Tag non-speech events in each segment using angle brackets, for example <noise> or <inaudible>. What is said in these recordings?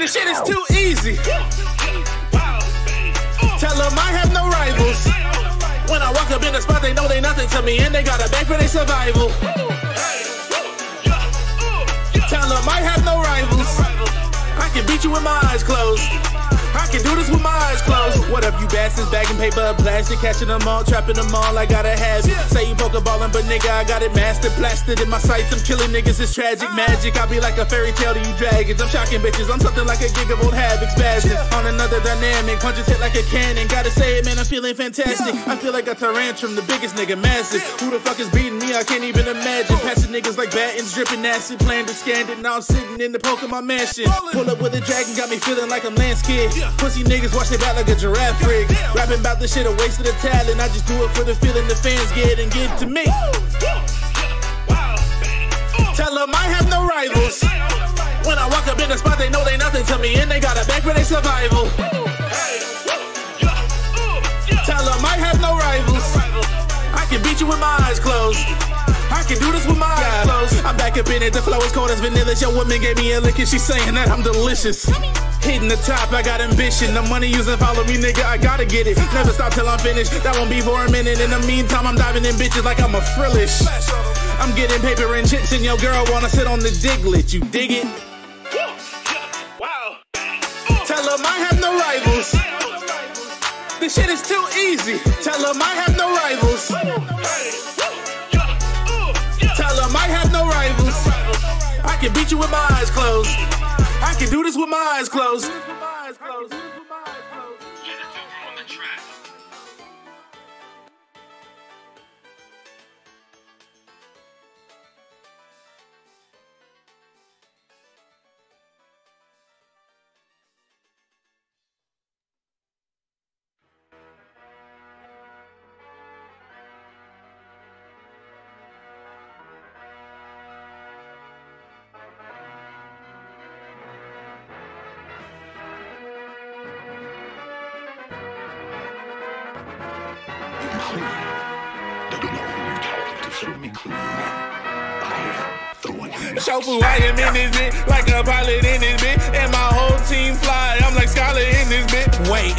This shit is too easy. Tell them I have no rivals. When I walk up in the spot, they know they nothing to me, and they got a back for their survival. Tell them I have no rivals. I can beat you with my eyes closed. I can do this with my eyes closed. What up, you bastards? Bagging paper, plastic, catching them all, trapping them all. I gotta have it. Say you poke a pokeballing, but nigga, I got it mastered, plastered in my sights. I'm killing niggas, it's tragic magic. I'll be like a fairy tale to you dragons. I'm shocking bitches. I'm something like a gig of old havoc spasms. On another dynamic, punches hit like a cannon. Gotta say it, man, I'm feeling fantastic. I feel like a tyrantrum, the biggest nigga, massive. Who the fuck is beating me? I can't even imagine. Passing niggas like battens, dripping acid, playing to scan it. Now I'm sitting in the Pokemon mansion. Pull up with a dragon, got me feeling like I'm Lance Kid. Pussy niggas watch they back like a giraffe freak. Rapping about this shit a waste of the talent. I just do it for the feeling the fans get and give to me. Tell them I have no rivals. When I walk up in the spot, they know they nothing to me, and they got a back for their survival. Tell them I have no rivals. I can beat you with my eyes closed. I can do this with my eyes closed. I'm back up in it. The flow is cold as vanilla. Your woman gave me a lick and she's saying that I'm delicious. Hitting the top, I got ambition. The money using follow me, nigga. I gotta get it. Never stop till I'm finished. That won't be for a minute. In the meantime, I'm diving in bitches like I'm a frillish. I'm getting paper and chips, and your girl wanna sit on the diglett. You dig it? Tell them I have no rivals. This shit is too easy. Tell them I have no rivals. Tell them I have no rivals. I can beat you with my eyes closed. I can do this with my eyes closed. In this bit like a pilot in this bit, and my whole team fly. I'm like Scarlet in this bit. Wait,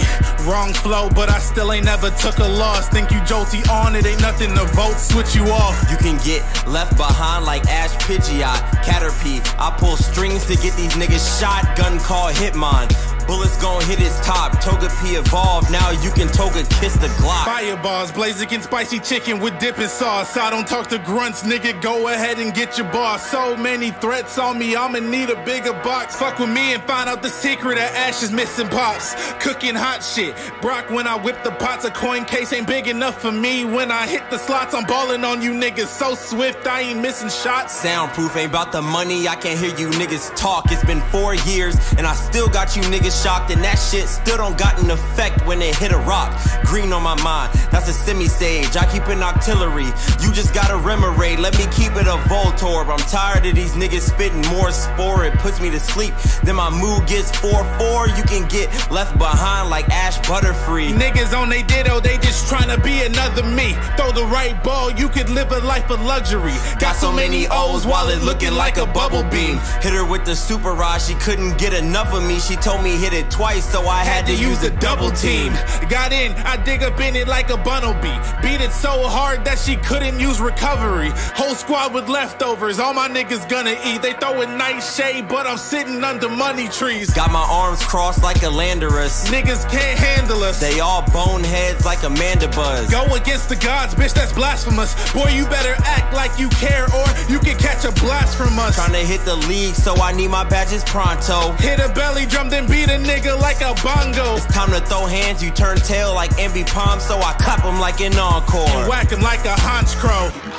wrong flow, but I still ain't never took a loss. Think you jolty on it, ain't nothing to vote, switch you off. You can get left behind like Ash Pidgeot, Caterpie. I pull strings to get these niggas shot. Gun call Hitmon. Bullets gon' hit his top. Togepi evolved. Now you can Toga kiss the Glock. Fireballs, blazing spicy chicken with dipping sauce. I don't talk to grunts, nigga. Go ahead and get your boss. So many threats on me, I'ma need a bigger box. Fuck with me and find out the secret of Ash's missing pops. Cooking hot shit. Brock, when I whip the pots, a coin case ain't big enough for me. When I hit the slots, I'm balling on you niggas so swift, I ain't missing shots. Soundproof ain't about the money. I can't hear you niggas talk. It's been four years and I still got you niggas shocked. And that shit still don't got an effect when it hit a rock. Green on my mind, that's a semi sage. I keep an artillery. You just got a remoraid. Let me keep it a Voltorb. I'm tired of these niggas spitting more spore. It puts me to sleep. Then my mood gets 4-4. You can get left behind like Ash Butterfree. Niggas on they ditto, they just tryna be another me. Throw the right ball, you could live a life of luxury. Got so many O's while it looking like a bubble beam. Hit her with the super rod, she couldn't get enough of me. She told me hit it twice, so I had to use a double team. Got in, I dig up in it like a bumblebee. Beat it so hard that she couldn't use recovery. Whole squad with leftovers, all my niggas gonna eat. They throwing nice shade, but I'm sitting under money trees. Got my arms crossed like a Landorus. Niggas can't handle us. They all boneheads like a Mandibuzz. Go against the gods, bitch, that's blasphemous. Boy, you better act like you care, or you can catch a blast from us. Trying to hit the league, so I need my badges pronto. Hit a belly drum, then beat a nigga like a bongo. It's time to throw hands, you turn tail like Ambipom, so I clap him like an encore. And whack him like a Honchkrow.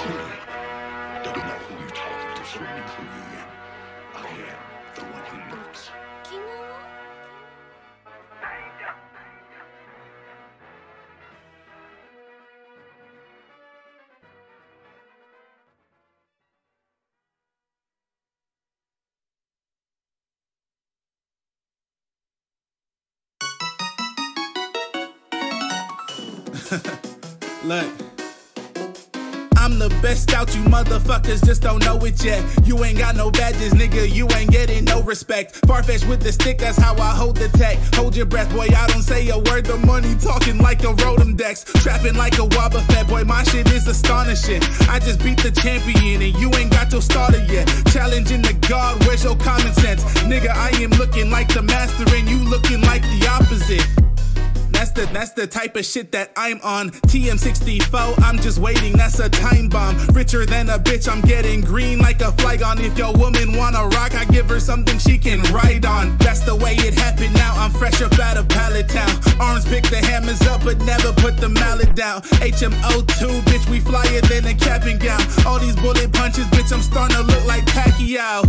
Look. I'm the best out, you motherfuckers just don't know it yet. You ain't got no badges, nigga, you ain't getting no respect. Farfetch with the stick, that's how I hold the tech. Hold your breath, boy, I don't say a word, the money talking like a Rotom Dex. Trapping like a Wobbuffet, boy, my shit is astonishing. I just beat the champion and you ain't got your starter yet. Challenging the God, where's your common sense? Nigga, I am looking like the master and you looking like the opposite. That's the that's the type of shit that I'm on. TM64, I'm just waiting. That's a time bomb. Richer than a bitch, I'm getting green like a flygon. If your woman wanna rock, I give her something she can ride on. That's the way it happened. Now I'm fresh up out of pallet town. Arms pick the hammers up, but never put the mallet down. HM02, bitch, we flyer than a cap and gown. All these bullet punches, bitch, I'm starting to look like Pacquiao.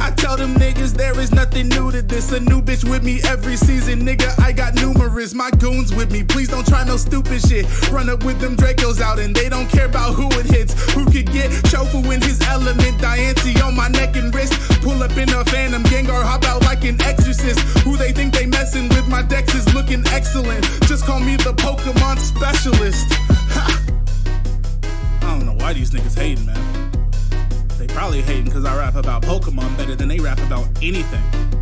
I tell them niggas there is nothing new to this. A new bitch with me every season, nigga. I got numerous. My goons with me. Please don't try no stupid shit. Run up with them Dracos out and they don't care about who it hits. Who could get Shofu in his element? Diancie on my neck and wrist. Pull up in a phantom. Gengar hop out like an exorcist. Who they think they messing with? My dex is looking excellent. Just call me the Pokemon specialist. Ha! I don't know why these niggas hating, man. They probably hating because I rap about Pokemon better than they rap about anything.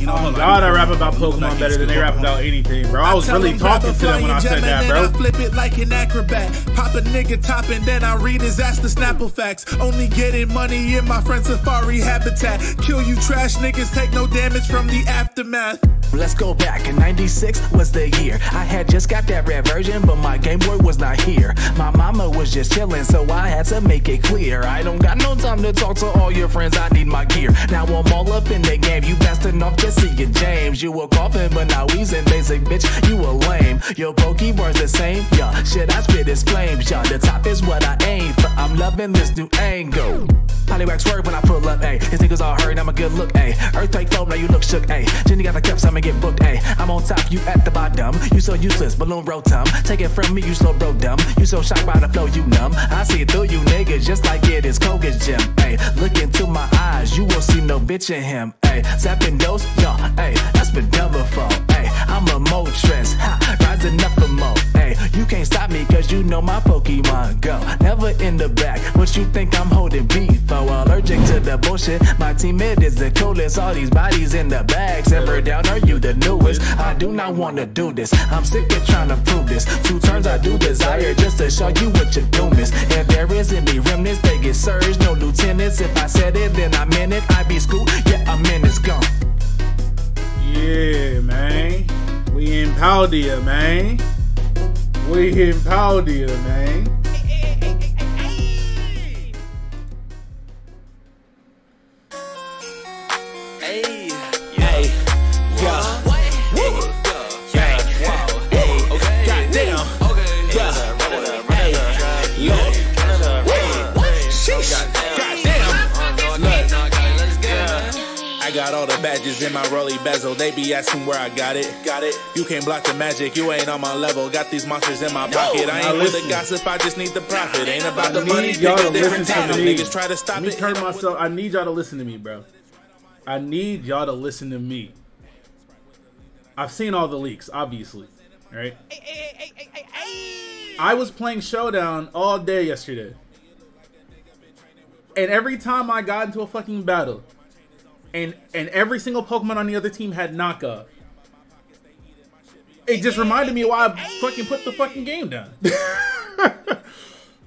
You know, Oh God, I let me rap about up- let Pokemon better than they up- rap about anything, bro. I was tell really talking to them when I said gem that, and bro. then I flip it like an acrobat. Pop a nigga top and then I read his ass the Snapple facts. Only getting money in my friend Safari habitat. Kill you trash niggas, take no damage from the aftermath. Let's go back. In 96 was the year. I had just got that red version, but my Game Boy was not here. My mama was just chilling, so I had to make it clear. I don't got no time to talk to all your friends, I need my gear. Now I'm all up in the game, you blasting off just see your James. You were coughing, but now wheezing, basic bitch, you were lame. Your Pokemon's the same, yeah. Shit, I spit is flames, yeah. The top is what I aim for. I'm loving this new angle. Poliwax word when I pull up, ayy. His niggas all hurt, I'm a good look, ayy. Earthquake flow, now you look shook, ayy. Jenny got the cups, I'ma get booked, ayy. I'm on top, you at the bottom. You so useless, balloon rotum. Take it from me, you so bro dumb. You so shocked by the flow, you numb. I see it through you niggas just like it is Koga's gym, ayy. Look into my eyes, you won't see no bitch in him, ayy. Zapping dose, yo, ayy. That's been done before, ayy. I'm a Moltres, ha, rising up for more, ayy. You can't stop me, cause you know my Pokemon go. Never in the back, what you think I'm holding beef for? Allergic to the bullshit, my teammate is the coolest. All these bodies in the bag, ever down, are you the newest? I do not wanna do this, I'm sick of trying to prove this. Two turns I do desire just to show you what your doom is. If there is any remnants, they get surged, no lieutenants. If I said it, then I meant it. I be school, yeah, a minute's gone. Yeah, man. We in Paldea, man. We in Paldea, man. Hey, hey, yeah. Got all the badges in my rolly bezel. They be asking where I got it. Got it. You can't block the magic. You ain't on my level. Got these monsters in my pocket. I ain't with the gossip. I just need the profit. Ain't about the money. need Pick y'all to different listen time. to me. Niggas try to stop Let me it. turn myself. I need y'all to listen to me, bro. I need y'all to listen to me. I've seen all the leaks, obviously. Right? I was playing Showdown all day yesterday. And every time I got into a fucking battle, and and every single Pokemon on the other team had knockoff. It just reminded me why I fucking put the fucking game down. <laughs>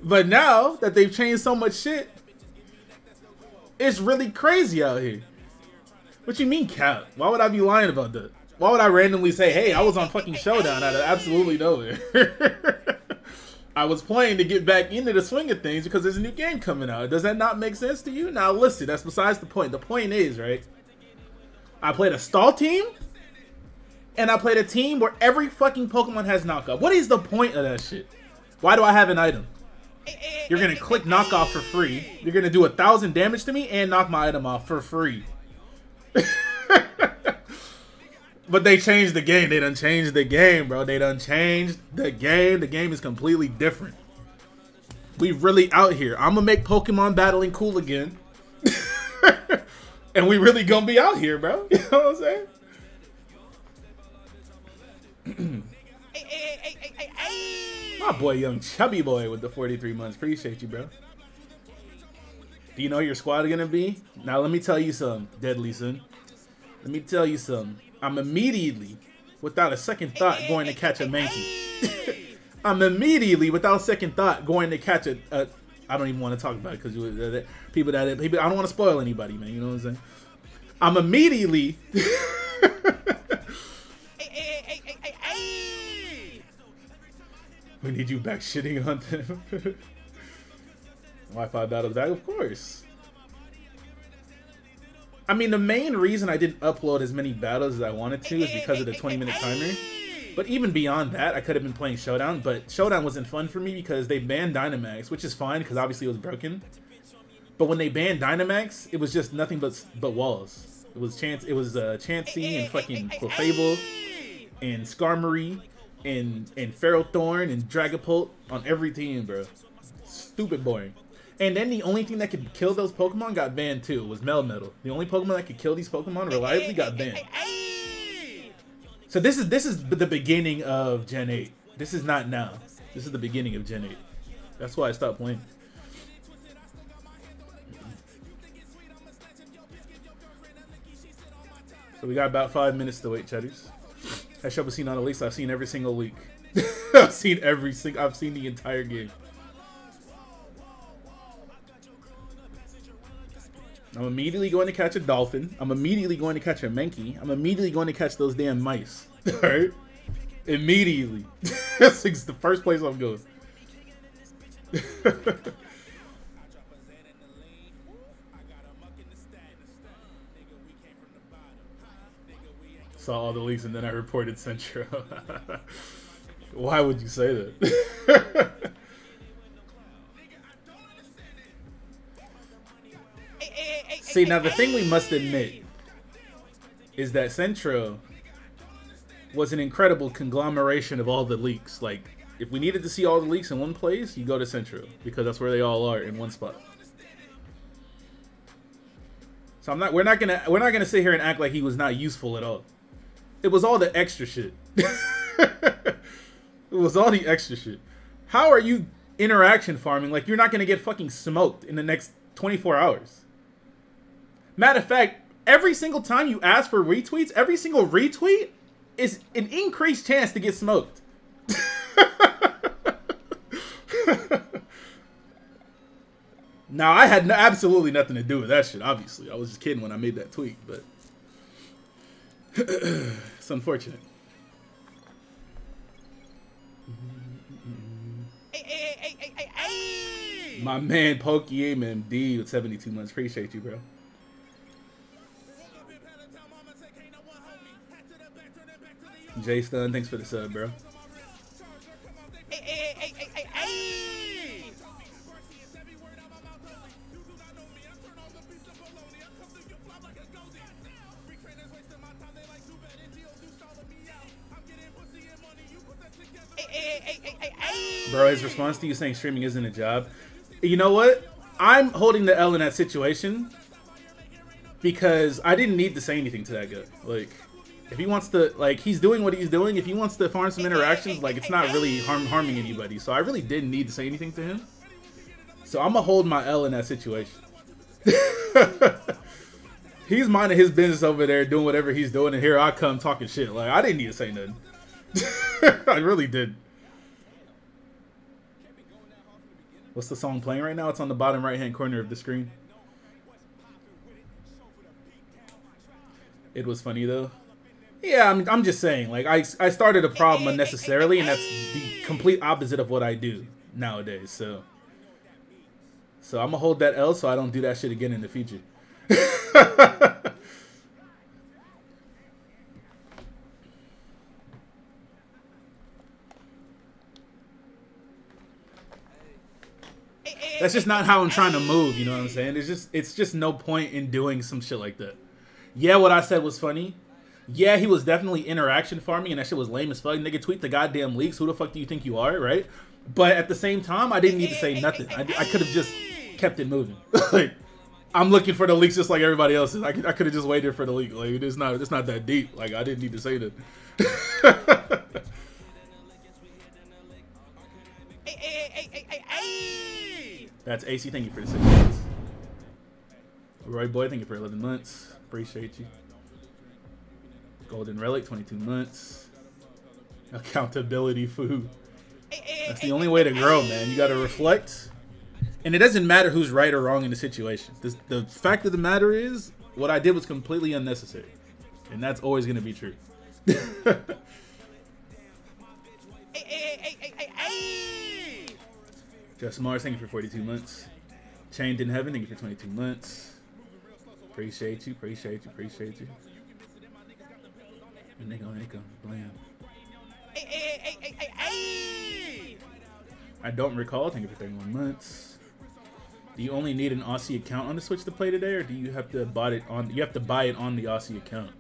but now that they've changed so much shit, it's really crazy out here. What you mean, cap? Why would I be lying about that? Why would I randomly say, "Hey, I was on fucking Showdown" out of absolutely nowhere? <laughs> I was playing to get back into the swing of things because there's a new game coming out. Does that not make sense to you? Now, listen, that's besides the point. The point is, right? I played a stall team, and I played a team where every fucking Pokemon has knockoff. What is the point of that shit? Why do I have an item? You're gonna click knockoff for free. You're gonna do a thousand damage to me and knock my item off for free. <laughs> but they changed the game. They done changed the game, bro. They done changed the game. The game is completely different. We really out here. I'm gonna make Pokemon battling cool again. <laughs> and we really gonna be out here, bro. <laughs> You know what I'm saying? <clears throat> My boy, young chubby boy with the 43 months. Appreciate you, bro. Do you know your squad gonna be? Now let me tell you something, Deadly Son. Let me tell you something. I'm immediately, without a second thought, going to catch a Mankey. <laughs> I'm immediately, without second thought, going to catch a. a I don't even want to talk about it because uh, people that people. I don't want to spoil anybody, man. You know what I'm saying? I'm immediately. <laughs> we need you back shitting on them. Wi-Fi battles back, of course. I mean, the main reason I didn't upload as many battles as I wanted to is because of the 20 minute timer. But even beyond that, I could have been playing Showdown, but Showdown wasn't fun for me because they banned Dynamax, which is fine because obviously it was broken. But when they banned Dynamax, it was just nothing but but walls. It was chance. It was uh, Chansey and fucking Clefable and Skarmory and and Ferrothorn and Dragapult on every team, bro. Stupid boring. And then the only thing that could kill those Pokemon got banned too was Melmetal. The only Pokemon that could kill these Pokemon reliably got banned. So this is this is the beginning of Gen 8. This is not now. This is the beginning of Gen 8. That's why I stopped playing. So we got about five minutes to wait, Cheddies. I should have seen on the leaks. I've seen every single leak. <laughs> I've seen every single. I've seen the entire game. I'm immediately going to catch a dolphin. I'm immediately going to catch a Mankey. I'm immediately going to catch those damn mice. <laughs> Alright? Immediately. <laughs> That's the first place I'm going. <laughs> Saw all the leaks and then I reported Centro. Why would you say that? See, now the thing we must admit is that Centro was an incredible conglomeration of all the leaks. Like, if we needed to see all the leaks in one place, you go to Centro because that's where they all are in one spot. So I'm not. We're not gonna. We're not gonna sit here and act like he was not useful at all. It was all the extra shit. <laughs> it was all the extra shit. How are you interaction farming like you're not gonna get fucking smoked in the next 24 hours? Matter of fact, every single time you ask for retweets, every single retweet is an increased chance to get smoked. <laughs> now, I had no, absolutely nothing to do with that shit, obviously. I was just kidding when I made that tweet, but <clears throat> it's unfortunate. My man Pokey MD with 72 months. Appreciate you, bro. Jay Stun, thanks for the sub, bro. Bro, his response to you saying streaming isn't a job. You know what? I'm holding the L in that situation because I didn't need to say anything to that guy. Like, if he wants to, like, he's doing what he's doing. If he wants to farm some interactions, like, it's not really harm, harming anybody. So I really didn't need to say anything to him. So I'm gonna hold my L in that situation. <laughs> he's minding his business over there, doing whatever he's doing, and here I come talking shit. Like, I didn't need to say nothing. <laughs> I really did. What's the song playing right now? It's on the bottom right hand corner of the screen. It was funny though. Yeah, I'm, I'm just saying, like, I, I started a problem <laughs> unnecessarily, and that's the complete opposite of what I do nowadays, so. So I'm gonna hold that L so I don't do that shit again in the future. That's just not how I'm trying to move, you know what I'm saying? It's just it's just no point in doing some shit like that. Yeah, what I said was funny, yeah, he was definitely interaction farming, and that shit was lame as fuck. Nigga, tweet the goddamn leaks. Who the fuck do you think you are, right? But at the same time, I didn't need to say nothing. I, I could have just kept it moving. <laughs> like, I'm looking for the leaks just like everybody else is. I, I could have just waited for the leak. Like, it's not, it's not that deep. Like, I didn't need to say that. <laughs> Hey, hey, hey, hey, hey, hey, hey That's AC. Thank you for the six months. Roy Boy, thank you for 11 months. Appreciate you. Golden Relic, 22 months. Accountability food. That's the only way to grow, man. You got to reflect. And it doesn't matter who's right or wrong in the situation. This, the fact of the matter is, what I did was completely unnecessary. And that's always going to be true. <laughs> Just Mars, thank you for 42 months. Chained in Heaven, thank you for 22 months. Appreciate you, appreciate you, appreciate you. And they go, they go, blam. I don't recall. Thank you for 31 months. Do you only need an Aussie account on the Switch to play today, or do you have to buy it on? You have to buy it on the Aussie account.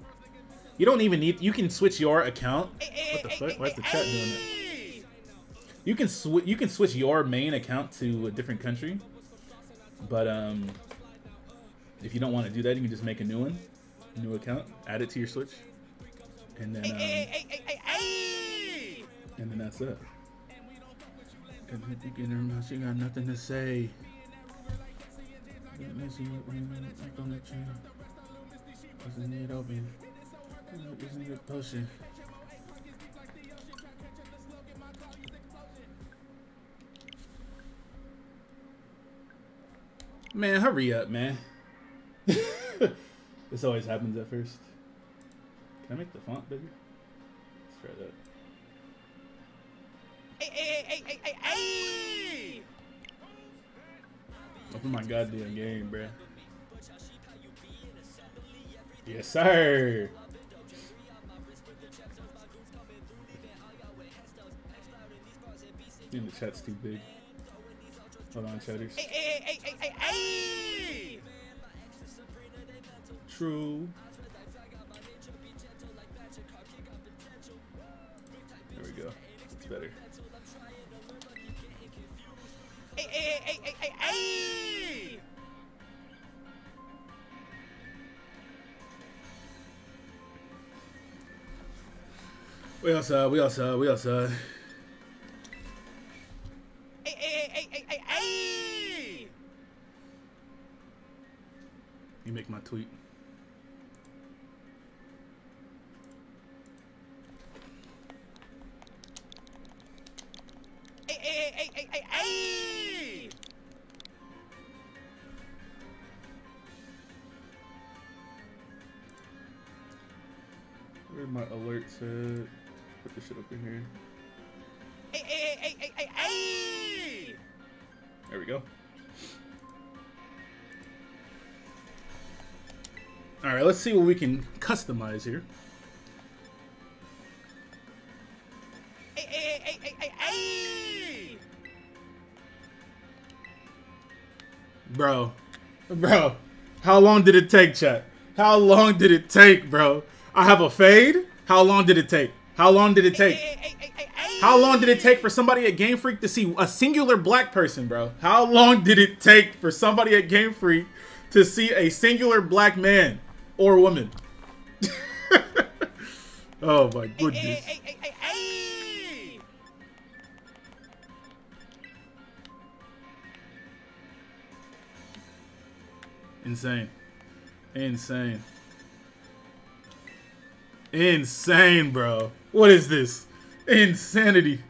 You don't even need. You can switch your account. What the fuck? Why's the chat doing that? You can switch. You can switch your main account to a different country, but um, if you don't want to do that, you can just make a new one, a new account, add it to your Switch, and then um, and then that's it. She got nothing to say. Isn't it open? Isn't it pushing? Man, hurry up, man. <laughs> this always happens at first. Can I make the font bigger? Let's try that. Open my goddamn game, bruh. Yes, sir. Dude, the chat's too big. Hold on, chatters. True. We go. It's better. We outside, we outside, we outside. You make my tweet. Put this shit up in here. Hey, hey, hey, hey, hey, hey! There we go. All right, let's see what we can customize here. Bro, bro, how long did it take, chat? How long did it take, bro? I have a fade. How long did it take? How long did it take? How long did it take for somebody at Game Freak to see a singular black person, bro? How long did it take for somebody at Game Freak to see a singular black man or woman? <laughs> oh my goodness. Insane. Insane. Insane, bro. What is this? Insanity. <laughs>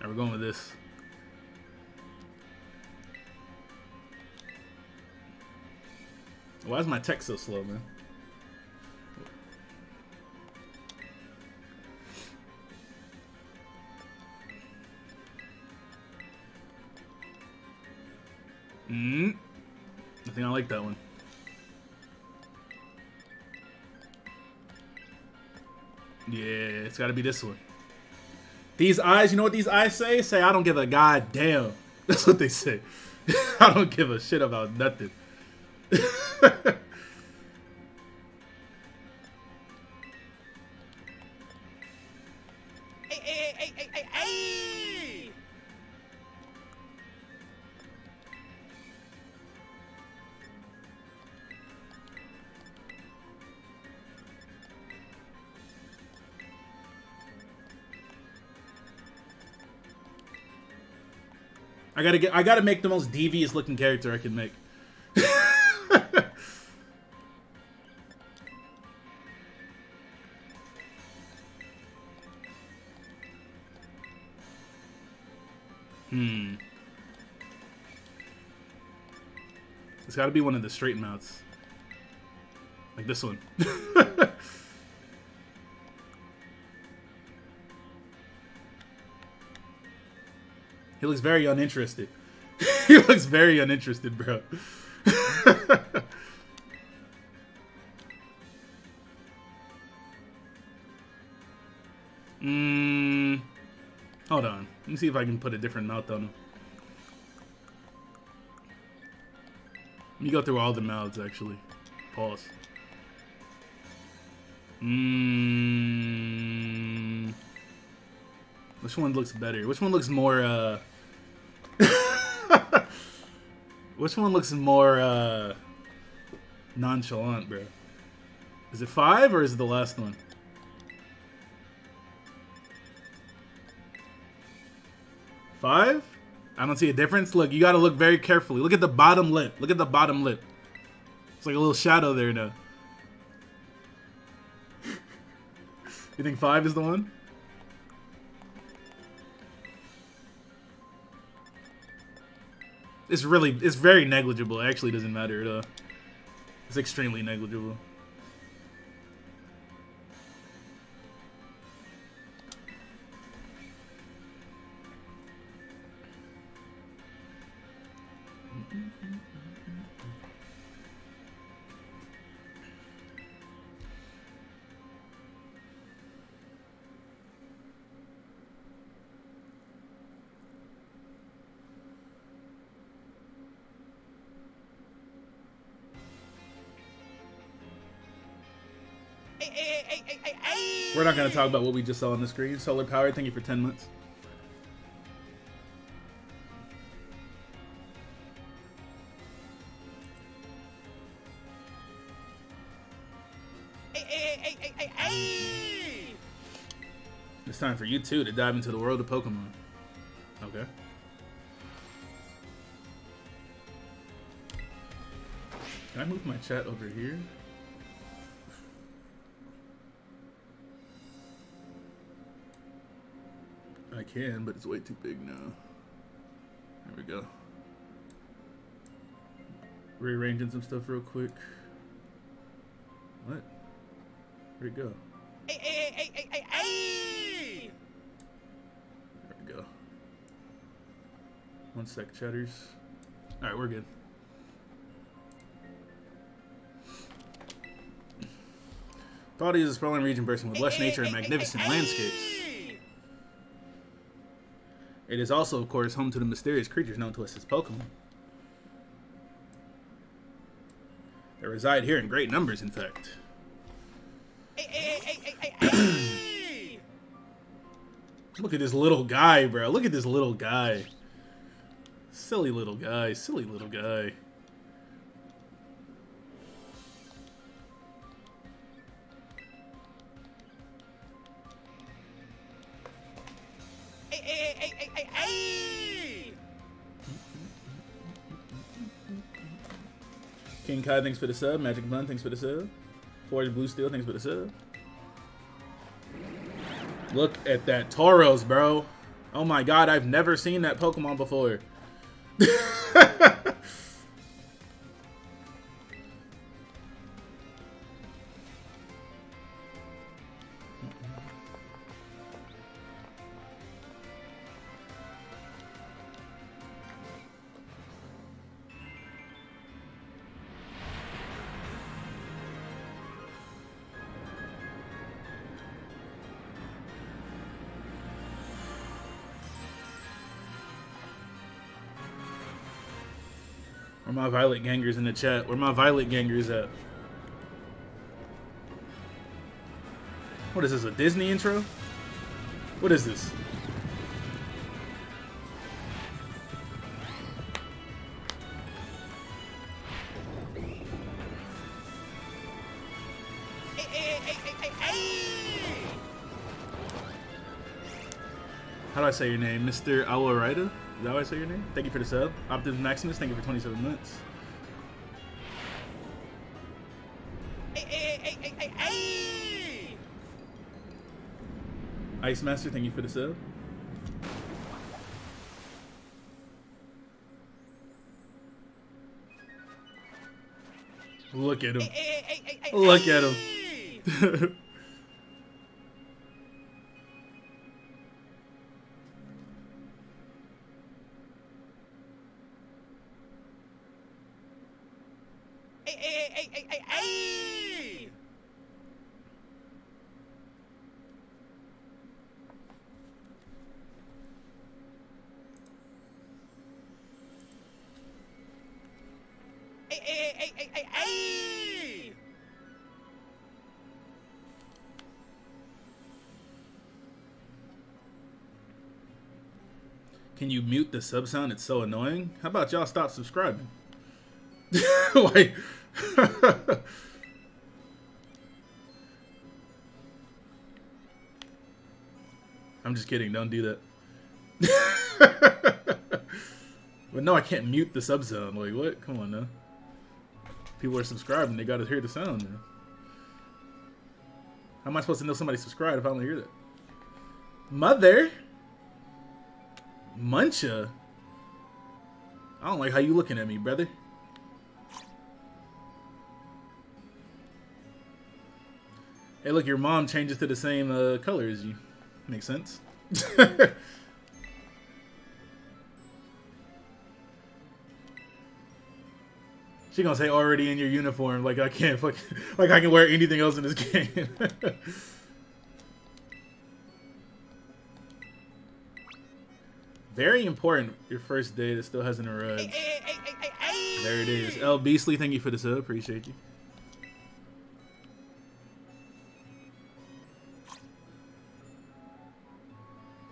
Now we're going with this. Why is my text so slow, man? Mm. I think I like that one. Yeah, it's got to be this one. These eyes, you know what these eyes say? Say, I don't give a goddamn. <laughs> That's what they say. <laughs> I don't give a shit about nothing. <laughs> I gotta get. I gotta make the most devious looking character I can make. hmm. It's got to be one of the straight mounts, like this one. <laughs> He looks very uninterested. <laughs> he looks very uninterested, bro. Mmm. <laughs> Hold on. Let me see if I can put a different mouth on him. Let me go through all the mouths, actually. Pause. Mmm. Which one looks better? Which one looks more, uh... Which one looks more, uh... Nonchalant, bro? Is it five, or is it the last one? Five? I don't see a difference. Look, you gotta look very carefully. Look at the bottom lip. Look at the bottom lip. It's like a little shadow there now. <laughs> you think five is the one? It's really, it's very negligible. It actually doesn't matter at all. It's extremely negligible. We're not going to talk about what we just saw on the screen. Solar Power, thank you for 10 months. It's time for you too to dive into the world of Pokemon. Okay. Can I move my chat over here? Can, but it's way too big now. There we go. Rearranging some stuff real quick. What? Where'd it go? Hey, hey, hey, hey, hey, hey! There we go. One sec, chatters. Alright, we're good. Body is a sprawling region bursting with lush nature and magnificent landscapes. It is also, of course, home to the mysterious creatures known to us as Pokemon. They reside here in great numbers, in fact. <clears throat> Look at this little guy, bro. Look at this little guy. Silly little guy. Silly little guy. Kai, thanks for the sub. Magic Bun, thanks for the sub. Forge Blue Steel, thanks for the sub. Look at that Tauros, bro. Oh my god, I've never seen that Pokemon before. <laughs> my Violet Gangers in the chat. Where my Violet Gangers at? What is this, a Disney intro? What is this? How do I say your name? Mr. Awarida? Is that how I say your name? Thank you for the sub. Optimus Maximus, thank you for 27 months. Ice Master, thank you for the sub. Look at him. Look at him. <laughs> the sub sound? It's so annoying. How about y'all stop subscribing? <laughs> like, <laughs> I'm just kidding. Don't do that. <laughs> but no, I can't mute the sub sound. Like, what? Come on now. People are subscribing. They gotta hear the sound. How am I supposed to know somebody subscribed if I don't hear that? Mother? Muncha? I don't like how you looking at me, brother. Hey, look, your mom changes to the same uh, color as you. Makes sense. <laughs> she gonna say already in your uniform, like I can't fuck, <laughs> like I can wear anything else in this game. <laughs> Very important. Your first day that still hasn't arrived. There it is. El Beastly, thank you for the sub. Appreciate you.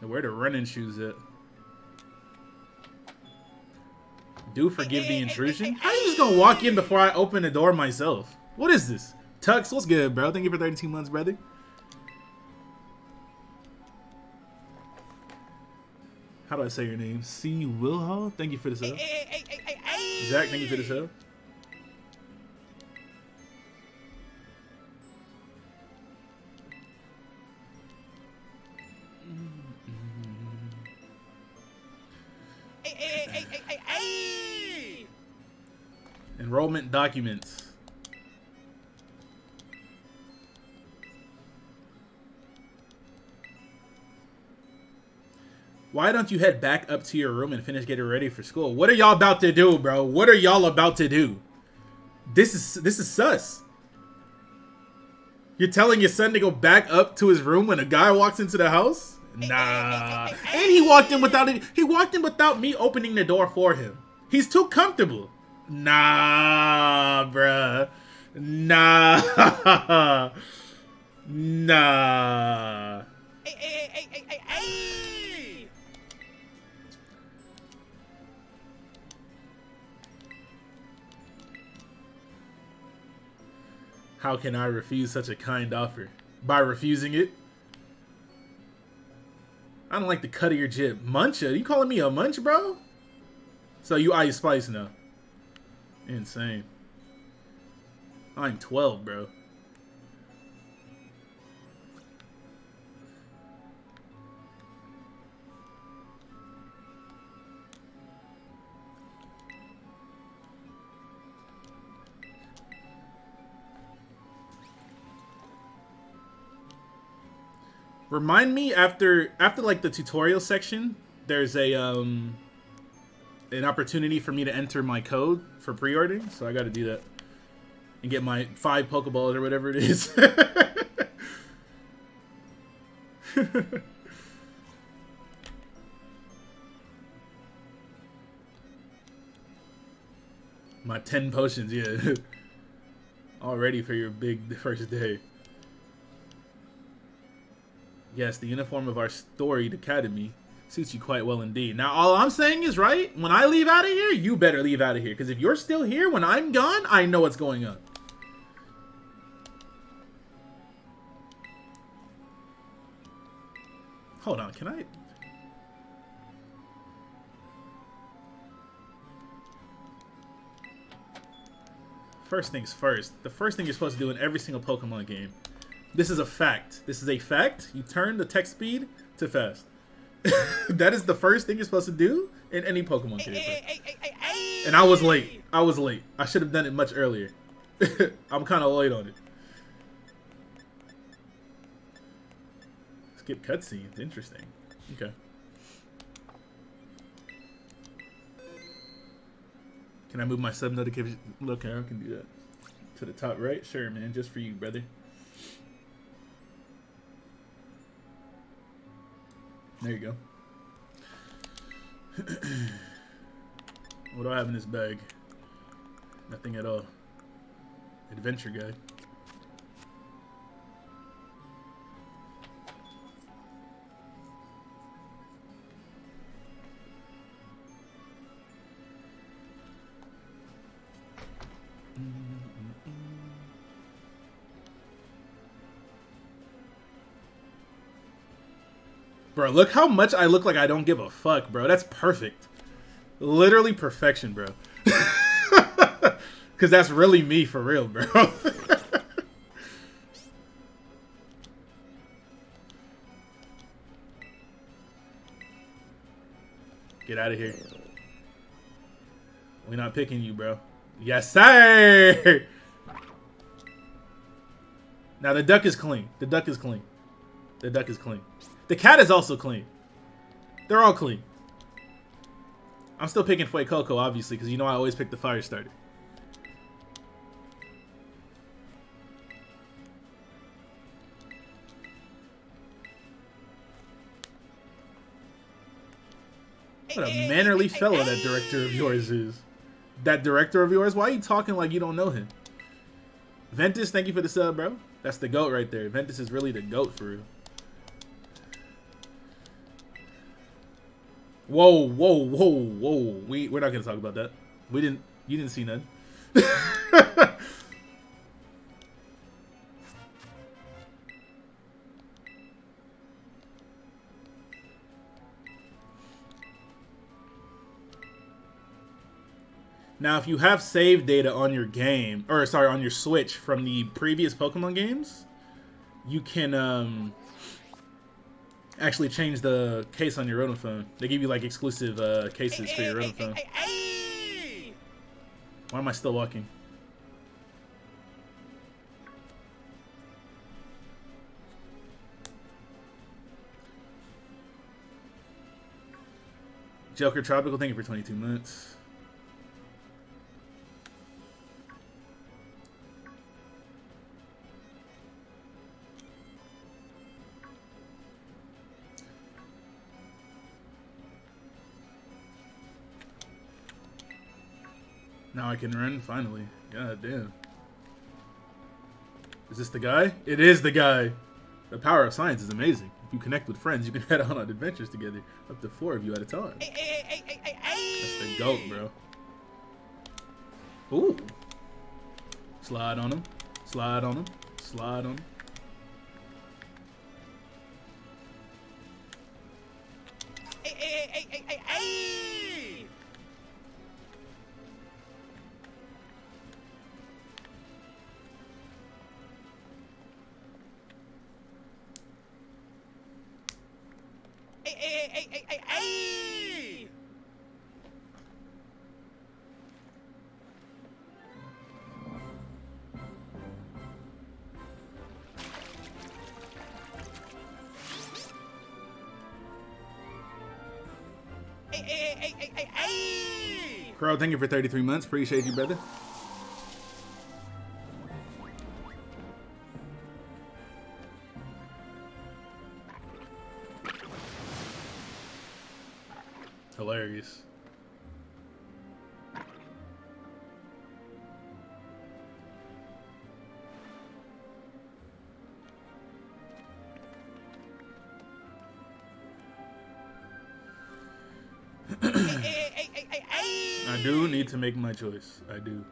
Now, where the running shoes at? Do forgive the intrusion? How you just gonna walk in before I open the door myself? What is this? Tux, what's good, bro? Thank you for 32 months, brother. How do I say your name? C. Wilho? Thank you for the sub. Zach, thank you for the sub. Enrollment documents. Why don't you head back up to your room and finish getting ready for school? What are y'all about to do, bro? What are y'all about to do? This is this is sus. You're telling your son to go back up to his room when a guy walks into the house? Nah. And he walked in without it. He walked in without me opening the door for him. He's too comfortable. Nah, bruh. Nah. <laughs> nah. How can I refuse such a kind offer? By refusing it? I don't like the cut of your jib. Muncha? You calling me a munch, bro? So you ice spice now. Insane. I'm 12, bro. Remind me after after like the tutorial section, there's a um an opportunity for me to enter my code for pre-ordering, so I got to do that and get my five Pokeballs or whatever it is. <laughs> my 10 potions, yeah. <laughs> All ready for your big first day. Yes, the uniform of our storied academy suits you quite well indeed. Now, all I'm saying is, right, when I leave out of here, you better leave out of here. Because if you're still here when I'm gone, I know what's going on. Hold on, can I... First things first. The first thing you're supposed to do in every single Pokemon game this is a fact. This is a fact. You turn the text speed to fast. <laughs> that is the first thing you're supposed to do in any Pokemon game. And I was late. I was late. I should have done it much earlier. <laughs> I'm kind of late on it. Skip cutscenes. Interesting. Okay. Can I move my sub notification? Look, I can do that. To the top right? Sure, man. Just for you, brother. There you go. <clears throat> what do I have in this bag? Nothing at all. Adventure guide. Bro, look how much I look like I don't give a fuck, bro. That's perfect. Literally perfection, bro. <laughs> Because that's really me for real, bro. <laughs> Get out of here. We're not picking you, bro. Yes, sir! Now, the duck is clean. The duck is clean. The duck is clean. The cat is also clean. They're all clean. I'm still picking Fuecoco, obviously, because you know I always pick the fire starter. What a mannerly fellow that director of yours is. That director of yours? Why are you talking like you don't know him? Ventus, thank you for the sub, bro. That's the GOAT right there. Ventus is really the GOAT for real. Whoa, whoa, whoa, whoa. We we're not gonna talk about that. We didn't you didn't see none. <laughs> Now, if you have save data on your game, or sorry, on your Switch from the previous Pokemon games, you can um, actually change the case on your Rotom phone. They give you like exclusive uh, cases for your Rotom phone. Why am I still walking? Joker Tropical, thank you for 22 months. I can run, finally. God damn. Is this the guy? It is the guy! The power of science is amazing. If you connect with friends, you can <laughs> head out on adventures together. Up to four of you at a time. That's the goat, bro. Ooh. Slide on him. Slide on him. Slide on him. Thank you for 33 months. Appreciate you, brother. Make my choice. I do.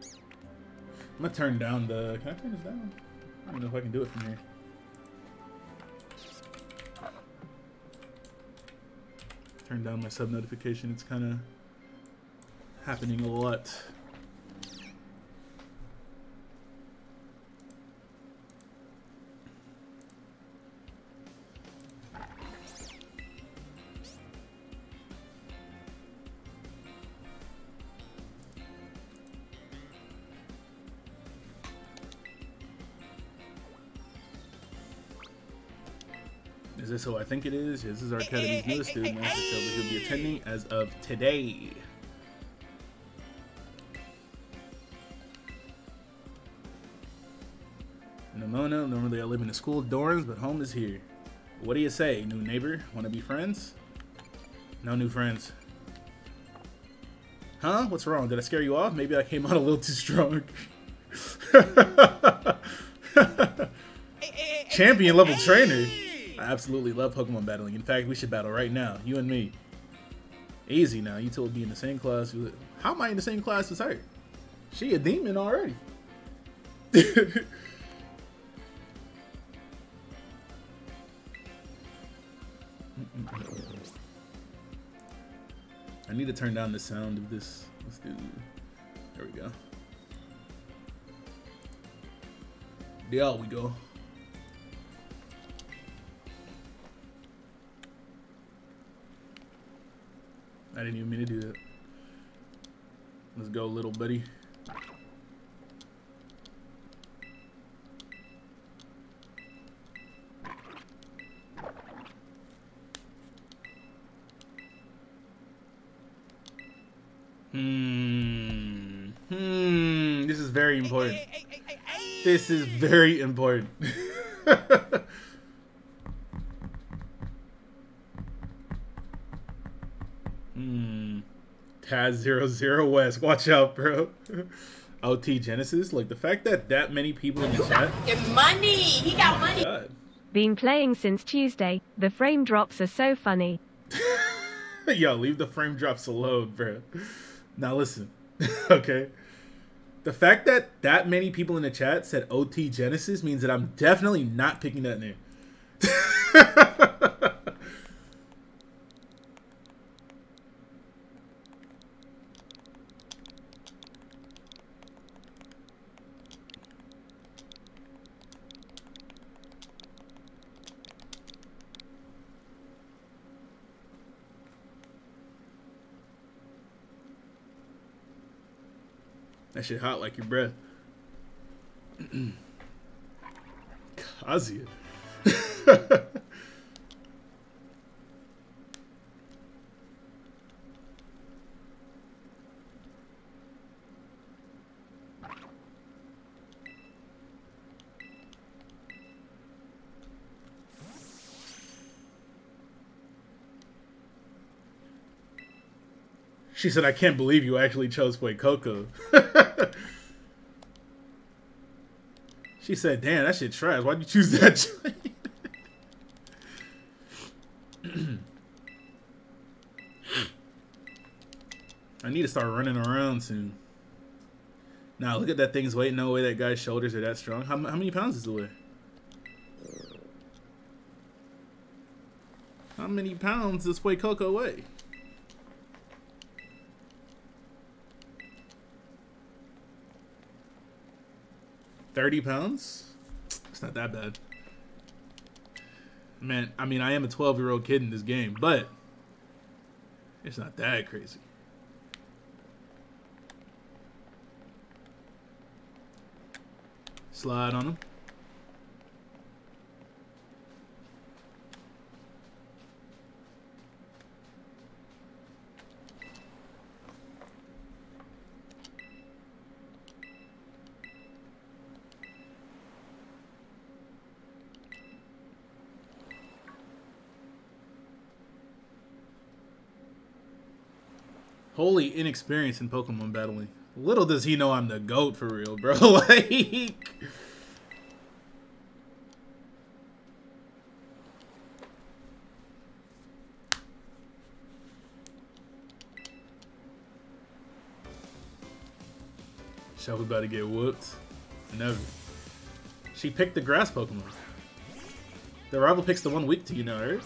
I'm gonna turn down the. Can I turn this down? I don't know if I can do it from here. Turn down my sub notification. It's kind of happening a lot. Is who I think it is? This is our eh, eh, Academy's newest eh, student, Master Shelby. He'll be attending as of today. Nemona, normally I live in the school dorms, but home is here. What do you say, new neighbor? Want to be friends? No new friends. Huh? What's wrong? Did I scare you off? Maybe I came out a little too strong. <laughs> Champion level trainer. I absolutely love Pokemon battling. In fact, we should battle right now, you and me. Easy now. You two will be in the same class. How am I in the same class as her? She a demon already. <laughs> I need to turn down the sound of this. Let's do. There we go. There we go. I didn't even mean to do that. Let's go, little buddy. Hmm. Hmm. This is very important. This is very important. <laughs> Hmm. Taz zero zero West. Watch out, bro. OT Genesis. Like the fact that that many people in the chat. Fucking money. He got money. God. Been playing since Tuesday. The frame drops are so funny. <laughs> Yo, leave the frame drops alone, bro. Now listen, <laughs> okay. The fact that that many people in the chat said OT Genesis means that I'm definitely not picking that name. <laughs> That shit hot like your breath. Kazuya. <laughs> She said, I can't believe you actually chose play <laughs> Coco. She said, damn, that shit trash. Why'd you choose that? <laughs> <clears throat> I need to start running around soon. Now, look at that thing's weight. No way that guy's shoulders are that strong. How, how many pounds is it weigh? How many pounds does Fuecoco weigh? Thirty pounds? It's not that bad. Man, I mean, I am a 12 year old kid in this game, but it's not that crazy. Slide on him. Holy inexperience in Pokemon battling. Little does he know I'm the GOAT for real, bro. <laughs> like. Shelby about to get whooped. Never. She picked the grass Pokemon. The rival picks the one weak to you know, right?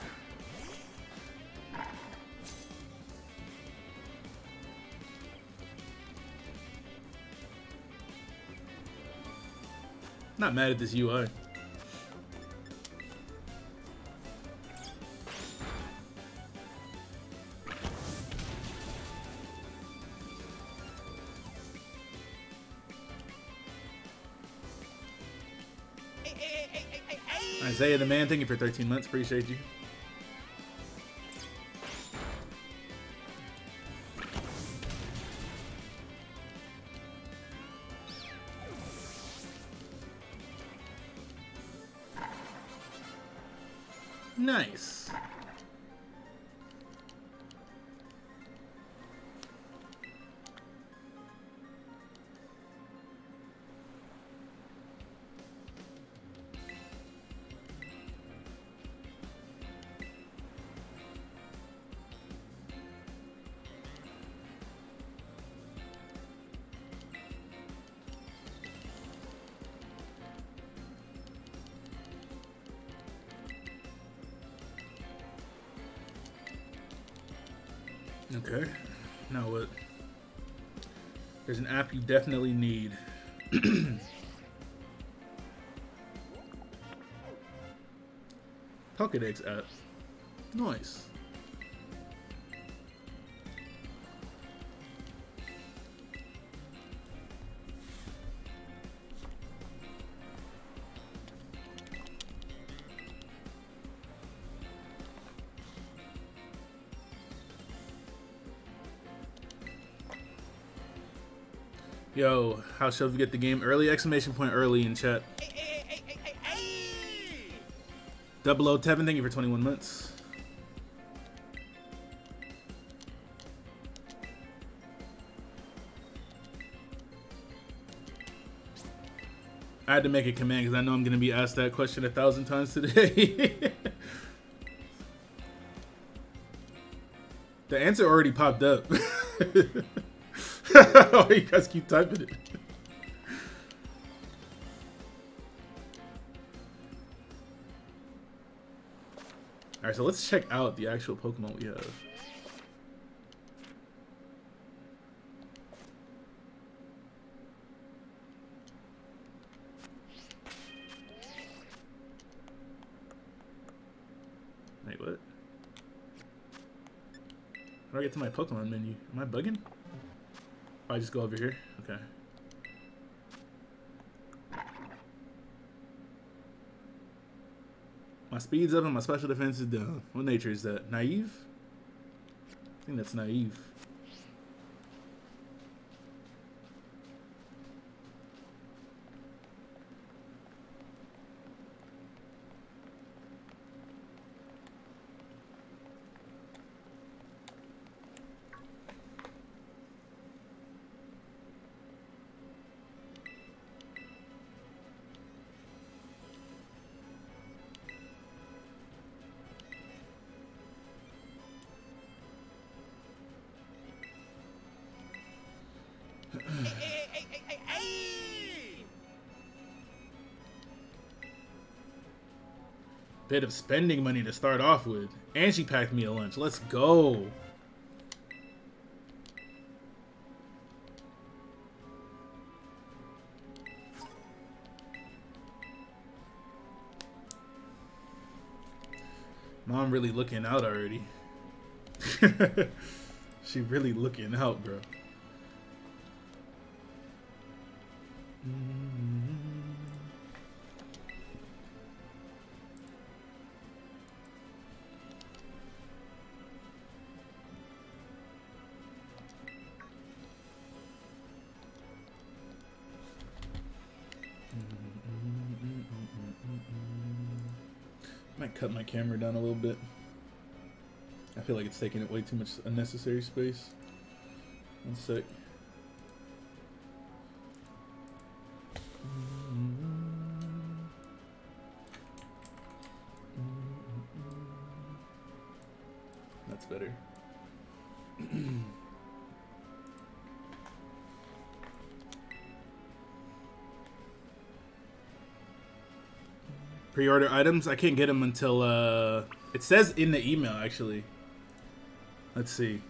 Not mad at this UI. Isaiah the man, thank you for 13 months. Appreciate you. There's an app you definitely need. <clears throat> Pokedex app. Nice. How shall we get the game early? Exclamation point early in chat. Double O Tevin, thank you for 21 months. I had to make a command because I know I'm going to be asked that question a thousand times today. <laughs> the answer already popped up. <laughs> oh, you guys keep typing it. Alright, so let's check out the actual Pokemon we have. Wait, what? How do I get to my Pokemon menu? Am I bugging? Oh, I just go over here? Okay. My speed's up and my special defense is down. What nature is that? Naive? I think that's naive. Bit of spending money to start off with. And she packed me a lunch. Let's go. Mom really looking out already. <laughs> she really looking out, bro. Camera down a little bit. I feel like it's taking up way too much unnecessary space. One sec. Pre-order items. I can't get them until uh, it says in the email. Actually, let's see.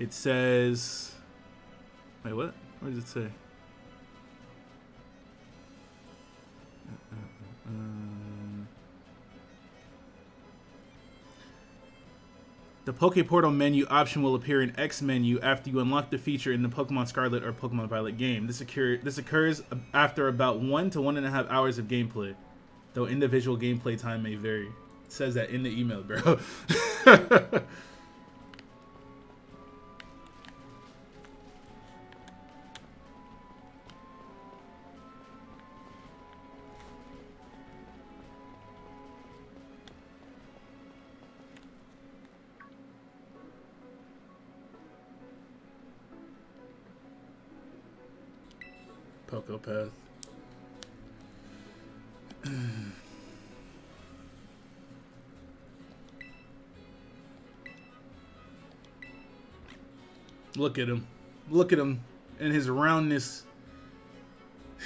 It says. Wait, what? What does it say? Poke Portal menu option will appear in X menu after you unlock the feature in the Pokemon Scarlet or Pokemon Violet game. This, occur this occurs after about one to one and a half hours of gameplay, though individual gameplay time may vary. It says that in the email, bro. <laughs> Look at him. Look at him and his roundness.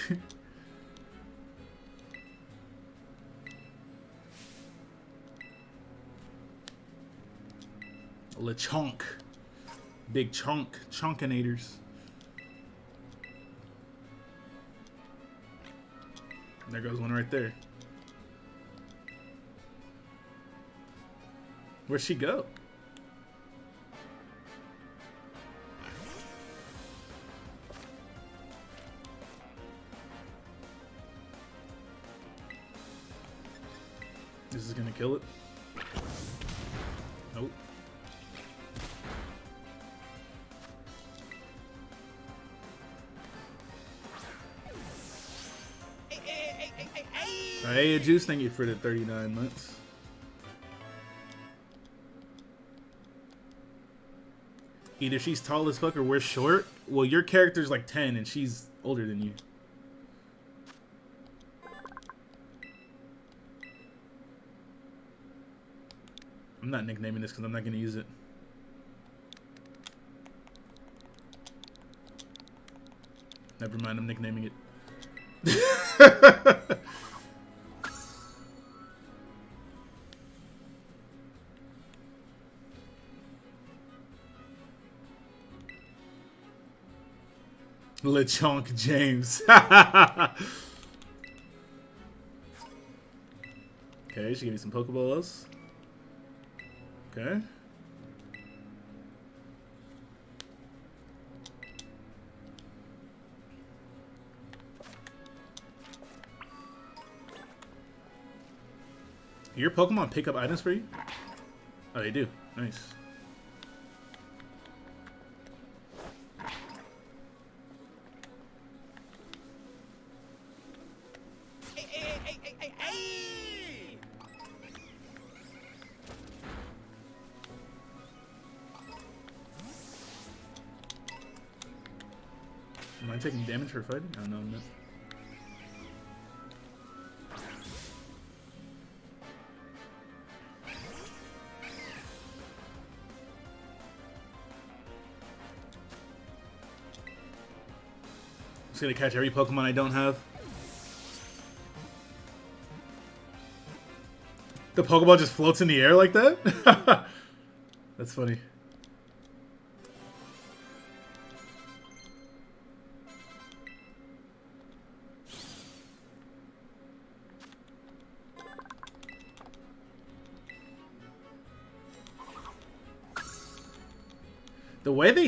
<laughs> LeChonk. Big chunk. Chunkinators. There goes one right there. Where'd she go? This is gonna kill it. Nope. Hey, Juice, thank you for the 39 months. Either she's tall as fuck or we're short. Well, your character's like 10 and she's older than you. I'm not nicknaming this because I'm not going to use it. Never mind, I'm nicknaming it. <laughs> LeChonk James. <laughs> okay, she gave me some Pokeballs. Okay. Your Pokemon pick up items for you? Oh, they do. Nice. Taking damage for fighting? Oh, no, I'm not. Just gonna catch every Pokemon I don't have. The Pokeball just floats in the air like that? <laughs> That's funny.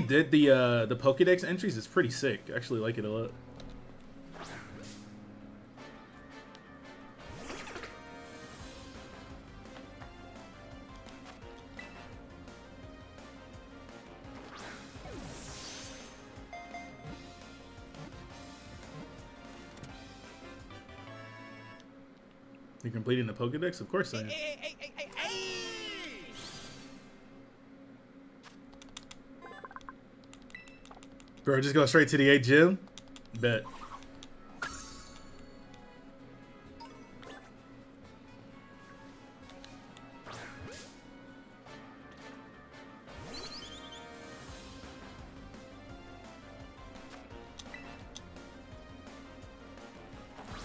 Did the uh, the Pokédex entries is pretty sick. I actually like it a lot. You're completing the Pokédex? Of course I am. Bro, just go straight to the 8 gym? Bet.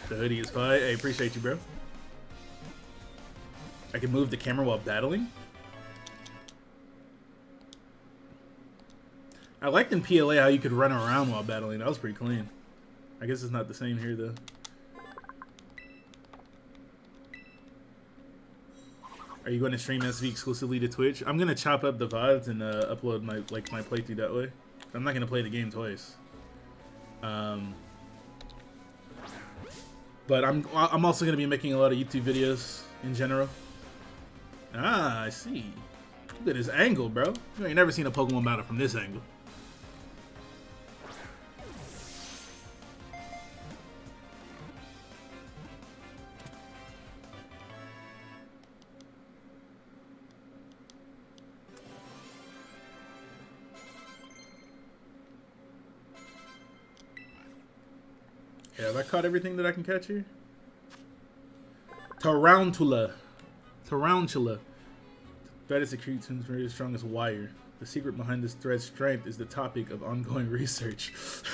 The hoodie is fine. I appreciate you, bro. I can move the camera while battling? I liked in PLA how you could run around while battling. That was pretty clean. I guess it's not the same here, though. Are you going to stream SV exclusively to Twitch? I'm gonna chop up the VODs and uh, upload my like my playthrough that way. I'm not gonna play the game twice. Um, but I'm I'm also gonna be making a lot of YouTube videos in general. Ah, I see. Look at this angle, bro. You ain't never seen a Pokemon battle from this angle. Caught everything that I can catch here? Tarountula. Tarountula. That is a creature's very strong as wire. The secret behind this thread's strength is the topic of ongoing <laughs> research. <laughs>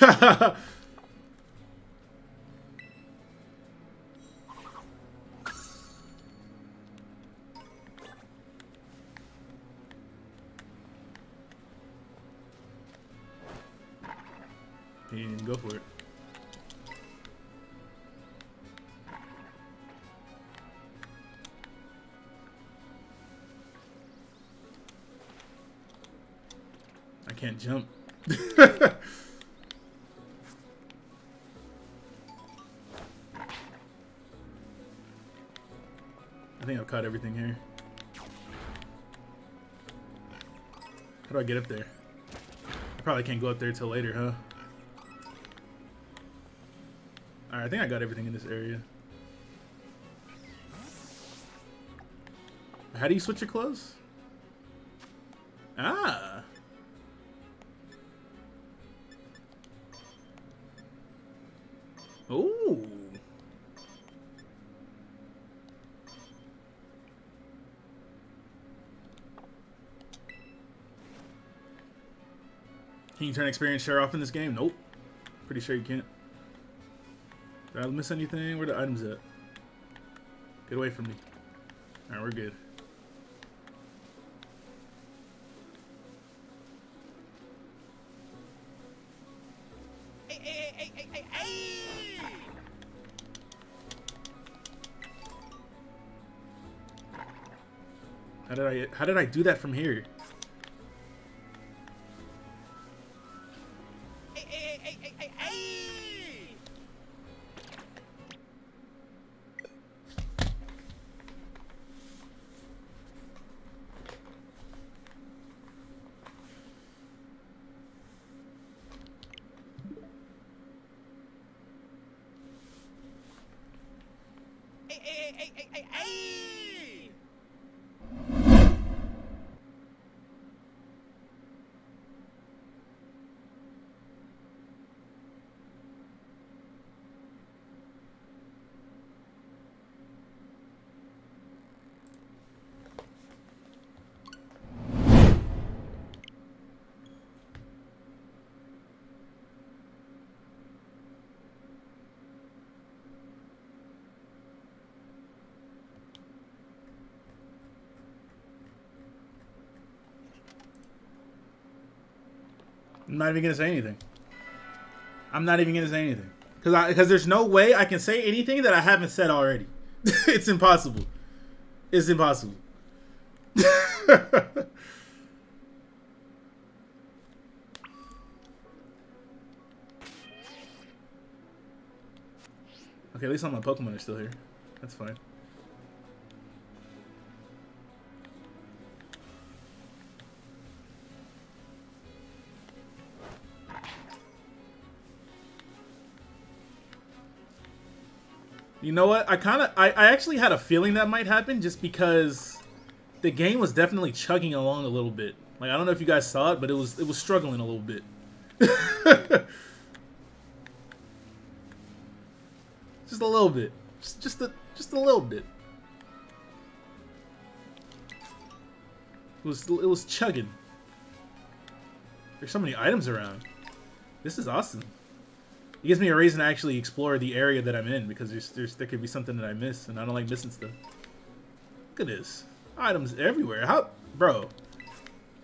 get up there? I probably can't go up there till later, huh? Alright, I think I got everything in this area. How do you switch your clothes? Ah! You turn experience share off in this game? Nope. Pretty sure you can't. Did I miss anything? Where the items at? Get away from me. Alright, we're good. Hey, hey, hey, hey, hey, hey, hey! How did I how did I do that from here? I'm not even gonna say anything. I'm not even gonna say anything because I because there's no way I can say anything that I haven't said already. <laughs> it's impossible. It's impossible. <laughs> okay, at least all my Pokemon are still here. That's fine. You know what? I kind of, I, I actually had a feeling that might happen just because the game was definitely chugging along a little bit. Like I don't know if you guys saw it, but it was it was struggling a little bit. <laughs> just a little bit, just just a just a little bit. It was it was chugging. There's so many items around. This is awesome. It gives me a reason to actually explore the area that I'm in because there's, there's there could be something that I miss and I don't like missing stuff. Look at this. Items everywhere. How bro.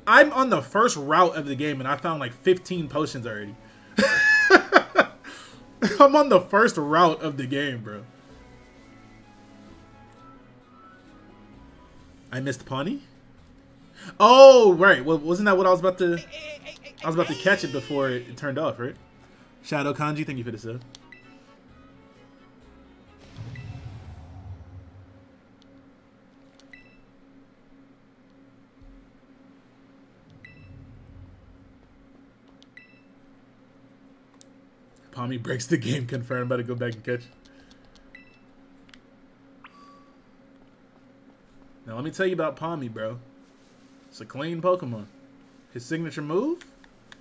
I'm on the first route of the game and I found like 15 potions already. <laughs> I'm on the first route of the game, bro. I missed Pawmi. Oh, right. Well, wasn't that what I was about to? I was about to catch it before it, it turned off, right? Shadow Kanji, thank you for the sub. Pawmi breaks the game. <laughs> Confirmed. To go back and catch. Now let me tell you about Pawmi, bro. It's a clean Pokemon. His signature move,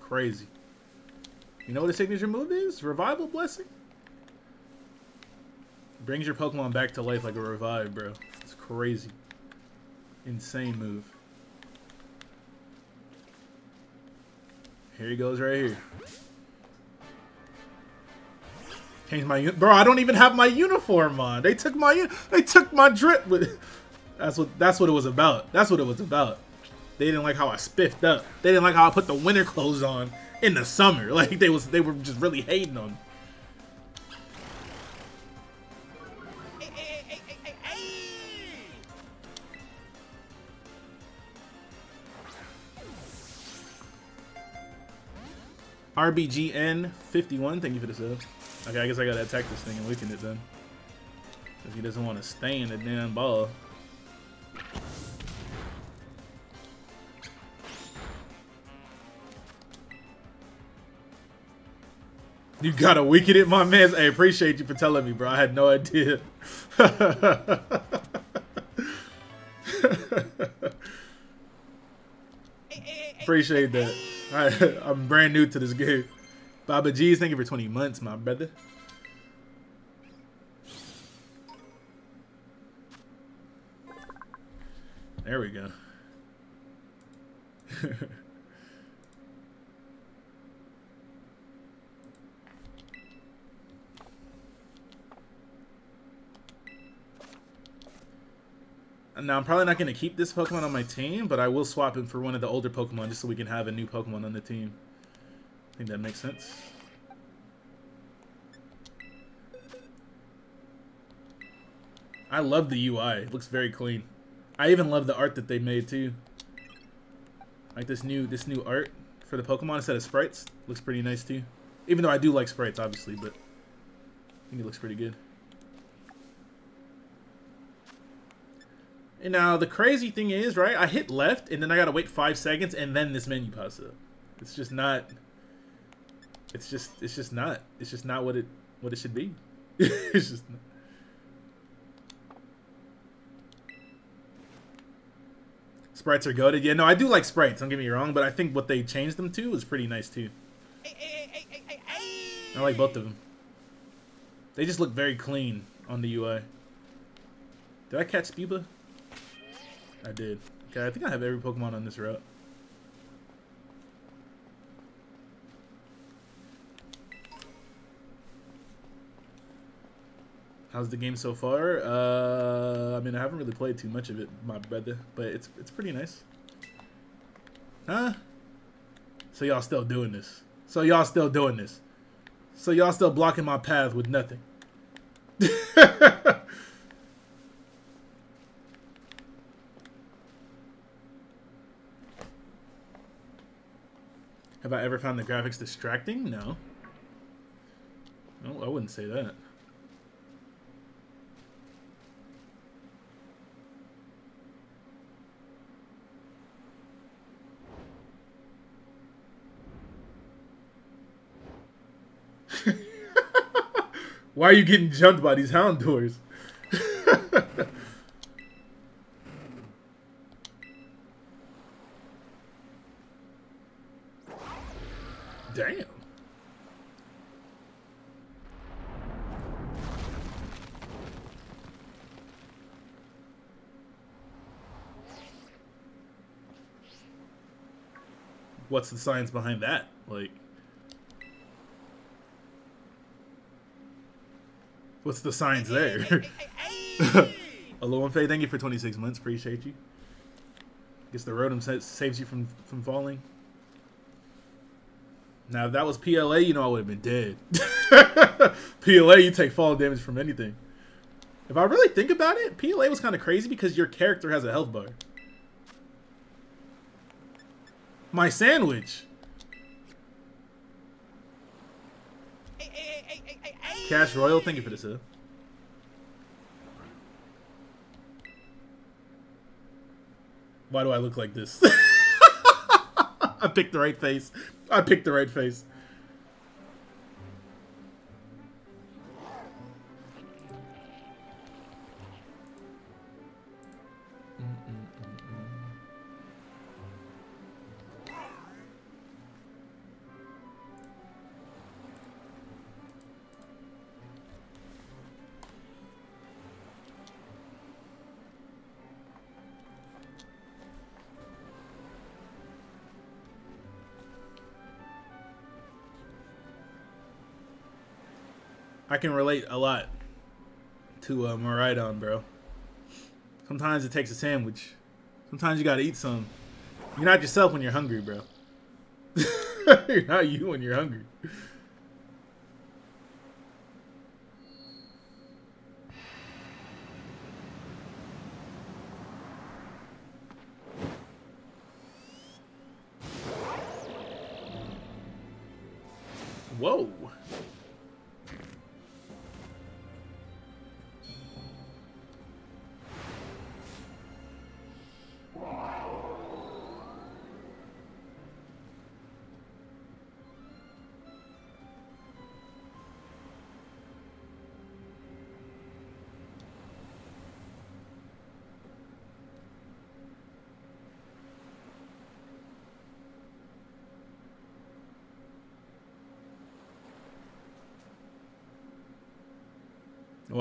crazy. You know what a signature move is? Revival Blessing. Brings your Pokemon back to life like a revive, bro. It's crazy. Insane move. Here he goes right here. Change my bro. I don't even have my uniform on. They took my they took my drip. With that's what that's what it was about. That's what it was about. They didn't like how I spiffed up. They didn't like how I put the winter clothes on in the summer. <laughs> Like they was they were just really hating on. me. RBGN51, thank you for the sub. Okay, I guess I gotta attack this thing and weaken it then. Because he doesn't want to stay in the damn ball. You gotta weaken it, my man. I appreciate you for telling me, bro. I had no idea. appreciate that. <laughs> I'm brand new to this game. Baba G's, thank you for 20 months, my brother. There we go. <laughs> Now, I'm probably not going to keep this Pokemon on my team, but I will swap him for one of the older Pokemon just so we can have a new Pokemon on the team. I think that makes sense. I love the UI. It looks very clean. I even love the art that they made too. Like this new this new art for the Pokemon instead of sprites. Looks pretty nice too. Even though I do like sprites obviously, but I think it looks pretty good. And now the crazy thing is, right? I hit left and then I gotta wait five seconds and then this menu pops up. It's just not it's just it's just not. It's just not what it what it should be. <laughs> it's just not. Sprites are goaded. Yeah, no, I do like sprites, don't get me wrong, but I think what they changed them to is pretty nice too. I like both of them. They just look very clean on the UI. Did I catch Spuba? I did. Okay, I think I have every Pokemon on this route. How's the game so far? Uh, I mean, I haven't really played too much of it, my brother, but it's it's pretty nice. Huh? So y'all still doing this? So y'all still doing this? So y'all still blocking my path with nothing? <laughs> Have I ever found the graphics distracting? No. No, I wouldn't say that. <laughs> Why are you getting jumped by these Houndours? Damn. <laughs> What's the science behind that? Like, what's the science there? Aloha <laughs> Faye, thank you for 26 months. Appreciate you. Guess the Rotom saves you from from falling. Now, if that was PLA, you know I would have been dead. <laughs> PLA, you take fall damage from anything. If If I really think about it, PLA was kind of crazy because your character has a health bar. My sandwich. Cash Royal, thank you for this. Uh. Why do I look like this? <laughs> I picked the right face. I picked the right face. I can relate a lot to uh, Miraidon, bro. Sometimes it takes a sandwich. Sometimes you gotta eat some. You're not yourself when you're hungry, bro. <laughs> you're not you when you're hungry.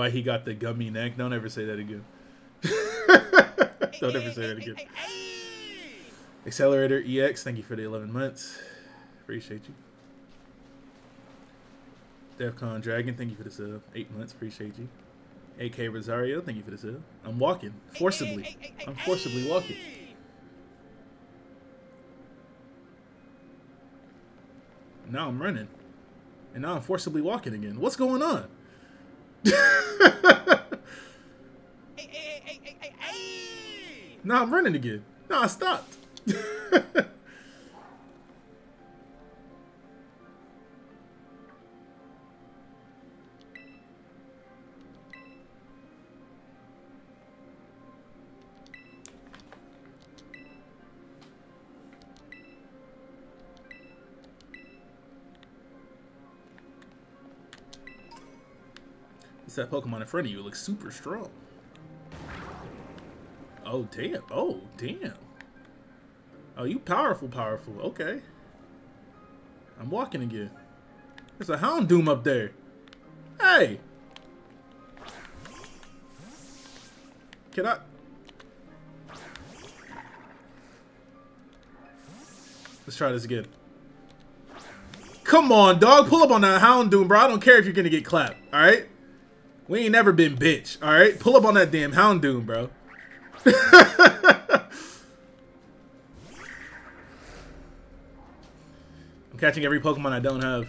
Why he got the gummy neck? Don't ever say that again. <laughs> Don't ever say that again. Accelerator EX, thank you for the 11 months. Appreciate you. Defcon Dragon, thank you for the sub. Eight months, appreciate you. AK Rosario, thank you for the sub. I'm walking forcibly. I'm forcibly walking. Now I'm running. And now I'm forcibly walking again. What's going on? <laughs> now I'm running again. No, I stopped. <laughs> It's that Pokemon in front of you. It looks super strong. Oh, damn. Oh, damn. Oh, you powerful, powerful. Okay. I'm walking again. There's a Houndoom up there. Hey! Can I... Let's try this again. Come on, dog. Pull up on that Houndoom, bro. I don't care if you're going to get clapped. All right? We ain't never been bitch. All right? Pull up on that damn Houndoom, bro. <laughs> I'm catching every Pokemon I don't have.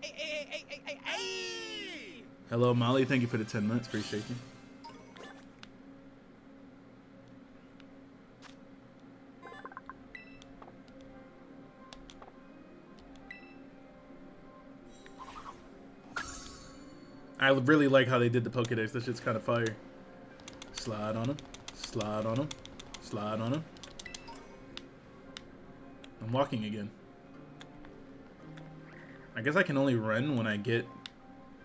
Hey, hey, hey, hey, hey, hey, hey. Hello, Molly. Thank you for the 10 months. Appreciate you. I really like how they did the Pokedex. That shit's kind of fire. Slide on him. Slide on him. Slide on him. I'm walking again. I guess I can only run when I get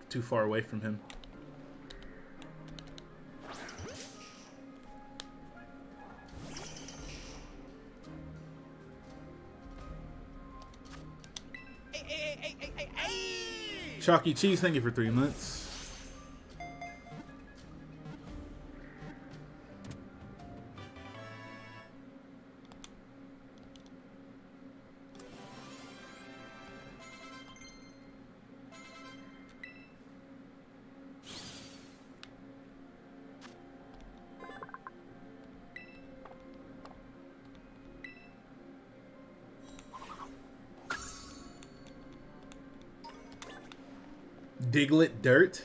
too far away from him. Chalky Cheese, thank you for three months. Dirt?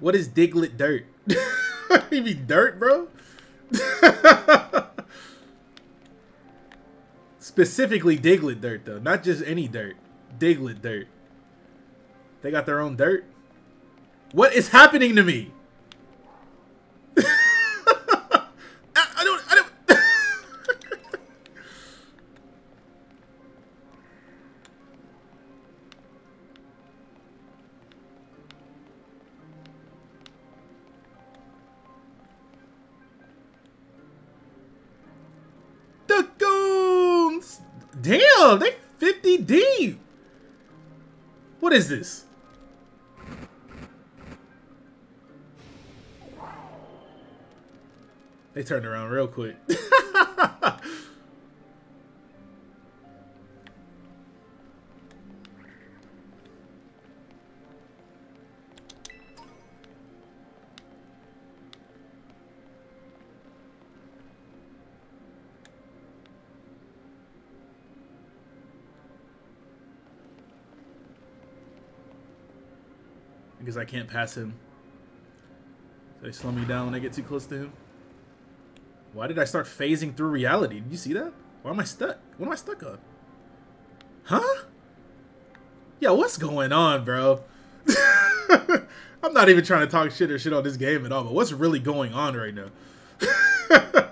What is Diglett dirt? <laughs> you mean dirt, bro? <laughs> Specifically Diglett dirt, though. Not just any dirt. Diglett dirt. They got their own dirt? What is happening to me? Is this? They turned around real quick. <laughs> because I can't pass him. So They slow me down when I get too close to him. Why did I start phasing through reality? Did you see that? Why am I stuck? What am I stuck on? Huh? Yeah, what's going on, bro? <laughs> I'm not even trying to talk shit or shit on this game at all, but what's really going on right now? <laughs>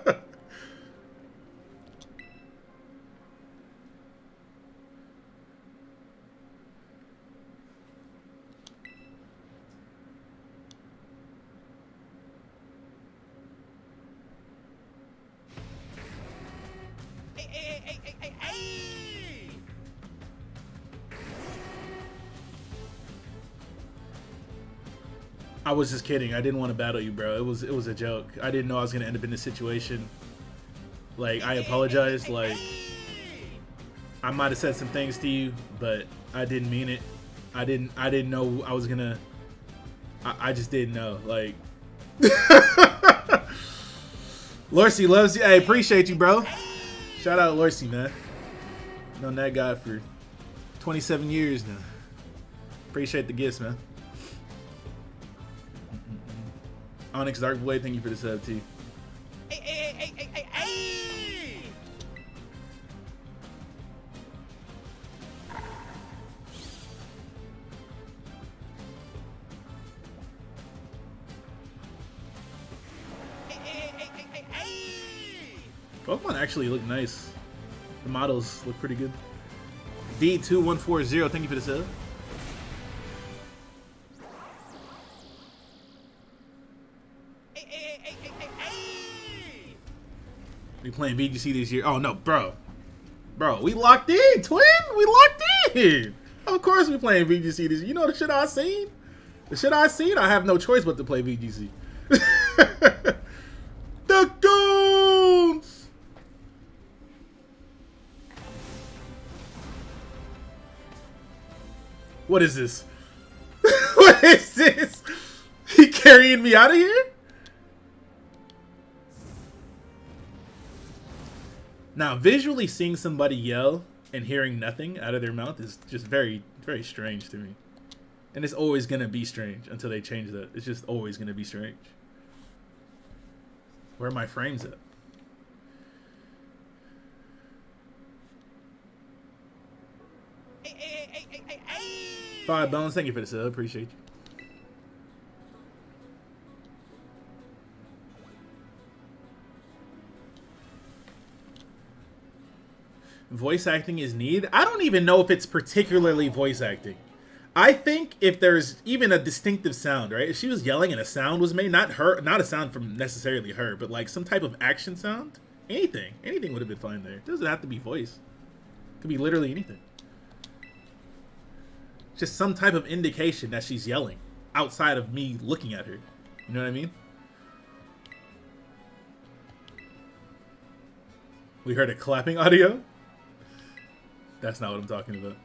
was just kidding. I didn't want to battle you, bro. It was it was a joke. I didn't know I was gonna end up in this situation. Like I apologize. Like I might have said some things to you, but I didn't mean it. I didn't I didn't know I was gonna. I, I just didn't know. Like. <laughs> Lorcy loves you. I appreciate you, bro. Shout out Lorcy, man. Known that guy for 27 years now. Appreciate the gifts, man. Onyx Dark Blade, thank you for the sub too. Pokemon actually look nice. The models look pretty good. D2140, thank you for the sub. Uh, playing VGC this year. Oh no, bro. Bro, we locked in, twin. We locked in. Of course we playing VGC this year. You know the shit I seen? The shit I seen, I have no choice but to play VGC. <laughs> the goons! What is this? <laughs> what is this? He carrying me out of here? Now, visually seeing somebody yell and hearing nothing out of their mouth is just very, very strange to me. And it's always going to be strange until they change that. It's just always going to be strange. Where are my frames at? Five bones, thank you for the sub. Appreciate you. Voice acting is needed. I don't even know if it's particularly voice acting. I think if there's even a distinctive sound, right? If she was yelling and a sound was made, not her, not a sound from necessarily her, but like some type of action sound, anything, anything would have been fine there. It doesn't have to be voice. It could be literally anything. Just some type of indication that she's yelling outside of me looking at her. You know what I mean? We heard a clapping <laughs> audio. That's not what I'm talking about.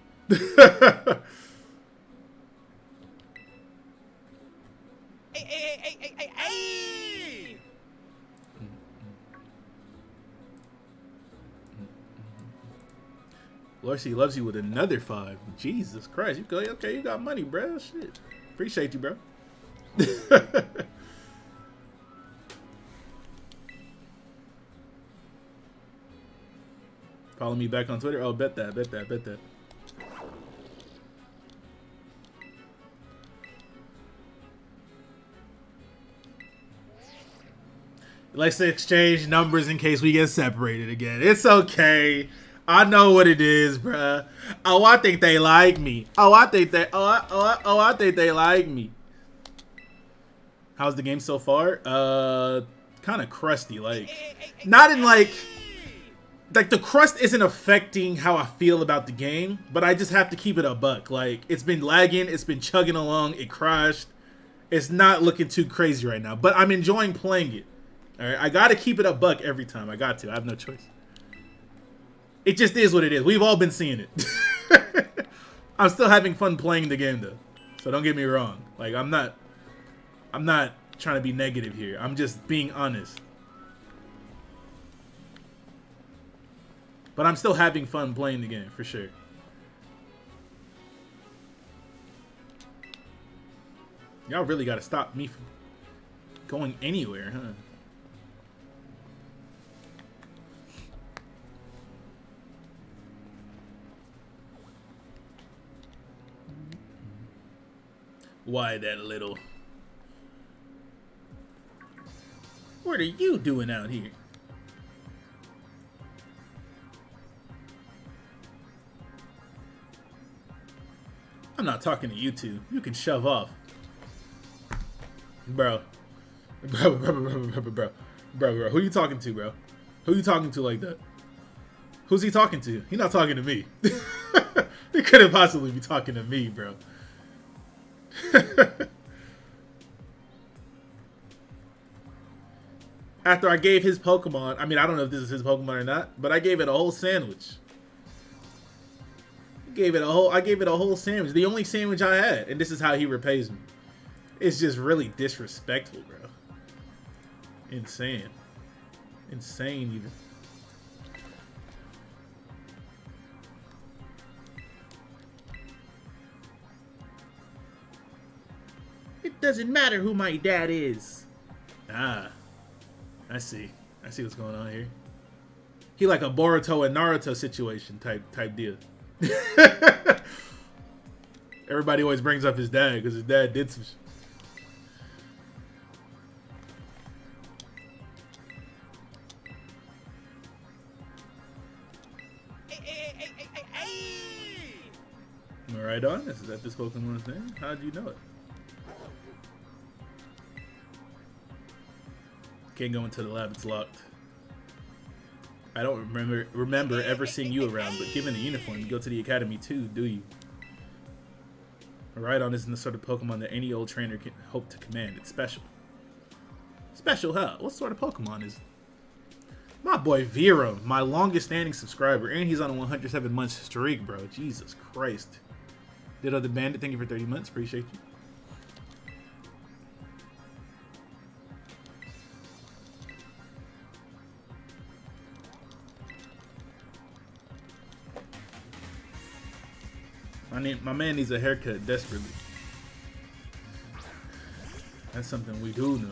Hey, hey, hey, hey, hey, hey! Lorcy loves you with another five. Jesus Christ. You go, okay, you got money, bro. Shit. Appreciate you, bro. <laughs> Follow me back on Twitter. Oh, bet that, bet that, bet that. likes to exchange numbers in case we get separated again. It's okay. I know what it is, bruh. Oh, I think they like me. Oh, I think they. Oh, I, oh, oh, I think they like me. How's the game so far? Uh, kind of crusty. Like, not in like, like the crust isn't affecting how I feel about the game, but I just have to keep it a buck. Like, it's been lagging. It's been chugging along. It crashed. It's not looking too crazy right now, but I'm enjoying playing it. All right, I got to keep it a buck every time. I got to. I have no choice. It just is what it is. We've all been seeing it. <laughs> I'm still having fun playing the game though. So don't get me wrong. Like I'm not I'm not trying to be negative here. I'm just being honest. But I'm still having fun playing the game for sure. Y'all really got to stop me from going anywhere, huh? Why that little? What are you doing out here? I'm not talking to you two. You can shove off. <laughs> Bro. Bro, bro, bro, bro, bro, bro. Bro. Who you talking to, bro? Who are you talking to like that? Who's he talking to? He not talking to me. <laughs> he couldn't possibly be talking to me, bro. <laughs> After I gave his Pokemon, I mean, I don't know if this is his Pokemon or not, but I gave it a whole sandwich. Gave it a whole, I gave it a whole sandwich. The only sandwich I had, and this is how he repays me. It's just really disrespectful, bro. Insane. Insane, even. It doesn't matter who my dad is. Ah. I see. I see what's going on here. He like a Boruto and Naruto situation type type deal. <laughs> Everybody always brings up his dad because his dad did some. Right, on. Is that this Pokemon's name? How do you know it? Can't go into the lab, it's locked. I don't remember remember ever seeing you around, but given the uniform, you go to the academy too, do you? Miraidon isn't the sort of Pokemon that any old trainer can hope to command. It's special. Special, huh? What sort of Pokemon is My boy Vera, my longest standing subscriber, and he's on a 107 month streak, bro. Jesus Christ. Ditto the Bandit, thank you for 30 months. Appreciate you. I need my man needs a haircut desperately. That's something we do know.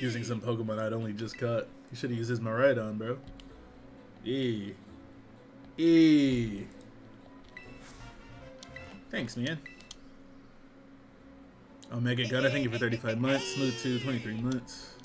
Using some Pokemon I'd only just caught. You should have used his Miraidon, bro. E. E. Thanks, man. Omega Gunna, thank you for 35 months. Smooth 2, 23 months.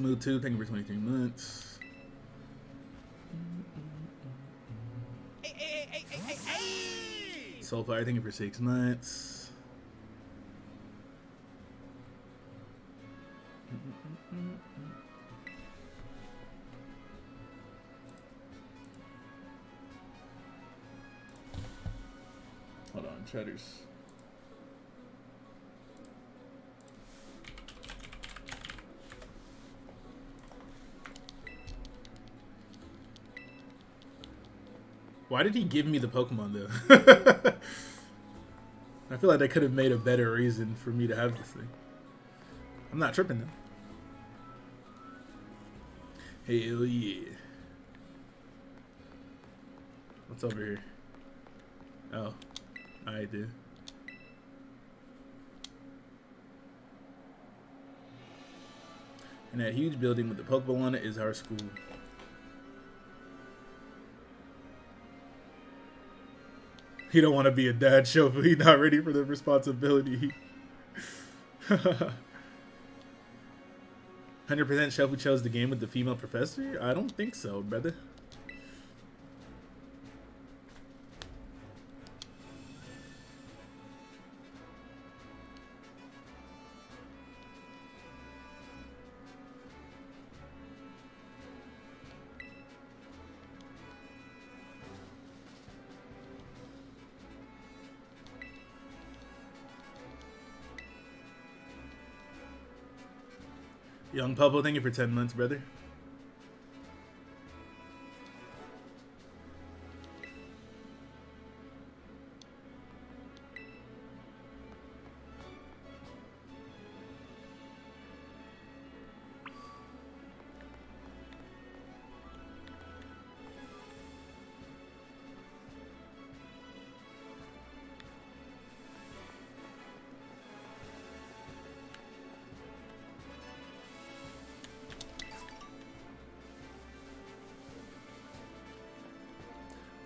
Smooth 2, thank you for 23 months. Hey, hey, hey, hey, hey, hey. Soulfire, thank you for 6 months. Hold on, Cheddars. Why did he give me the Pokemon though? <laughs> I feel like they could have made a better reason for me to have this thing. I'm not tripping though. Hell yeah. What's over here? Oh, I do. And that huge building with the Pokeball on it is our school. He don't want to be a dad show, but he's not ready for the responsibility. <laughs> Hundred percent Shofu chose the game with the female professor? I don't think so, brother. Young Pablo, thank you for 10 months, brother.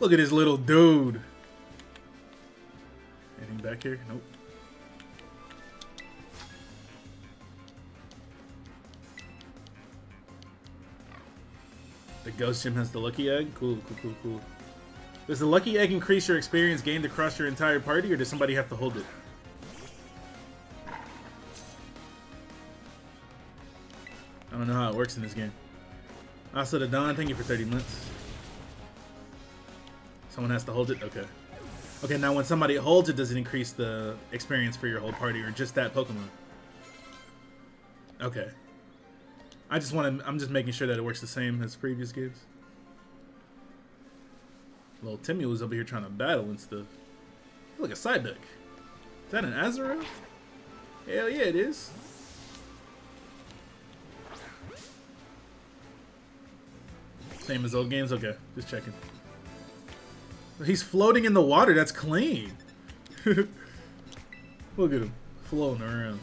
Look at this little dude. Anything back here? Nope. The ghost gym has the lucky egg? Cool, cool, cool, cool. Does the lucky egg increase your experience gained across your entire party, or does somebody have to hold it? I don't know how it works in this game. Also, the Dawn, thank you for 30 months. Someone has to hold it? Okay. Okay, now when somebody holds it, does it increase the experience for your whole party, or just that Pokemon? Okay. I just want to, I'm just making sure that it works the same as previous games. Little Timmy was over here trying to battle and stuff. Look, a side deck. Is that an Azura? Hell yeah, it is. Same as old games? Okay, just checking. He's floating in the water. That's clean. <laughs> Look at him floating around.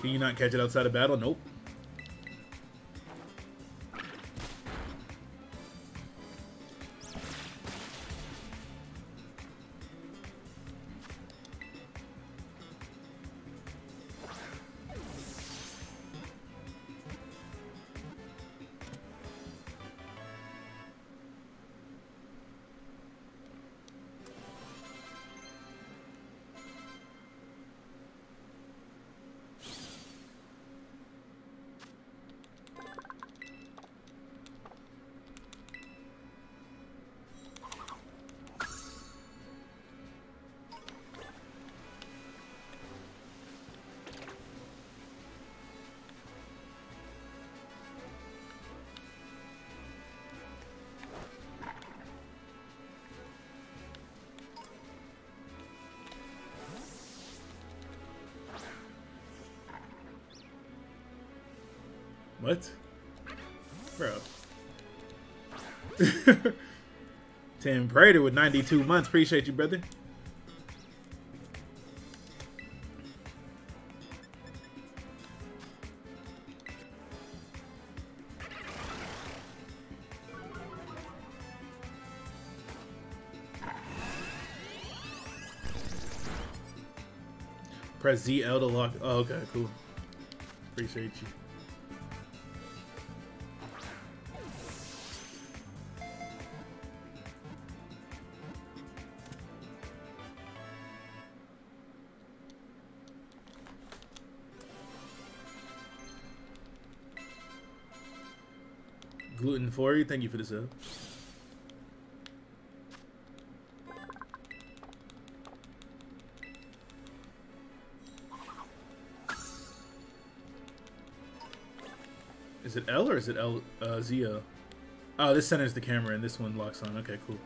Can you not catch it outside of battle? Nope. Tim Prater with 92 months. Appreciate you, brother. Press ZL to lock. Oh, okay, cool. Appreciate you. Thank you for the sub. Is it L or is it L uh, Zio? Oh, this centers the camera and this one locks on. Okay, cool.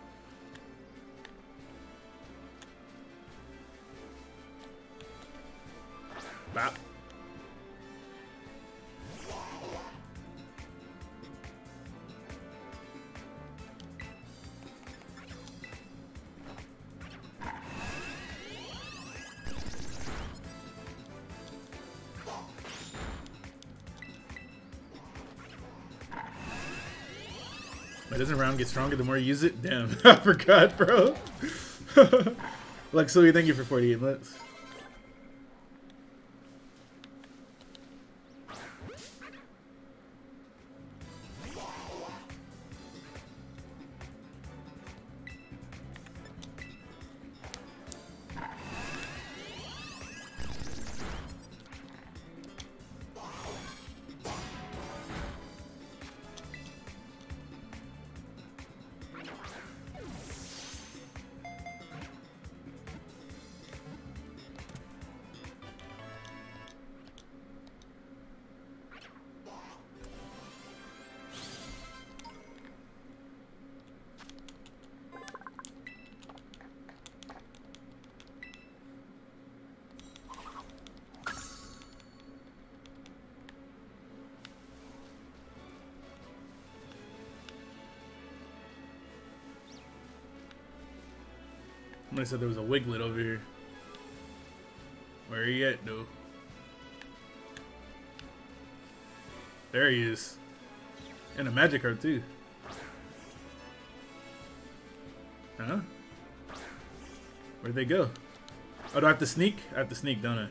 Get stronger the more you use it? Damn, <laughs> I forgot, bro. <laughs> like, so thank you for 48 months. Somebody said there was a Wiglett over here. Where he at, though? There he is. And a Magikarp, too. Huh? Where'd they go? Oh, do I have to sneak? I have to sneak, don't I?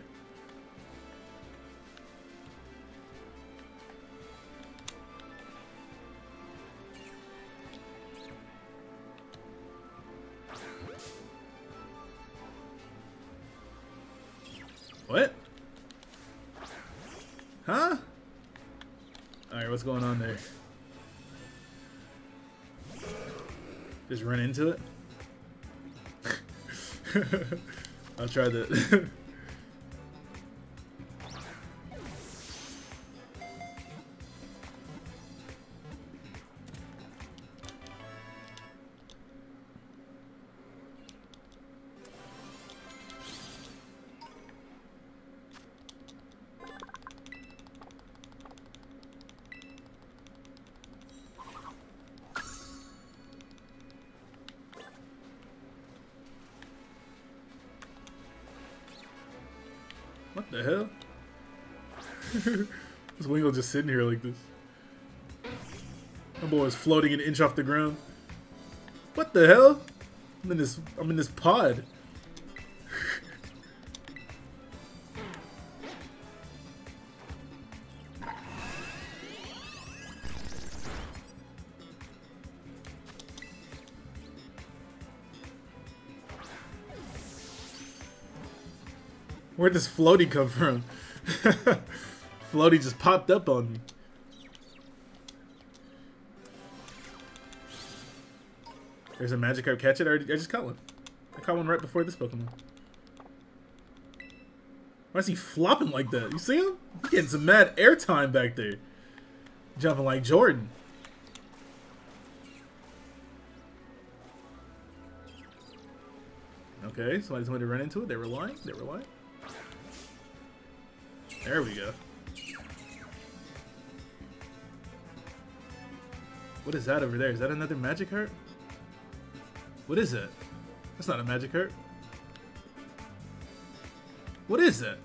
Into it? <laughs> I'll try that. <laughs> sitting here like this. My boy is floating an inch off the ground. What the hell? I'm in this I'm in this pod. Where'd this floaty come from? <laughs> floaty just popped up on me. There's a Magikarp. Catch it. I, already, I just caught one. I caught one right before this Pokemon. Why is he flopping like that? You see him? He getting some mad airtime back there. Jumping like Jordan. Okay, somebody's going to run into it. They were lying. They were lying. There we go. What is that over there? Is that another Magikarp? What is that? That's not a Magikarp. What is that?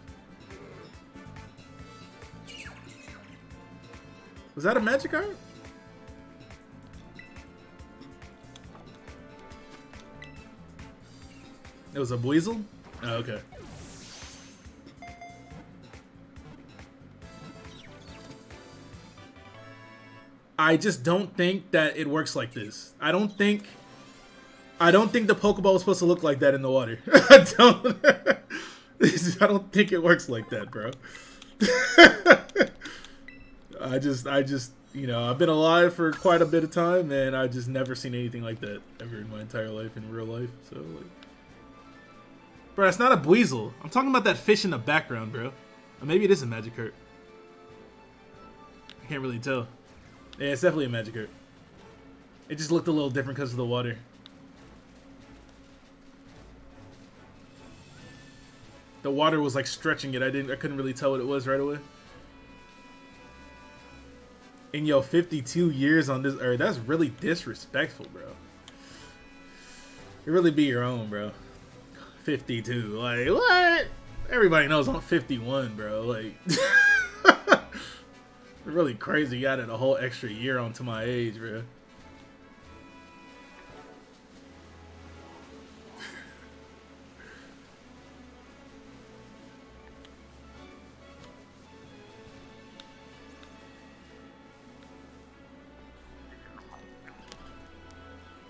Was that a Magikarp? It was a weasel? Oh, okay. I just don't think that it works like this. I don't think I don't think the Pokeball was supposed to look like that in the water. <laughs> I don't <laughs> I don't think it works like that, bro. <laughs> I just I just you know, I've been alive for quite a bit of time and I've just never seen anything like that ever in my entire life in real life. So like Bro, that's not a Buizel. I'm talking about that fish in the background, bro. Or maybe it is a Magikarp. I can't really tell. Yeah, it's definitely a Magikarp. It just looked a little different because of the water. The water was like stretching it. I didn't. I couldn't really tell what it was right away. In yo, 52 years on this earth, that's really disrespectful, bro. You really be your own, bro. 52, like what? Everybody knows I'm 51, bro. Like. <laughs> really crazy. You added a whole extra year onto my age, bro.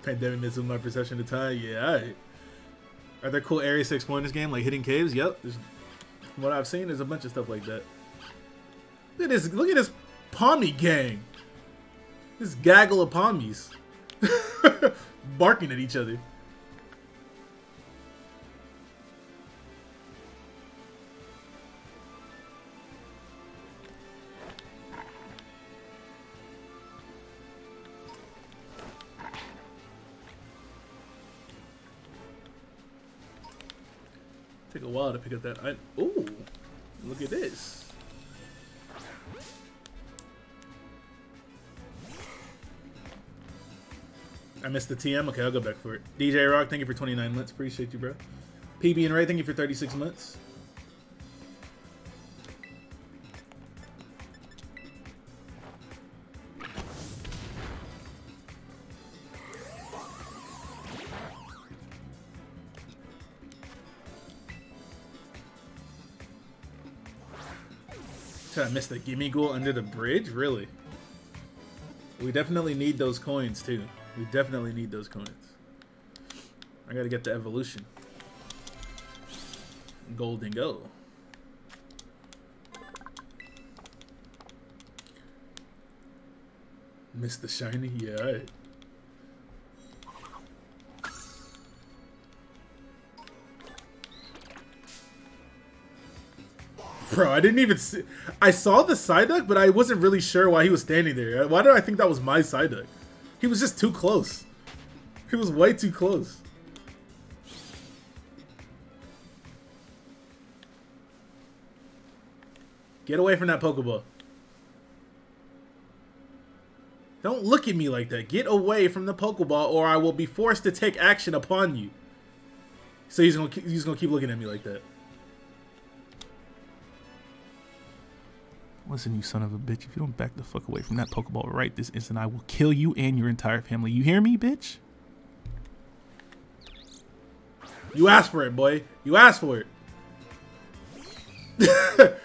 Pandemic missed my perception of time. Yeah. Are there cool Area 6 pointers game like Hidden Caves? Yep. There's, from what I've seen, there's a bunch of stuff like that. Look at this. Look at this Pawmi gang. This gaggle of Pawmis. <laughs> Barking at each other. Take a while to pick up that. I, ooh, look at this. I missed the TM. Okay, I'll go back for it. DJ Rock, thank you for 29 months. Appreciate you, bro. PB and Ray, thank you for 36 months. I missed the Gimmighoul under the bridge? Really? We definitely need those coins, too. We definitely need those coins. I gotta get the evolution. Gholdengo. Miss the shiny? Yeah, alright. Bro, I didn't even see. I saw the Psyduck, but I wasn't really sure why he was standing there. Why did I think that was my Psyduck? He was just too close. He was way too close. Get away from that Pokeball. Don't look at me like that. Get away from the Pokeball or I will be forced to take action upon you. So he's gonna he's gonna keep looking at me like that. Listen, you son of a bitch. If you don't back the fuck away from that Pokeball right this instant, I will kill you and your entire family. You hear me, bitch? You asked for it, boy. You asked for it. <laughs>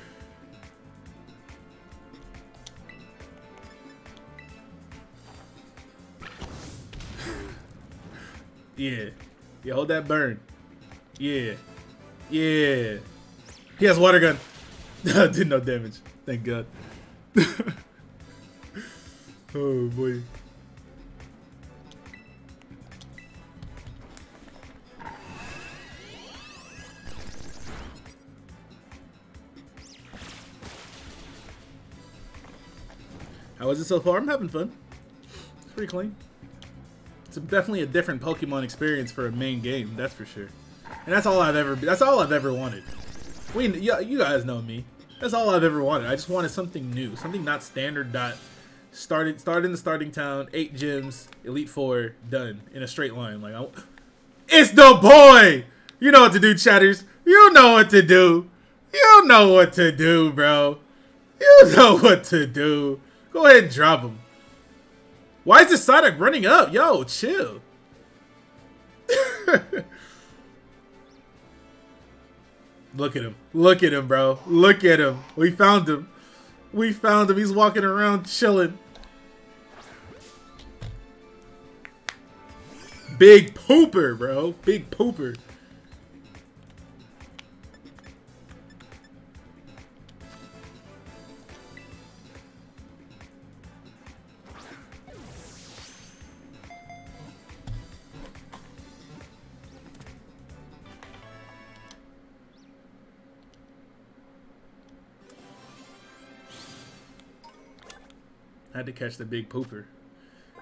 yeah. Yeah, hold that burn. Yeah. Yeah. He has water gun. <laughs> Did no damage. Thank God. <laughs> oh boy. How is it so far? I'm having fun. It's pretty clean. It's definitely a different Pokemon experience for a main game, that's for sure. And that's all I've ever. That's all I've ever wanted. We, you guys know me. That's all I've ever wanted. I just wanted something new, something not standard. Dot, Started started in the starting town, eight gyms, Elite Four, done in a straight line. Like, I, it's the boy. You know what to do, chatters. You know what to do. You know what to do, bro. You know what to do. Go ahead and drop him. Why is the Sonic running up? Yo, chill. <laughs> Look at him. Look at him, bro. Look at him. We found him. We found him. He's walking around chilling. Big pooper, bro. Big pooper. Had to catch the big pooper.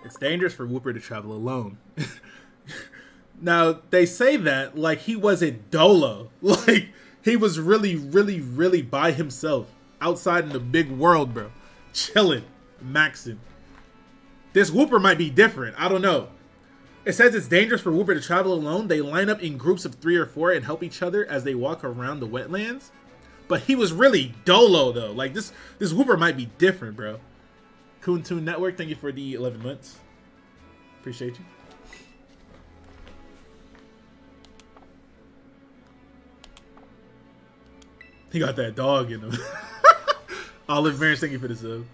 It's dangerous for Wooper to travel alone. <laughs> now, they say that like he wasn't Dolo. <laughs> Like, he was really, really, really by himself outside in the big world, bro. Chilling, maxing. This Wooper might be different. I don't know. It says it's dangerous for Wooper to travel alone. They line up in groups of three or four and help each other as they walk around the wetlands. But he was really Dolo, though. Like, this, this Wooper might be different, bro. Toon Network, thank you for the 11 months. Appreciate you. He got that dog in him. <laughs> Olive Barons, thank you for the sub.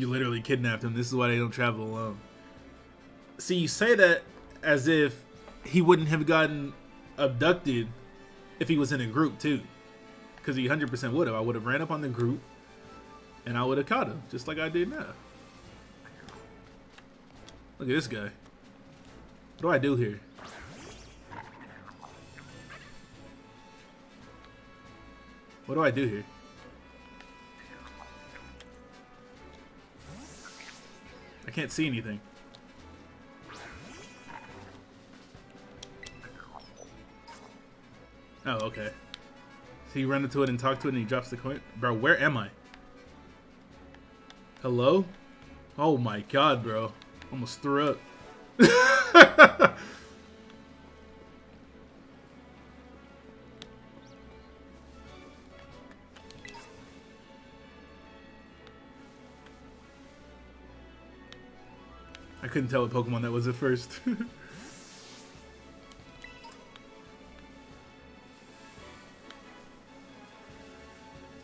You literally kidnapped him. This is why they don't travel alone. See, you say that as if he wouldn't have gotten abducted if he was in a group too. Because he 100% would have. I would have ran up on the group and I would have caught him, just like I did now. Look at this guy. What do I do here? What do I do here? I can't see anything. Oh, okay. So you run into it and talk to it and he drops the coin? Bro, where am I? Hello? Oh my god, bro. Almost threw up. <laughs> couldn't tell what Pokemon that was at first. <laughs>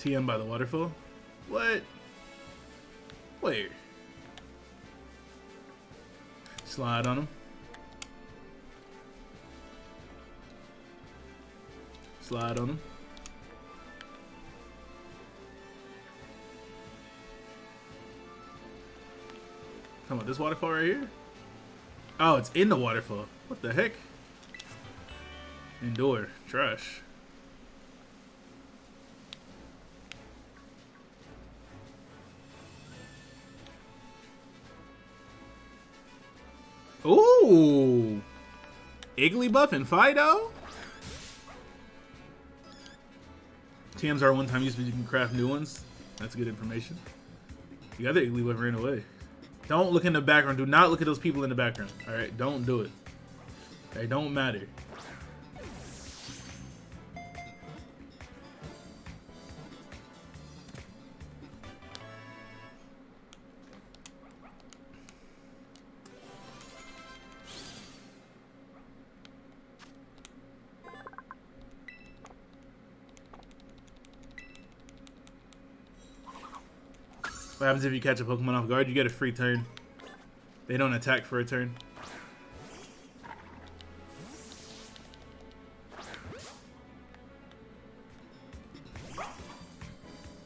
TM by the waterfall? What? Where? Slide on him. Slide on him. Come on, this waterfall right here? Oh, it's in the waterfall. What the heck? Indoor. Trash. Ooh! Igglybuff and Fidough? TMs are one time used, but you can craft new ones. That's good information. The other Igglybuff ran away. Don't look in the background. Do not look at those people in the background. Alright, don't do it. They don't matter. What happens if you catch a Pokemon off guard? You get a free turn. They don't attack for a turn.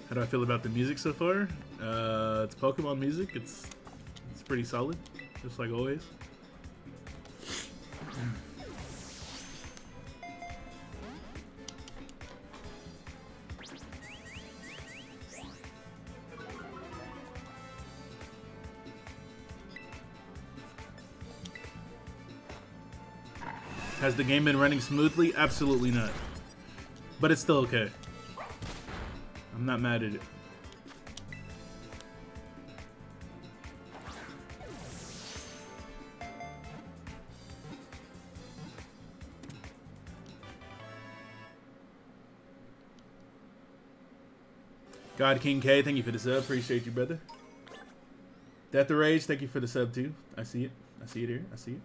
How do I feel about the music so far? Uh, it's Pokemon music. It's it's pretty solid, just like always. The game been running smoothly? Absolutely not. But it's still okay. I'm not mad at it. God King K, thank you for the sub. Appreciate you, brother. Death the Rage, thank you for the sub too. I see it. I see it here. I see it.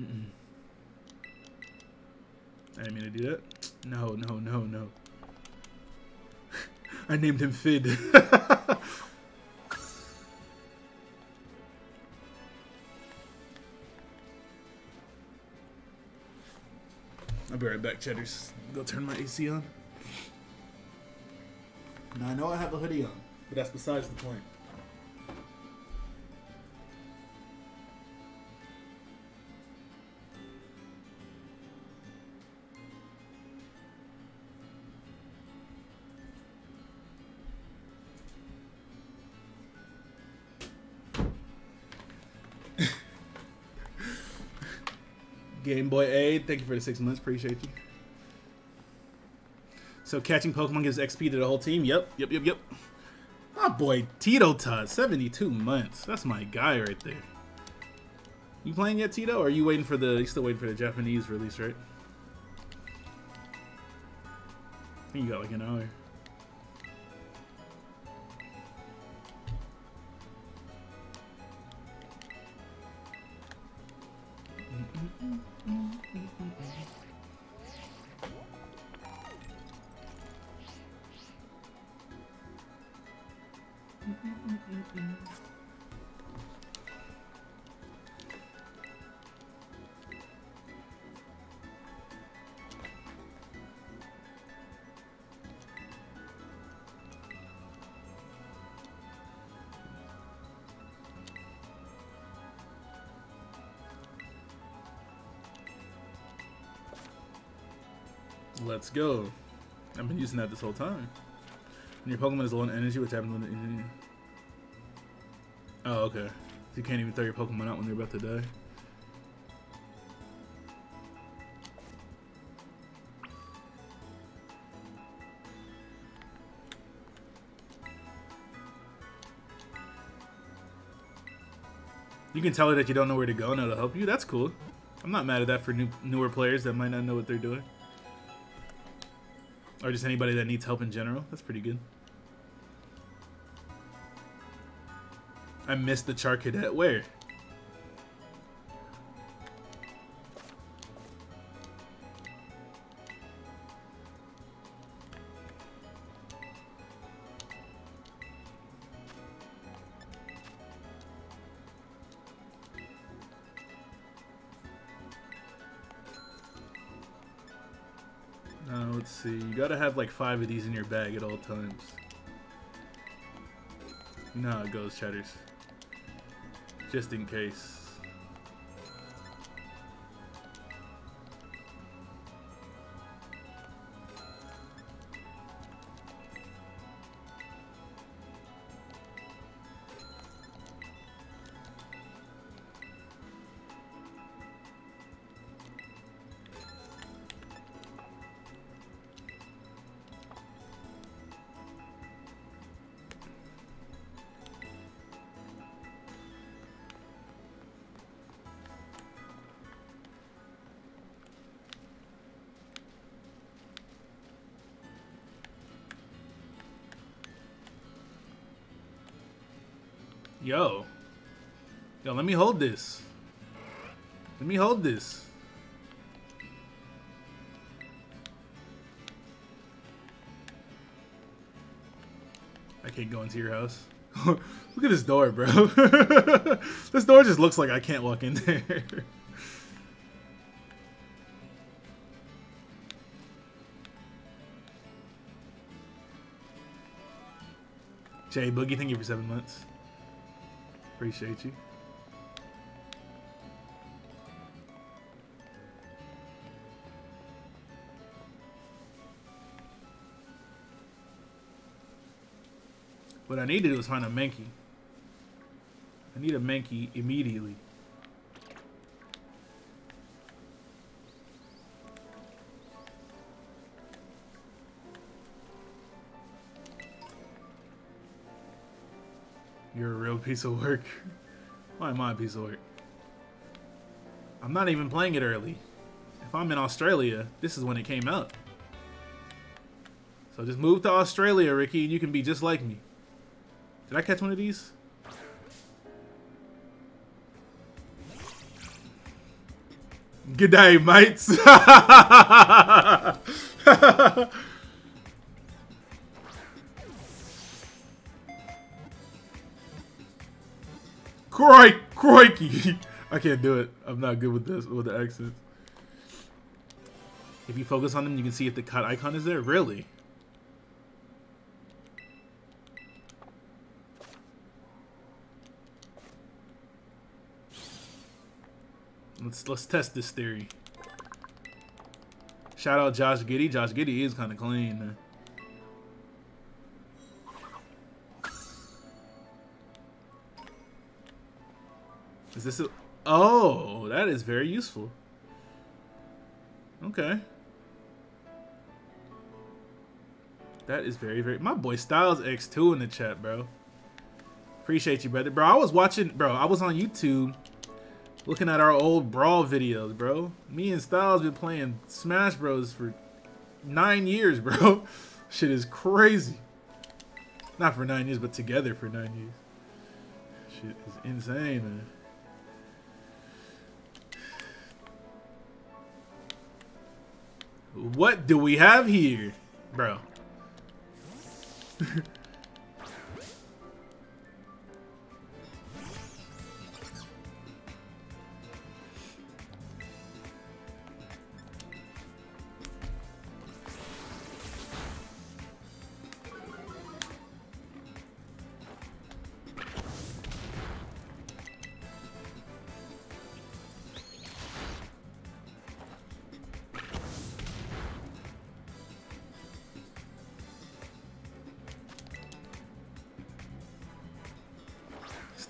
Mm -mm. I didn't mean to do that. No, no, no, no. <laughs> I named him Fid. <laughs> I'll be right back, Cheddars. Go turn my AC on. Now I know I have a hoodie on, but that's besides the point. Game Boy A, thank you for the six months. Appreciate you. So catching Pokemon gives XP to the whole team. Yep, yep, yep, yep. Oh boy, Tito Todd, 72 months. That's my guy right there. You playing yet, Tito? Or are you waiting for the? You still waiting for the Japanese release, right? I think you got like an hour. Let's go. I've been using that this whole time. When your Pokemon is low on energy, which happens when. Oh, okay. So you can't even throw your Pokemon out when they're about to die. You can tell her that you don't know where to go and it'll help you. That's cool. I'm not mad at that for new, newer players that might not know what they're doing. Or just anybody that needs help in general. That's pretty good. I missed the Charcadet. Where? Like five of these in your bag at all times. How it goes, Chatters. Just in case. Me hold this. Let me hold this. I can't go into your house. <laughs> Look at this door, bro. <laughs> this door just looks like I can't walk in there. <laughs> Jay Boogie, thank you for seven months. Appreciate you. What I need to do is find a Mankey. I need a Mankey immediately. You're a real piece of work. <laughs> Why am I a piece of work? I'm not even playing it early. If I'm in Australia, this is when it came out. So just move to Australia, Ricky, and you can be just like me. Did I catch one of these? Good day, mates. <laughs> Crike, crikey. <laughs> I can't do it. I'm not good with this, with the accents. If you focus on them, you can see if the cut icon is there. Really? Let's let's test this theory. Shout out Josh Giddey. Josh Giddey is kind of clean. Man. Is this a... Oh, that is very useful. Okay. That is very, very... My boy Styles X2 in the chat, bro. Appreciate you, brother. Bro, I was watching... Bro, I was on YouTube looking at our old Brawl videos, bro. Me and Styles been playing Smash Bros. for nine years, <laughs> bro. Shit is crazy. Not for nine years, but together for nine years. Shit is insane, man. What do we have here? Bro. <laughs>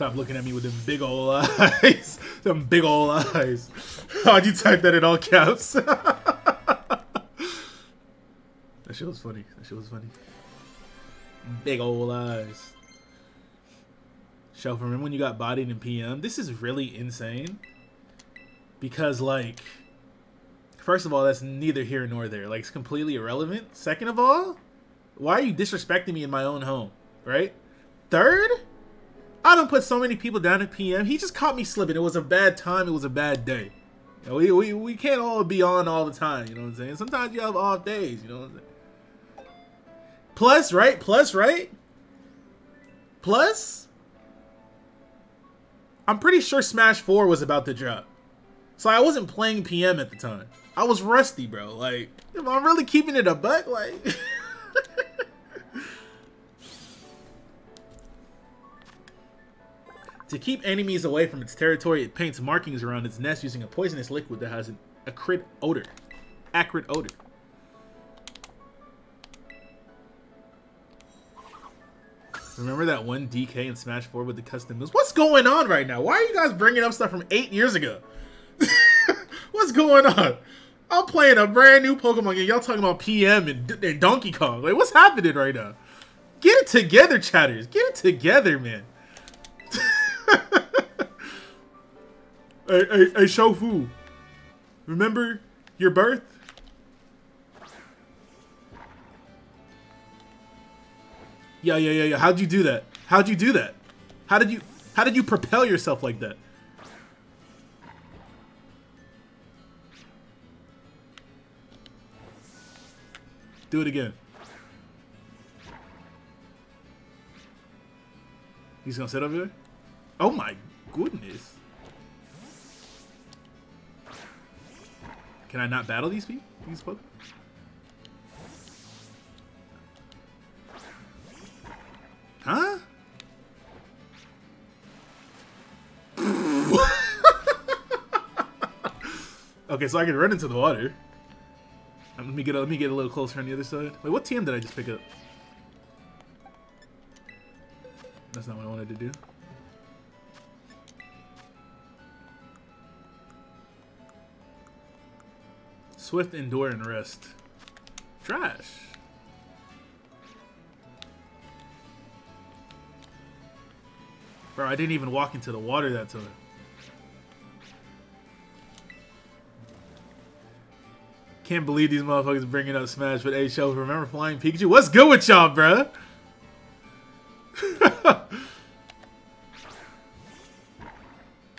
Stop looking at me with them big ol' <laughs> eyes. them big ol' eyes. How'd you type that in all caps? <laughs> that shit was funny. That shit was funny. Big ol' eyes. Shelf, remember when you got bodied in PM? This is really insane. Because, like, first of all, that's neither here nor there. Like, it's completely irrelevant. Second of all, why are you disrespecting me in my own home? Right? Third, Put so many people down at PM. He just caught me slipping. It was a bad time. It was a bad day. You know, we, we, we can't all be on all the time. You know what I'm saying? Sometimes you have off days. You know what I'm saying? Plus, right? Plus, right? Plus, I'm pretty sure Smash 4 was about to drop. So I wasn't playing PM at the time. I was rusty, bro. Like, I'm really keeping it a buck, like... <laughs> To keep enemies away from its territory, it paints markings around its nest using a poisonous liquid that has an acrid odor. Acrid odor. Remember that one DK in Smash 4 with the custom moves? What's going on right now? Why are you guys bringing up stuff from eight years ago? <laughs> What's going on? I'm playing a brand new Pokemon game. Y'all talking about PM and, and Donkey Kong. Like, what's happening right now? Get it together, chatters. Get it together, man. Hey, hey, hey, Shofu. Remember your birth? Yeah, yeah, yeah, yeah. How'd you do that? How'd you do that? How did you how did you propel yourself like that? Do it again. He's gonna sit over there? Oh my goodness. Can I not battle these people? These Pokemon? Huh? <laughs> okay, so I can run into the water. Um, let me get a, let me get a little closer on the other side. Wait, what TM did I just pick up? That's not what I wanted to do. Swift, endure, and rest. Trash. Bro, I didn't even walk into the water that time. Can't believe these motherfuckers bringing up Smash, but hey, show remember Flying Pikachu? What's good with y'all, bruh? <laughs>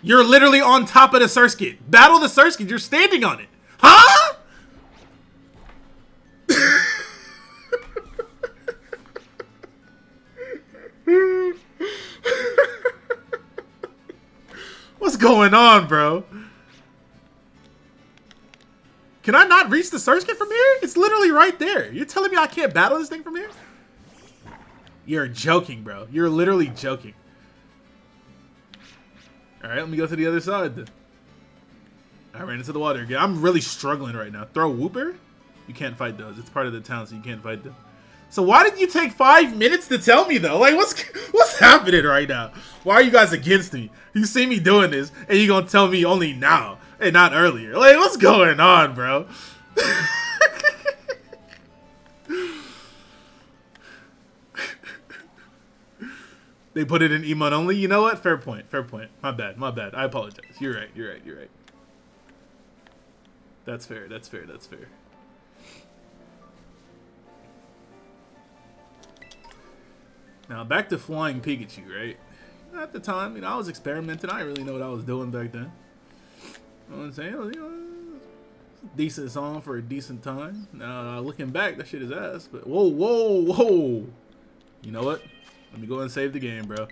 You're literally on top of the Surskit. Battle the Surskit. You're standing on it. Huh? Going on, bro? Can I not reach the Surskit from here? It's literally right there. You're telling me I can't battle this thing from here? You're joking, bro. You're literally joking. Alright, let me go to the other side. I ran into the water again. I'm really struggling right now. Throw Wooper? You can't fight those. It's part of the town, so you can't fight them. So why did you take five minutes to tell me though? Like what's <laughs> what's happening right now? Why are you guys against me? You see me doing this, and you gonna tell me only now and not earlier? Like what's going on, bro? <laughs> they put it in emote only. You know what? Fair point. Fair point. My bad. My bad. I apologize. You're right. You're right. You're right. That's fair. That's fair. That's fair. Now back to flying Pikachu, right? At the time, you know, I was experimenting. I didn't really know what I was doing back then. You know what I'm saying? You know, decent song for a decent time. Now looking back, that shit is ass. But whoa, whoa, whoa! You know what? Let me go and save the game, bro.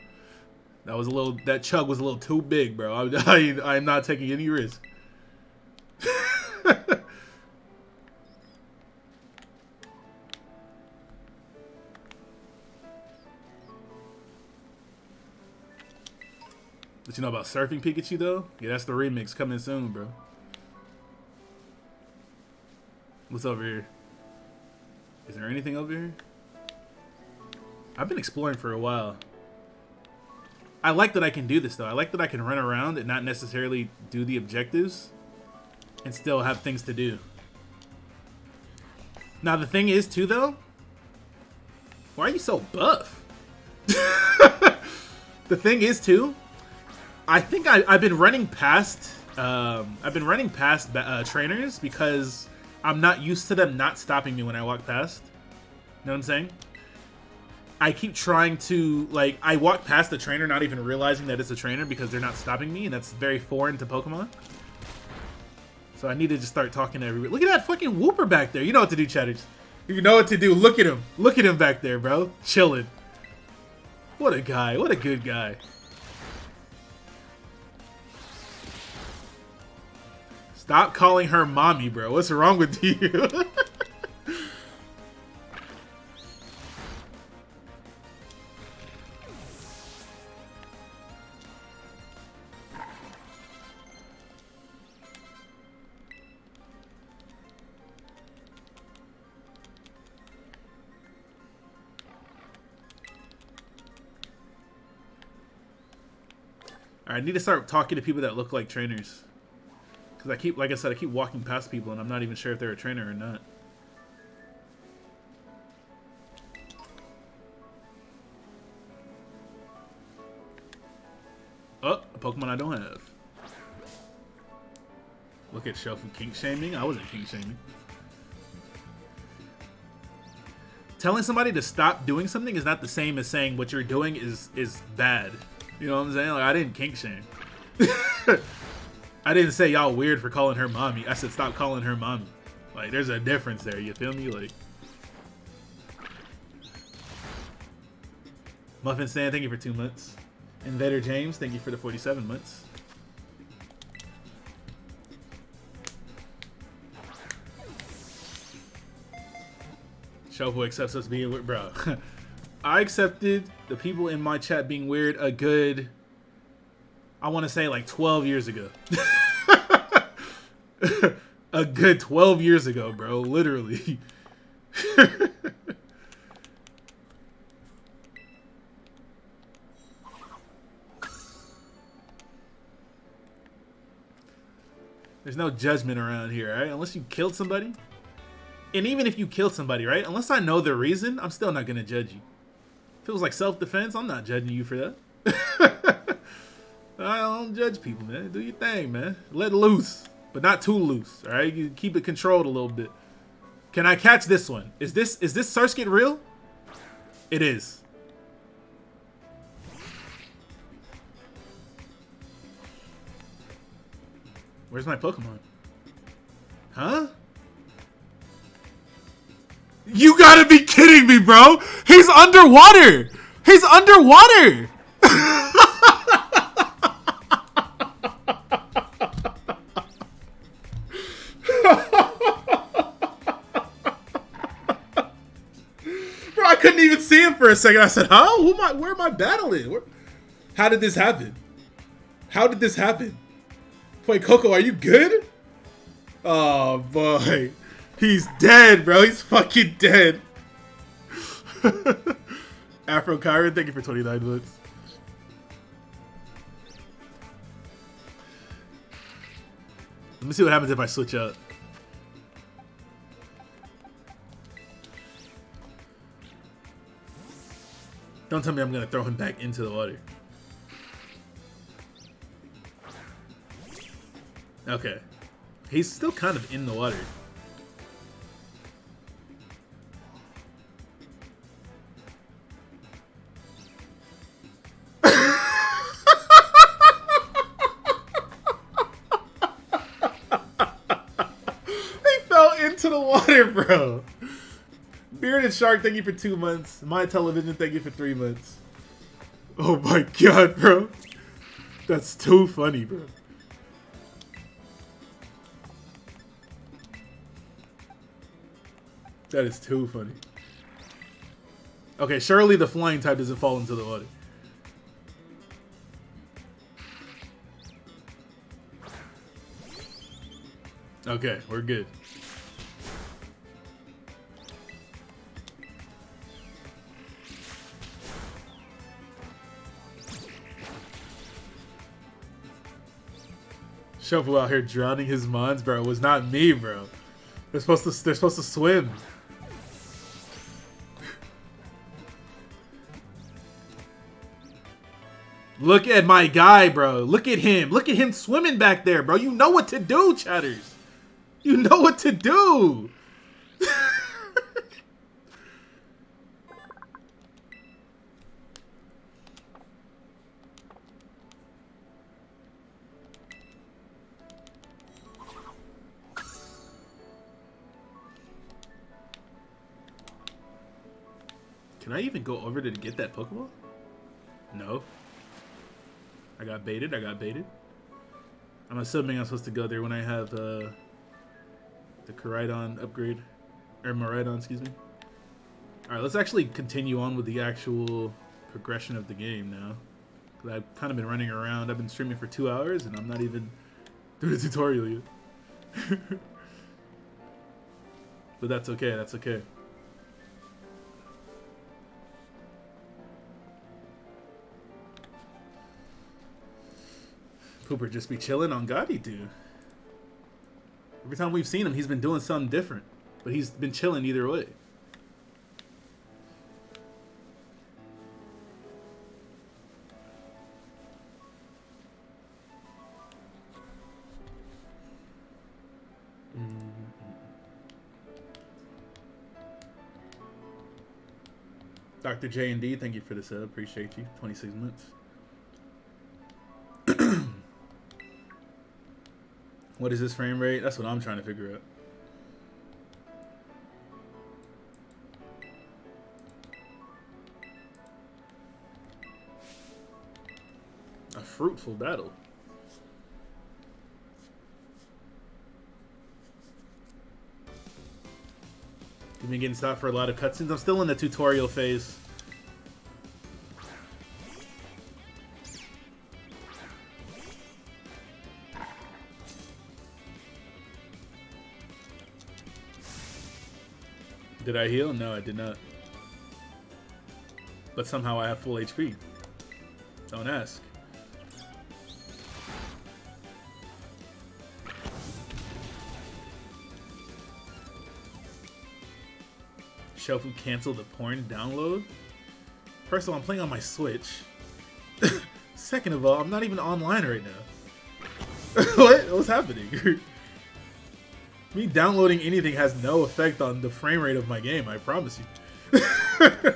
That was a little. That chug was a little too big, bro. <laughs> I, I I'm not taking any risk. <laughs> But you know about Surfing Pikachu, though? Yeah, that's the remix coming soon, bro. What's over here? Is there anything over here? I've been exploring for a while. I like that I can do this, though. I like that I can run around and not necessarily do the objectives and still have things to do. Now, the thing is, too, though, why are you so buff? <laughs> the thing is, too, I think I, have been running past. Um, I've been running past uh, trainers because I'm not used to them not stopping me when I walk past. You know what I'm saying? I keep trying to like I walk past the trainer, not even realizing that it's a trainer because they're not stopping me, and that's very foreign to Pokemon. So I need to just start talking to everybody. Look at that fucking Wooper back there. You know what to do, chatters. You know what to do. Look at him. Look at him back there, bro. Chilling. What a guy. What a good guy. Stop calling her mommy, bro. What's wrong with you? <laughs> I need to start talking to people that look like trainers. Because I keep, like I said, I keep walking past people and I'm not even sure if they're a trainer or not. Oh, a Pokemon I don't have. Look at Shofu kink shaming. I wasn't kink shaming. Telling somebody to stop doing something is not the same as saying what you're doing is is bad. You know what I'm saying? Like I didn't kink shame. <laughs> I didn't say y'all weird for calling her mommy. I said stop calling her mommy. Like, there's a difference there. You feel me? Like, Muffin Stan, thank you for two months. Invader James, thank you for the 47 months. Shofu accepts us being weird, bro. <laughs> I accepted the people in my chat being weird a good I want to say like 12 years ago. <laughs> a good 12 years ago, bro. Literally. <laughs> There's no judgment around here, right? Unless you killed somebody. And even if you killed somebody, right? Unless I know the reason, I'm still not going to judge you. it Feels like self-defense, I'm not judging you for that. <laughs> I don't judge people, man. Do your thing, man. Let loose, but not too loose. All right, you keep it controlled a little bit. Can I catch this one? Is this is this Surskit real? It is. Where's my Pokemon? Huh? You gotta be kidding me, bro! He's underwater! He's underwater! <laughs> couldn't even see him for a second. I said, "Huh? Who am I? Where am I battling? Where, how did this happen? How did this happen? Wait, Coco, are you good? Oh boy, he's dead, bro. He's fucking dead. <laughs> Afro Kyron, thank you for 29 months. Let me see what happens if I switch up. Don't tell me I'm gonna throw him back into the water. Okay. He's still kind of in the water. <laughs> he fell into the water, bro. Bearded Shark, thank you for two months. My television, thank you for three months. Oh my <laughs> god, bro. That's too funny, bro. That is too funny. Okay, surely the flying type doesn't fall into the water. Okay, we're good. Shuffle out here drowning his mons, bro. It was not me, bro. They're supposed to. They're supposed to swim. Look at my guy, bro. Look at him. Look at him swimming back there, bro. You know what to do, chatters. You know what to do. Can I even go over to get that Pokemon? No. I got baited. I got baited. I'm assuming I'm supposed to go there when I have uh, the Koraidon upgrade. Or Miraidon, excuse me. Alright, let's actually continue on with the actual progression of the game now. Because I've kind of been running around. I've been streaming for two hours and I'm not even doing the tutorial yet. <laughs> but that's okay, that's okay. Cooper just be chilling on Gotti, dude. Every time we've seen him, he's been doing something different. But he's been chilling either way. Dr. J and D, thank you for the sub. Appreciate you. 26 months. What is this frame rate? That's what I'm trying to figure out. A fruitful battle. You've been getting stopped for a lot of cutscenes. I'm still in the tutorial phase. Did I heal? No, I did not. But somehow I have full HP. Don't ask. Shofu canceled the porn download? First of all, I'm playing on my Switch. <coughs> Second of all, I'm not even online right now. <laughs> what? What's happening? <laughs> Me downloading anything has no effect on the frame rate of my game, I promise you. <laughs>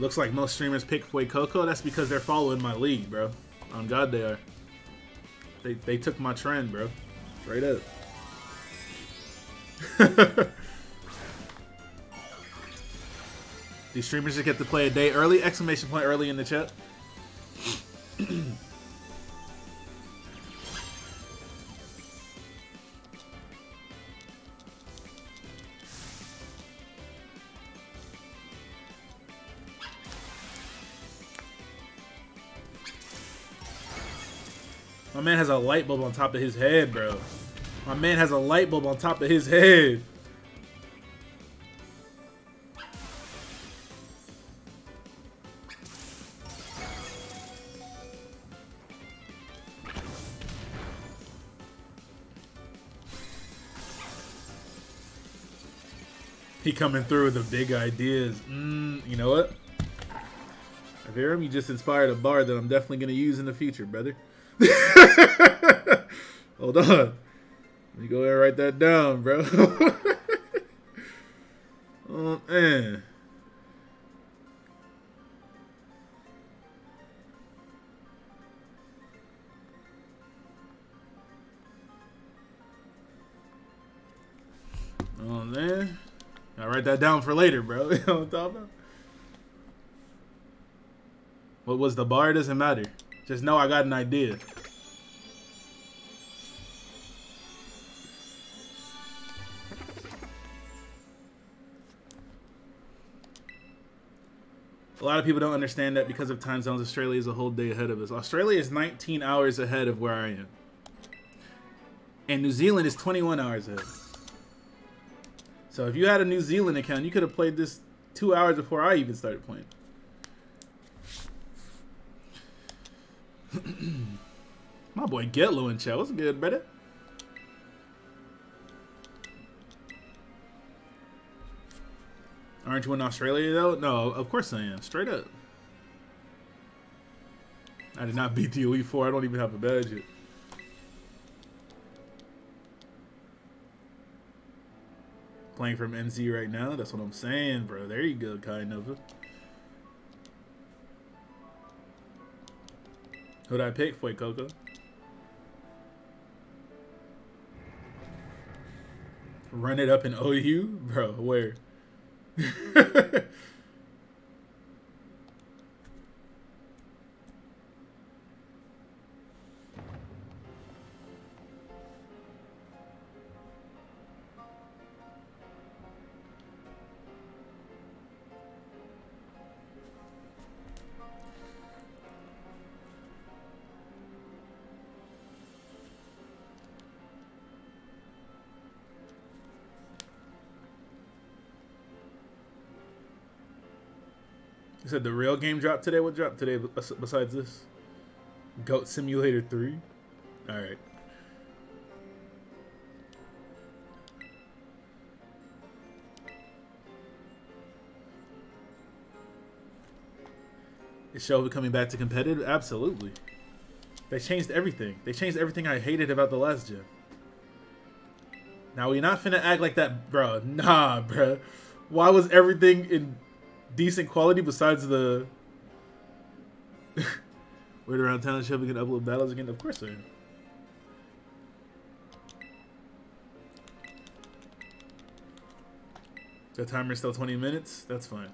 Looks like most streamers pick Fuecoco. That's because they're following my lead, bro. On God, they are. They, they took my trend, bro. Straight up. <laughs> These streamers just get to play a day early. Exclamation point early in the chat. A light bulb on top of his head, bro. My man has a light bulb on top of his head. He coming through with the big ideas. Mm, you know what? Aram, you just inspired a bar that I'm definitely going to use in the future, brother. <laughs> Hold on. Let me go ahead and write that down, bro. <laughs> oh, man. Oh, man. I write that down for later, bro. <laughs> you know what I'm talking about? What was the bar? Doesn't matter. Just know I got an idea. A lot of people don't understand that because of time zones, Australia is a whole day ahead of us. Australia is 19 hours ahead of where I am. And New Zealand is 21 hours ahead. So if you had a New Zealand account, you could have played this two hours before I even started playing. <clears throat> My boy Getlow in chat. What's good, brother? Aren't you in Australia though? No, of course I am. Straight up. I did not beat the Elite Four. I don't even have a badge yet. Playing from NZ right now. That's what I'm saying, bro. There you go, kind of. Who'd I pick? Fuecoco? Run it up in OU? Bro, where? <laughs> You said the real game dropped today? What dropped today besides this? Goat Simulator 3? Alright. Is Shelby coming back to competitive? Absolutely. They changed everything. They changed everything I hated about the last gen. Now we're not finna act like that, bro. Nah, bro. Why was everything in decent quality besides the <laughs> wait around town Shelby can upload battles again? Of course am. The timer's still 20 minutes? That's fine.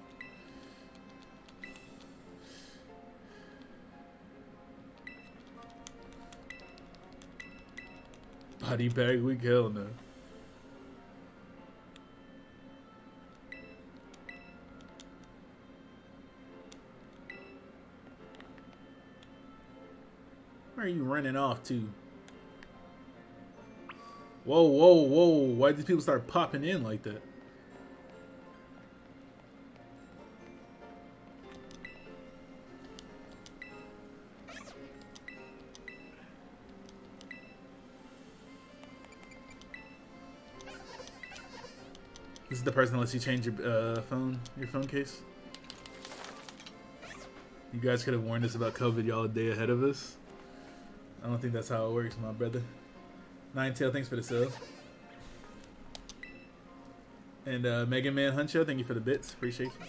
Body bag week? Hell no. are you running off to? Whoa, whoa, whoa. Why did people start popping in like that? This is the person that lets you change your uh, phone, your phone case. You guys could have warned us about COVID y'all a day ahead of us. I don't think that's how it works, my brother. Nine Tail, thanks for the sub. And uh, Mega Man Huncho, thank you for the bits. Appreciate you.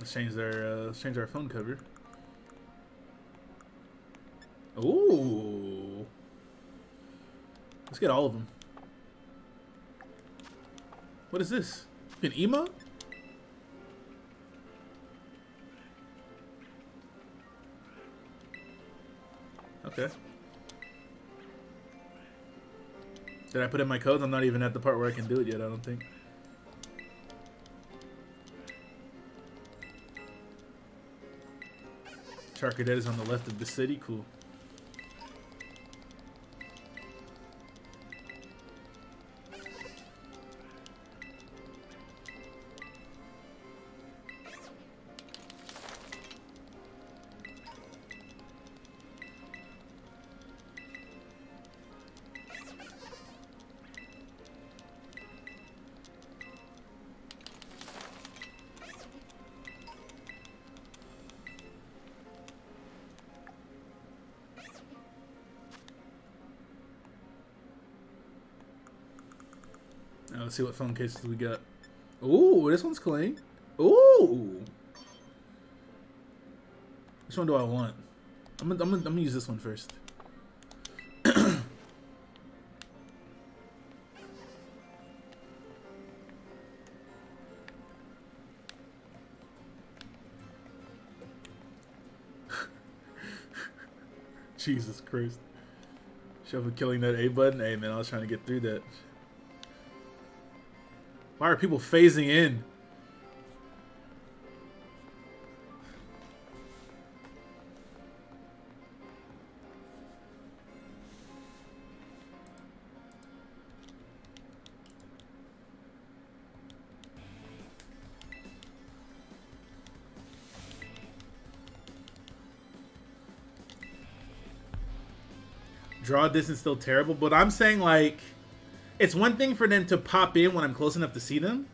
Let's change their uh, let's change our phone cover. Ooh. Let's get all of them. What is this? An emo? Okay. Did I put in my codes? I'm not even at the part where I can do it yet, I don't think. Charcadet is on the left of the city. Cool. Let's see what phone cases we got. Ooh, this one's clean. Ooh. Which one do I want? I'm gonna, I'm gonna, I'm gonna use this one first. <laughs> Jesus Christ. For killing that A button. Hey man, I was trying to get through that. Why are people phasing in? Draw distance still terrible, but I'm saying like it's one thing for them to pop in when I'm close enough to see them,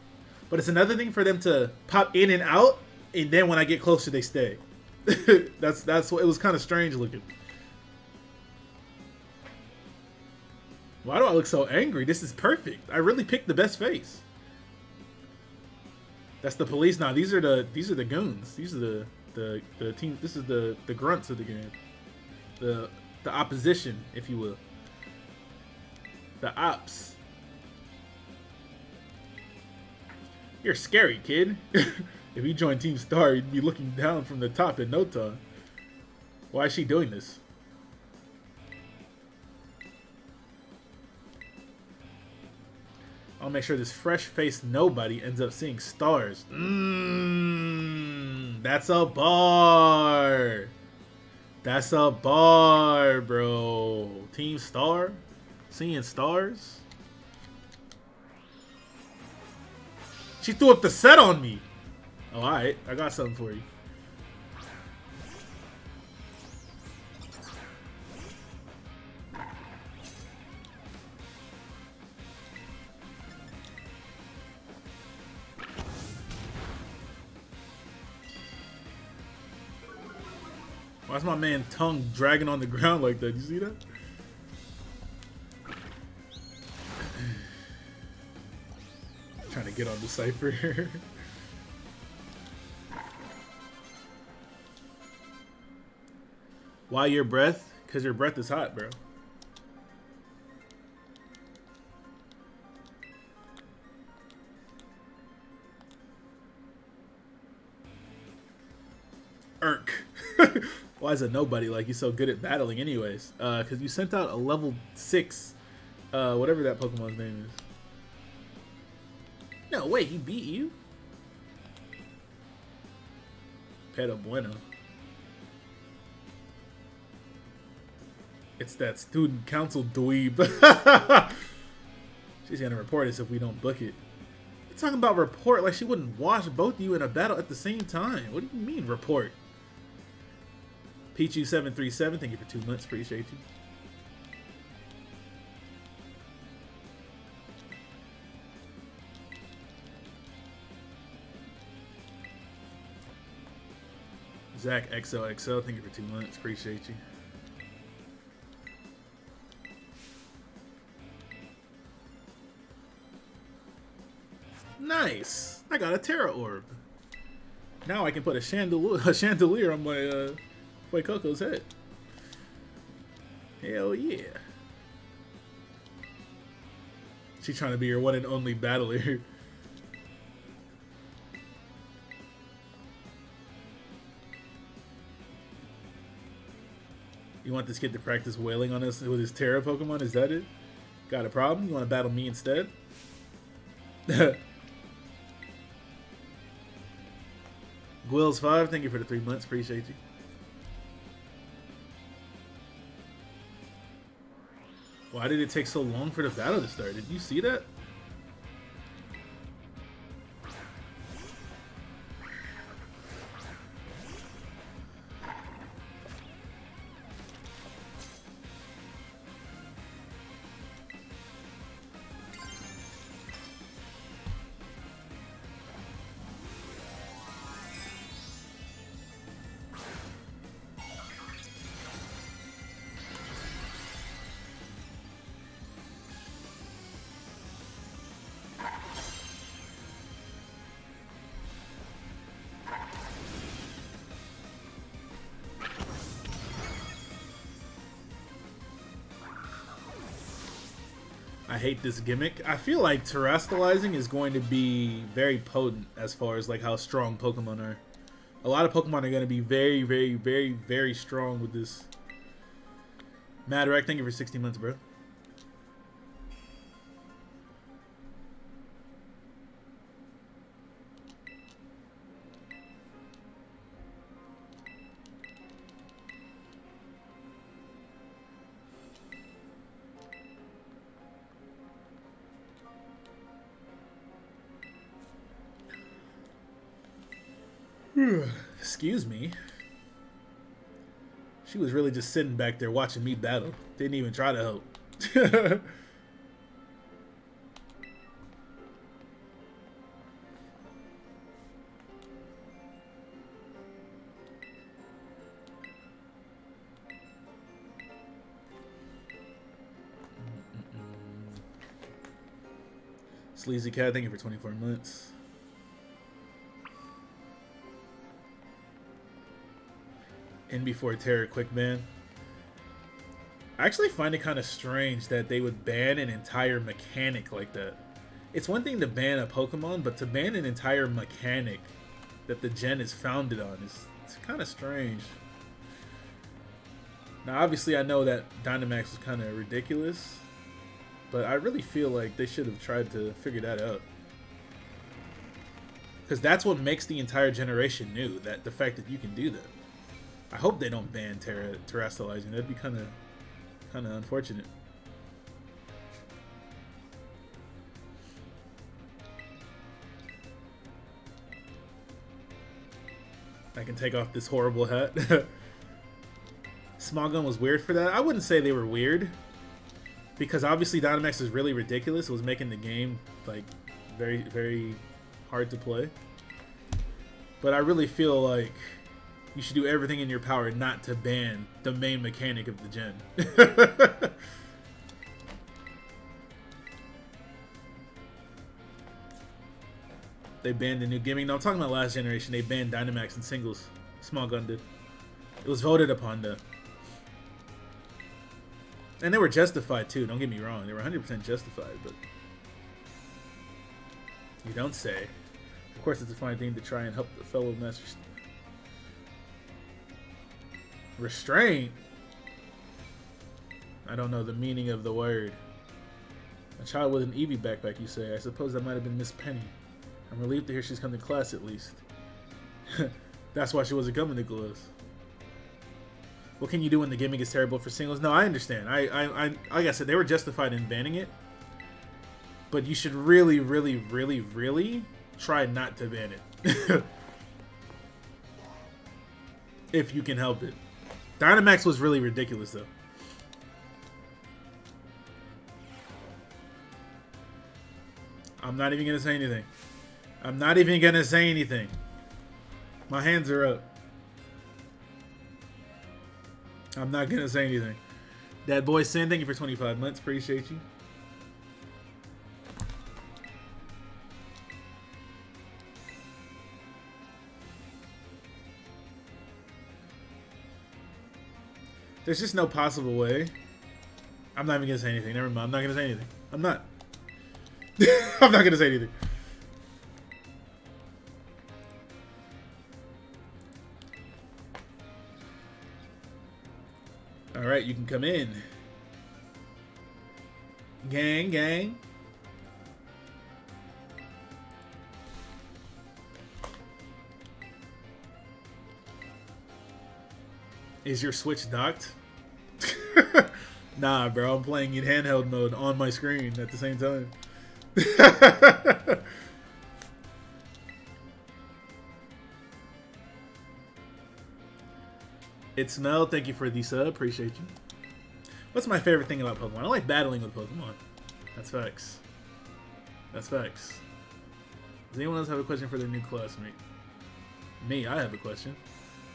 but it's another thing for them to pop in and out, and then when I get closer, they stay. <laughs> that's that's what it was kind of strange looking. Why do I look so angry? This is perfect. I really picked the best face. That's the police now. These are the these are the goons. These are the the the team. This is the the grunts of the game. The the opposition, if you will. The ops. You're scary, kid. <laughs> if you join Team Star, you'd be looking down from the top in no time. Why is she doing this? I'll make sure this fresh-faced nobody ends up seeing stars. Mmm, that's a bar. That's a bar, bro. Team Star? Seeing stars? She threw up the set on me. Oh, alright. I got something for you. Why's my man tongue dragging on the <laughs> ground like that? You see that? Get on the cipher. <laughs> Why your breath? Because your breath is hot, bro. Irk. <laughs> Why is it nobody like you so good at battling anyways? Uh, because you sent out a level 6, uh, whatever that Pokemon's name is. No, wait, he beat you? Pedo Bueno. It's that student council dweeb. <laughs> She's gonna report us if we don't book it. You're talking about report like she wouldn't watch both of you in a battle at the same time. What do you mean report? Pichu737, thank you for two months. Appreciate you. Zach XOXO, thank you for two months. Appreciate you. Nice. I got a Tera Orb. Now I can put a chandelier, a chandelier on my uh, Fuecoco's head. Hell yeah. She's trying to be your one and only battler. <laughs> You want this kid to practice wailing on us with his Tera Pokemon? Is that it? Got a problem? You want to battle me instead? <laughs> Gwills five, thank you for the three months. Appreciate you. Why did it take so long for the battle to start? Did you see that? Hate this gimmick. I feel like terastallizing is going to be very potent as far as like how strong Pokemon are. A lot of Pokemon are going to be very, very, very, very strong with this. Madarek, thank you for 16 months, bro. Just sitting back there watching me battle. Didn't even try to help. <laughs> Sleazy Cat, thank you for 24 months. In before Tera quick ban. I actually find it kind of strange that they would ban an entire mechanic like that. It's one thing to ban a Pokemon, but to ban an entire mechanic that the gen is founded on is it's kind of strange. Now, obviously, I know that Dynamax is kind of ridiculous, but I really feel like they should have tried to figure that out. Because that's what makes the entire generation new, that the fact that you can do that. I hope they don't ban tera terastallizing. That'd be kind of kind of unfortunate. I can take off this horrible hat. <laughs> Smogon was weird for that. I wouldn't say they were weird. Because obviously Dynamax is really ridiculous. It was making the game like very, very hard to play. But I really feel like you should do everything in your power not to ban the main mechanic of the gen. <laughs> they banned the new gimmick. No, I'm talking about last generation. They banned Dynamax and singles. Smogon did. It was voted upon though. And they were justified too, don't get me wrong. They were 100% justified, but... You don't say. Of course, it's a fine thing to try and help the fellow masters Restraint? I don't know the meaning of the word. A child with an Eevee backpack, you say. I suppose that might have been Miss Penny. I'm relieved to hear she's come to class at least. <laughs> That's why she wasn't coming to class. What can you do when the gimmick is terrible for singles? No, I understand. I, I, I, like I said, they were justified in banning it. But you should really, really, really, really try not to ban it. <laughs> if you can help it. Dynamax was really ridiculous, though. I'm not even going to say anything. I'm not even going to say anything. My hands are up. I'm not going to say anything. That boy Sin, thank you for 25 months. Appreciate you. There's just no possible way. I'm not even gonna say anything. Never mind. I'm not gonna say anything. I'm not. <laughs> I'm not gonna say anything. All right, you can come in. Gang, gang. Is your Switch docked? <laughs> nah, bro. I'm playing in handheld mode on my screen at the same time. <laughs> it's smell. Thank you for the sub. Appreciate you. What's my favorite thing about Pokemon? I like battling with Pokemon. That's facts. That's facts. Does anyone else have a question for their new classmate? Me, I have a question.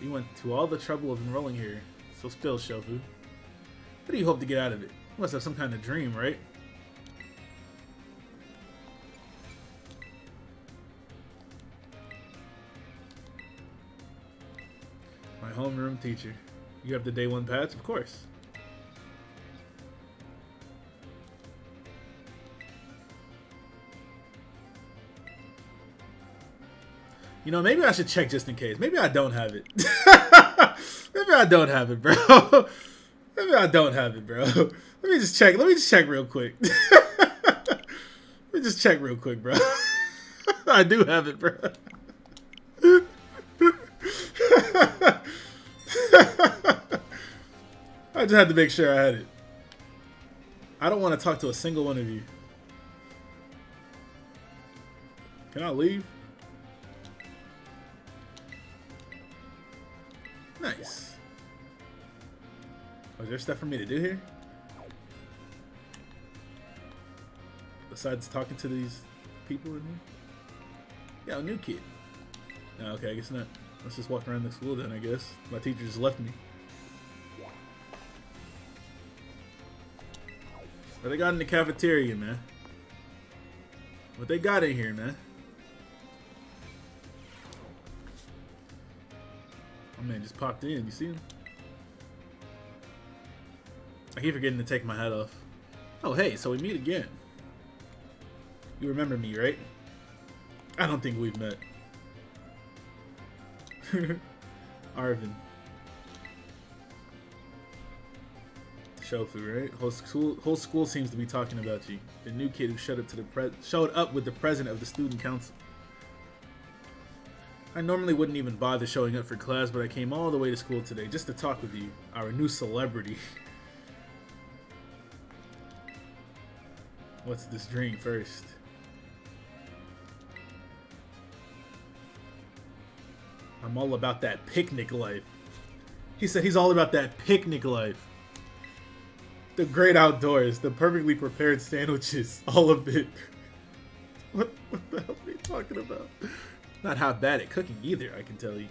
You went to all the trouble of enrolling here, so spill, Shofu. What do you hope to get out of it? You must have some kind of dream, right? My homeroom teacher. You have the day one patch? Of course. You know, maybe I should check just in case. Maybe I don't have it. <laughs> maybe I don't have it, bro. <laughs> maybe I don't have it, bro. <laughs> Let me just check. Let me just check real quick. <laughs> Let me just check real quick, bro. <laughs> I do have it, bro. I just had to make sure I had it. I don't want to talk to a single one of you. Can I leave? Nice. Is there stuff for me to do here? Besides talking to these people in here? Yeah, a new kid. No, okay, I guess not. Let's just walk around the school then, I guess. My teacher just left me. What they got in the cafeteria, man? What they got in here, man? Oh man, just popped in. You see him? I keep forgetting to take my hat off. Oh hey, so we meet again. You remember me, right? I don't think we've met. <laughs> Arven. Shofu, right? Whole school, whole school seems to be talking about you. The new kid who showed up to the pre showed up with the president of the student council. I normally wouldn't even bother showing up for class, but I came all the way to school today just to talk with you, our new celebrity. <laughs> What's this dream first? I'm all about that picnic life. He said he's all about that picnic life. The great outdoors, the perfectly prepared sandwiches, <laughs> all of it. What, what the hell are you talking about? Not how bad at cooking either, I can tell you.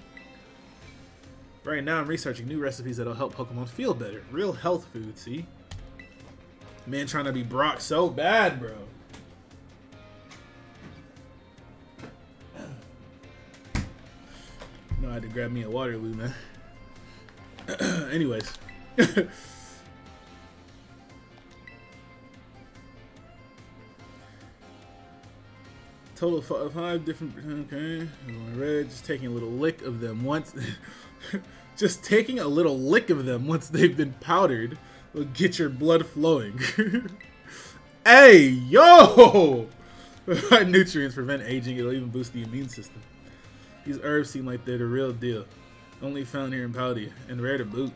Right now I'm researching new recipes that'll help Pokemon feel better. Real health food, see? Man trying to be Brock so bad, bro. No, I had to grab me a Waterloo, man. <clears throat> Anyways. <laughs> Total of five different. Okay, red. Just taking a little lick of them once. <laughs> just taking a little lick of them once they've been powdered get your blood flowing. <laughs> hey, yo! <laughs> Nutrients prevent aging. It'll even boost the immune system. These herbs seem like they're the real deal. Only found here in Paldea, and rare to boot.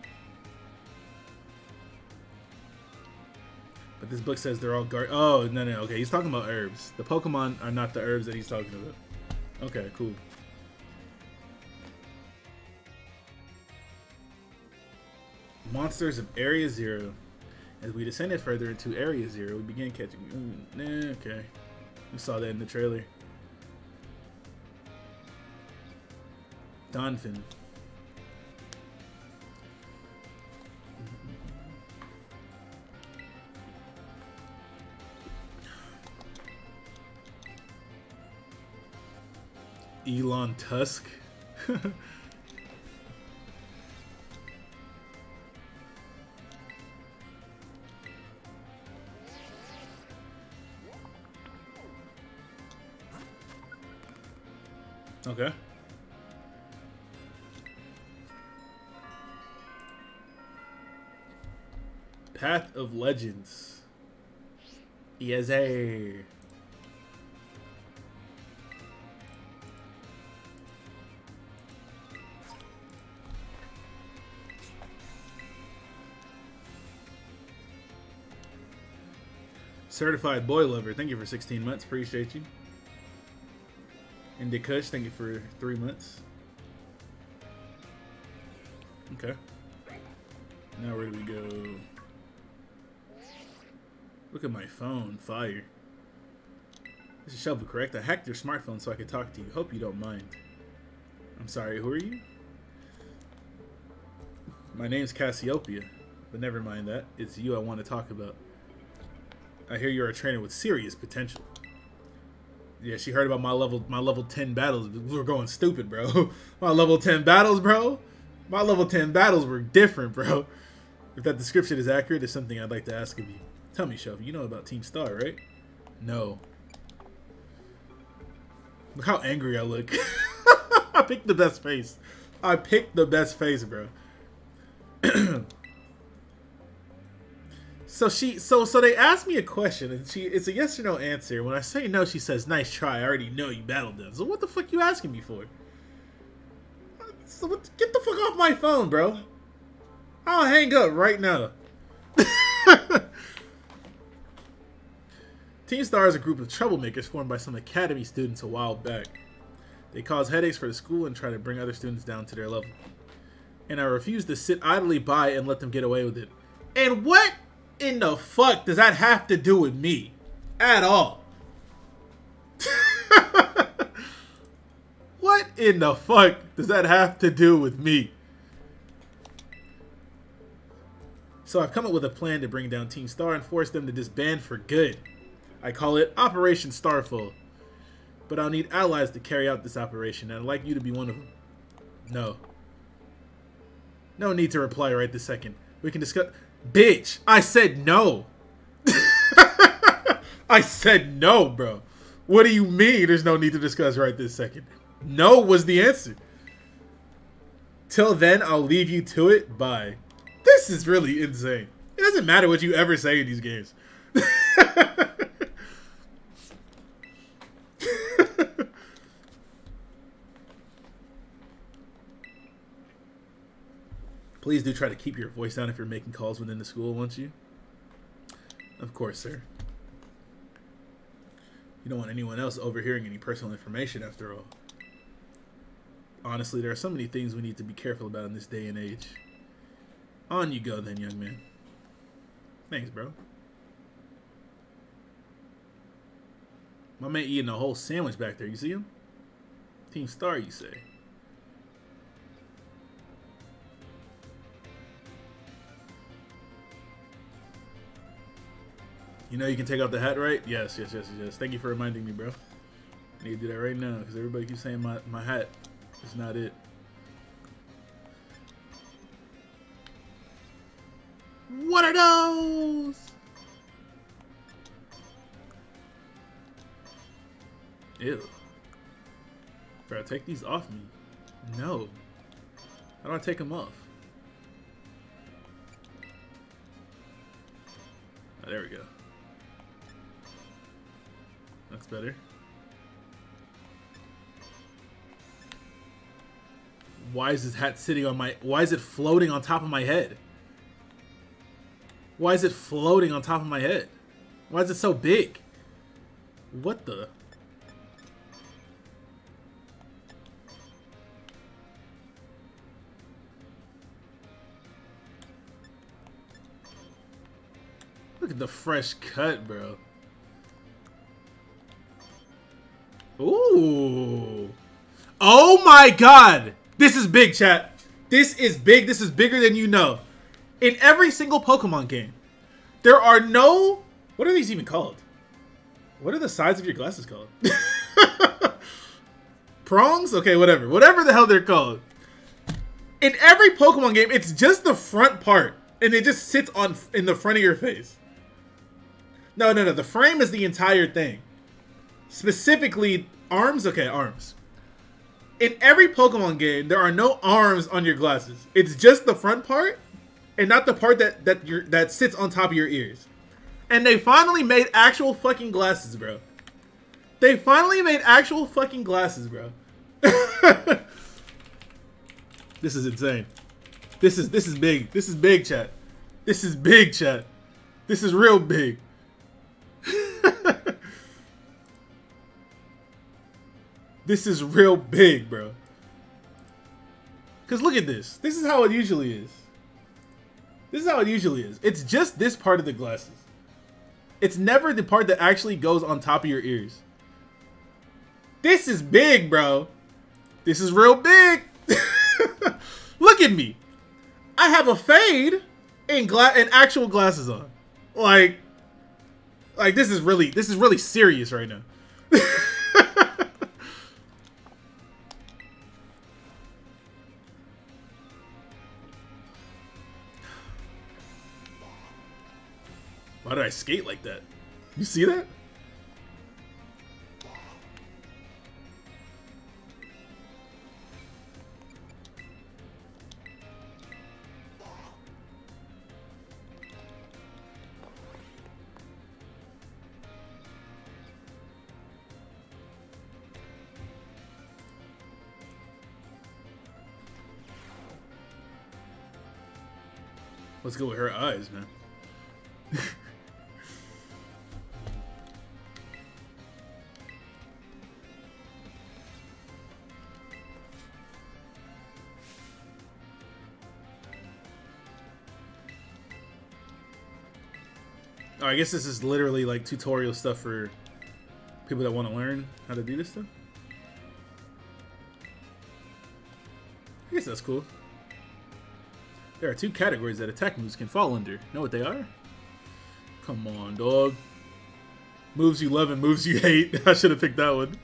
But this book says they're all gar- Oh, no, no, okay. He's talking about herbs. The Pokemon are not the herbs that he's talking about. Okay, cool. monsters of Area Zero. As we descended further into Area Zero, we began catching. Mm, eh, okay. We saw that in the trailer. Donphan. Elon Tusk. <laughs> okay. Path of Legends. Yes, sir. Certified Boy Lover, thank you for 16 months. Appreciate you. And Kush, thank you for three months. Okay. Now where do we go? Look at my phone. Fire. This is Shofu, correct? I hacked your smartphone so I could talk to you. Hope you don't mind. I'm sorry, who are you? My name's Cassiopeia, but never mind that. It's you I want to talk about. I hear you're a trainer with serious potential. Yeah, she heard about my level my level 10 battles. We were going stupid, bro. <laughs> my level 10 battles, bro. My level 10 battles were different, bro. If that description is accurate, it's something I'd like to ask of you. Tell me, Shelby, you know about Team Star, right? No. Look how angry I look. <laughs> I picked the best face. I picked the best face, bro. <clears throat> So she, so so they asked me a question, and she, it's a yes or no answer. When I say no, she says, "Nice try. I already know you battled them." So what the fuck you asking me for? So what, get the fuck off my phone, bro. I'll hang up right now. <laughs> Team Star is a group of troublemakers formed by some academy students a while back. They cause headaches for the school and try to bring other students down to their level. And I refuse to sit idly by and let them get away with it. And what in the fuck does that have to do with me? At all. <laughs> what in the fuck does that have to do with me? So I've come up with a plan to bring down Team Star and force them to disband for good. I call it Operation Starfall. But I'll need allies to carry out this operation, and I'd like you to be one of them. No. No need to reply right this second. We can discuss... Bitch, I said no. <laughs> I said no, bro. What do you mean there's no need to discuss right this second? No was the answer. Till then, I'll leave you to it. Bye. This is really insane. It doesn't matter what you ever say in these games. <laughs> Please do try to keep your voice down if you're making calls within the school, won't you? Of course, sir. You don't want anyone else overhearing any personal information, after all. Honestly, there are so many things we need to be careful about in this day and age. On you go, then, young man. Thanks, bro. My man eating a whole sandwich back there. You see him? Team Star, you say? You know you can take off the hat, right? Yes, yes, yes, yes. Thank you for reminding me, bro. I need to do that right now because everybody keeps saying my, my hat is not it. What are those? Ew. Bro, take these off me. No. How do I take them off? Oh, there we go. That's better. Why is this hat sitting on my... Why is it floating on top of my head? Why is it floating on top of my head? Why is it so big? What the... Look at the fresh cut, bro. Ooh. Oh my god. This is big, chat. This is big. This is bigger than you know. In every single Pokemon game, there are no... What are these even called? What are the sides of your glasses called? <laughs> prongs. Okay, whatever, whatever the hell they're called. In every Pokemon game, it's just the front part, and it just sits on in the front of your face. No, no, no. The frame is the entire thing. Specifically, arms. Okay, arms. In every Pokemon game, there are no arms on your glasses. It's just the front part, and not the part that that your that sits on top of your ears. And they finally made actual fucking glasses, bro. They finally made actual fucking glasses, bro. <laughs> this is insane. This is this is big. This is big, chat. This is big, chat. This is real big. <laughs> this is real big, bro. Cause look at this. This is how it usually is. This is how it usually is. It's just this part of the glasses. It's never the part that actually goes on top of your ears. This is big, bro. This is real big. <laughs> Look at me. I have a fade and gla- and actual glasses on. Like like this is really this is really serious right now. <laughs> Why did I skate like that? You see that? Let's go with her eyes, man. <laughs> Oh, I guess this is literally like tutorial stuff for people that want to learn how to do this stuff. I guess that's cool. There are two categories that attack moves can fall under. Know what they are? Come on, dog. Moves you love and moves you <laughs> hate. I should have picked that one.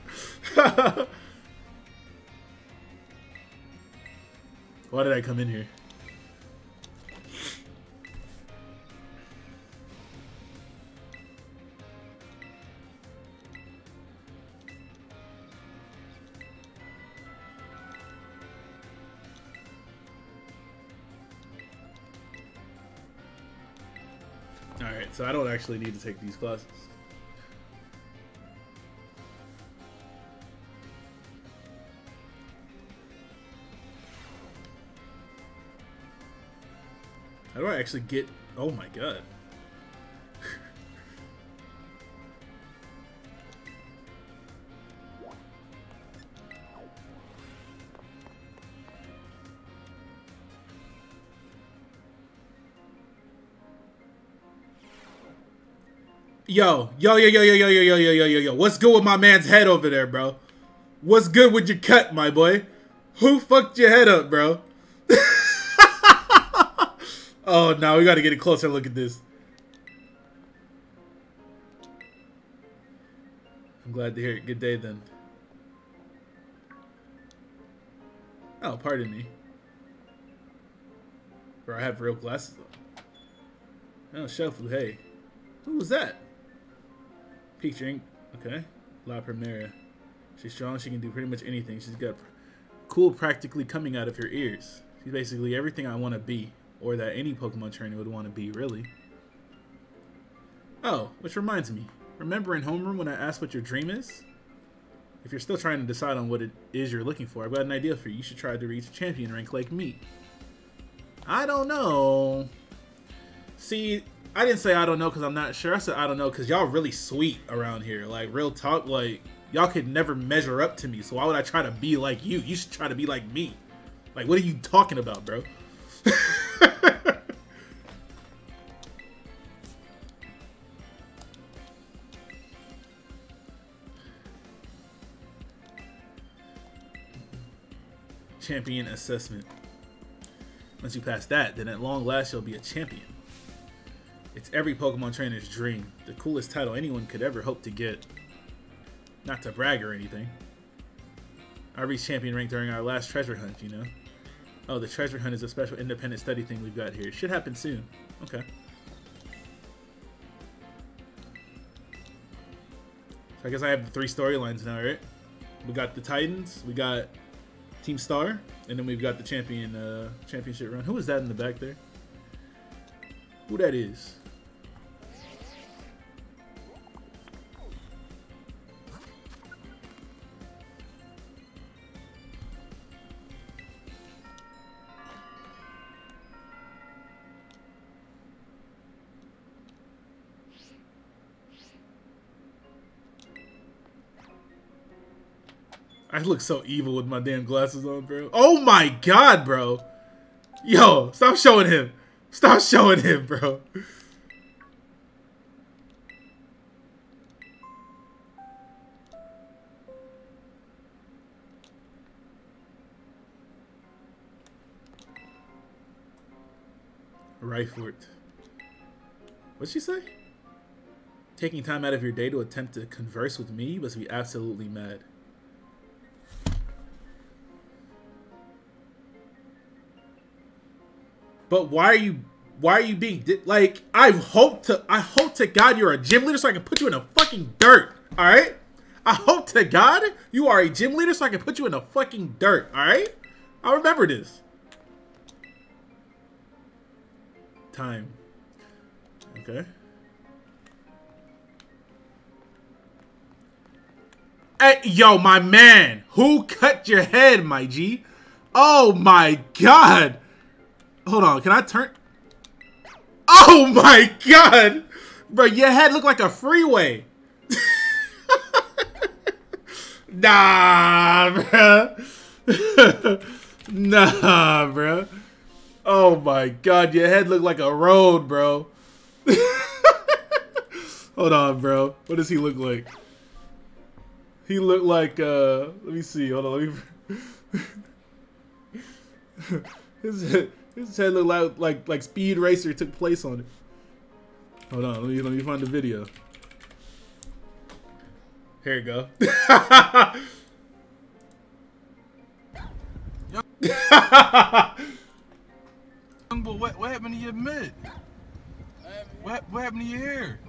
<laughs> Why did I come in here? So I don't actually need to take these classes. How do I actually get... Oh my god. Yo, yo, yo, yo, yo, yo, yo, yo, yo, yo, yo, yo. What's good with my man's head over there, bro? What's good with your cut, my boy? Who fucked your head up, bro? oh, now we gotta get a closer look at this. I'm glad to hear it. Good day, then. Oh, pardon me. Bro, I have real glasses on. Oh, Shofu, hey. Who was that? Peak drink. Okay. La Primera. She's strong. She can do pretty much anything. She's got cool practically coming out of her ears. She's basically everything I want to be. Or that any Pokemon trainer would want to be, really. Oh, which reminds me. Remember in homeroom when I asked what your dream is? If you're still trying to decide on what it is you're looking for, I've got an idea for you. You should try to reach champion rank like me. I don't know. See, I didn't say I don't know because I'm not sure. I said I don't know because y'all really sweet around here. Like, real talk, like, y'all could never measure up to me. So why would I try to be like you? You should try to be like me. Like, what are you talking about, bro? <laughs> champion assessment. Once you pass that, then at long last you'll be a champion. It's every Pokemon trainer's dream, the coolest title anyone could ever hope to get. Not to brag or anything. I reached champion rank during our last treasure hunt, you know? Oh, the treasure hunt is a special independent study thing we've got here. Should happen soon. Okay. So I guess I have the three storylines now, right? We got the Titans, we got Team Star, and then we've got the champion uh, championship run. Who is that in the back there? Who that is? Look so evil with my damn glasses on, bro. Oh my god, bro. Yo, stop showing him. Stop showing him, bro. Ryfort. What'd she say? Taking time out of your day to attempt to converse with me must be absolutely mad. But why are you why are you being like I hope to I hope to God you're a gym leader so I can put you in a fucking dirt. Alright? I hope to God you are a gym leader so I can put you in a fucking dirt. Alright? I remember this. Time. Okay. Hey, yo, my man. Who cut your head, my G? Oh my god. Hold on, can I turn? Oh my god! Bro, your head look like a freeway. <laughs> nah, bro. <laughs> nah, bro. Oh my god, your head look like a road, bro. <laughs> Hold on, bro. What does he look like? He look like, uh, let me see. Hold on, let me... his head looked like like like Speed Racer took place on it. Hold on, let me let me find the video. Here you go. <laughs> but what, what happened to your mid? What, what happened to your hair?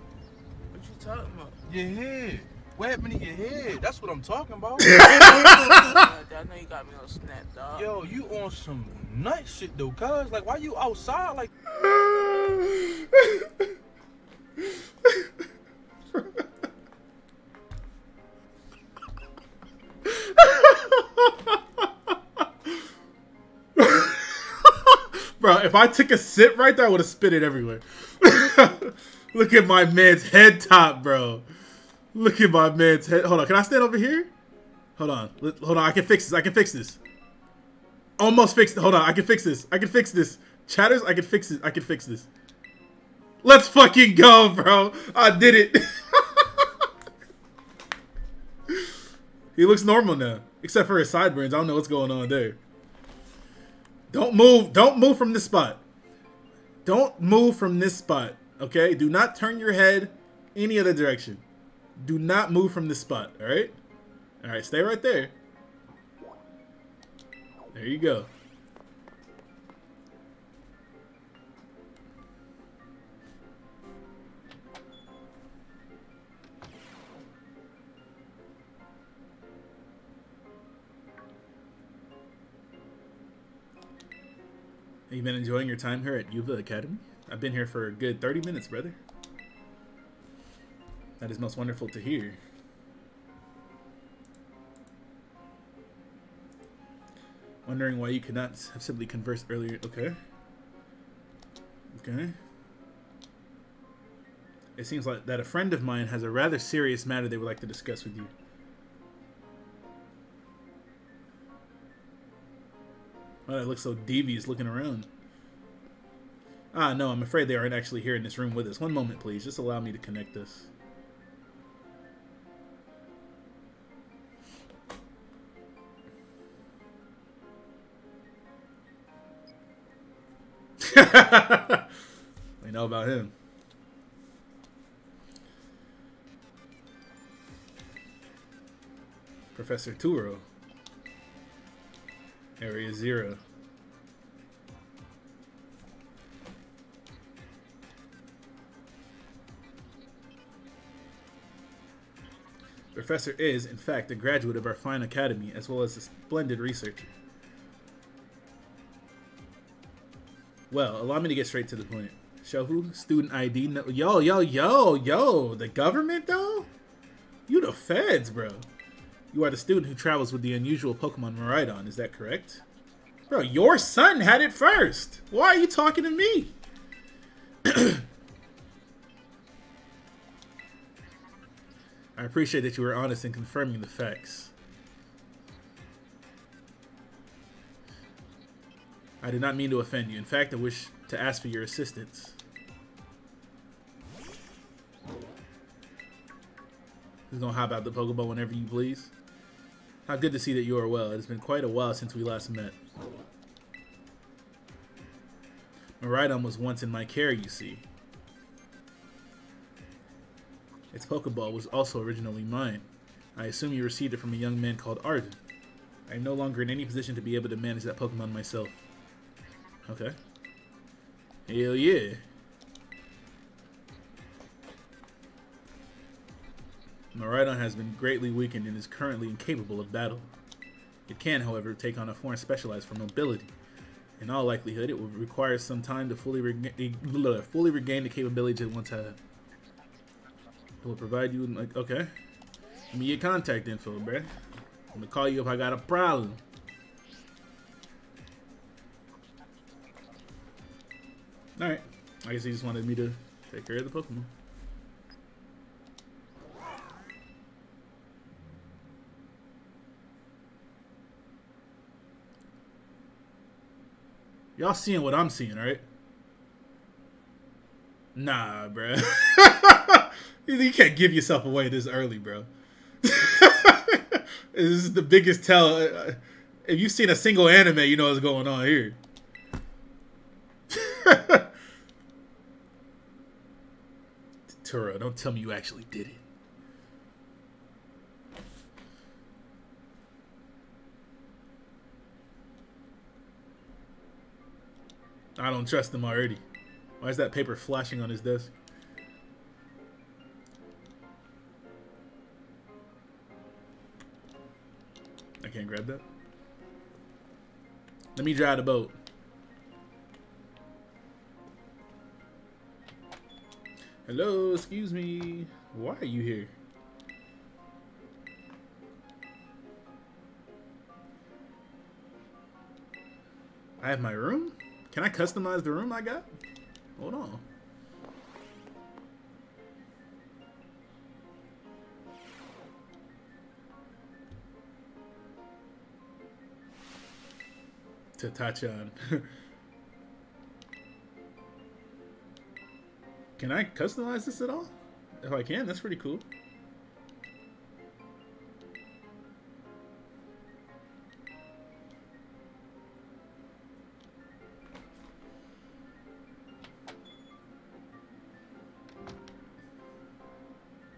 What you talking about? Your head. What happened to your head? That's what I'm talking about. <laughs> I know you got me on snap, dog. Yo, you on some nut shit though, cuz. Like, why you outside? Like. <laughs> Bro, if I took a sip right there, I would have spit it everywhere. <laughs> Look at my man's head top, bro. Look at my man's head. Hold on, can I stand over here? Hold on. Hold on, I can fix this. I can fix this. Almost fixed. Hold on, I can fix this. I can fix this. Chatters, I can fix it. I can fix this. Let's fucking go, bro. I did it. <laughs> he looks normal now. Except for his sideburns. I don't know what's going on there. Don't move. Don't move from this spot. Don't move from this spot. Okay? Do not turn your head any other direction. Do not move from this spot. Alright? Alright, stay right there. There you go. Have you been enjoying your time here at Uva Academy? I've been here for a good 30 minutes, brother. That is most wonderful to hear. Wondering why you could not have simply conversed earlier. Okay. Okay. It seems like that a friend of mine has a rather serious matter they would like to discuss with you. Why do I look so devious looking around? Ah, no, I'm afraid they aren't actually here in this room with us. One moment, please. Just allow me to connect us. We know about him. Professor Turo. Area zero. Professor is, in fact, a graduate of our fine academy, as well as a splendid researcher. Well, allow me to get straight to the point. Shofu? Student ID? No yo, yo, yo, yo! The government, though? You the feds, bro. You are the student who travels with the unusual Pokemon Miraidon, is that correct? Bro, your son had it first! Why are you talking to me? <clears throat> I appreciate that you were honest in confirming the facts. I did not mean to offend you. In fact, I wish to ask for your assistance. Just gonna hop out the Pokeball whenever you please. How good to see that you are well. It has been quite a while since we last met. Miraidon was once in my care, you see. Its Pokeball was also originally mine. I assume you received it from a young man called Arven. I am no longer in any position to be able to manage that Pokemon myself. Okay. Hell yeah. Miraidon has been greatly weakened and is currently incapable of battle. It can, however, take on a form specialized for mobility. In all likelihood, it will require some time to fully, rega fully regain the capability it once had. It will provide you, like, okay. Give me your contact info, bruh. I'm gonna call you if I got a problem. Alright. I guess he just wanted me to take care of the Pokemon. Y'all seeing what I'm seeing, right? Nah, bro. <laughs> you can't give yourself away this early, bro. <laughs> this is the biggest tell. If you've seen a single anime, you know what's going on here. <laughs> Turo, don't tell me you actually did it. I don't trust him already. Why is that paper flashing on his desk? I can't grab that. Let me drive the boat. Hello, excuse me. Why are you here? I have my room? Can I customize the room I got? Hold on. To Tachan. <laughs> can I customize this at all? If I can, that's pretty cool.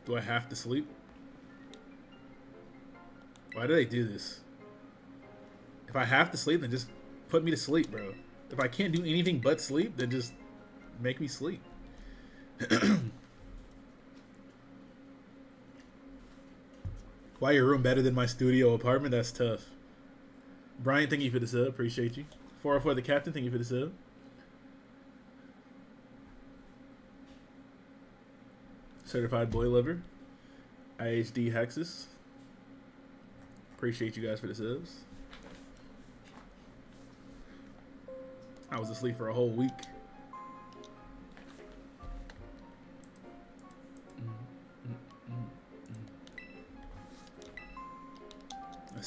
Do I have to sleep? Why do they do this? If I have to sleep, then just put me to sleep, bro. If I can't do anything but sleep, then just make me sleep. <clears throat> Why your room better than my studio apartment? That's tough. Brian, thank you for the sub. Appreciate you. 404 the captain, thank you for the sub. Certified Boy Lover. IHD Hexus. Appreciate you guys for the subs. I was asleep for a whole week.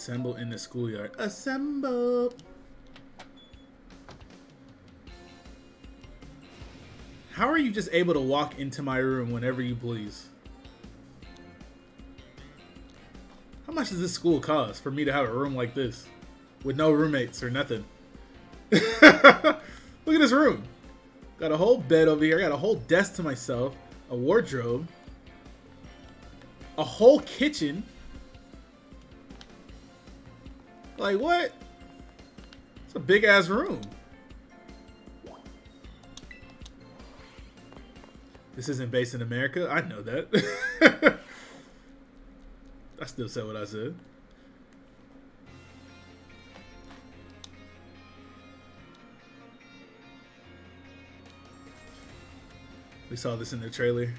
Assemble in the schoolyard. Assemble! How are you just able to walk into my room whenever you please? How much does this school cost for me to have a room like this? With no roommates or nothing. <laughs> Look at this room. Got a whole bed over here. Got a whole desk to myself. A wardrobe. A whole kitchen. Like what? It's a big ass room. This isn't based in America. I know that. <laughs> I still said what I said. We saw this in the trailer.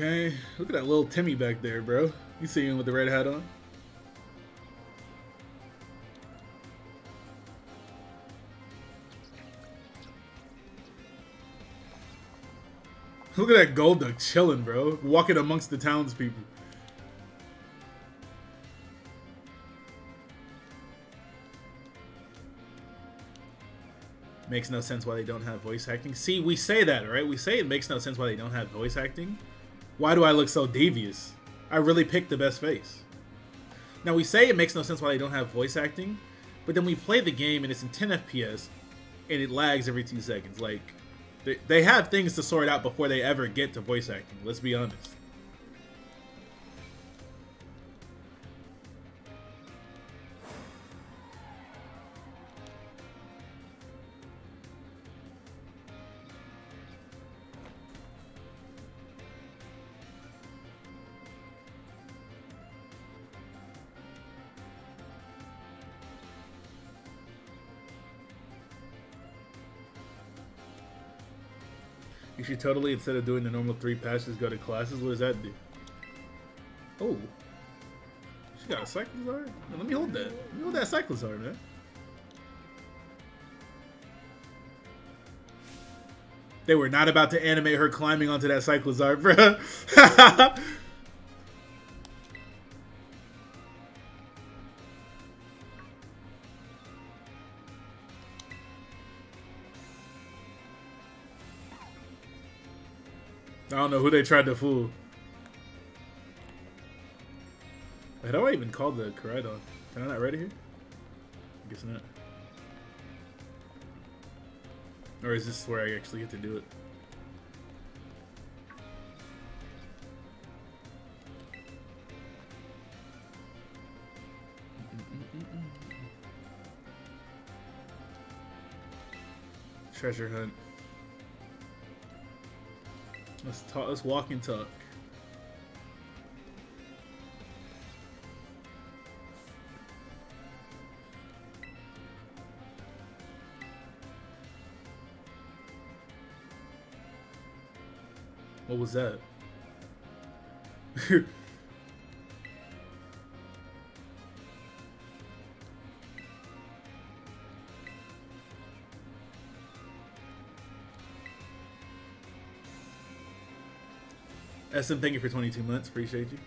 Okay, look at that little Timmy back there, bro. You see him with the red hat on? Look at that Golduck chilling, bro. Walking amongst the townspeople. Makes no sense why they don't have voice acting. See, we say that, right? We say it makes no sense why they don't have voice acting. Why do I look so devious? I really picked the best face. Now, we say it makes no sense why they don't have voice acting, but then we play the game and it's in 10 FPS and it lags every two seconds. Like, they, they have things to sort out before they ever get to voice acting. Let's be honest. Totally, instead of doing the normal three passes, go to classes. What does that do? Oh. She got a Cyclizar? Let me hold that. Let me hold that Cyclizar, man. They were not about to animate her climbing onto that Cyclizar, bro. <laughs> don't know who they tried to fool. Wait, how do I even call the Koraidon? Can I not read it here? I guess not. Or is this where I actually get to do it? Treasure hunt. Let's talk. Let's walk and talk. What was that? <laughs> SM, thank you for 22 months. Appreciate you.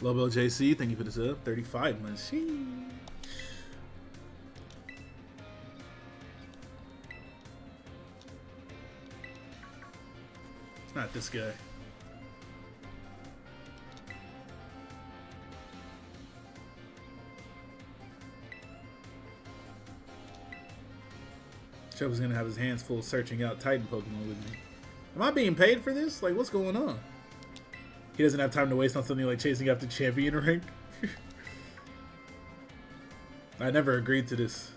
Lobo JC, thank you for the sub. 35 months. It's not this guy. Chubb was gonna have his hands full searching out Titan Pokemon with me. Am I being paid for this? Like, what's going on? He doesn't have time to waste on something like chasing after champion rank. <laughs> I never agreed to this.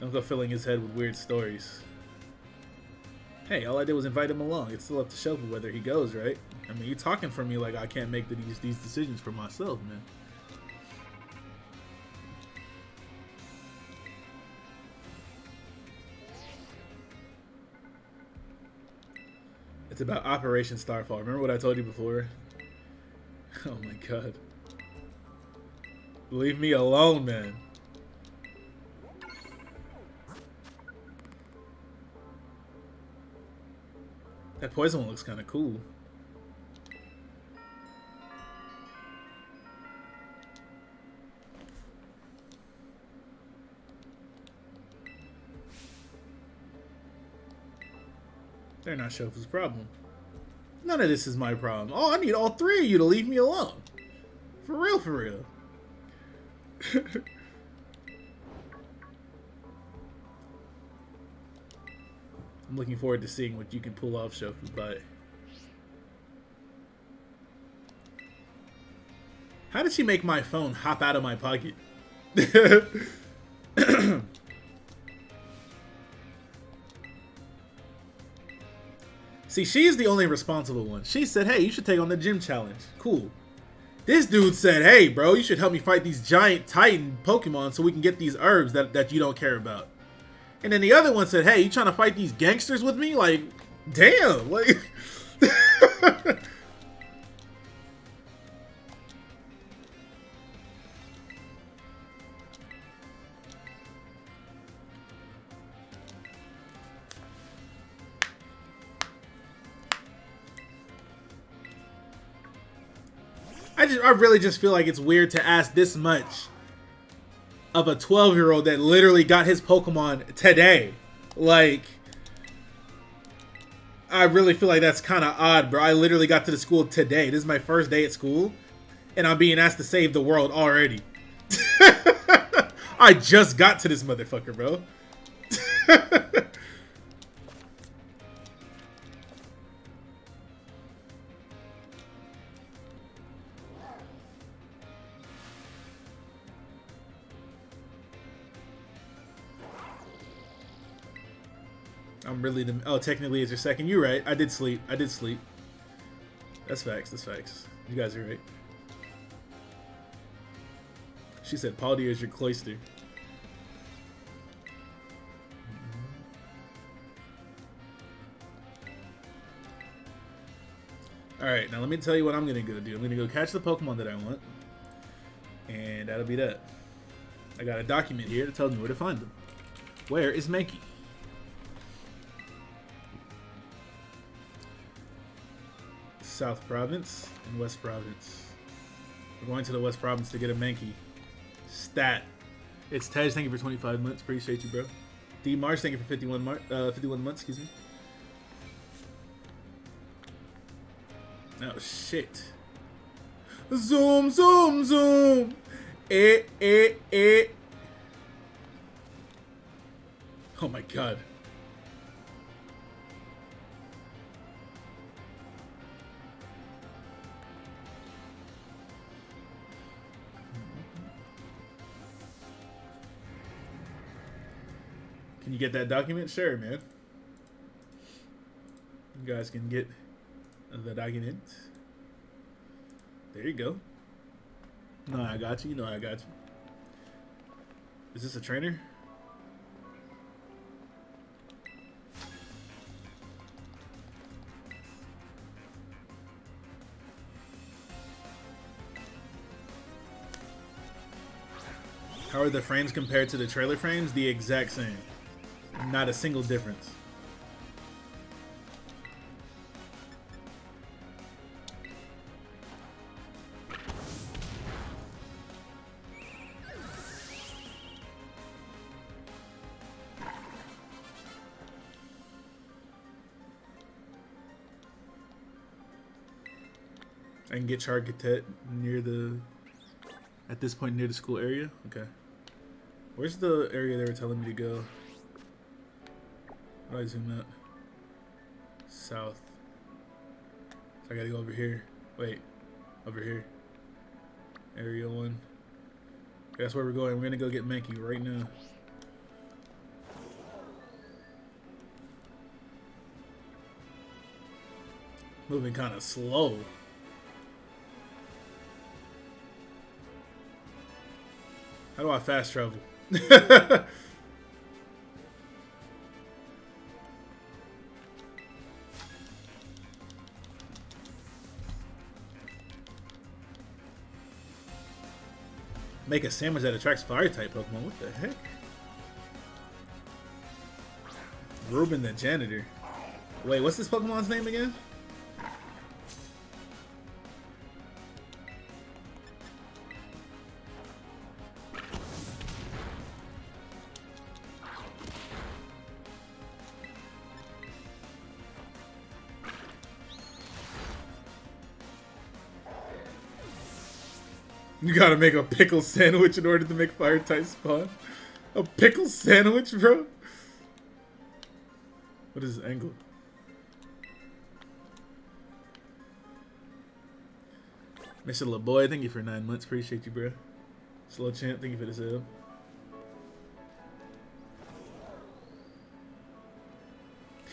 Don't go filling his head with weird stories. Hey, all I did was invite him along. It's still up to Shofu whether he goes, right? I mean, you're talking for me like I can't make these these decisions for myself, man. It's about Operation Starfall. Remember what I told you before? <laughs> Oh my god. Leave me alone, man. That poison one looks kind of cool. They're not Shofu's problem. None of this is my problem. Oh, I need all three of you to leave me alone. For real, for real. <laughs> I'm looking forward to seeing what you can pull off, Shofu, but... How did she make my phone hop out of my pocket? <laughs> See, she's the only responsible one. She said, hey, you should take on the gym challenge. Cool. This dude said, hey, bro, you should help me fight these giant titan Pokemon so we can get these herbs that, that you don't care about. And then the other one said, hey, you trying to fight these gangsters with me? Like, damn. Like... <laughs> I really just feel like it's weird to ask this much of a 12 year old that literally got his Pokemon today. Like I really feel like that's kind of odd, bro. I literally got to the school today. This is my first day at school, and I'm being asked to save the world already. <laughs> I just got to this motherfucker, bro. <laughs> really the oh technically it's your second. You're right. I did sleep. I did sleep. That's facts. That's facts. You guys are right. She said Paldea is your cloister. Alright, now let me tell you what I'm gonna go do. I'm gonna go catch the Pokemon that I want. And that'll be that. I got a document here that tells me where to find them. Where is Mankey? South Province and West Province. We're going to the West Province to get a Mankey. Stat. It's Tej, thank you for 25 months. Appreciate you, bro. D Marsh, thank you for 51, mar uh, 51 months, excuse me. Oh, shit. Zoom, zoom, zoom. Eh, eh, eh. Oh my god. You get that document? Sure, man. You guys can get the document. There you go. No, I got you. No, I got you. Is this a trainer? How are the frames compared to the trailer frames? The exact same. Not a single difference. I can get Charcadet near the, at this point near the school area? Okay. Where's the area they were telling me to go? How do I zoom out? South. So I gotta go over here. Wait. Over here. Area 1. That's where we're going. We're gonna go get Mankey right now. Moving kind of slow. How do I fast travel? <laughs> Make a sandwich that attracts fire type Pokemon. What the heck? Ruben the janitor. Wait, what's this Pokemon's name again? You gotta make a pickle sandwich in order to make fire type spawn. A pickle sandwich, bro? What is this angle? Mr. LaBoy, thank you for nine months. Appreciate you, bro. Slow Champ, thank you for the sale. <laughs>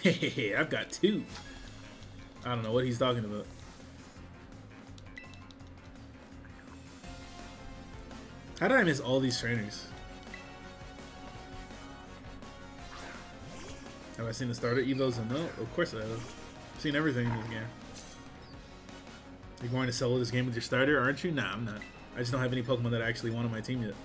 Hey, I've got two. I don't know what he's talking about. How did I miss all these trainers? Have I seen the starter evos? No, of course I have. I've seen everything in this game. You're going to solo this game with your starter, aren't you? Nah, I'm not. I just don't have any Pokemon that I actually want on my team yet.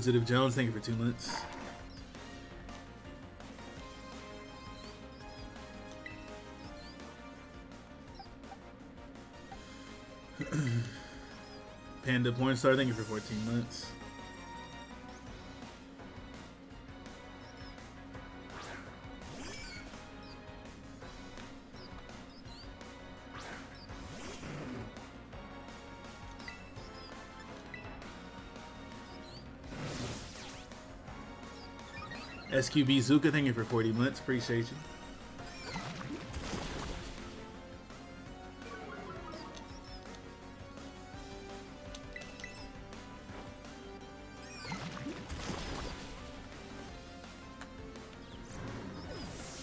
Inquisitive Jones, thank you for two months. <clears throat> Panda Pornstar, thank you for 14 months. SQB Zuka, thank you for 40 months. Appreciate you.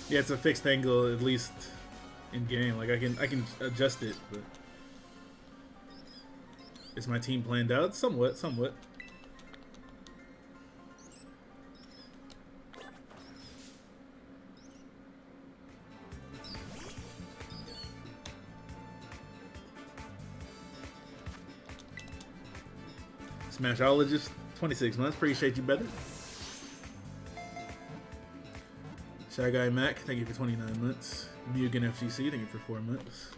Yeah, it's a fixed angle at least in game. Like I can I can adjust it, but is my team planned out? Somewhat, somewhat. Smashologist, 26 months. Appreciate you, brother. Shy Guy Mac, thank you for 29 months. Mugen FGC, thank you for 4 months.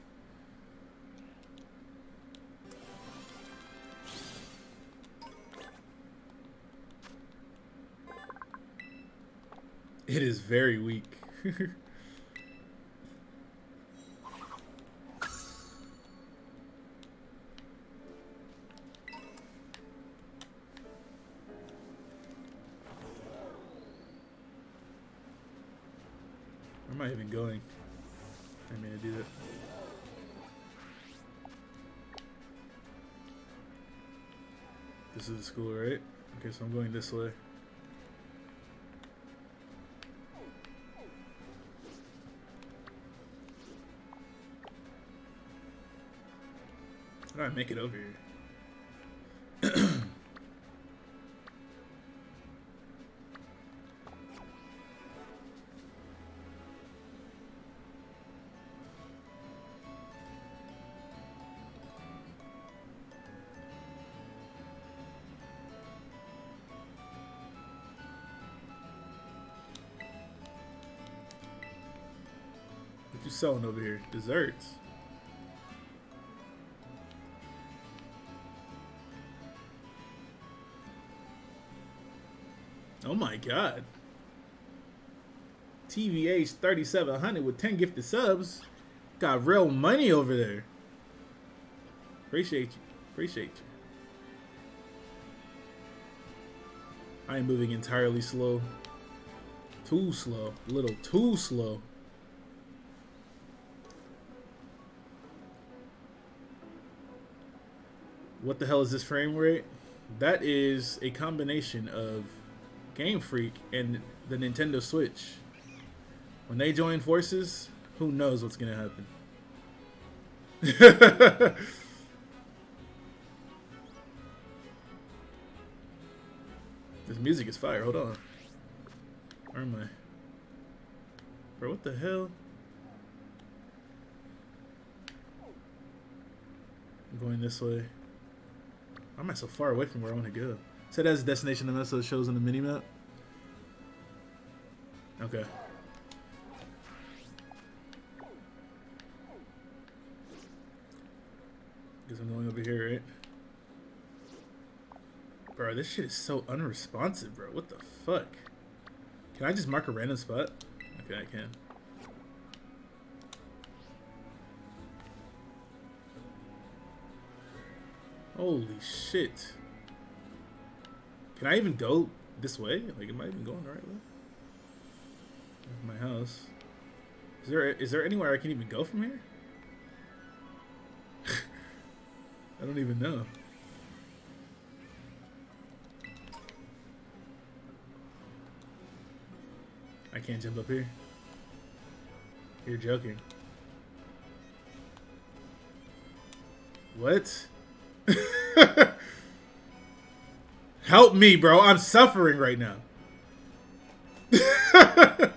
It is very weak. <laughs> Going? I mean to do that. This is the school, right? Okay, so I'm going this way. How do I make it over here? Selling over here? Desserts. Oh my god. TVH 3700 with 10 gifted subs. Got real money over there. Appreciate you. Appreciate you. I am moving entirely slow. Too slow. A little too slow. What the hell is this frame rate? That is a combination of Game Freak and the Nintendo Switch. When they join forces, who knows what's gonna happen. <laughs> this music is fire. Hold on. Where am I? Bro, what the hell? I'm going this way. Why am I so far away from where I want to go? So that's destination unless it shows on the minimap. Okay. Guess I'm going over here, right? Bro, this shit is so unresponsive, bro. What the fuck? Can I just mark a random spot? Okay, I can. Holy shit. Can I even go this way? Like, am I even going the right way? My house. Is there is there anywhere I can even go from here? <laughs> I don't even know. I can't jump up here. You're joking. What? <laughs> Help me, bro. I'm suffering right now. <laughs>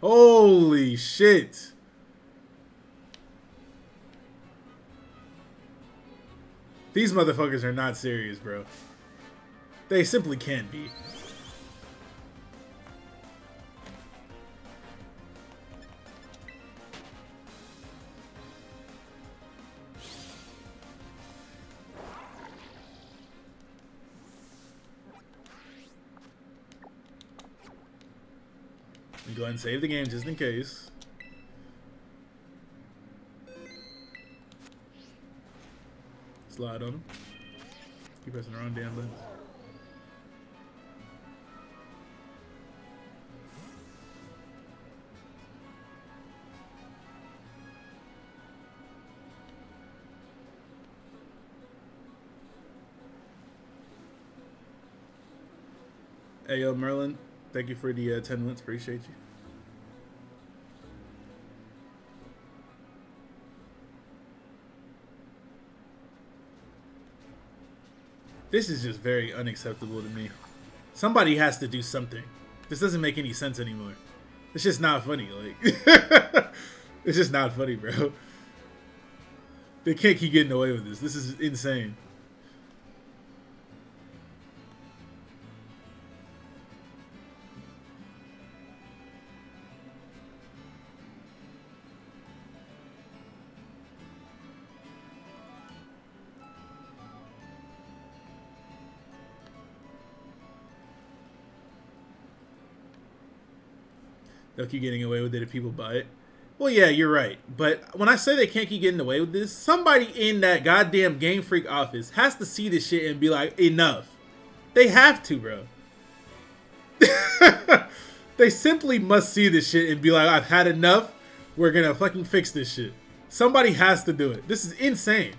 Holy shit. These motherfuckers are not serious, bro. They simply can't be. And save the game just in case. Slide on him. Keep pressing the wrong damn button. Hey yo, Merlin. Thank you for the uh, 10 minutes. Appreciate you. This is just very unacceptable to me. Somebody has to do something. This doesn't make any sense anymore. It's just not funny. Like, <laughs> it's just not funny, bro. They can't keep getting away with this. This is insane. They'll keep getting away with it if people buy it. Well, yeah, you're right. But when I say they can't keep getting away with this, somebody in that goddamn Game Freak office has to see this shit and be like, enough. They have to, bro. <laughs> they simply must see this shit and be like, I've had enough. We're gonna fucking fix this shit. Somebody has to do it. This is insane.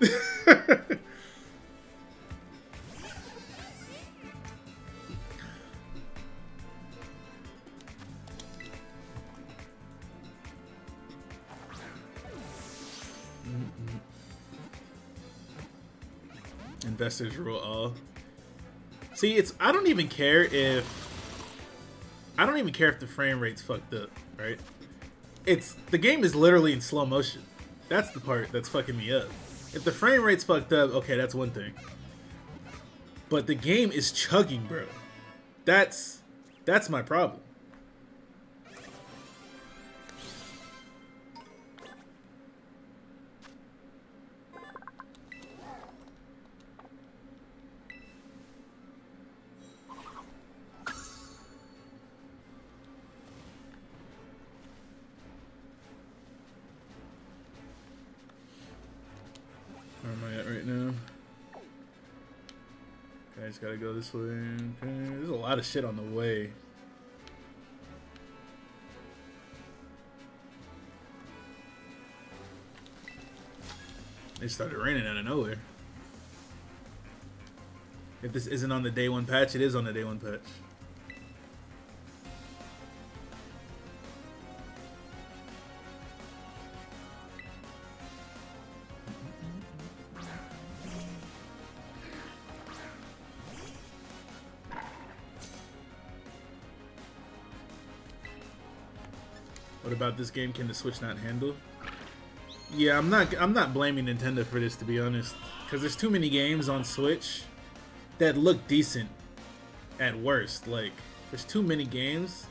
<laughs> Investors rule all. See, it's I don't even care if I don't even care if the frame rate's fucked up, right? It's the game is literally in slow motion. That's the part that's fucking me up. If the frame rate's fucked up, okay, that's one thing. But the game is chugging, bro. That's that's my problem. Just gotta go this way. Okay, there's a lot of shit on the way. It started raining out of nowhere. If this isn't on the day one patch, it is on the day one patch. About this game? Can the Switch not handle? Yeah, I'm not. I'm not blaming Nintendo for this, to be honest, because there's too many games on Switch that look decent at worst. Like, there's too many games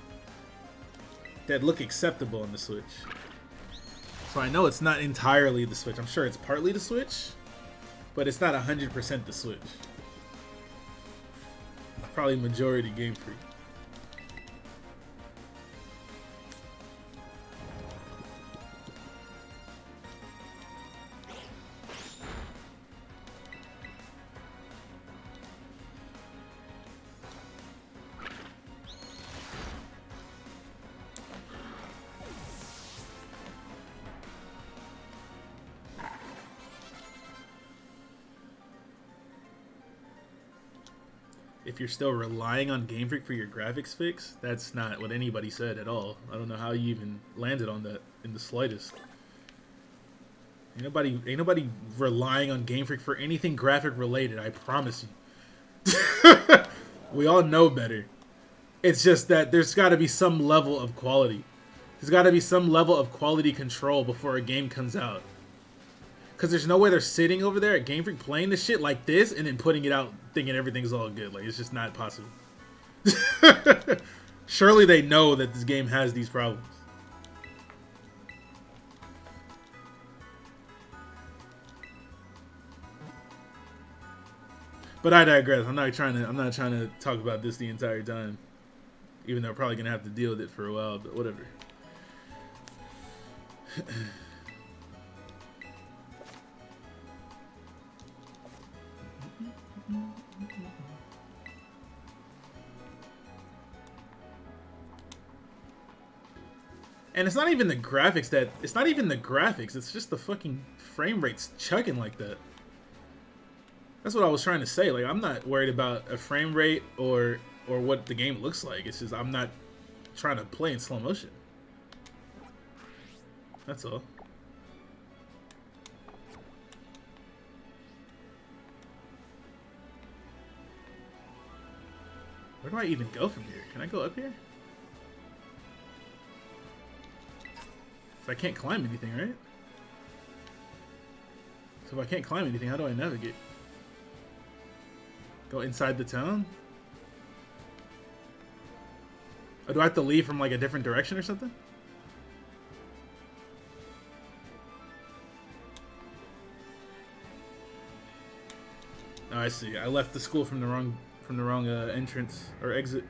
that look acceptable on the Switch. So I know it's not entirely the Switch. I'm sure it's partly the Switch, but it's not 100% the Switch. Probably majority Game Freak. If you're still relying on Game Freak for your graphics fix, that's not what anybody said at all. I don't know how you even landed on that in the slightest. Ain't nobody, ain't nobody relying on Game Freak for anything graphic related. I promise you. <laughs> we all know better. It's just that there's got to be some level of quality. There's got to be some level of quality control before a game comes out. Because there's no way they're sitting over there at Game Freak playing this shit like this and then putting it out thinking everything's all good. Like, it's just not possible. <laughs> Surely they know that this game has these problems. But I digress. I'm not trying to. I'm not trying to talk about this the entire time, even though I'm probably gonna have to deal with it for a while. But whatever. <clears throat> And it's not even the graphics that it's not even the graphics, it's just the fucking frame rates chugging like that. That's what I was trying to say. Like I'm not worried about a frame rate or or what the game looks like. It's just I'm not trying to play in slow motion. That's all. Where do I even go from here? Can I go up here? So I can't climb anything, right? So if I can't climb anything, how do I navigate? Go inside the town? Or do I have to leave from like a different direction or something? Oh, I see. I left the school from the wrong from the wrong uh, entrance or exit.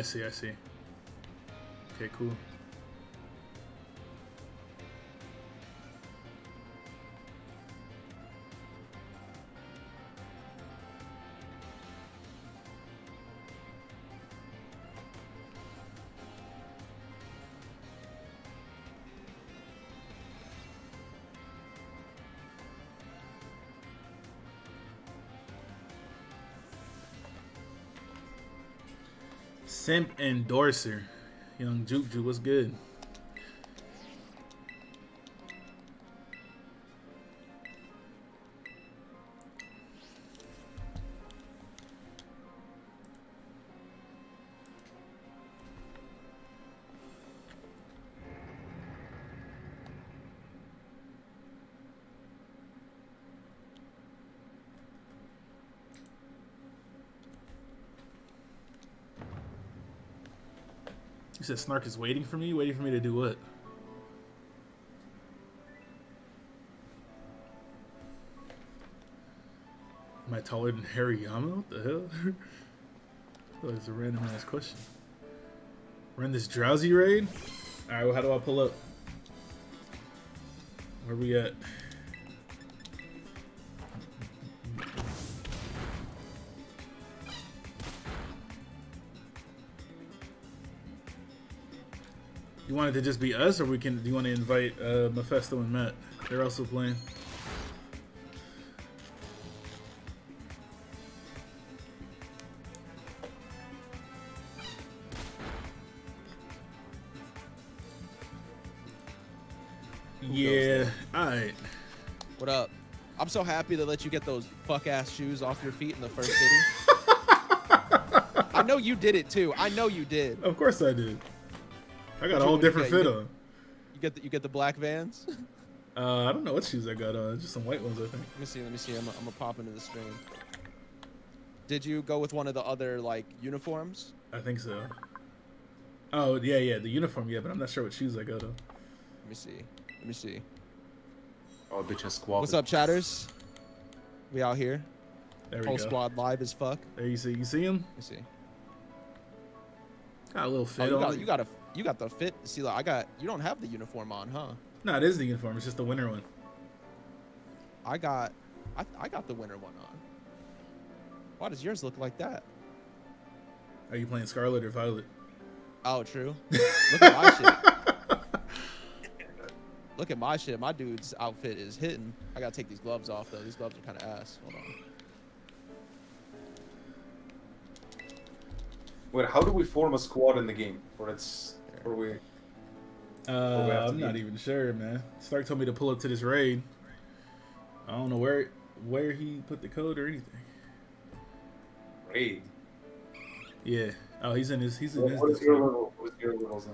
I see, I see. Okay, cool. Simp endorser. Young Juke Juke, what's good? Snark is waiting for me? Waiting for me to do what? Am I taller than Harry Yama? What the hell? <laughs> that was a random ass question. Run this Drowzee raid? Alright, well, how do I pull up? Where we at? You want it to just be us, or we can? Do you want to invite uh, Mephisto and Matt? They're also playing. Yeah. All right. What up? I'm so happy to let you get those fuck ass shoes off your feet in the first <laughs> city. I know you did it too. I know you did. Of course I did. I got a you- whole different get- you fit get- on. You get the, you get the black Vans. <laughs> Uh, I don't know what shoes I got on. Just some white ones, I think. Let me see. Let me see. I'm I'm gonna pop into the stream. Did you go with one of the other like uniforms? I think so. Oh yeah, yeah, the uniform, yeah, but I'm not sure what shoes I got on. Let me see. Let me see. Oh, bitch has squad. What's up, chatters? We out here. There we Whole go. squad live as fuck. There you see, you see him? Let me see. Got a little Oh, fit you on. got you got a you got the fit. See, like, I got you don't have the uniform on, huh? No, it is the uniform. It's just the winter one. I got I I got the winter one on. Why does yours look like that? Are you playing Scarlet or Violet? Oh, true. <laughs> Look at my shit. Look at my shit. My dude's outfit is hitting. I gotta take these gloves off though. These gloves are kind of ass. Hold on. Wait, how do we form a squad in the game? Or it's or we Uh, we I'm not even sure, man. Stark told me to pull up to this raid. I don't know where where he put the code or anything. raid? Yeah. Oh, he's in his. He's in What, his. what is your level? What is your levels now?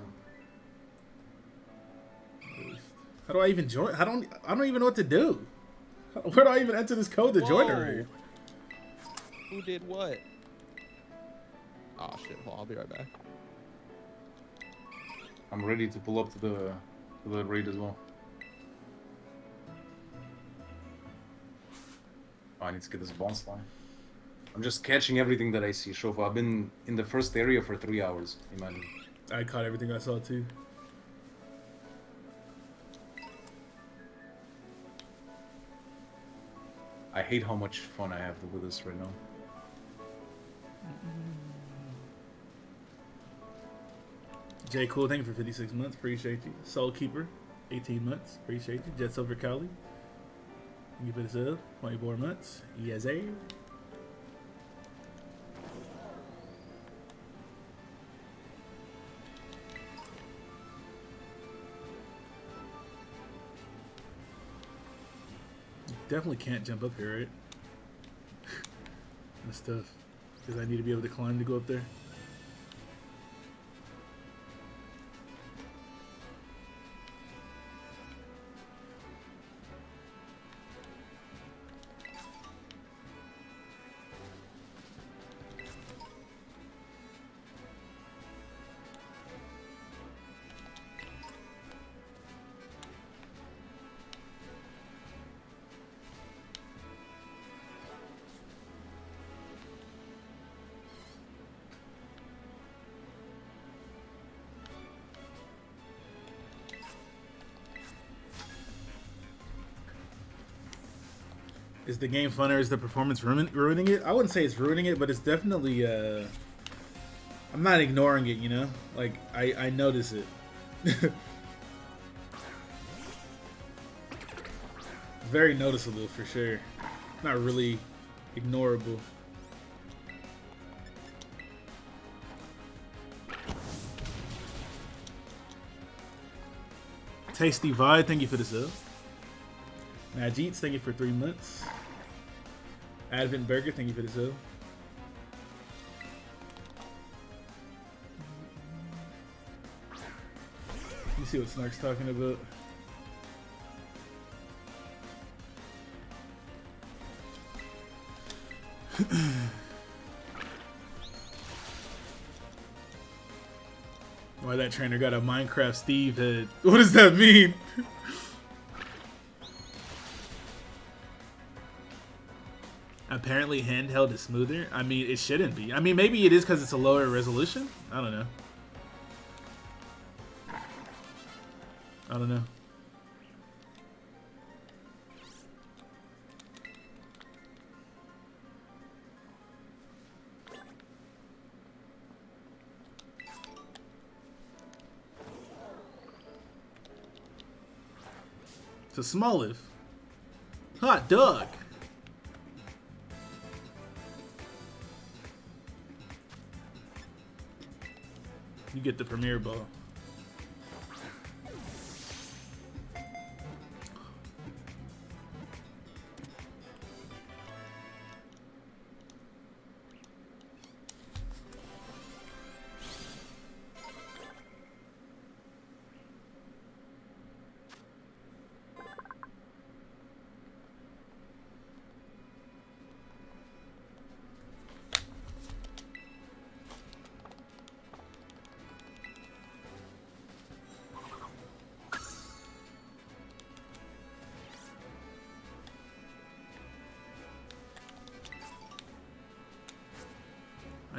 How do I even join? I don't. I don't even know what to do. <laughs> Where do I even enter this code to join the raid? Who did what? Oh shit. Well, I'll be right back. I'm ready to pull up to the to the raid as well. Oh, I need to get this boss line. I'm just catching everything that I see. Shofu, I've been in the first area for three hours. Imagine. I caught everything I saw too. I hate how much fun I have with this right now. Jay Cool, thank you for 56 months. Appreciate you. Soul Keeper, 18 months. Appreciate you. Jets over Cali. Thank you for the sub. 24 months. Yes. Definitely can't jump up here, right? <laughs> That's tough. Because I need to be able to climb to go up there. Is the game funner? Is the performance ruin- ruining it? I wouldn't say it's ruining it, but it's definitely. Uh, I'm not ignoring it, you know. Like I, I notice it. <laughs> Very noticeable for sure. Not really ignorable. Tasty Vibe, thank you for the sub. Najit, thank you for three months. Advent Burger, thank you for the sub. You see what Snark's talking about? Why that trainer got a Minecraft Steve head? <laughs> What does that mean? Apparently, handheld is smoother. I mean, it shouldn't be. I mean, maybe it is because it's a lower resolution. I don't know. I don't know. To Smoliv. Hot dog. You get the premier ball.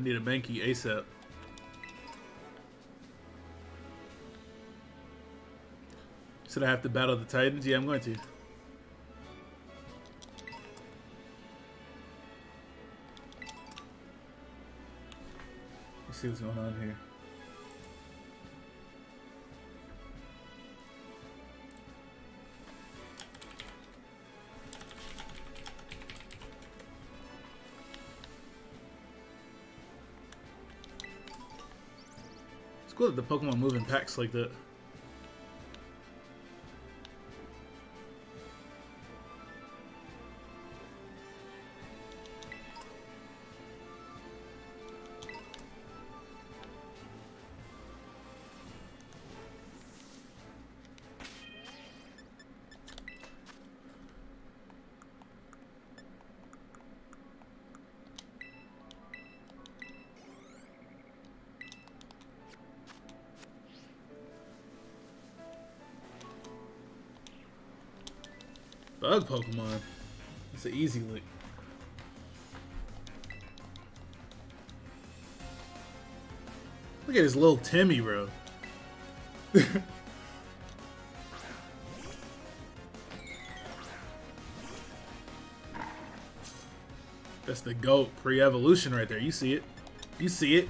Need a Banky ASAP. Should I have to battle the Titans? Yeah, I'm going to. Let's see what's going on here. Cool that the Pokemon move in packs like that. Pokemon. It's an easy lick. Look at his little Timmy, bro. <laughs> That's the GOAT pre-evolution right there. You see it. You see it.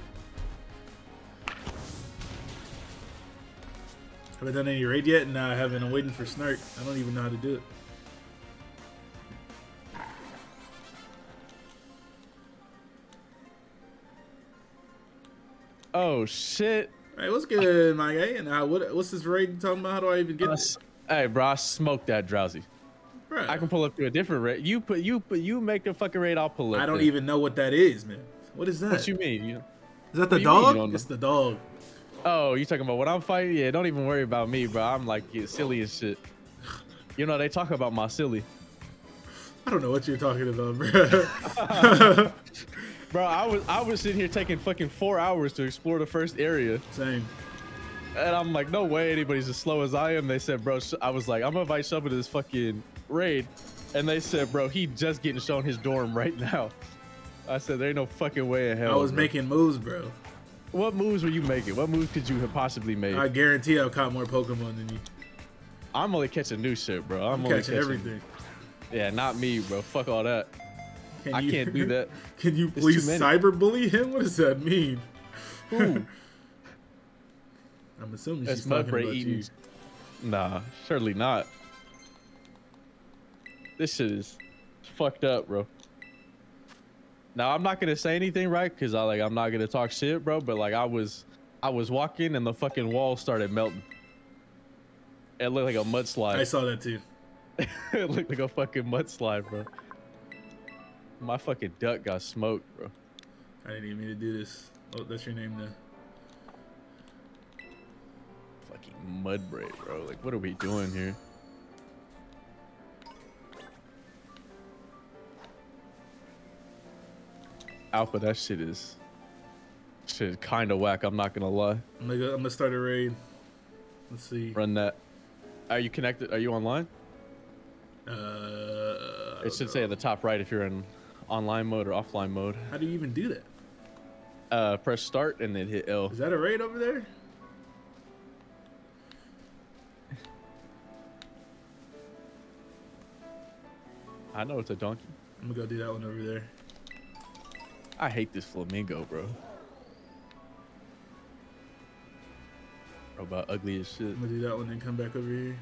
Have I done any raid yet? No, I haven't. I'm waiting for Snark. I don't even know how to do it. Shit. Hey, what's good, my guy? And uh, what, what's this raid you talking about? How do I even get this? Hey, bro, I smoked that Drowzee. Bro, I can pull up to a different raid. You put you put you make a fucking raid. I'll pull up. I don't then. even know what that is, man. What is that? What you mean? You, is that the what you mean you dog? It's the dog. oh, you talking about what I'm fighting? Yeah, don't even worry about me, bro. I'm like yeah, silly as shit. You know they talk about my silly. I don't know what you're talking about, bro. <laughs> <laughs> Bro, I was I was sitting here taking fucking four hours to explore the first area, Same. and I'm like, no way anybody's as slow as I am. They said, bro, I was like, I'm gonna invite Shelby to this fucking raid, and they said, bro, he just getting shown his dorm right now. I said, there ain't no fucking way in hell. I was bro." making moves, bro. What moves were you making? What moves could you have possibly made? I guarantee I caught more Pokemon than you. I'm only catching new shit, bro. I'm, I'm only catching everything. Yeah, not me, bro. Fuck all that. Can I you- can't do that. Can you please cyberbully him? What does that mean? <laughs> I'm assuming That's she's talking about eating. you. Nah, surely not. This shit is fucked up, bro. Now I'm not gonna say anything, right? Cause I like I'm not gonna talk shit, bro. But like I was, I was walking and the fucking wall started melting. It looked like a mudslide. I saw that too. <laughs> it looked like a fucking mudslide, bro. My fucking duck got smoked, bro. I didn't even mean to do this. Oh, that's your name now. Fucking mudbray, bro. Like, what are we doing here? Alpha, that shit is shit kind of whack. I'm not gonna lie. I'm gonna, I'm gonna start a raid. Let's see. Run that. Are you connected? Are you online? Uh, It should say at the top right if you're in online mode or offline mode. how do you even do that? Uh, press start and then hit L. Is that a raid over there? I know it's a donkey. I'm gonna go do that one over there. I hate this flamingo, bro. About ugly as shit. I'm gonna do that one and come back over here.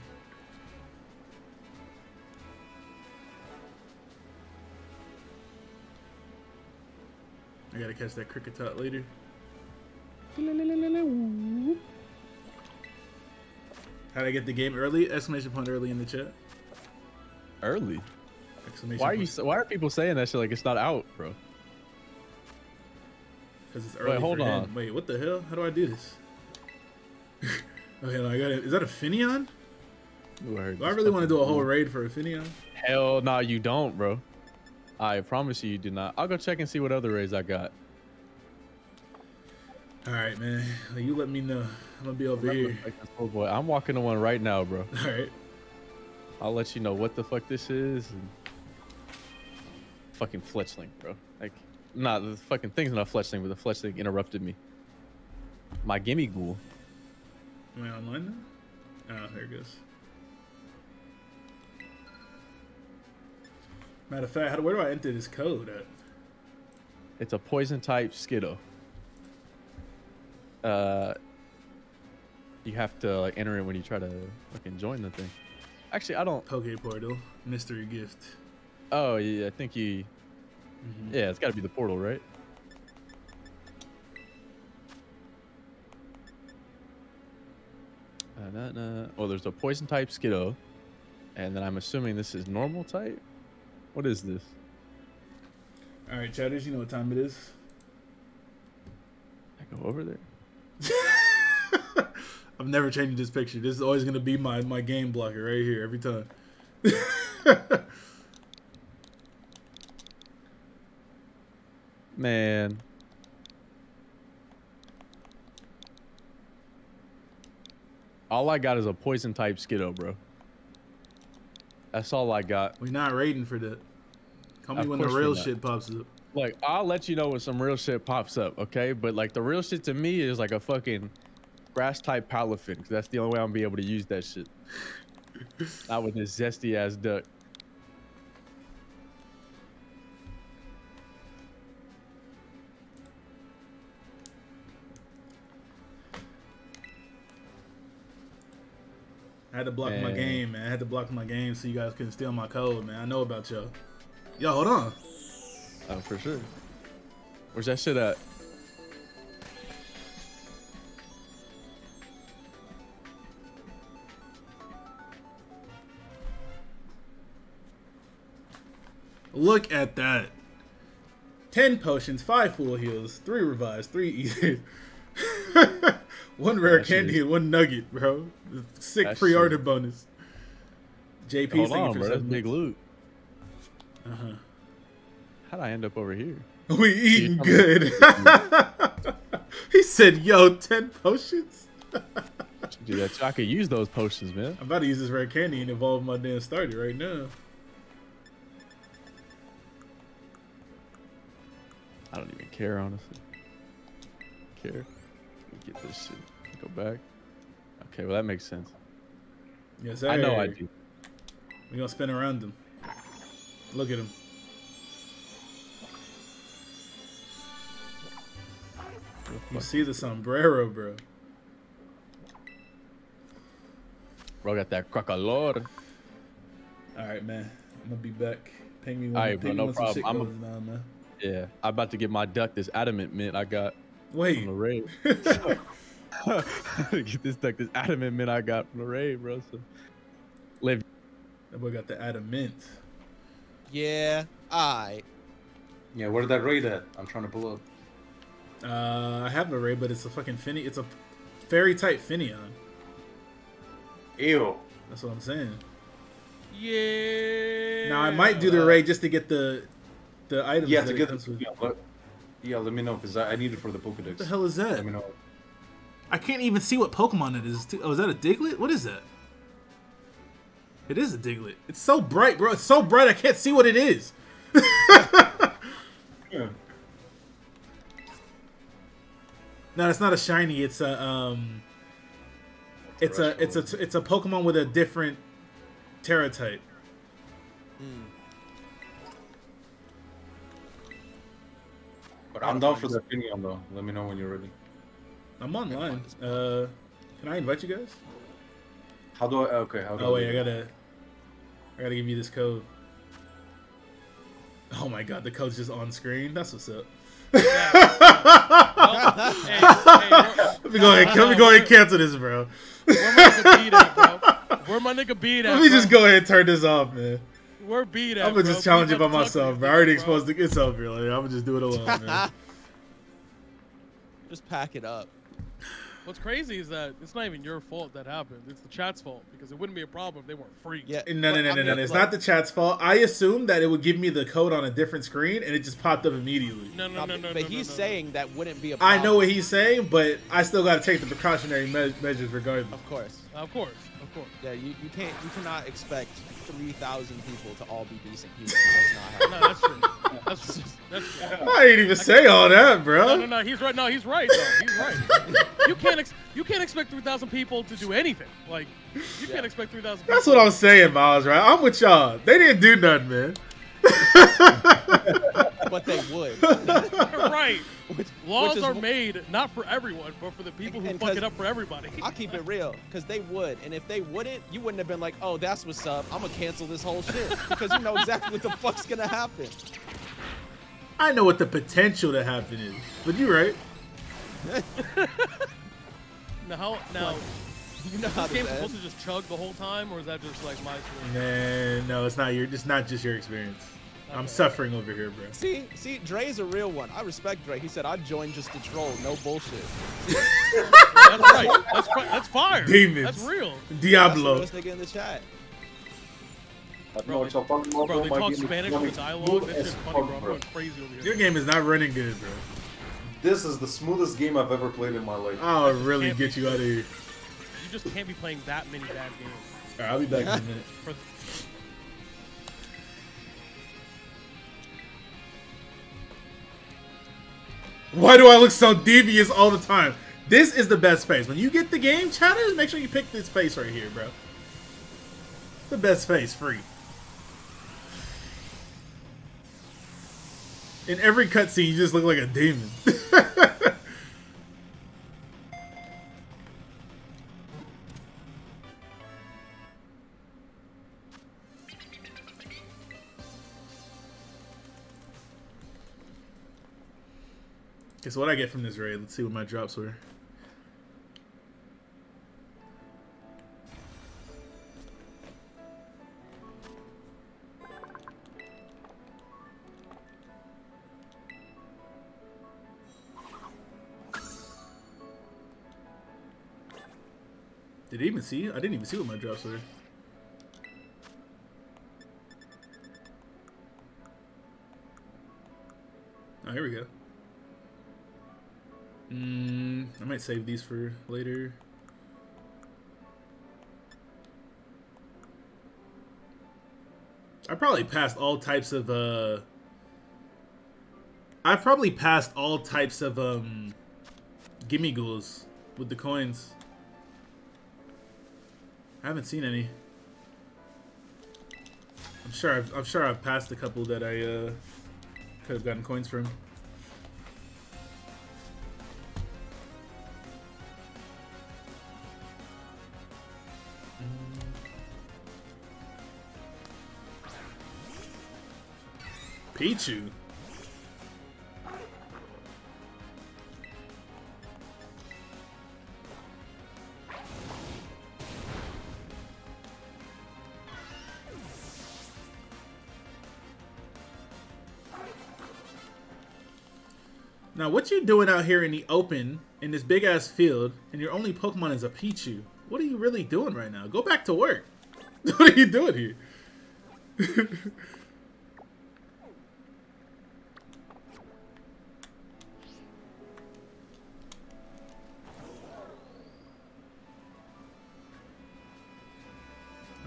I gotta catch that Kricketot later. How'd I get the game early? Exclamation point early in the chat. Early. Exclamation Why are you? point. s- Why are people saying that shit like it's not out, bro? Because it's early. hold for him. on. Wait, what the hell? How do I do this? <laughs> okay, I got it. Is that a Finizen? I Do I really want to do a whole raid for a Finizen? Hell, nah, you don't, bro. I promise you, you do not. I'll go check and see what other raids I got. All right, man. You let me know. I'm gonna be over here. Oh boy, I'm walking to one right now, bro. <laughs> All right. I'll let you know what the fuck this is. And... Fucking Fletchling, bro. Like, Nah, the fucking thing's not flesh but the flesh thing interrupted me. My Gimmighoul. Am I online now? Oh, there it goes. Matter of fact, how, where do I enter this code at? It's a poison type Skiddo. Uh, you have to like enter it when you try to fucking join the thing. Actually, I don't. Poke Portal, mystery gift. Oh yeah, I think you. Mhm. Yeah, it's got to be the portal, right? Uh, nah, nah. Oh, there's a poison type Skiddo, and then I'm assuming this is normal type. What is this? All right, chatters, you know what time it is. I go over there. <laughs> I'm never changing this picture. This is always gonna be my my game blocker right here every time. <laughs> Man. All I got is a poison type Skiddo, bro. That's all I got. We're not raiding for that. Call me Of when the real shit pops up. Like, I'll let you know when some real shit pops up, okay? But like the real shit to me is like a fucking grass type palafin, 'cause that's the only way I'm gonna be able to use that shit. <laughs> Not with this zesty ass duck. I had to block my game, man. I had to block my game so you guys couldn't steal my code, man. I know about y'all. Yo, hold on. Oh, for sure. Where's that shit at? Look at that. 10 potions, 5 full heals, 3 revives, 3 <laughs> eaters. <laughs> one rare That candy and one nugget, bro. Sick That pre-order shit- bonus. JP, Hold on, for bro. That's big loot. Uh-huh. How'd I end up over here? <laughs> We eating good. <laughs> <laughs> he said, yo, 10 potions? Dude, I could use those potions, man. I'm about to use this rare candy and evolve my damn starter right now. I don't even care, honestly. Care. Get this shit. Go back. Okay, well that makes sense. Yes, I know I do. We're gonna spin around him. Look at him. You see the sombrero, bro. Bro, got that crocalor. All right, man. I'm gonna be back. Ping me when, Alright, bro, no problem. I'm a- goes man. Yeah, I'm about to get my duck this adamant mint I got Wait. from the raid. <laughs> get this duck this adamant mint I got from the raid, bro. So live. That boy got the adamant. Yeah, I. Yeah, where did that raid at? I'm trying to pull up. Uh, I have a ray, but it's a fucking finny. It's a fairy type Finizen. Ew. That's what I'm saying. Yeah. Now I might do the raid just to get the the items. Yeah, that to it get comes the, with. yeah, let, yeah, let me know because I, I need it for the Pokedex. What the hell is that? Let me know. I can't even see what Pokemon it is. Oh, is that a Diglett? What is that? It is a Diglett. It's so bright, bro. It's so bright I can't see what it is. <laughs> Yeah. No, it's not a shiny. It's a um. It's a it's a it's a Pokemon with a different Tera type. But I'm down for the opinion though. Let me know when you're ready. I'm online. Uh, can I invite you guys? How do I? Okay, how do Oh I? wait, do I gotta, I gotta give you this code. <laughs> Oh my god, the code's just on screen. That's what's up. <laughs> hey, hey, Let me go ahead. Let me go ahead and cancel this, bro. Where my nigga beat at, bro? Where my nigga beat <laughs> at? Let me bro? just go ahead and turn this off, man. Where beat at? I'm gonna bro? just challenge it by myself, bro. I already exposed the it's over. Like, I'm gonna just do it alone, man. <laughs> Just pack it up. What's crazy is that it's not even your fault that happened. It's the chat's fault because it wouldn't be a problem if they weren't free. Yeah. No, no, no, no, no. It's not the chat's fault. I assumed that it would give me the code on a different screen, and it just popped up immediately. No, no, No, no, no. but no, he's no, no. saying that wouldn't be a I problem. I know what he's saying, but I still got to take the precautionary me- measures regardless. Of course. Of course, of course. Yeah, you, you can't you cannot expect three thousand people to all be decent humans. <laughs> That's not how. No, that's true. That's true. That's true. <laughs> I ain't even say all that, bro. No, no, no. He's right. No, he's right. Though. He's right. you can't ex- you can't expect three thousand people to do anything. Like you can't expect three thousand. That's what I'm saying, Miles. Right? I'm with y'all. They didn't do nothing, man. but they would. <laughs> right. Which- Laws which is are wh- made not for everyone, but for the people who fuck it up for everybody. I'll keep it real, because they would. And if they wouldn't, you wouldn't have been like, oh, that's what's up. I'm going to cancel this whole shit. <laughs> Because you know exactly what the fuck's going to happen. I know what the potential to happen is, but you're right. <laughs> Now, how, now, You know how this to game supposed to just chug the whole time, or is that just like my experience? Man, no, it's not your. It's not just your experience. I'm suffering over here, bro. See, see, Dre's a real one. I respect Dre. He said, I joined just to troll. No bullshit. That's right. That's fi- that's fire. Demons. That's real. Diablo. That's the realest nigga in the chat. Bro, they, bro, they talk Spanish on the dialogue. That shit's funny, bro. I'm going crazy over here. Your game is not running good, bro. This is the smoothest game I've ever played in my life. I'll really get you out of here. You just can't be playing that many bad games. Alright, I'll be back in a minute. For- Why do I look so devious all the time? This is the best face. When you get the game, chatters, make sure you pick this face right here, bro. The best face, free. In every cutscene, you just look like a demon. <laughs> Okay, so what I get from this raid? Let's see what my drops were. Did it even see? I didn't even see what my drops were. Oh, here we go. Might save these for later. I probably passed all types of uh I've probably passed all types of um Gimmighouls with the coins. I haven't seen any. I'm sure I've, I'm sure I've passed a couple that I uh could have gotten coins from. Pichu. Now, what you doing out here in the open in this big ass field, and your only Pokemon is a Pichu? What are you really doing right now? Go back to work. <laughs> what are you doing here? <laughs>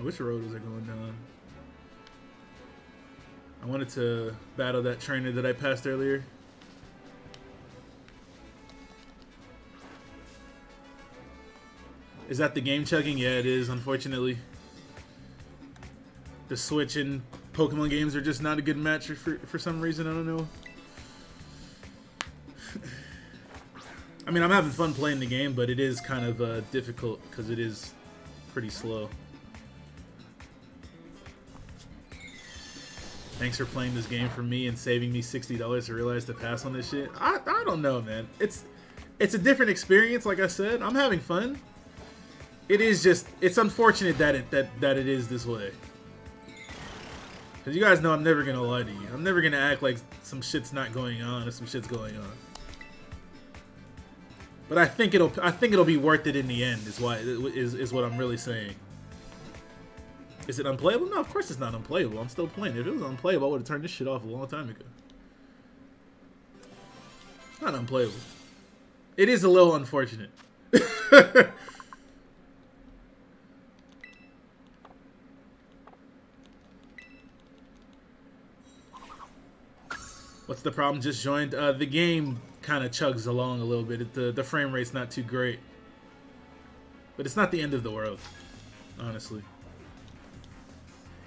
Which road was I going down? I wanted to battle that trainer that I passed earlier. Is that the game chugging? Yeah, it is, unfortunately. The Switch and Pokemon games are just not a good match for, for some reason, I don't know. <laughs> I mean, I'm having fun playing the game, but it is kind of uh, difficult because it is pretty slow. Thanks for playing this game for me and saving me sixty dollars to realize to pass on this shit. I, I don't know, man. It's it's a different experience. Like I said, I'm having fun. It is just it's unfortunate that it that that it is this way. Cause you guys know I'm never gonna lie to you. I'm never gonna act like some shit's not going on or some shit's going on. But I think it'll I think it'll be worth it in the end. Is why is is what I'm really saying. Is it unplayable? No, of course it's not unplayable. I'm still playing. If it was unplayable, I would have turned this shit off a long time ago. Not unplayable. It is a little unfortunate. <laughs> What's the problem? Just joined. Uh, the game kind of chugs along a little bit. It, the, the frame rate's not too great. But it's not the end of the world, honestly.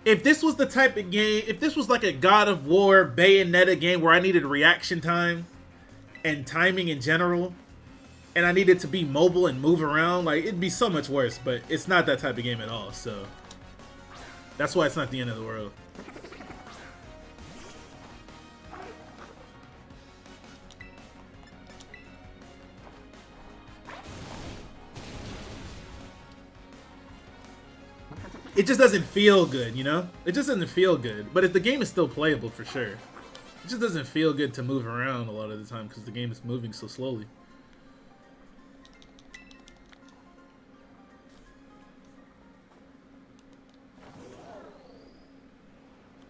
If this was the type of game, if this was like a God of War Bayonetta game where I needed reaction time and timing in general, and I needed to be mobile and move around, like it'd be so much worse. But it's not that type of game at all. So that's why it's not the end of the world. It just doesn't feel good, you know? It just doesn't feel good. But if the game is still playable for sure. It just doesn't feel good to move around a lot of the time because the game is moving so slowly.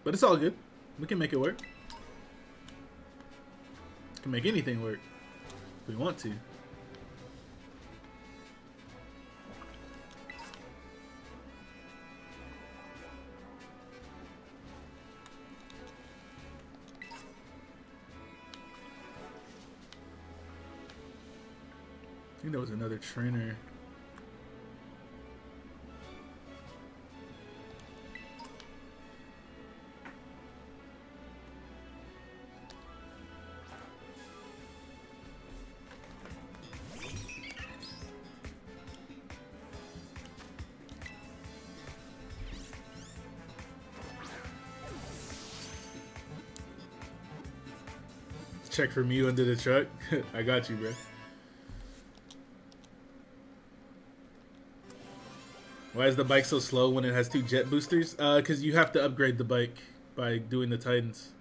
But it's all good. We can make it work. We can make anything work. If we want to. Think there was another trainer. Check for me under the truck. <laughs> I got you, bro. Why is the bike so slow when it has two jet boosters? Uh, because you have to upgrade the bike by doing the Titans.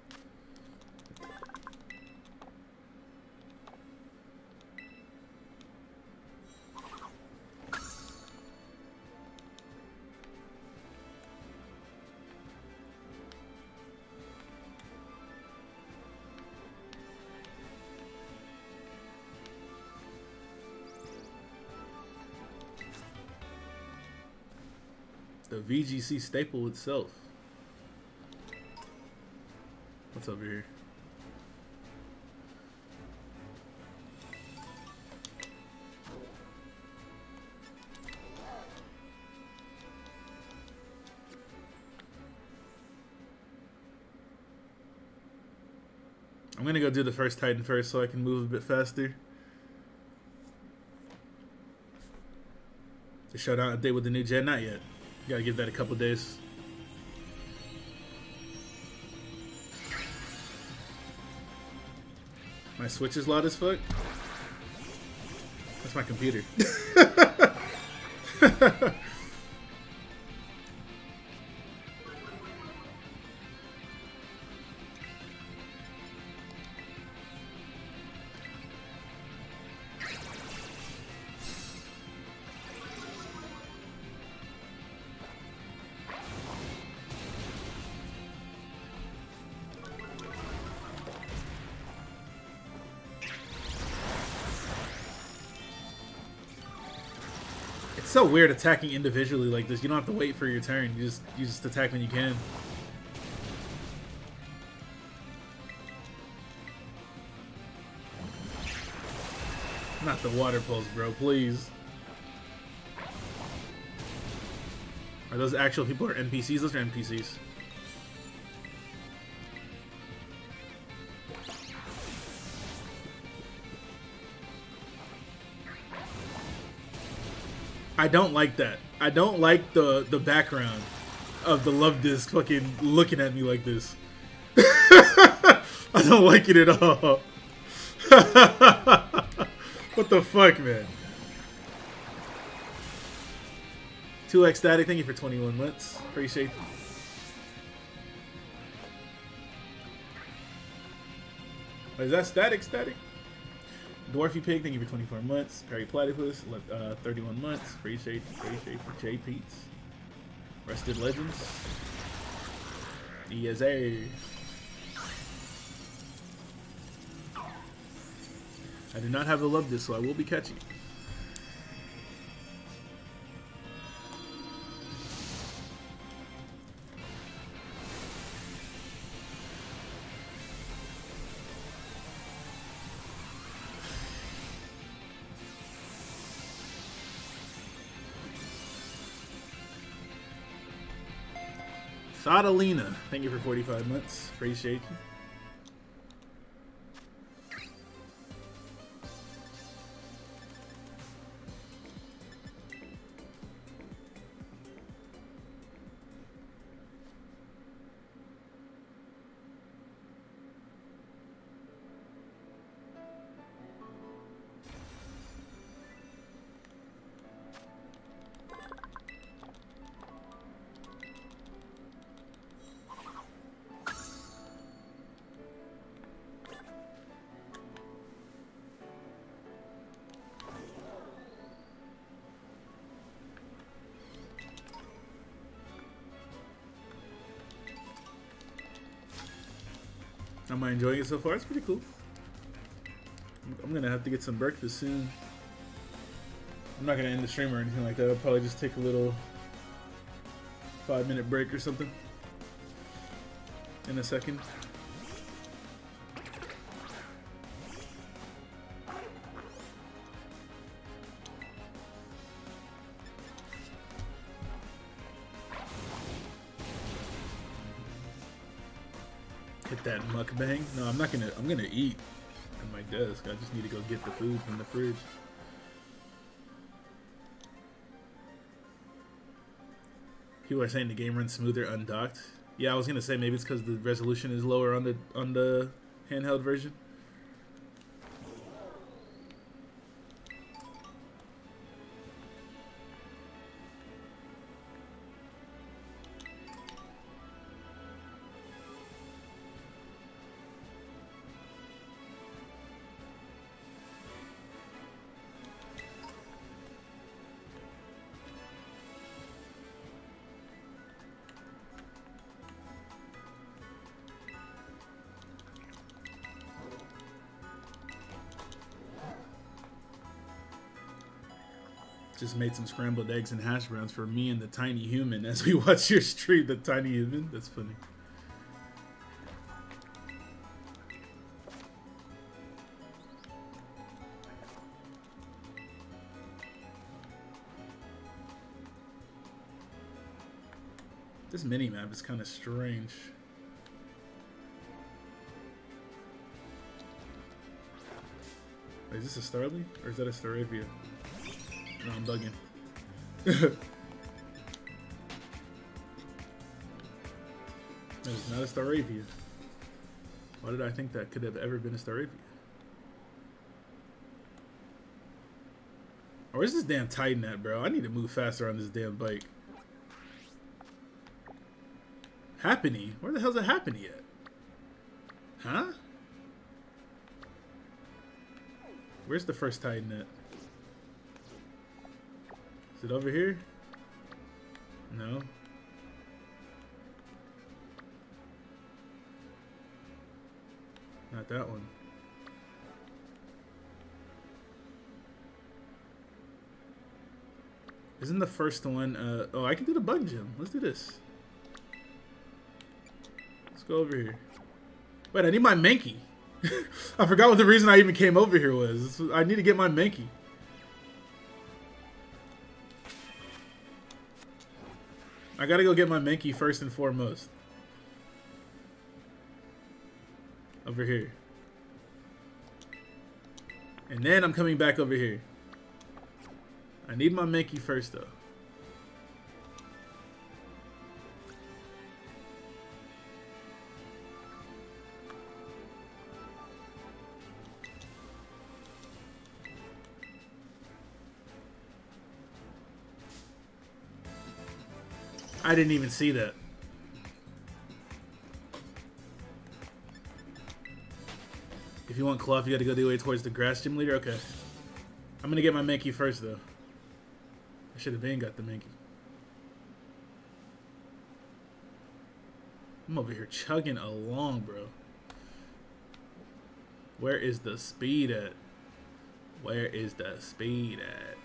VGC staple itself. What's over here? I'm gonna go do the first Titan first so I can move a bit faster. The showdown update with the new gen, not yet. Gotta give that a couple days. My Switch is loud as fuck. That's my computer. <laughs> weird attacking individually like this. You don't have to wait for your turn. You just you just attack when you can. Not the water pulse, bro, please. Are those actual people or NPCs? Those are NPCs. I don't like that. I don't like the the background of the Luvdisc fucking looking at me like this. <laughs> I don't like it at all. <laughs> what the fuck, man? 2x static, thank you for 21 months. Appreciate Is that static static? Dwarfy Pig, thank you for 24 months. Perry Platypus, uh, 31 months. Appreciate, appreciate for J Pete's. Rested Legends. ESA. I do not have a Luvdisc, so I will be catching. Thadalina, thank you for 45 months. Appreciate you. Enjoying it so far? It's pretty cool. I'm- gonna have to get some breakfast soon. I'm not gonna end the stream or anything like that. I'll probably just take a little five minute break or something in a second. That mukbang. No, I'm not gonna. I'm gonna eat at my desk. I just need to go get the food from the fridge. People are saying the game runs smoother undocked. Yeah, I was gonna say maybe it's because the resolution is lower on the on the handheld version. Just made some scrambled eggs and hash browns for me and the tiny human as we <laughs> watch your stream. The tiny human. That's funny. This mini map is kind of strange. Wait, is this a Starly? Or is that a Staravia? No, I'm bugging. <laughs> that is not a Staravia. Why did I think that could have ever been a Staravia? Oh, where's this damn Titan at, bro? I need to move faster on this damn bike. Happiny? Where the hell's a Happiny at? Huh? Where's the first Titan at? Is it over here? No. Not that one. Isn't the first one, uh, oh, I can do the bug gym. Let's do this. Let's go over here. Wait, I need my Mankey. <laughs> I forgot what the reason I even came over here was. I need to get my Mankey. I gotta go get my Mankey first and foremost. Over here. And then I'm coming back over here. I need my Mankey first though. I didn't even see that. If you want Clough, you gotta go the way towards the grass gym leader? Okay. I'm gonna get my Mankey first, though. I should have been got the Mankey. I'm over here chugging along, bro. Where is the speed at? Where is the speed at?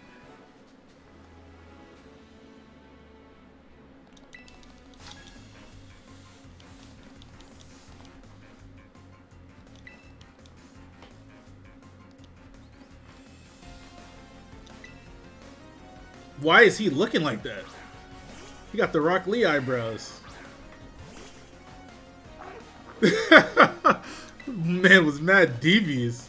why is he looking like that? He got the Rock Lee eyebrows. <laughs> Man was mad devious.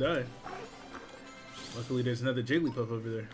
Die. Luckily, there's another Jigglypuff over there.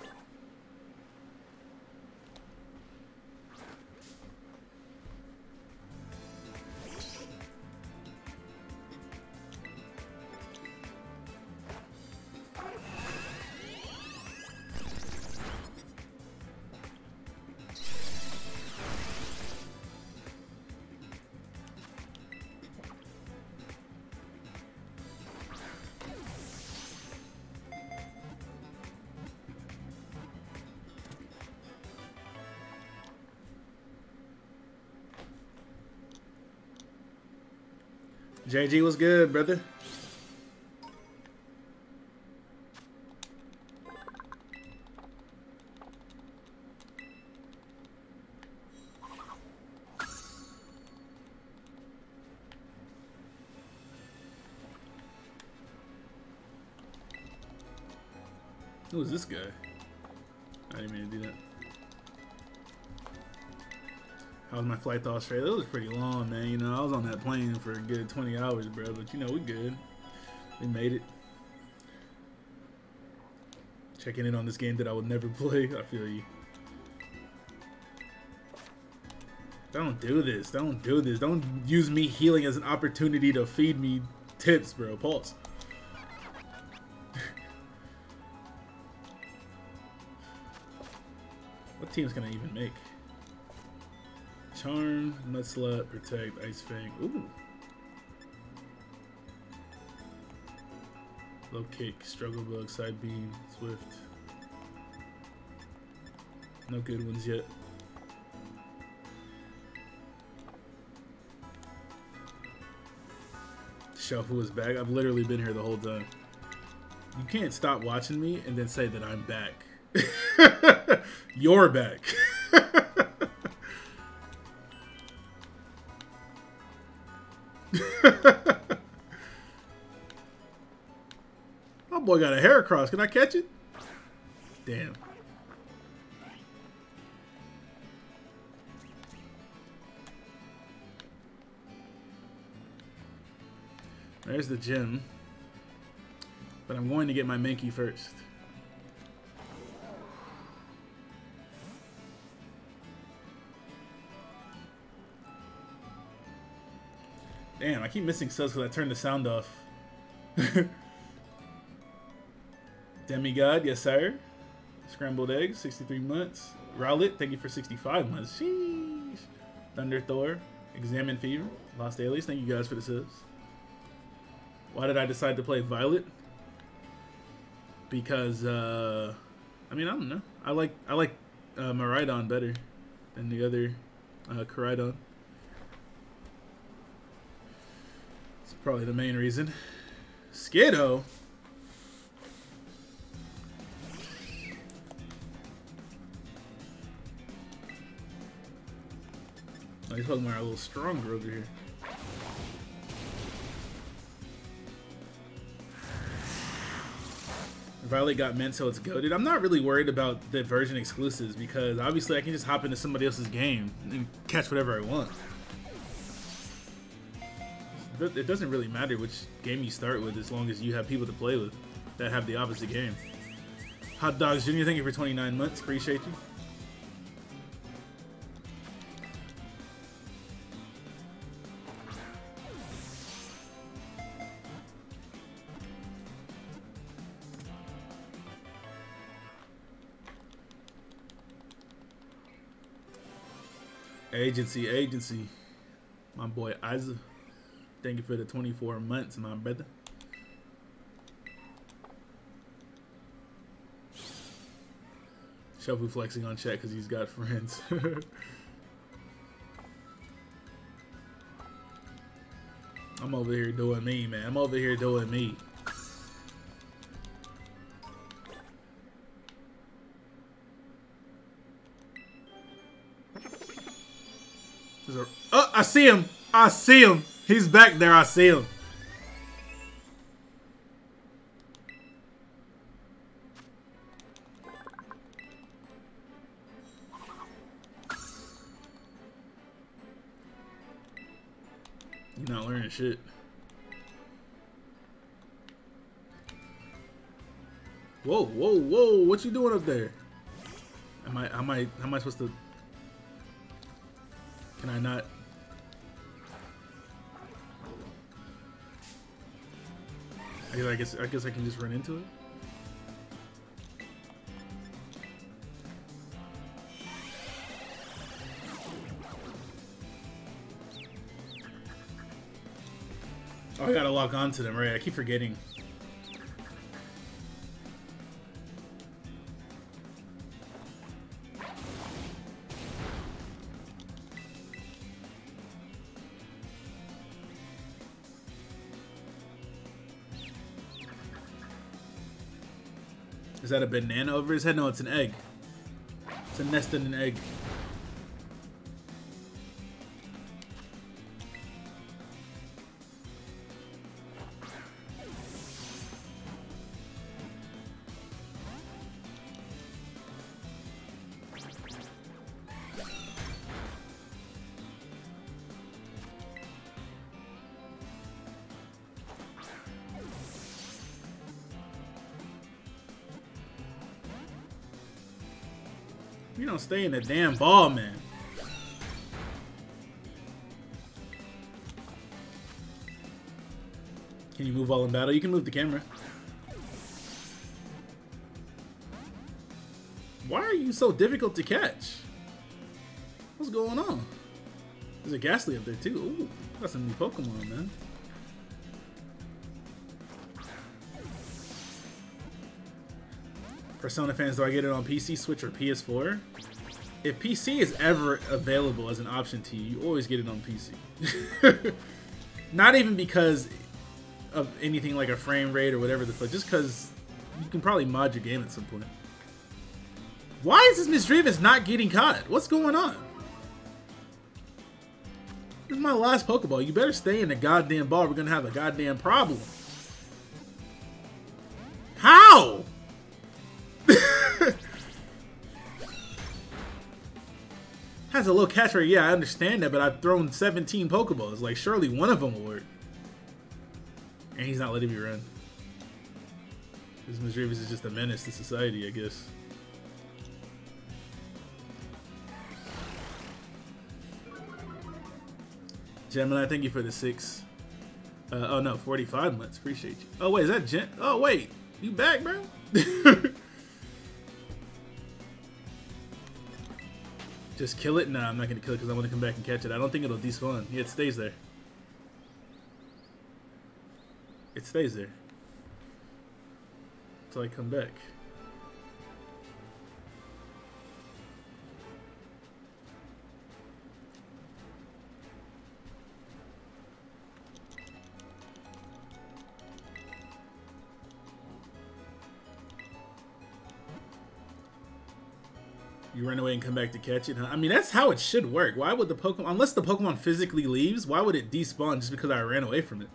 JG was good, brother. Who is this guy? I didn't mean to do that. How was my flight to Australia? It was pretty long, man. You know, I was on that plane for a good 20 hours, bro. But, you know, we good. We made it. Checking in on this game that I would never <laughs> play. I feel you. Don't do this. Don't do this. Don't use me healing as an opportunity to feed me tips, bro. Pause. <laughs> what team's gonna even make? Charm, Mudslap, Protect, Ice Fang. Ooh. Low Kick, Struggle Bug, Psybeam, Swift. No good ones yet. Shofu is back. I've literally been here the whole time. You can't stop watching me and then say that I'm back. <laughs> You're back. <laughs> boy got a Heracross. Can I catch it? Damn. There's the gym. But I'm going to get my Mankey first. Damn, I keep missing subs because I turned the sound off. <laughs> Demigod, yes sir. Scrambled eggs, 63 months. Rowlet, thank you for 65 months. Sheesh. Thunder Thor, Examine Fever, Lost Alias, thank you guys for the subs. Why did I decide to play Violet? Because uh I mean I don't know. I like I like uh, Miraidon better than the other uh, Koraidon. That's probably the main reason. Skiddo. These Pokemon are a little stronger over here. Violet got meant so it's goaded. I'm not really worried about the version exclusives because obviously I can just hop into somebody else's game and catch whatever I want. It doesn't really matter which game you start with as long as you have people to play with that have the opposite game. Hot Dogs Jr., thank you for 29 months. Appreciate you. Agency, agency. My boy Isaac. Thank you for the 24 months, my brother. Shofu flexing on chat because he's got friends. <laughs> I'm over here doing me, man. I'm over here doing me. I see him. I see him. He's back there. I see him. You're not learning shit. Whoa, whoa, whoa! What you doing up there? Am I, am I, am I supposed to? Can I not? I guess, I guess, I can just run into it. Oh, I gotta lock onto them, right? I keep forgetting. Is that a banana over his head? No, it's an egg. It's a nest in an egg. Stay in the damn ball, man. Can you move while in battle? You can move the camera. Why are you so difficult to catch? What's going on? There's a Gastly up there too. Ooh, got some new Pokemon, man. Persona fans, do I get it on PC, Switch, or PS4? If PC is ever available as an option to you, you always get it on PC. <laughs> Not even because of anything like a frame rate or whatever the fuck, just because you can probably mod your game at some point. Why is this Misdreavus not getting caught? What's going on? This is my last Pokeball. You better stay in the goddamn ball. We're gonna have a goddamn problem. A low catch rate, yeah, I understand that, but I've thrown 17 Pokeballs. Like, surely one of them will work. And he's not letting me run. This Misdreavus is just a menace to society, I guess. Gemini, thank you for the six. Uh, oh no, 45 months. Appreciate you. Oh wait, is that Gen? Oh wait, you back, bro? <laughs> Just kill it? Nah, I'm not gonna kill it because I want to come back and catch it. I don't think it'll despawn. Yeah, it stays there. It stays there. Until I come back. You run away and come back to catch it, huh? I mean, that's how it should work. Why would the Pokemon, unless the Pokemon physically leaves, why would it despawn just because I ran away from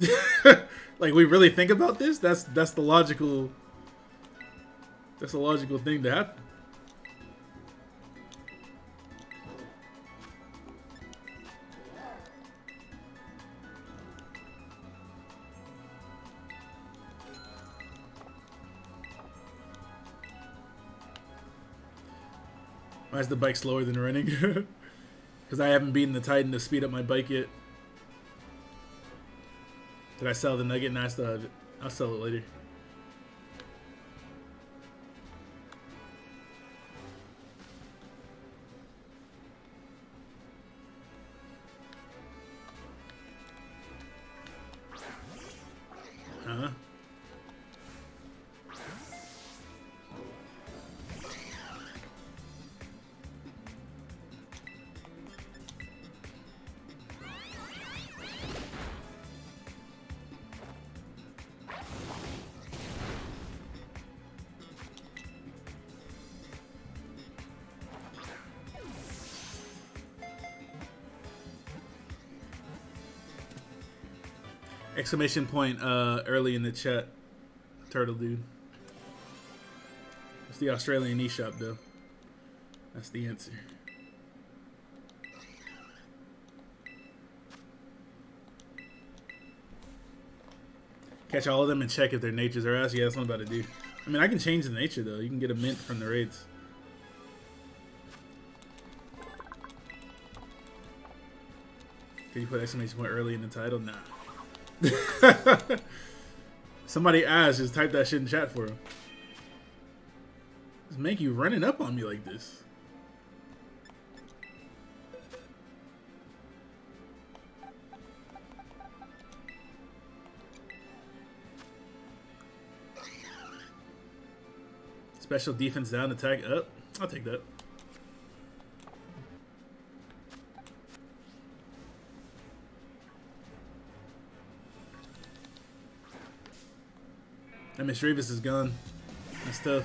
it? <laughs> like, we really think about this? That's that's the logical, that's the logical thing to happen. Why is the bike slower than running? <laughs> Because I haven't beaten the Titan to speed up my bike yet. Did I sell the Nugget? No. I'll sell it later. Exclamation point uh, early in the chat. Turtle dude. It's the Australian eShop though. That's the answer. Catch all of them and check if their natures are ass. Yeah, that's what I'm about to do. I mean, I can change the nature though. You can get a mint from the raids. Did you put exclamation point early in the title? Nah. <laughs> Somebody asked, just type that shit in chat for him. Just make you running up on me like this. Special defense down, attack up. I'll take that. And Misdreavus is gone. That's tough.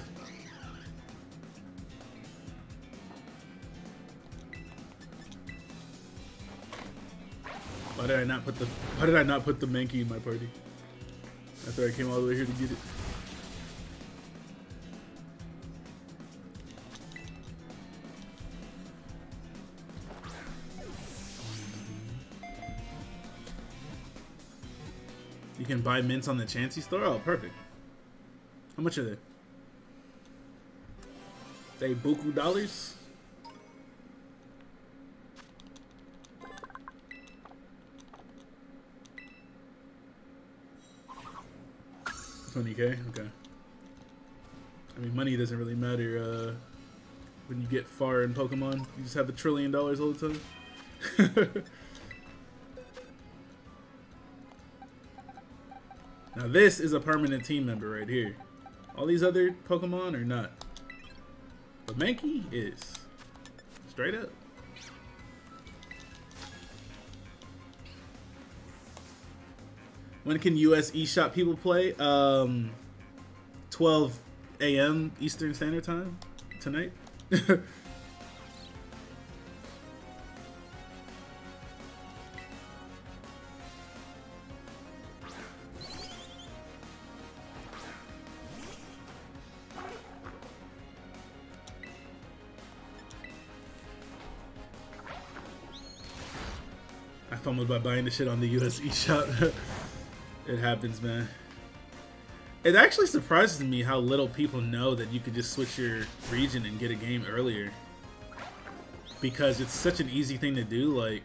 Why did I not put the Why did I not put the Mankey in my party? After I came all the way here to get it. You can buy mints on the Chansey store? Oh, perfect. How much are they? They buku dollars? Twenty K? Okay. I mean money doesn't really matter uh when you get far in Pokemon. You just have a trillion dollars all the time. <laughs> Now this is a permanent team member right here. All these other Pokemon are not. But Mankey is. Straight up. When can US eShop people play? Um, 12 a.m. Eastern Standard Time tonight. <laughs> by buying the shit on the US <laughs> eShop. it happens, man. It actually surprises me how little people know that you could just switch your region and get a game earlier. Because it's such an easy thing to do, like...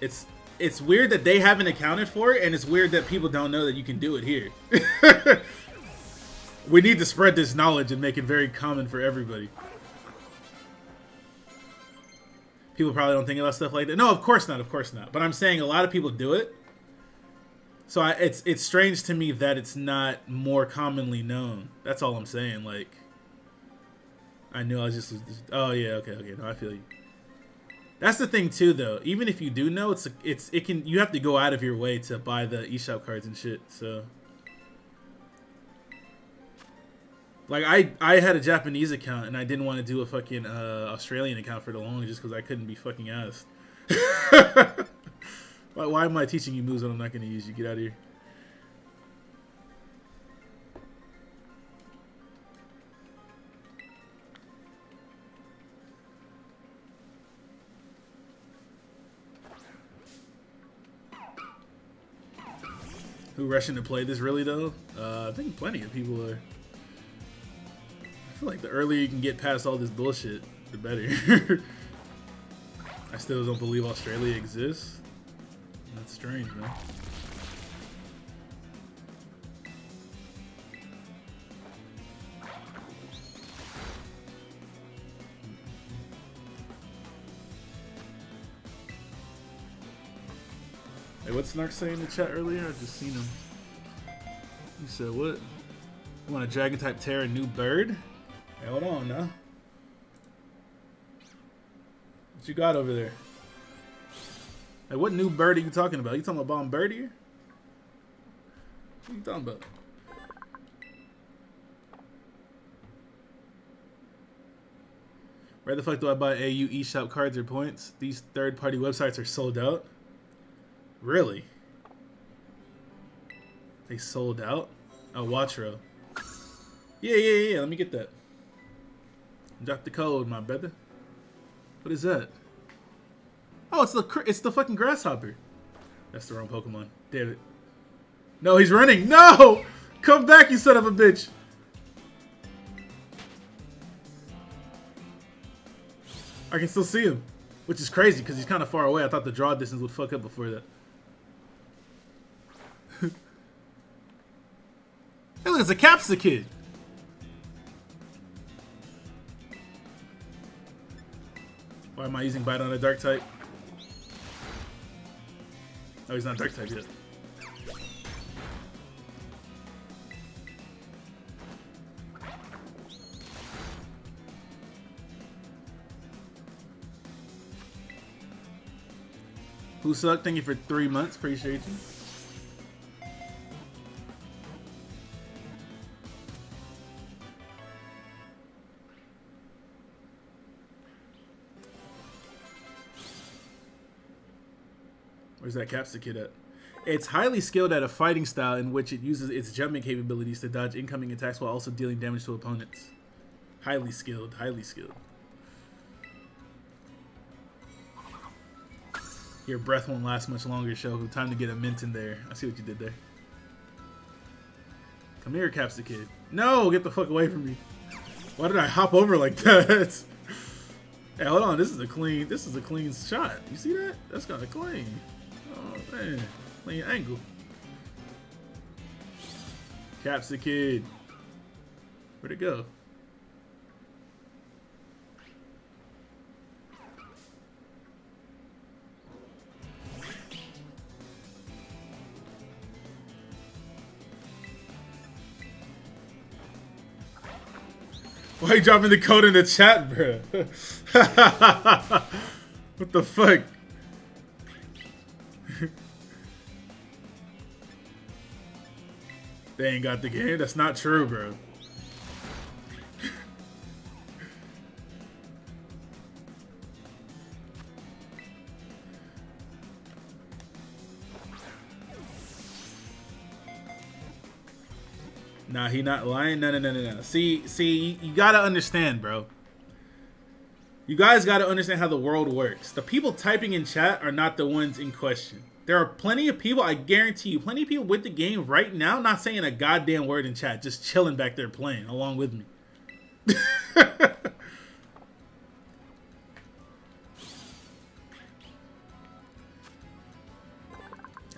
It's it's weird that they haven't accounted for it, and it's weird that people don't know that you can do it here. <laughs> we need to spread this knowledge and make it very common for everybody. People probably don't think about stuff like that. No, of course not, of course not. But I'm saying a lot of people do it. So I, it's it's strange to me that it's not more commonly known. That's all I'm saying. Like, I knew I was just, oh yeah, okay, okay. No, I feel you. That's the thing too, though. Even if you do know, it's it's it can you have to go out of your way to buy the eShop cards and shit. So, like I I had a Japanese account and I didn't want to do a fucking uh, Australian account for the long just because I couldn't be fucking asked. <laughs> why, why am I teaching you moves that I'm not going to use? You get out of here. Who rushing to play this really though? Uh, I think plenty of people are. Feel <laughs> like the earlier you can get past all this bullshit, the better. <laughs> I still don't believe Australia exists. That's strange, man. Hey, what Snark say in the chat earlier? I just seen him. He said, what? You want a dragon type Tera new bird? Hold on now. What you got over there? Hey, what new bird are you talking about? You talking about Bombirdier? What are you talking about? Where the fuck do I buy AU eShop cards or points? These third-party websites are sold out. Really? They sold out? Oh, watch row. Yeah, yeah, yeah. Let me get that. Drop the code, my brother. What is that? Oh, it's the it's the fucking grasshopper. That's the wrong Pokemon. Damn it. No, he's running. No! Come back, you son of a bitch. I can still see him, which is crazy because he's kind of far away. I thought the draw distance would fuck up before that. <laughs> hey, look, it's a Capsakid. Why am I using Bite on a Dark type? Oh, he's not Dark type yet. Who sucked? Thank you for three months. Appreciate you. Where's that Capsakid at? It's highly skilled at a fighting style in which it uses its jumping capabilities to dodge incoming attacks while also dealing damage to opponents. Highly skilled, highly skilled. Your breath won't last much longer, Shofu. Time to get a mint in there. I see what you did there. Come here, Capsakid. No, get the fuck away from me. Why did I hop over like <laughs> that? hey, hold on. This is a clean. This is a clean shot. You see that? That's kind of clean. Oh man, clean angle. Capsakid. Where'd it go? Why are you dropping the code in the chat, bro? <laughs> what the fuck? They ain't got the game? That's not true, bro. Nah, he not lying. No, no, no, no, no. See, see, you gotta understand, bro. You guys gotta understand how the world works. The people typing in chat are not the ones in question. There are plenty of people, I guarantee you, plenty of people with the game right now not saying a goddamn word in chat, just chilling back there playing along with me. <laughs>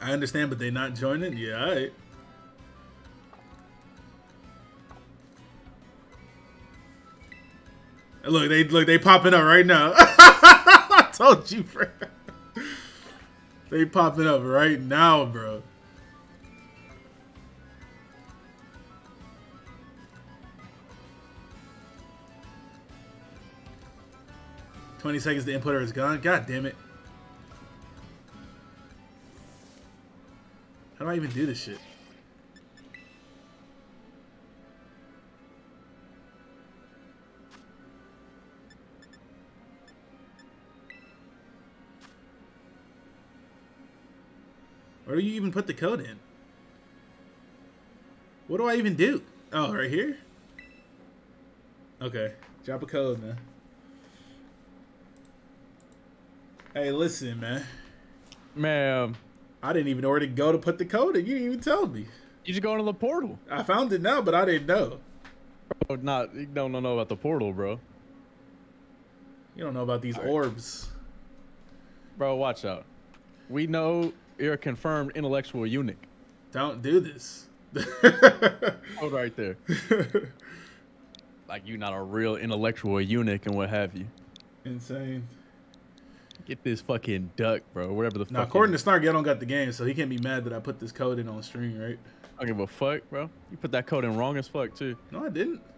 I understand, but they not joining? Yeah, alright. Look, they look they popping up right now. <laughs> I told you, bro. They popping up right now, bro. Twenty seconds. The inputter is gone. God damn it. How do I even do this shit? Where do you even put the code in? What do I even do? Oh, right here? Okay. Drop a code, man. Hey, listen, man. Ma'am. I didn't even know where to go to put the code in. You didn't even tell me. You just go into the portal. I found it now, but I didn't know. Bro, not you don't know about the portal, bro. You don't know about these orbs. Bro, watch out. We know you're a confirmed intellectual eunuch. Don't do this. <laughs> Hold right there. <laughs> like you're not a real intellectual eunuch and what have you. Insane. Get this fucking duck, bro. Whatever the Now, fuck. according to Snark, I don't got the game, so he can't be mad that I put this code in on stream, right? I don't give a fuck, bro. You put that code in wrong as fuck too. No, I didn't. <laughs>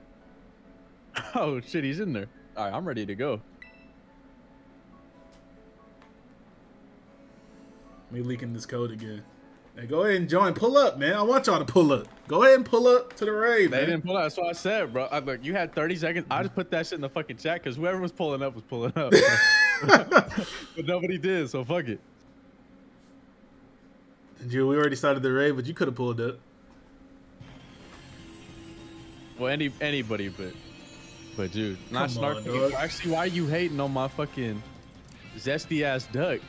Oh shit, he's in there. All right, I'm ready to go. Me leaking this code again. Hey, go ahead and join. Pull up, man. I want y'all to pull up. Go ahead and pull up to the raid, They man. didn't pull out. That's what I said, bro. I, look, you had 30 seconds. I just put that shit in the fucking chat because whoever was pulling up was pulling up. <laughs> but nobody did, so fuck it. Drew, we already started the raid, but you could have pulled up. Well, any anybody, but but dude, not snarky. Actually, why you hating on my fucking zesty ass duck?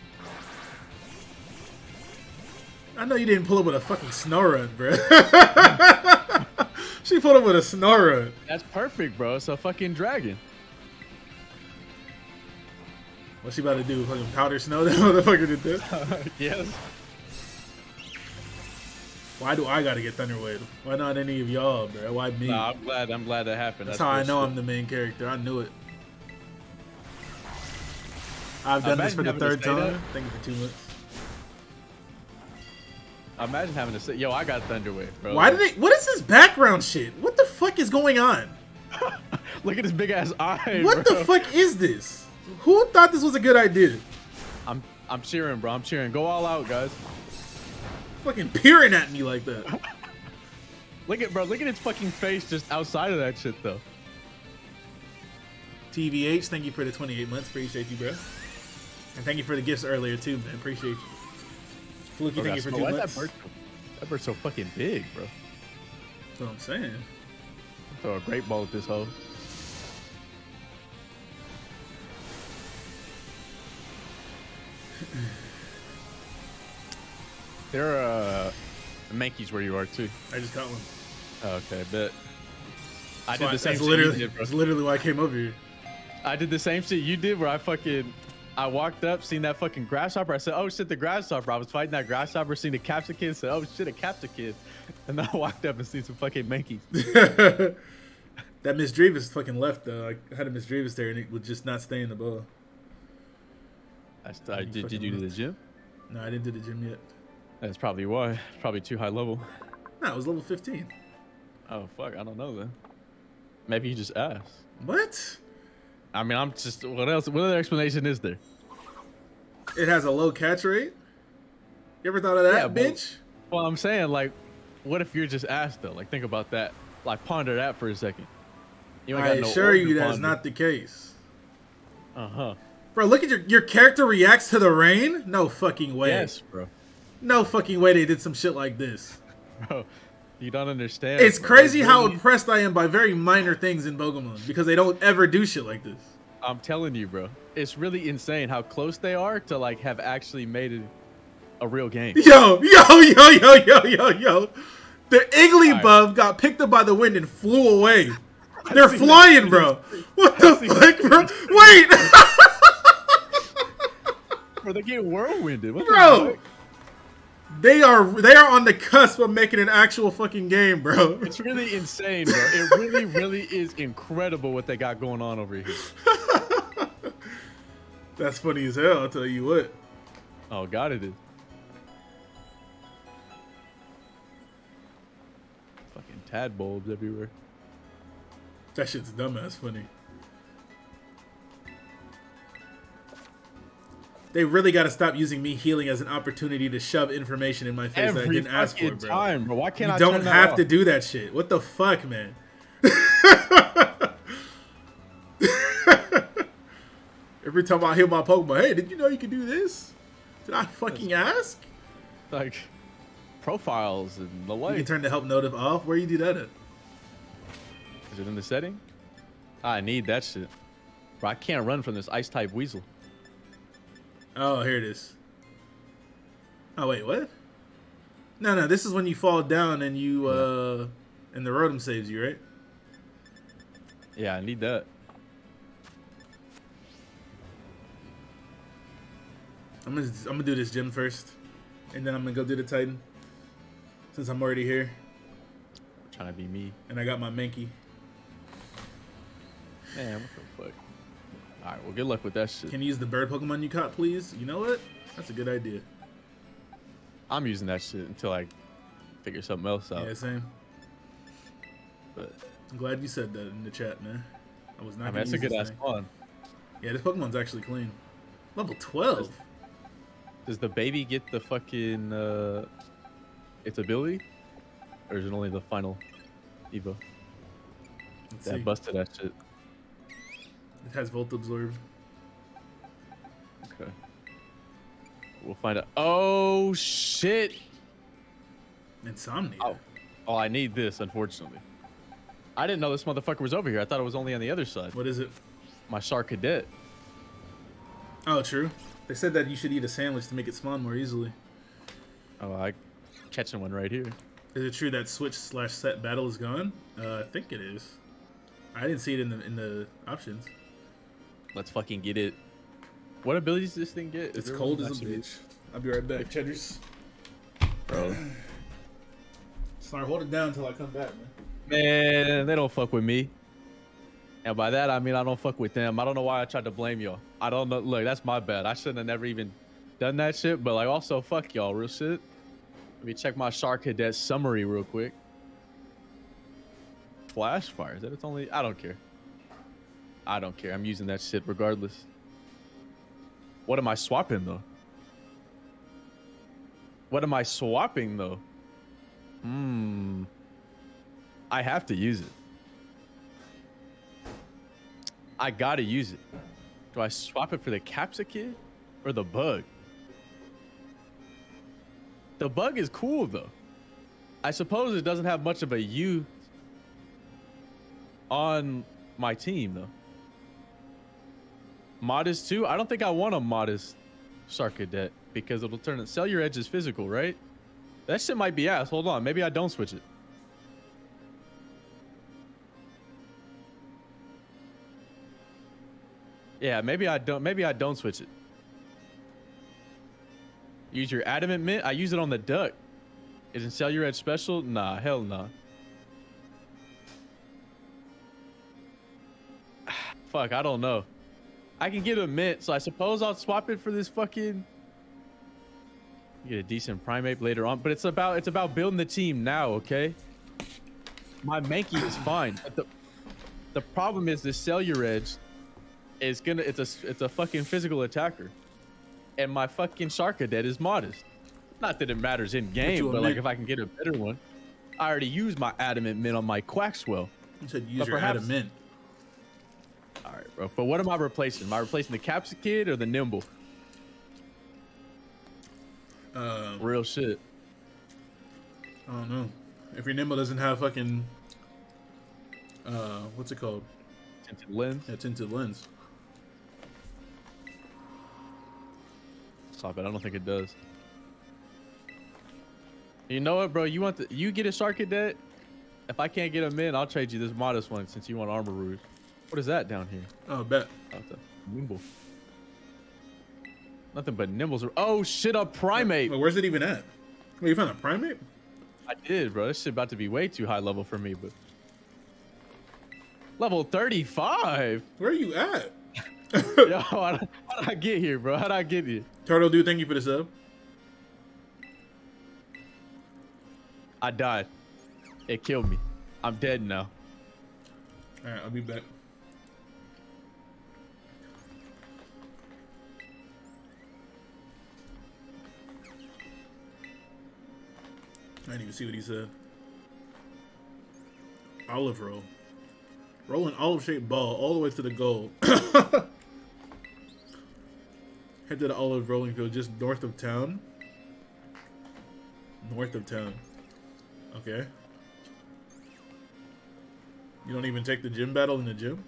I know you didn't pull up with a fucking Snorunt, bro. <laughs> she pulled up with a Snorunt. That's perfect, bro. It's a fucking dragon. What's she about to do? Fucking powder snow <laughs> that motherfucker did that? <laughs> yes. Why do I gotta get Thunder Wave? Why not any of y'all, bro? Why me? Nah, I'm glad. I'm glad that happened. That's how I know shit. I'm the main character. I knew it. I've done this for the third say that. time. Thank you for two months. Imagine having to say, "Yo, I got Thunderwave, bro." Why did they? What is this background shit? What the fuck is going on? <laughs> Look at his big ass eye. What bro. the fuck is this? Who thought this was a good idea? I'm I'm cheering, bro. I'm cheering. Go all out, guys. Fucking peering at me like that. <laughs> Look at bro. Look at his fucking face just outside of that shit, though. TVH, thank you for the 28 months. Appreciate you, bro. And thank you for the gifts earlier too, man. Appreciate you. Fluky, Bro, thank you for bro, two why that bird, that bird's so fucking big, bro. That's what I'm saying. Throw a great ball at this hoe. <clears throat> there are uh, Mankeys where you are too. I just got one. Oh, okay, but I That's did why- the same that's shit literally, you did, bro. That's literally why I came over here. I did the same shit you did where I fucking I walked up, seen that fucking grasshopper. I said, "Oh shit, the grasshopper!" I was fighting that grasshopper, seen the kid, said, "Oh shit, a kid and then I <laughs> walked up and seen some fucking Mankeys. <laughs> that Misdreavus fucking left though. I had a Misdreavus there and it would just not stay in the ball. That's, I did, did you do the gym? No, I didn't do the gym yet. That's probably why. Probably too high level. No, it was level 15. Oh fuck, I don't know then. Maybe you just asked. What? I mean, I'm just. What else? What other explanation is there? It has a low catch rate. You ever thought of that, Yeah, but- bitch? Well, I'm saying like, what if you're just asked though? Like, think about that. Like, ponder that for a second. You ain't I no assure you that's ponder. not the case. Uh huh. Bro, look at your your character reacts to the rain. No fucking way. Yes, bro. No fucking way they did some shit like this. Bro, you don't understand. It's crazy how impressed I am by very minor things in Pokemon because they don't ever do shit like this. I'm telling you, bro. It's really insane how close they are to like have actually made it a real game. <laughs> Yo, yo, yo, yo, yo, yo, yo. The Iggly Alright. Buff got picked up by the wind and flew away. <laughs> They're flying, bro. <laughs> What the fuck, bro? Wait, Bro, they get whirlwinded. What the bro. They are they are on the cusp of making an actual fucking game, bro. It's really insane, bro. It really, really is incredible what they got going on over here. <laughs> That's funny as hell. I'll tell you what. Oh God, it is. Fucking tad tadpoles everywhere. That shit's dumbass funny. They really got to stop using me healing as an opportunity to shove information in my face that I didn't ask for, bro. time, bro. Why can't you I don't have to do that shit. What the fuck, man? <laughs> Every time I heal my Pokemon, hey, did you know you could do this? Did I fucking ask? Like profiles and the You like. can turn the help notif off. Where you do that at? Is it in the setting? I need that shit. Bro, I can't run from this ice type weasel. Oh, here it is. Oh wait, what? No, no, this is when you fall down and you uh and the Rotom saves you, right? Yeah, I need that. I'm gonna I'm gonna do this gym first, and then I'm gonna go do the Titan. Since I'm already here, trying to be me. and I got my Mankey. Man, fuck? Alright, well good luck with that shit. Can you use the bird Pokemon you caught, please? You know what? That's a good idea. I'm using that shit until I figure something else out. Yeah, same. But I'm glad you said that in the chat, man. I was not. I mean, that's a good ass spawn. Yeah, this Pokemon's actually clean. Level 12. Does the baby get the fucking uh its ability? Or is it only the final Evo? Let's That see. busted that shit. It has Volt Absorb. Okay. We'll find out. Oh shit! Insomnia. Oh, oh, I need this. Unfortunately, I didn't know this motherfucker was over here. I thought it was only on the other side. What is it? My Charcadet. Oh, true. They said that you should eat a sandwich to make it spawn more easily. Oh, I catching one right here. Is it true that switch slash set battle is gone? Uh, I think it is. I didn't see it in the in the options. Let's fucking get it. What abilities does this thing get? Is It's there cold as a that should be- bitch. I'll be right back, Cheddars. Bro. Sorry, hold it down until I come back, man. Man, they don't fuck with me. And by that I mean I don't fuck with them. I don't know why I tried to blame y'all. I don't know. Look, that's my bad. I shouldn't have never even done that shit. But like, also fuck y'all, real shit. Let me check my Charcadet summary real quick. Flash fire. Is that its only? I don't care. I don't care. I'm using that shit regardless. What am I swapping though? What am I swapping though? Hmm. I have to use it. I gotta use it. Do I swap it for the Capsakid or the bug? The bug is cool though. I suppose it doesn't have much of a use on my team though. Modest too? I don't think I want a modest Charcadet because it'll turn it. Ceruledge is physical, right? That shit might be ass. Hold on. Maybe I don't switch it. Yeah, maybe I don't. Maybe I don't switch it. Use your adamant mint. I use it on the duck. Isn't Ceruledge special? Nah, hell nah. <sighs> Fuck, I don't know. I can get a mint, so I suppose I'll swap it for this fucking. Get a decent primate later on, but it's about it's about building the team now, okay? My Mankey is fine, but the the problem is the Ceruledge is gonna it's a it's a fucking physical attacker, and my fucking Charcadet is modest. Not that it matters in game, a but like if I can get a better one, I already used my adamant mint on my Quaxwell. You said use But your perhaps- adamant. All right, bro. But what am I replacing? Am I replacing the Capsakid or the Nymble? Uh, Real shit. I don't know. If your Nymble doesn't have fucking, uh, what's it called? Tinted lens. Yeah, tinted lens. Stop it. I don't think it does. You know what, bro? You want the you get a Charcadet? If I can't get him in, I'll trade you this modest one since you want Armarouge. What is that down here? Oh, bet. Nymble. Nothing but Nymbles. Oh shit, a primate. Wait, where's it even at? Wait, you found a primate? I did, bro. This shit about to be way too high level for me, but level 35. Where are you at? <laughs> Yo, <laughs> how did, how did I get here, bro? How did I get here? Turtle, dude, thank you for the sub. I died. It killed me. I'm dead now. All right, I'll be back. I didn't even see what he said. Olive roll. Roll an olive shaped ball all the way to the goal. <coughs> Head to the olive rolling field just north of town. North of town. Okay. You don't even take the gym battle in the gym?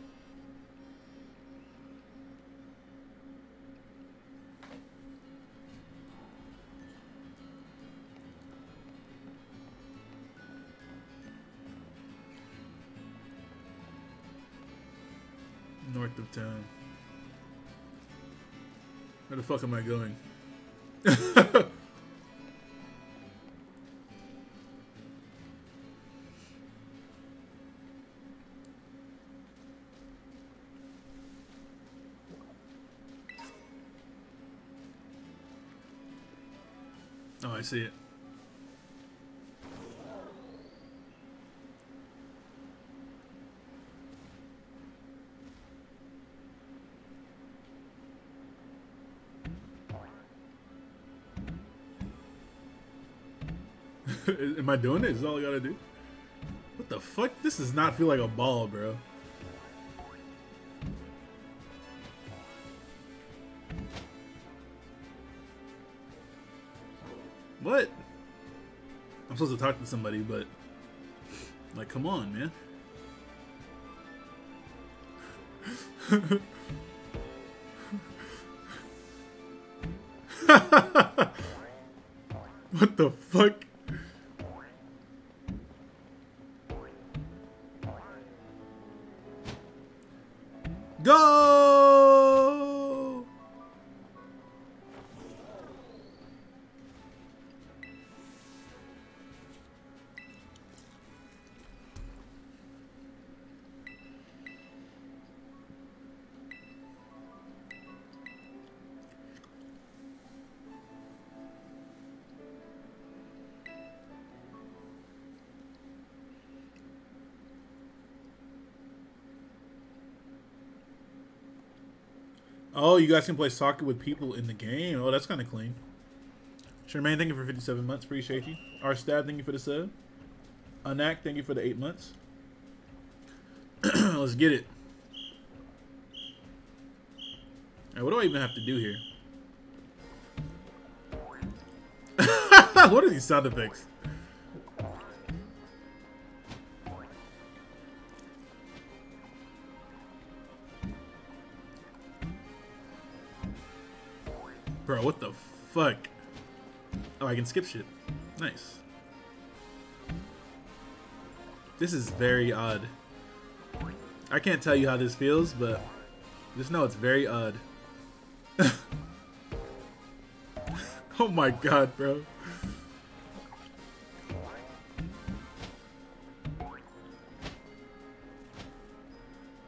North of town. Where the fuck am I going? <laughs> Oh, I see it. <laughs> Am I doing it? Is all I gotta do? What the fuck? This does not feel like a ball, bro. What? I'm supposed to talk to somebody, but like, come on, man. <laughs> what the fuck? You guys can play soccer with people in the game. Oh, that's kind of clean. Shermaine, thank you for 57 months. Appreciate you. Our Stab, thank you for the sub. Anak, thank you for the 8 months. <clears throat> Let's get it. What do I even have to do here? <laughs> what are these sound effects? Bro, what the fuck? Oh, I can skip shit. Nice. This is very odd. I can't tell you how this feels, but just know it's very odd. <laughs> oh my god, bro.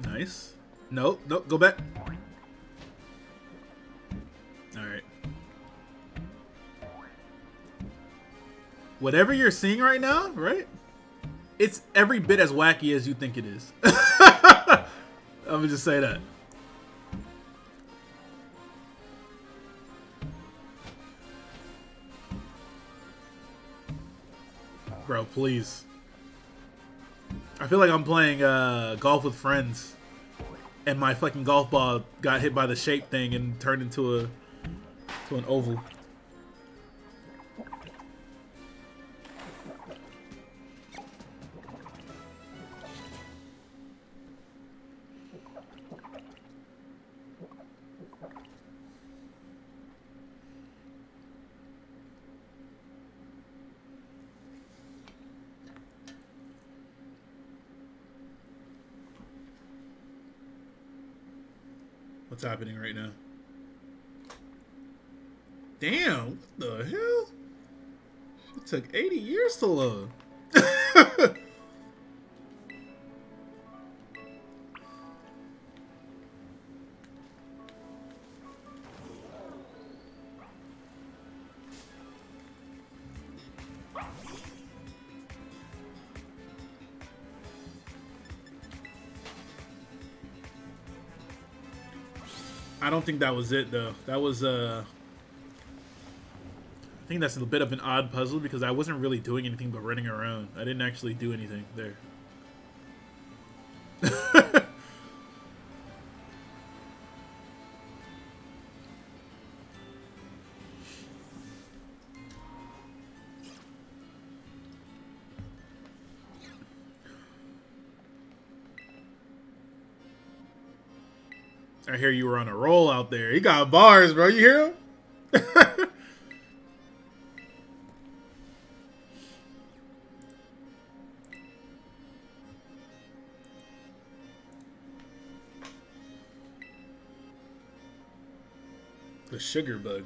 Nice. No, no, go back. Whatever you're seeing right now, right? It's every bit as wacky as you think it is. <laughs> I'm gonna just say that. Bro, please. I feel like I'm playing uh, golf with friends, and my fucking golf ball got hit by the shape thing and turned into a to an oval. What's happening right now? Damn, what the hell? It took 80 years to load. Don't think that was it though. That was uh I think that's a bit of an odd puzzle because I wasn't really doing anything but running around. I didn't actually do anything there. Hear you were on a roll out there. He got bars, bro. You hear him? <laughs> the sugar bug.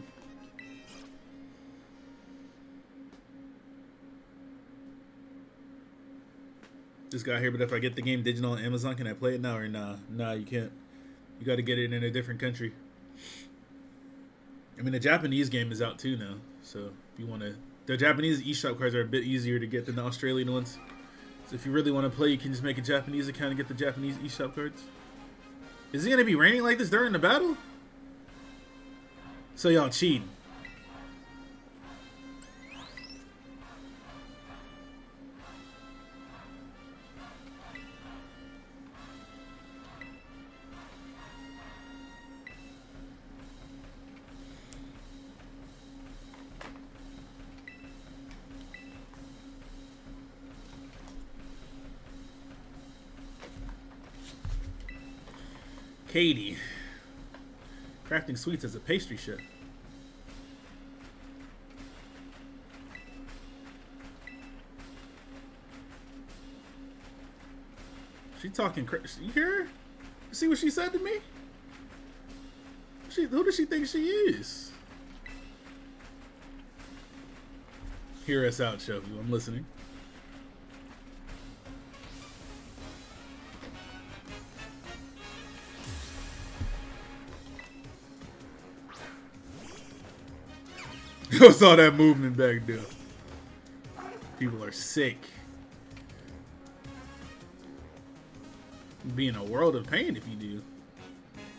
Just got here, but if I get the game digital on Amazon, can I play it now or nah? Nah, you can't. You got to get it in a different country. I mean, the Japanese game is out too now, so if you want to, the Japanese eShop cards are a bit easier to get than the Australian ones. So if you really want to play, you can just make a Japanese account and get the Japanese eShop cards. Is it gonna be raining like this during the battle? So y'all cheating. Sweets as a pastry chef. She talking cra You hear her? See what she said to me? She, who does she think she is? Hear us out, Shofu. I'm listening. <laughs> What's all that movement back there? People are sick. Be in a world of pain if you do.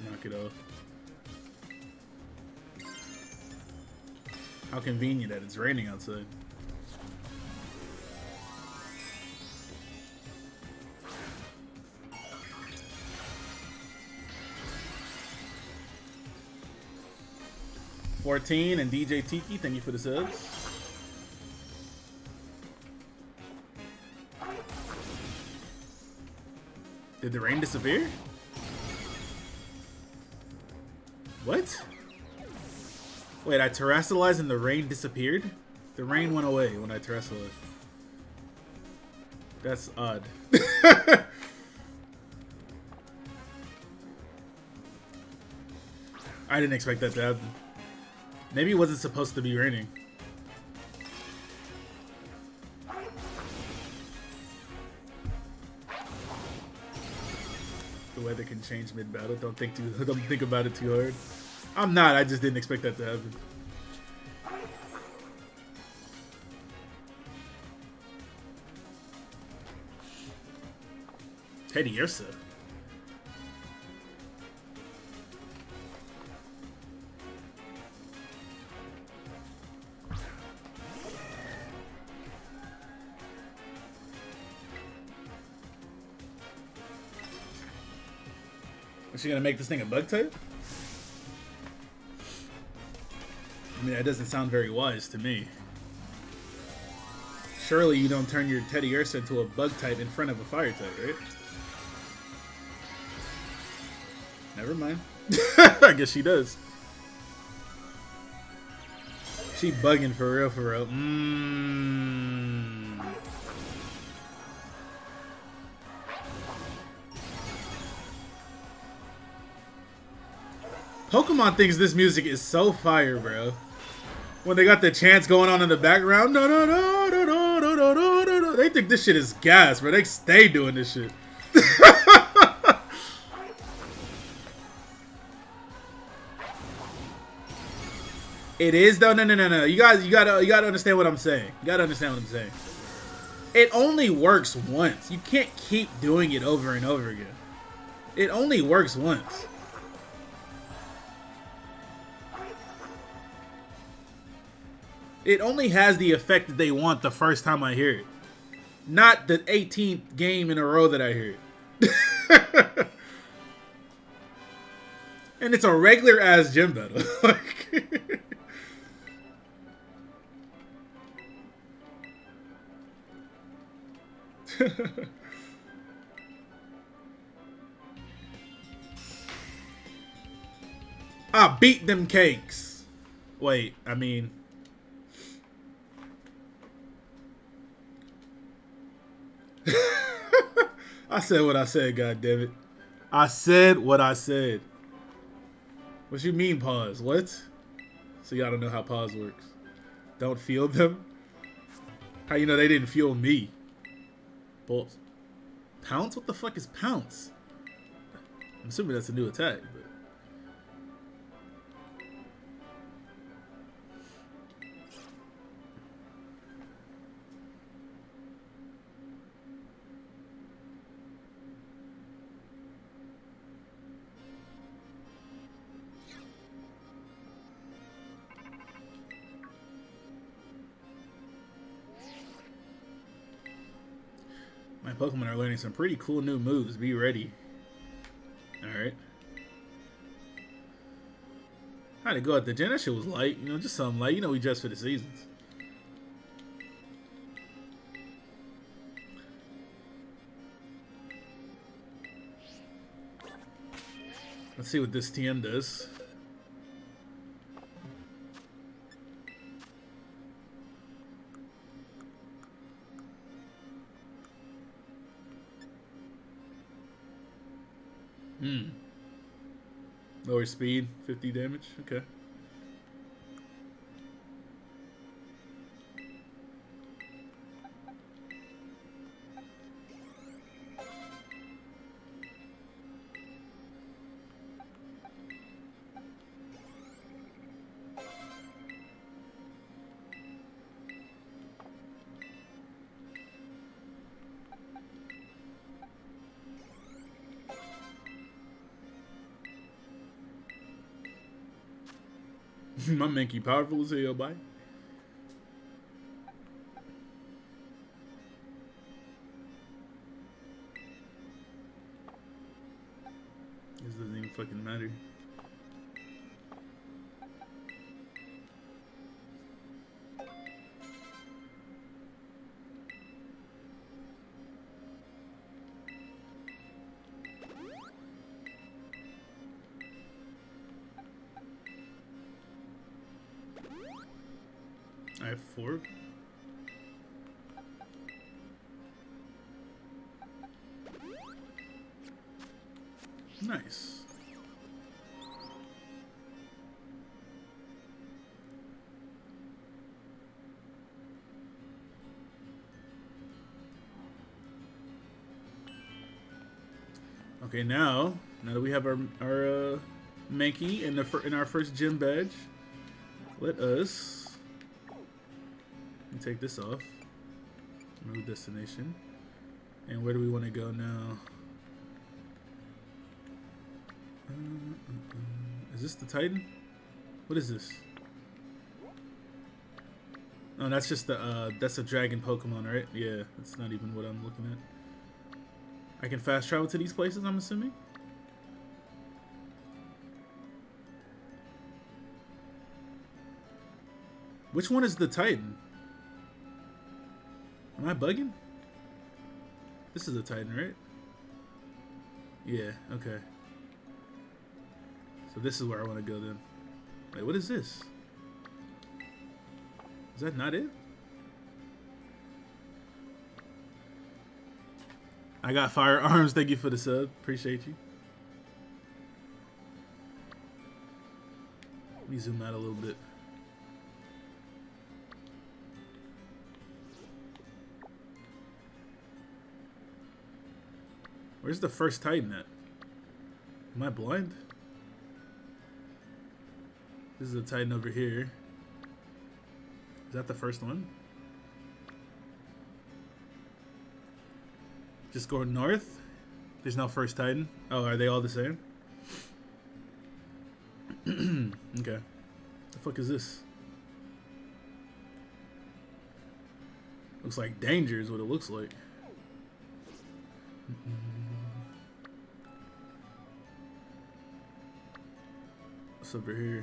Knock it off. How convenient that it's raining outside. Fourteen and DJ Tiki, thank you for the subs. Did the rain disappear? What? Wait, I terastallized and the rain disappeared? The rain went away when I terastallized. That's odd. <laughs> I didn't expect that to happen. Maybe it wasn't supposed to be raining. The weather can change mid-battle. Don't think too. <laughs> Don't think about it too hard. I'm not. I just didn't expect that to happen. Teddiursa. Gonna make this thing a bug type? I mean, that doesn't sound very wise to me. Surely you don't turn your Teddiursa into a bug type in front of a fire type, right? Never mind. <laughs> I guess she does. She bugging for real, for real. Mmm. Pokemon thinks this music is so fire, bro. When they got the chants going on in the background, no, no, no, no, no, no, no, no, no. They think this shit is gas, bro. They stay doing this shit. <laughs> it is though. No, no, no, no. You guys, you gotta, you gotta understand what I'm saying. You gotta understand what I'm saying. It only works once. You can't keep doing it over and over again. It only works once. It only has the effect that they want the first time I hear it. Not the 18th game in a row that I hear it. <laughs> and it's a regular ass gym battle. <laughs> like <laughs> I beat them cakes. Wait, I mean I said what I said, God damn it! I said what I said. What you mean pause? What? So y'all don't know how pause works. Don't feel them? How you know they didn't feel me? Balls. Pounce? What the fuck is pounce? I'm assuming that's a new attack, are learning some pretty cool new moves. Be ready. Alright. How'd it go at the gym? That shit was light. You know, just something light. You know we dress for the seasons. Let's see what this TM does. Speed, 50 damage. Okay. My Mankey powerful as hell, bye. Okay, now now that we have our our uh, Mankey in the in our first gym badge, let us take this off. Move destination. And where do we want to go now? Uh, uh, uh, Is this the Titan? What is this? Oh, that's just the that's a dragon Pokemon, right? Yeah, that's not even what I'm looking at. I can fast travel to these places. I'm assuming. Which one is the Titan? Am I bugging? This is the Titan, right? Yeah, okay. So this is where I want to go then. Wait, what is this? Is that not it? I got firearms. Thank you for the sub. Appreciate you. Let me zoom out a little bit. Where's the first Titan at? Am I blind? This is a Titan over here. Is that the first one? Just go north? There's no first Titan? Oh, are they all the same? <clears throat> okay. The fuck is this? Looks like danger is what it looks like. What's over here?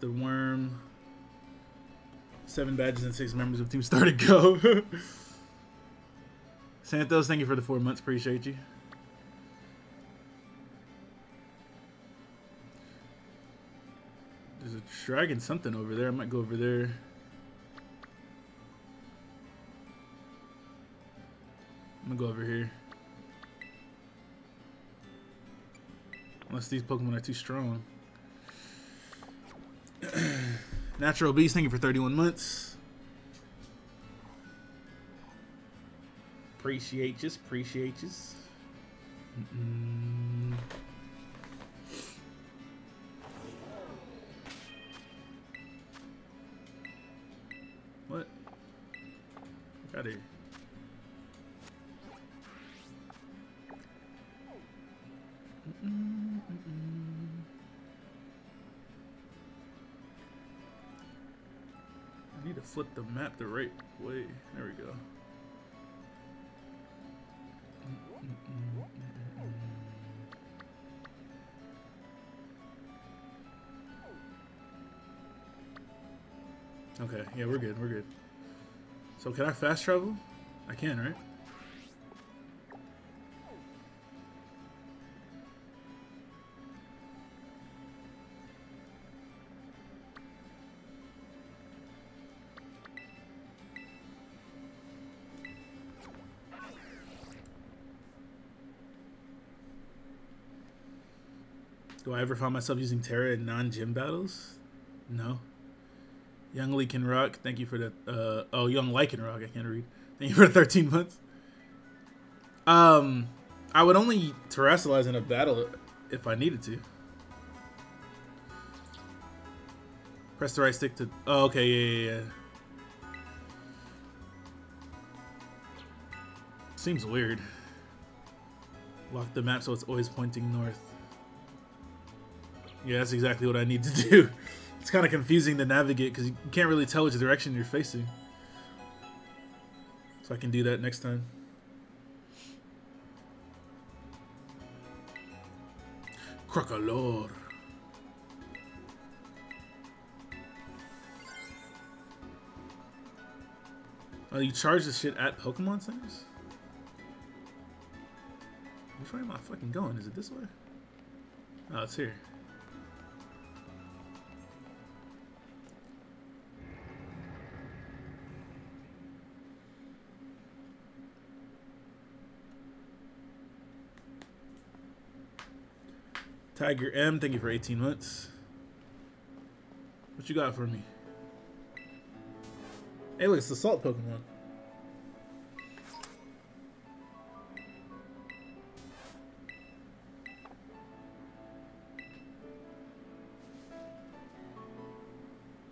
The worm. Seven badges and six members of Team Star to go. <laughs> Santos, thank you for the four months. Appreciate you. There's a dragon something over there. I might go over there. I'm gonna go over here. Unless these Pokemon are too strong. Natural Beast, thank you for 31 months. Appreciate you, appreciate you. Mm-mm. What? Yeah, we're good, we're good. So can I fast travel? I can, right? Do I ever find myself using Tera in non-gym battles? No. Young can rock. Thank you for the. Uh, oh, Young can rock. I can't read. Thank you for the 13 months. Um, I would only terastallize in a battle if I needed to. Press the right stick to. Oh, okay, yeah, yeah, yeah. Seems weird. Lock the map so it's always pointing north. Yeah, that's exactly what I need to do. <laughs> It's kind of confusing to navigate because you can't really tell which direction you're facing. So I can do that next time. Crocalor. Oh, you charge this shit at Pokemon centers? Which way am I fucking going? Is it this way? Oh, it's here. Tiger M, thank you for 18 months. What you got for me? Hey, look, it's the salt Pokemon.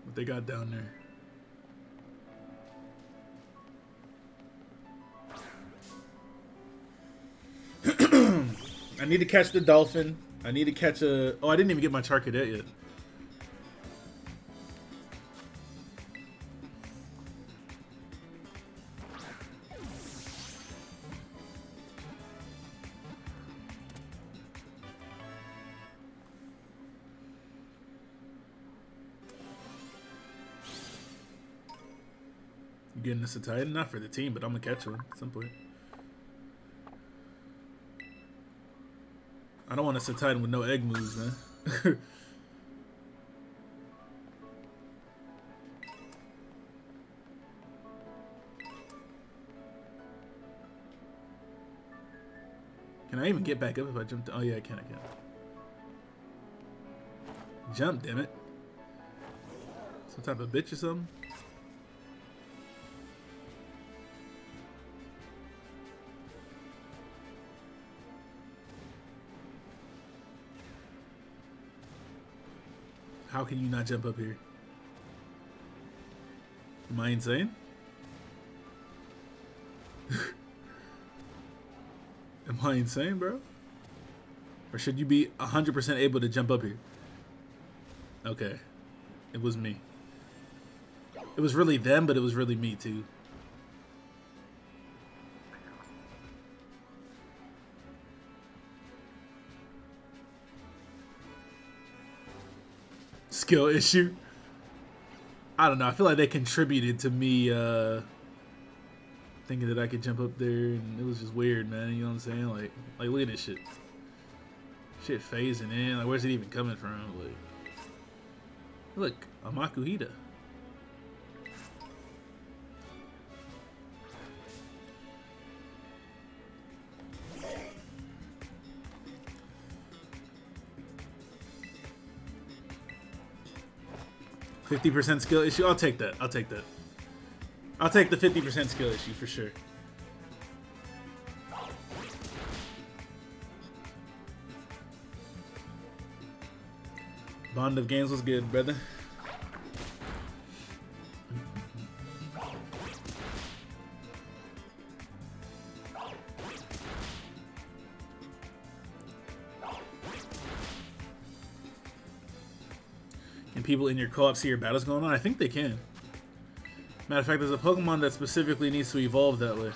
What they got down there? <clears throat> I need to catch the dolphin. I need to catch a. Oh, I didn't even get my Charcadet yet. You getting this a Titan? Not for the team, but I'm gonna catch one at some point. I don't want to sit Titan with no egg moves, man. <laughs> can I even get back up if I jump? Oh yeah, I can. I can. Jump, damn it. Some type of bitch or something. Can you not jump up here? Am I insane? <laughs> Am I insane, bro? Or should you be 100% able to jump up here? Okay. It was me. It was really them, but it was really me too. skill issue. I don't know. I feel like they contributed to me uh, thinking that I could jump up there, and it was just weird, man. You know what I'm saying? Like, like look at this shit. Shit phasing in. Like, where's it even coming from? Like, look, Amakuhita. 50% skill issue? I'll take that. I'll take that. I'll take the 50% skill issue for sure. Bond of Games was good, brother. People in your co-op see your battles going on? I think they can. Matter of fact, there's a Pokemon that specifically needs to evolve that way.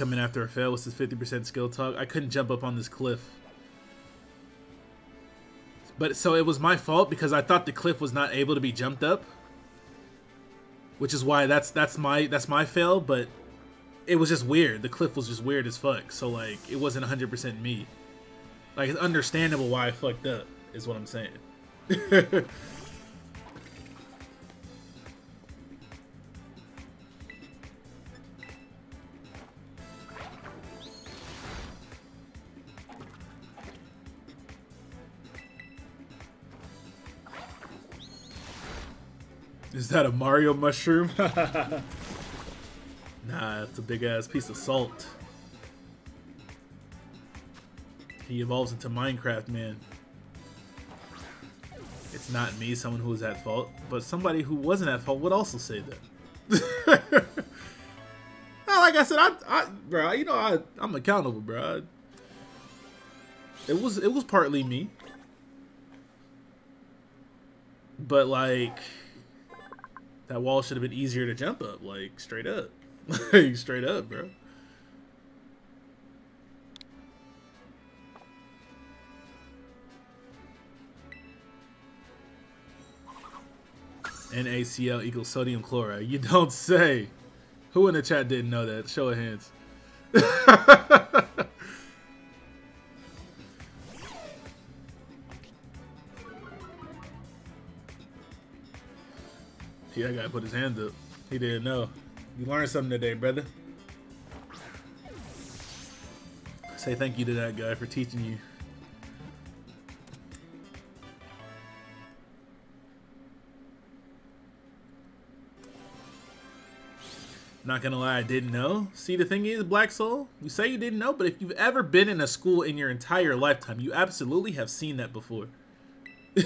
In after a fail? What's this 50% skill talk? I couldn't jump up on this cliff. But so it was my fault because I thought the cliff was not able to be jumped up. Which is why that's that's my that's my fail, but it was just weird. The cliff was just weird as fuck. So like it wasn't 100% me. Like it's understandable why I fucked up is what I'm saying. <laughs> Is that a Mario mushroom? <laughs> nah, it's a big ass piece of salt. He evolves into Minecraft Man. It's not me, someone who was at fault, but somebody who wasn't at fault would also say that. <laughs> Like I said, I, I, bro, you know, I, I'm accountable, bro. It was, it was partly me, but like, that wall should have been easier to jump up, like straight up, <laughs> like straight up, bro. NaCl equals sodium chloride. You don't <laughs> say. Who in the chat didn't know that? Show of hands. <laughs> yeah, that guy put his hand up. He didn't know. You learned something today, brother. Say thank you to that guy for teaching you. Not gonna lie, I didn't know. See, the thing is, Black Soul, you say you didn't know, but if you've ever been in a school in your entire lifetime, you absolutely have seen that before.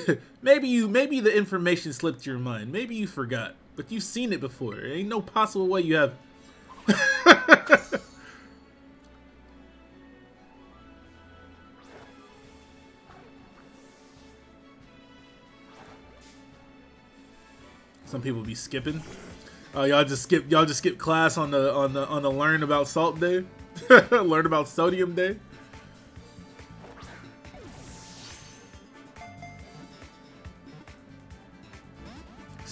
<laughs> maybe you, maybe the information slipped your mind. Maybe you forgot, but you've seen it before. There ain't no possible way you have. <laughs> Some people be skipping. Oh, y'all just skip y'all just skip class on the on the on the learn about salt day, <laughs> learn about sodium day.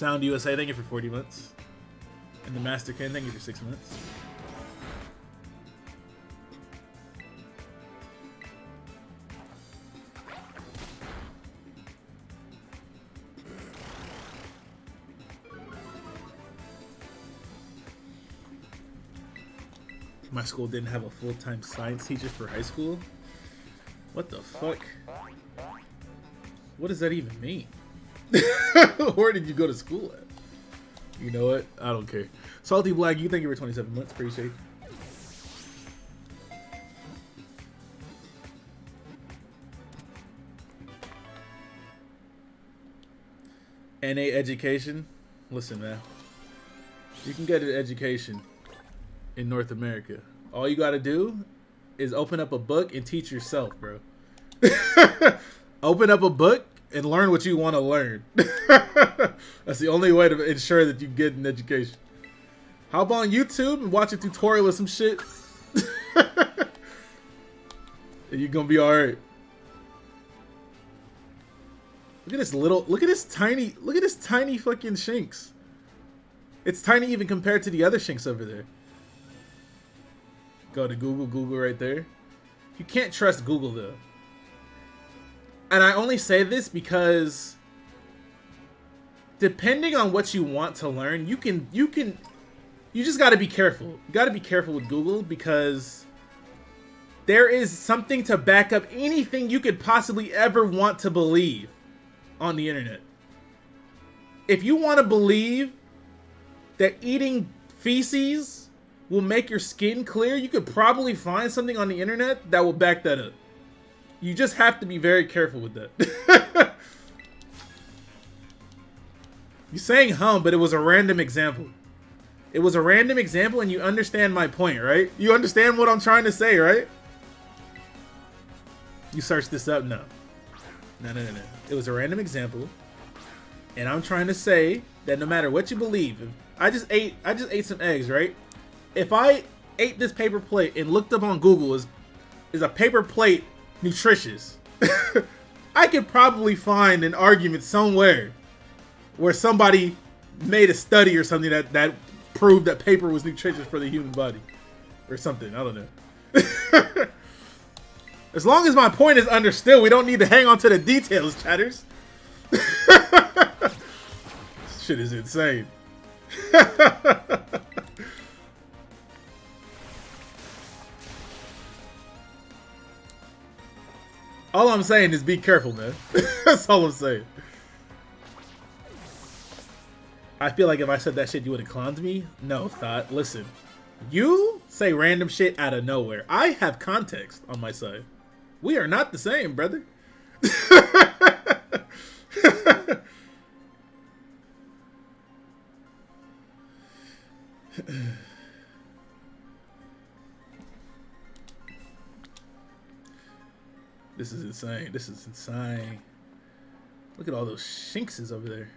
Sound USA, thank you for 40 months. And the Master Ken, thank you for six months. My school didn't have a full-time science teacher for high school? What the fuck? What does that even mean? <laughs> Where did you go to school at? You know what? I don't care. Salty Black, you thank you for 27 months. Appreciate you. NA education. Listen, man. You can get an education in North America. All you got to do is open up a book and teach yourself, bro. <laughs> open up a book and learn what you want to learn. <laughs> That's the only way to ensure that you get an education. How about on YouTube and watch a tutorial of some shit? <laughs> you're gonna be alright. Look at this little, look at this tiny, look at this tiny fucking Shinx. It's tiny even compared to the other Shinx over there. Go to Google, Google right there. You can't trust Google though. And I only say this because depending on what you want to learn, you can you can you just got to be careful. You got to be careful with Google because there is something to back up anything you could possibly ever want to believe on the internet. If you want to believe that eating feces will make your skin clear, you could probably find something on the internet that will back that up. You just have to be very careful with that. <laughs> You're saying hum, but it was a random example. It was a random example and you understand my point, right? You understand what I'm trying to say, right? You search this up? No. No, no, no, no. It was a random example. And I'm trying to say that no matter what you believe, I just ate I just ate some eggs, right? If I ate this paper plate and looked up on Google is is a paper plate nutritious? <laughs> I could probably find an argument somewhere where somebody made a study or something that that proved that paper was nutritious for the human body or something. I don't know. <laughs> as long as my point is understood, we don't need to hang on to the details, chatters. <laughs> Shit is insane. All I'm saying is be careful, man. <laughs> That's all I'm saying. I feel like if I said that shit, you would have clowned me. No, thought. Listen, you say random shit out of nowhere. I have context on my side. We are not the same, brother. <laughs> <laughs> this is insane. This is insane. Look at all those shinkses over there.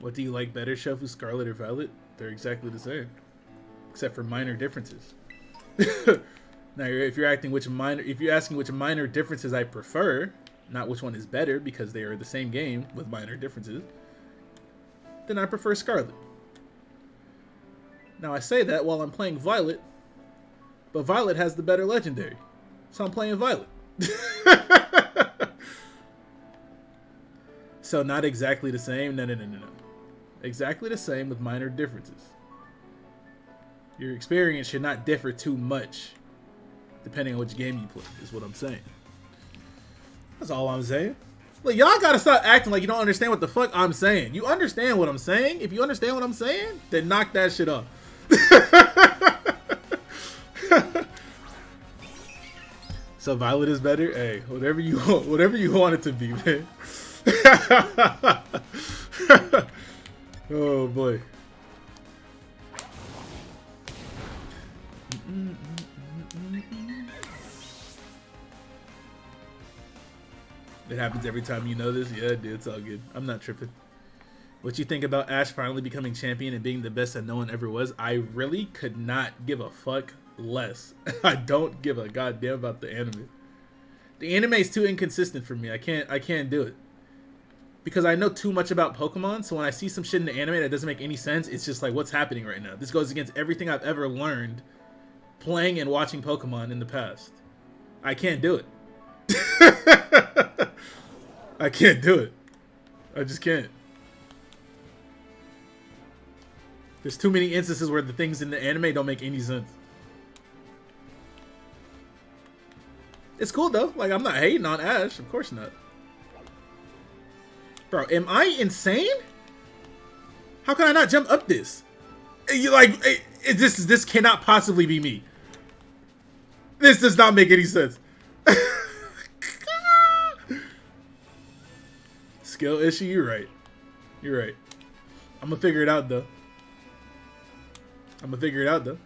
What do you like better, Shofu, Scarlet, or Violet? They're exactly the same, except for minor differences. <laughs> now, if you're acting which minor, if you're asking which minor differences I prefer, not which one is better because they are the same game with minor differences, then I prefer Scarlet. Now I say that while I'm playing Violet, but Violet has the better legendary, so I'm playing Violet. <laughs> so not exactly the same. No, no, no, no, no exactly the same with minor differences. Your experience should not differ too much depending on which game you play, is what I'm saying. That's all I'm saying. Look, y'all gotta stop acting like you don't understand what the fuck I'm saying. You understand what I'm saying? If you understand what I'm saying, then knock that shit off. <laughs> so Violet is better? Hey, whatever you want, <laughs> whatever you want it to be, man. <laughs> Oh boy. Mm-hmm. It happens every time you know this? Yeah, dude, it's all good. I'm not tripping. What you think about Ash finally becoming champion and being the best that no one ever was? I really could not give a fuck less. <laughs> I don't give a goddamn about the anime. The anime is too inconsistent for me. I can't I can't do it because I know too much about Pokemon. So when I see some shit in the anime that doesn't make any sense, it's just like, what's happening right now? This goes against everything I've ever learned playing and watching Pokemon in the past. I can't do it. <laughs> I can't do it. I just can't. There's too many instances where the things in the anime don't make any sense. It's cool though. Like I'm not hating on Ash, of course not. Bro, am I insane? How can I not jump up this? You like it, it, this this cannot possibly be me. This does not make any sense. <laughs> Skill issue, you're right. You're right. I'm gonna figure it out though. I'm gonna figure it out though.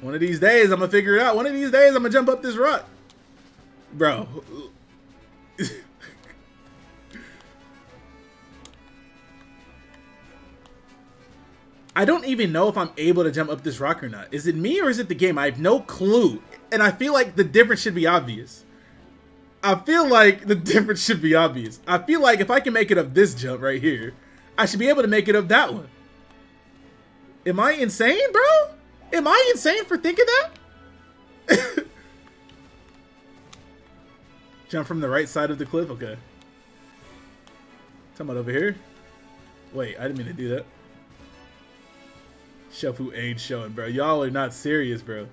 One of these days, I'm gonna figure it out. One of these days, I'm gonna jump up this rock. Bro. <laughs> I don't even know if I'm able to jump up this rock or not. Is it me or is it the game? I have no clue. And I feel like the difference should be obvious. I feel like the <laughs> difference should be obvious. I feel like if I can make it up this jump right here, I should be able to make it up that one. Am I insane, bro? Am I insane for thinking that? <laughs> Jump from the right side of the cliff? Okay. Talking about over here? Wait, I didn't mean to do that. Shofu ain't showing, bro. Y'all are not serious, bro.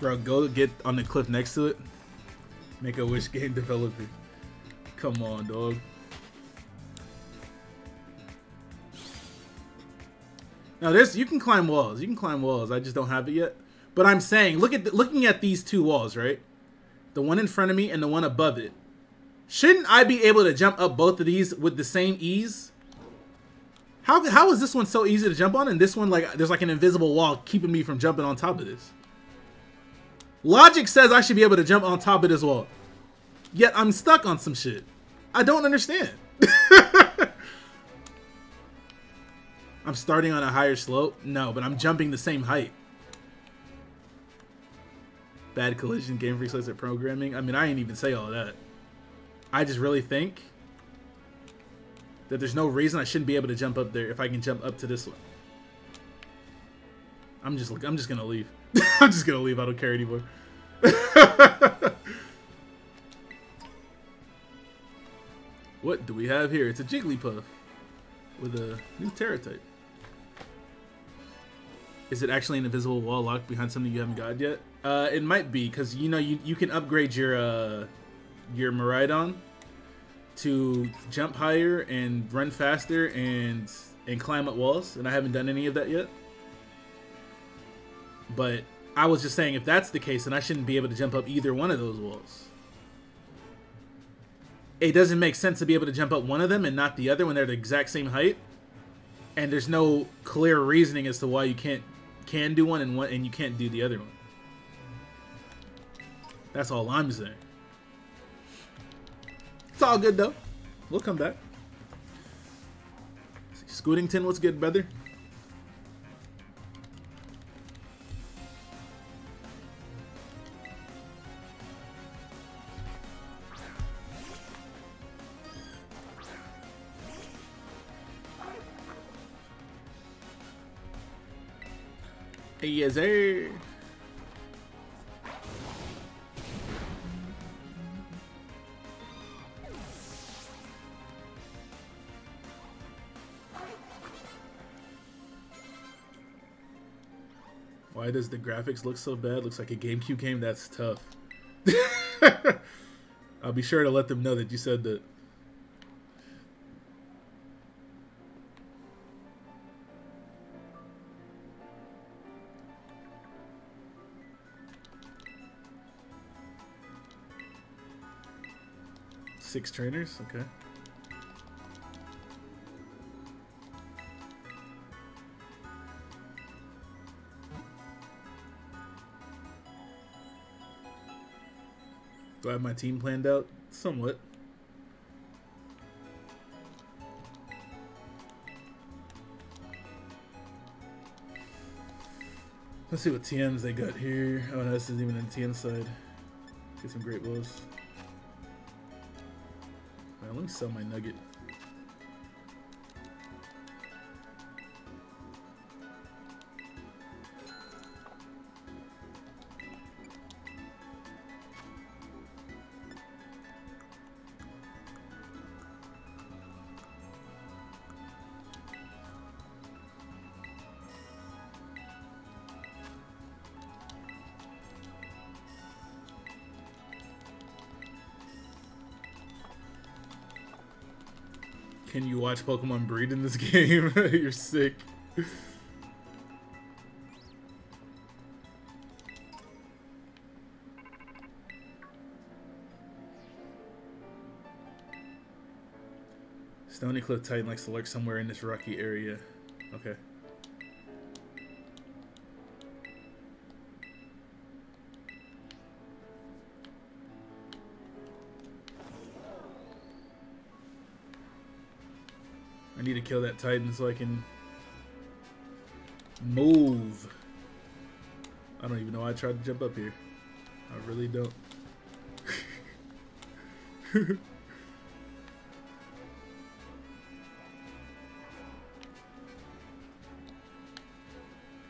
Bro, go get on the cliff next to it. Make a wish game <laughs> developer. Come on, dog. Now this, you can climb walls. You can climb walls. I just don't have it yet. But I'm saying, look at the, looking at these two walls, right? The one in front of me and the one above it Shouldn't I be able to jump up both of these with the same ease? How how is this one so easy to jump on and this one like there's like an invisible wall keeping me from jumping on top of this? Logic says I should be able to jump on top of this wall. Yet I'm stuck on some shit. I don't understand. <laughs> I'm starting on a higher slope? No, but I'm jumping the same height. Bad collision, game freak says programming. I mean, I ain't even say all that. I just really think that there's no reason I shouldn't be able to jump up there if I can jump up to this one. I'm just I'm just gonna leave. <laughs> I'm just gonna leave. I don't care anymore. <laughs> what do we have here? It's a Jigglypuff with a new Tera type. Is it actually an invisible wall locked behind something you haven't got yet? Uh, it might be because you know you you can upgrade your uh your Miraidon to jump higher and run faster and and climb up walls, and I haven't done any of that yet. But I was just saying, if that's the case, then I shouldn't be able to jump up either one of those walls. It doesn't make sense to be able to jump up one of them and not the other when they're the exact same height. And there's no clear reasoning as to why you can't can do one and one and you can't do the other one. That's all I'm saying. It's all good though. We'll come back. Scootington, what's good, brother? Yes, sir. Why does the graphics look so bad? Looks like a GameCube game? That's tough. <laughs> I'll be sure to let them know that you said that. Six trainers? Okay. Do I have my team planned out? Somewhat. Let's see what TMs they got here. Oh no, this isn't even in TN side. Get some great balls. Right, let me sell my nugget. Watch Pokemon breed in this <laughs> game? <laughs> You're sick. Stony Cliff Titan likes to lurk somewhere in this rocky area. Okay. Need to kill that Titan so I can move. I don't even know why I tried to jump up here. I really don't. <laughs> Do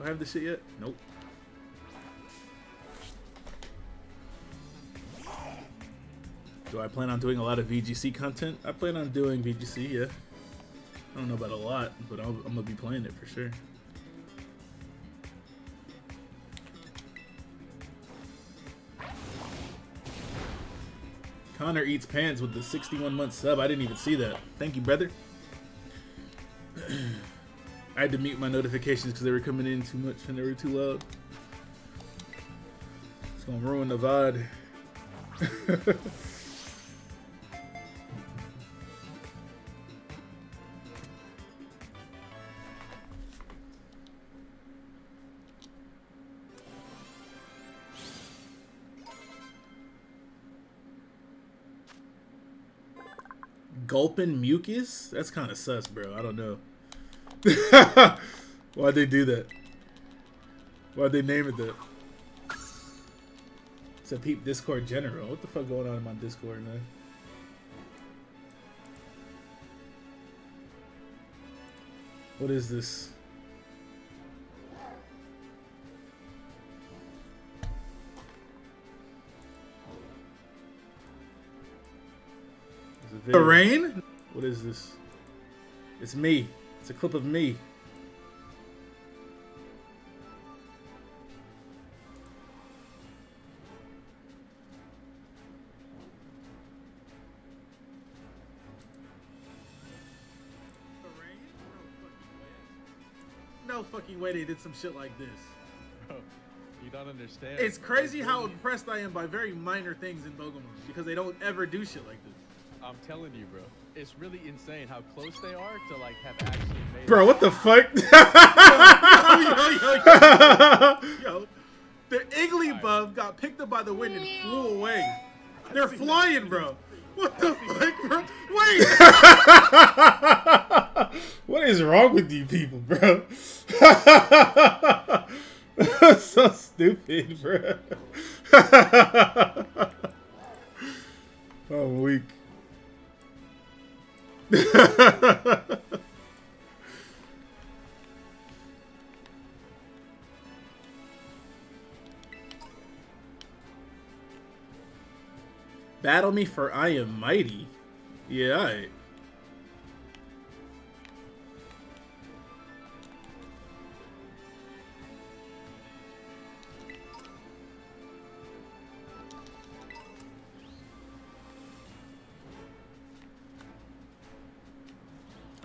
I have this shit yet? Nope. Do I plan on doing a lot of VGC content? I plan on doing VGC, yeah. I don't know about a lot, but i am gonna be playing it for sure. Connor eats pants with the 61 month sub. I didn't even see that. Thank you, brother. <clears throat> I had to mute my notifications because they were coming in too much and they were too loud. It's gonna ruin the VOD. <laughs> Gulpin mucus? That's kind of sus, bro. I don't know. <laughs> Why'd they do that? Why'd they name it that? It's a peep Discord general. What the fuck going on in my Discord, man? What is this? The rain? What is this? It's me. It's a clip of me. No fucking way they did some shit like this. Bro, you don't understand. It's crazy how really- impressed I am by very minor things in Pokemon because they don't ever do shit like this. I'm telling you, bro. It's really insane how close they are to like have actually made. Bro, what the fuck? yo, yo, yo, yo. <laughs> The Igglybuff got picked up by the wind and flew away. They're flying, bro. What the fuck, bro? Wait! <laughs> what is wrong with you people, bro? <laughs> so stupid, bro. <laughs> Battle me for I am mighty. Yeah.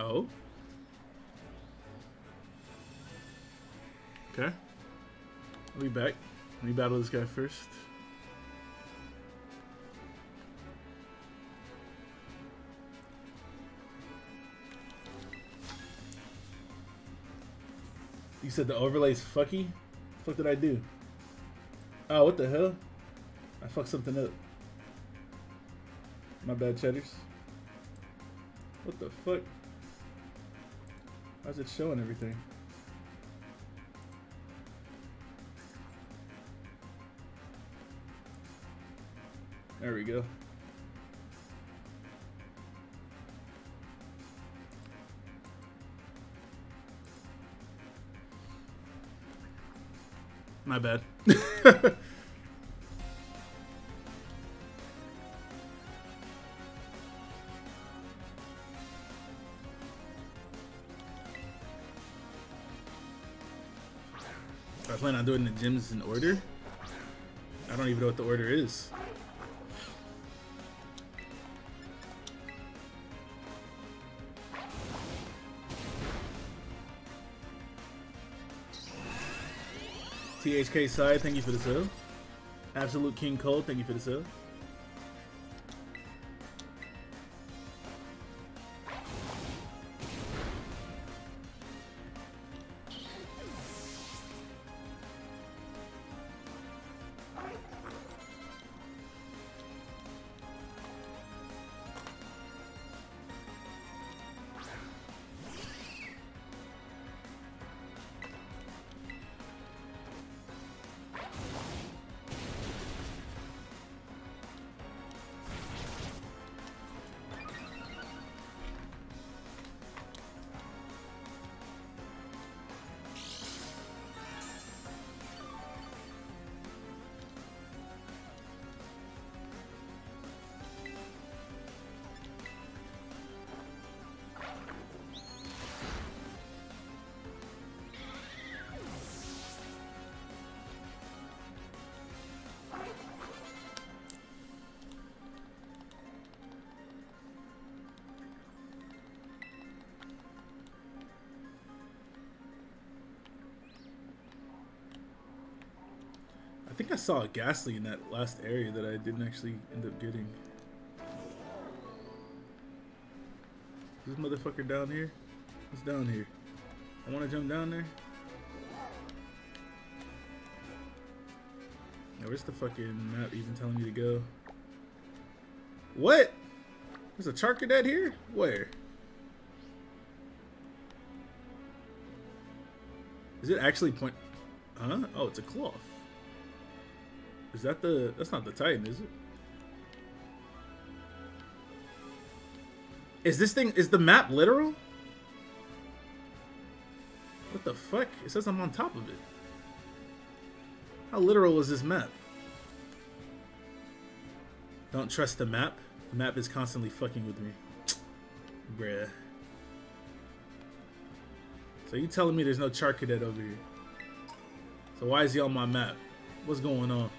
Oh. Okay. I'll be back. Let me battle this guy first. You said the overlay's fucky? The fuck did I do? Oh, what the hell? I fucked something up. My bad, Cheddars. What the fuck? How's it showing everything? There we go. My bad. <laughs> doing the gyms in order. I don't even know what the order is. THK side, thank you for the sub. Absolute King Cole, thank you for the sub. Think I saw a Gastly in that last area that I didn't actually end up getting. Is this motherfucker down here? What's down here? I want to jump down there. Now, where's the fucking map even telling me to go? What? There's a Charcadet here? Where? Is it actually point? Huh? Oh, it's a cloth. Is that the? That's not the Titan, is it? Is this thing? Is the map literal? What the fuck? It says I'm on top of it. How literal is this map? Don't trust the map. The map is constantly fucking with me. <tsk> Bruh. So you telling me there's no Charcadet over here? So why is he on my map? What's going on?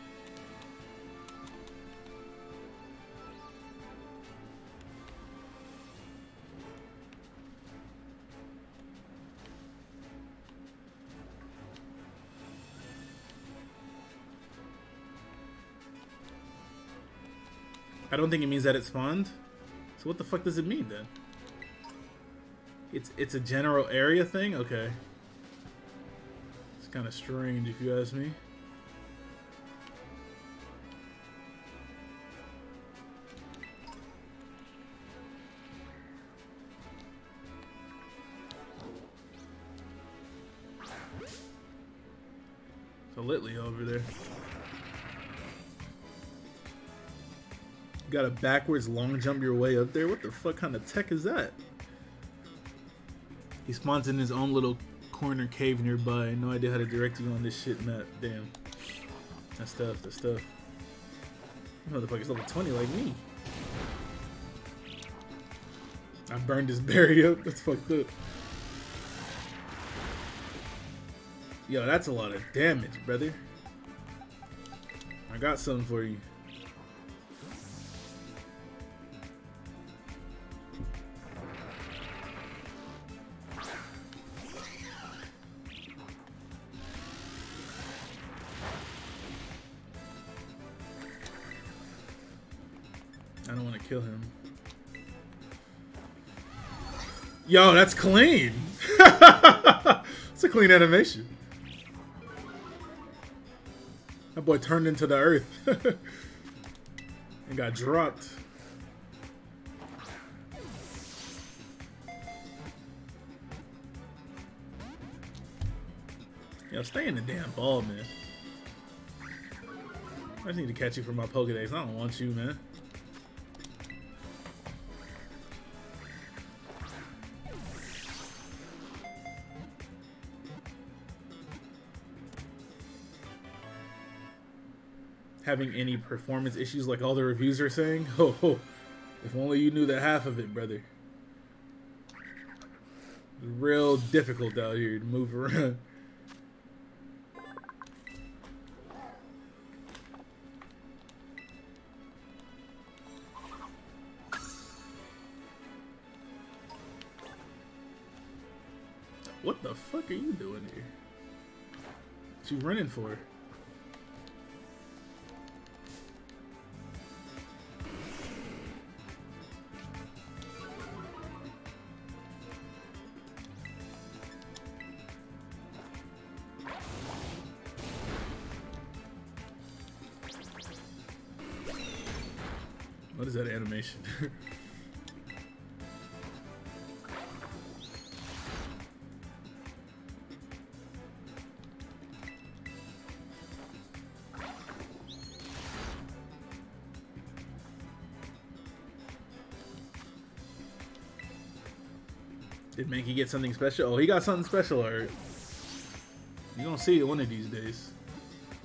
Don't think it means that it spawned. So what the fuck does it mean then? It's it's a general area thing? Okay. It's kind of strange if you ask me. You gotta backwards long jump your way up there? What the fuck kind of tech is that? He spawns in his own little corner cave nearby. No idea how to direct you on this shit map. Damn. That's tough, that's tough. Motherfucker's level 20 like me. I burned his <laughs> berry up. That's fucked up. Yo, that's a lot of damage, brother. I got something for you. Yo, that's clean. <laughs> It's a clean animation. That boy turned into the earth <laughs> and got dropped. Yo, stay in the damn ball, man. I just need to catch you for my Pokedex. I don't want you, man. Having any performance issues like all the reviews are saying. <laughs> Oh, oh, if only you knew that half of it, brother. Real difficult out here to move around. <laughs> What the fuck are you doing here? What you running for? Mankey get something special? Oh, he got something special, alright. You gonna see it one of these days. <laughs>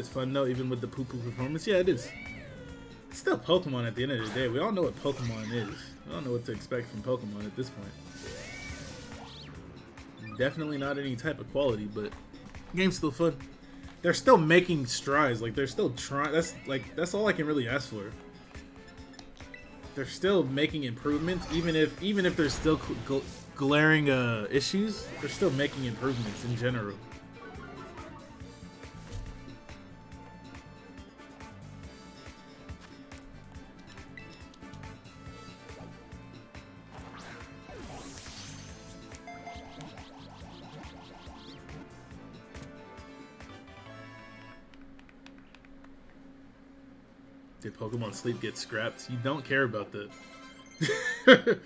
Is it fun though, even with the poo poo performance? Yeah, it is. It's still Pokemon at the end of the day. We all know what Pokemon is. We don't know what to expect from Pokemon at this point. Definitely not any type of quality, but game's still fun. They're still making strides. Like they're still trying. That's like that's all I can really ask for. They're still making improvements, even if even if there's still gl glaring uh, issues. They're still making improvements in general. Did Sleep gets scrapped? You don't care about that. <laughs> that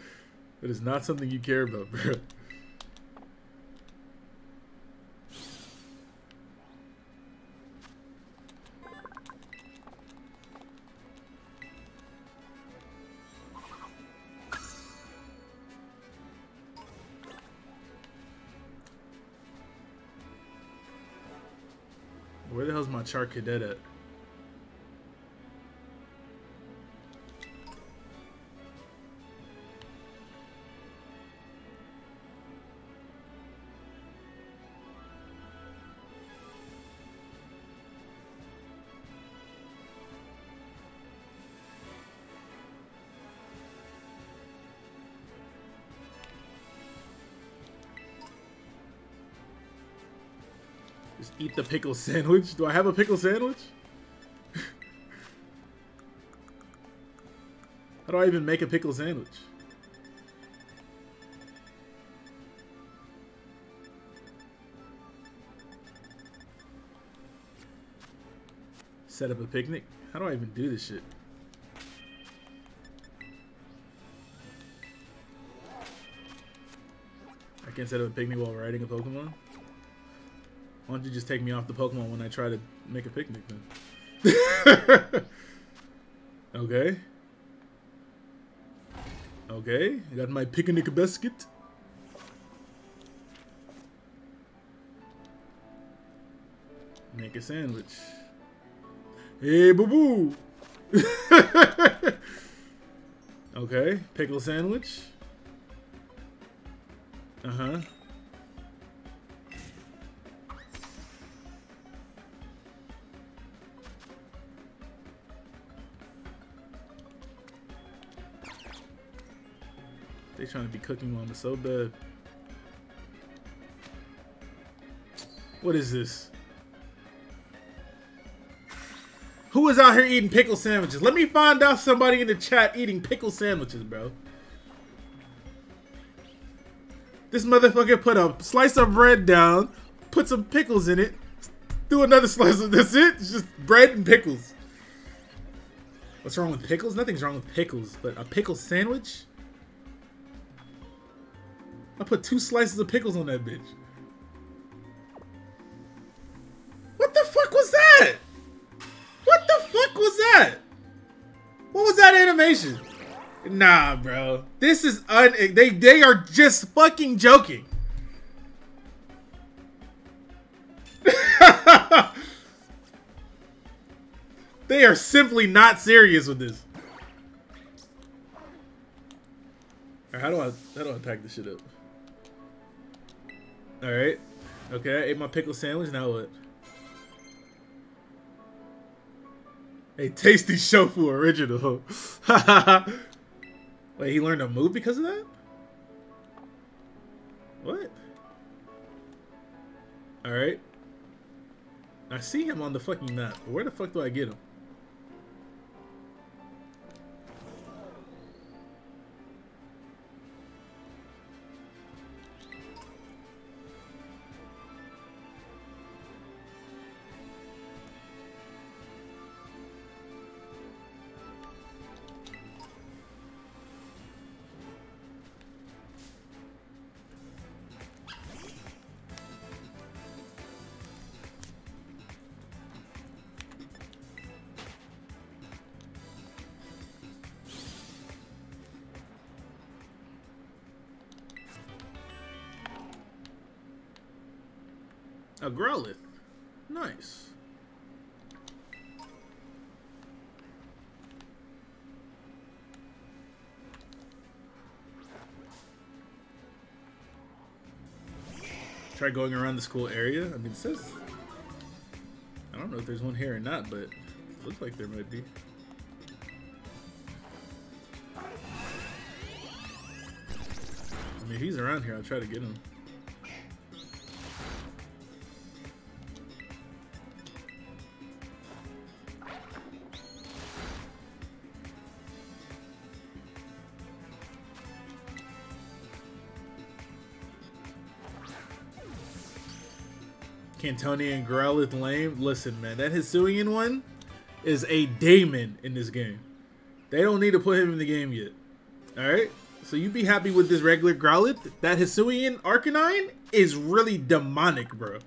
is not something you care about, bro. Where the hell's my Charcadet at? Eat the pickle sandwich. Do I have a pickle sandwich? How do I even make a pickle sandwich? Set up a picnic? How do I even do this shit? I can't set up a picnic while riding a Pokemon? Why don't you just take me off the Pokemon when I try to make a picnic then? <laughs> okay. Okay, I got my picnic basket. Make a sandwich. Hey, boo boo! <laughs> okay, pickle sandwich. Uh They trying to be cooking mama so bad. What is this? Who is out here eating pickle sandwiches? Let me find out somebody in the chat eating pickle sandwiches, bro. This motherfucker put a slice of bread down, put some pickles in it, do another <laughs> slice of that's it. It's just bread and pickles. What's wrong with pickles? Nothing's wrong with pickles, but a pickle sandwich? I put two slices of pickles on that bitch. What the fuck was that? What the fuck was that? What was that animation? Nah, bro. This is un they they are just fucking joking. <laughs> they are simply not serious with this. How do I how do I pack this shit up? Alright. Okay, I ate my pickle sandwich, now what? A tasty shofu original. <laughs> Wait, he learned a move because of that? What? Alright. I see him on the fucking map. Where the fuck do I get him? Try going around the school area. I mean, it says. I don't know if there's one here or not, but looks like there might be. I mean, if he's around here, I'll try to get him. Kantonian Growlithe lame. Listen, man, that Hisuian one is a daemon in this game. They don't need to put him in the game yet. Alright? So you be happy with this regular Growlithe. That Hisuian Arcanine is really demonic, bro.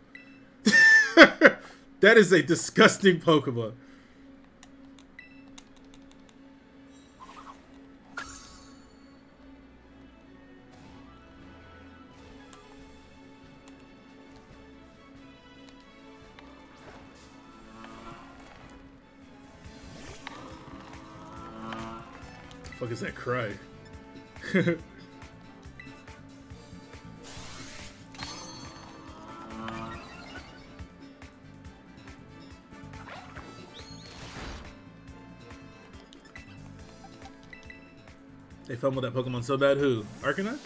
<laughs> that is a disgusting Pokemon. That cry? <laughs> they fumbled that Pokemon so bad. Who? Arcanine?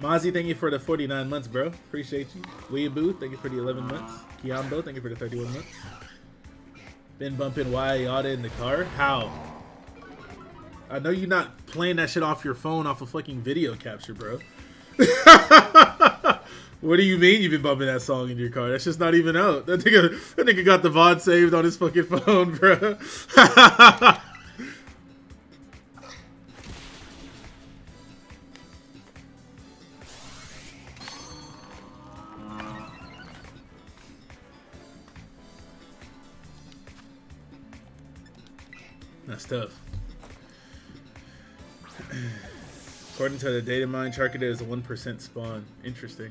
Mozzie, thank you for the 49 months, bro. Appreciate you. Weeaboo, thank you for the 11 months. Kiambo, thank you for the 31 months. Been bumping why Yada in the car? How? I know you're not playing that shit off your phone off a fucking video capture, bro. <laughs> what do you mean you've been bumping that song in your car? That's just not even out. That nigga, that nigga got the VOD saved on his fucking <laughs> phone, bro. <laughs> To the data mine, Charcadet is a 1% spawn. Interesting.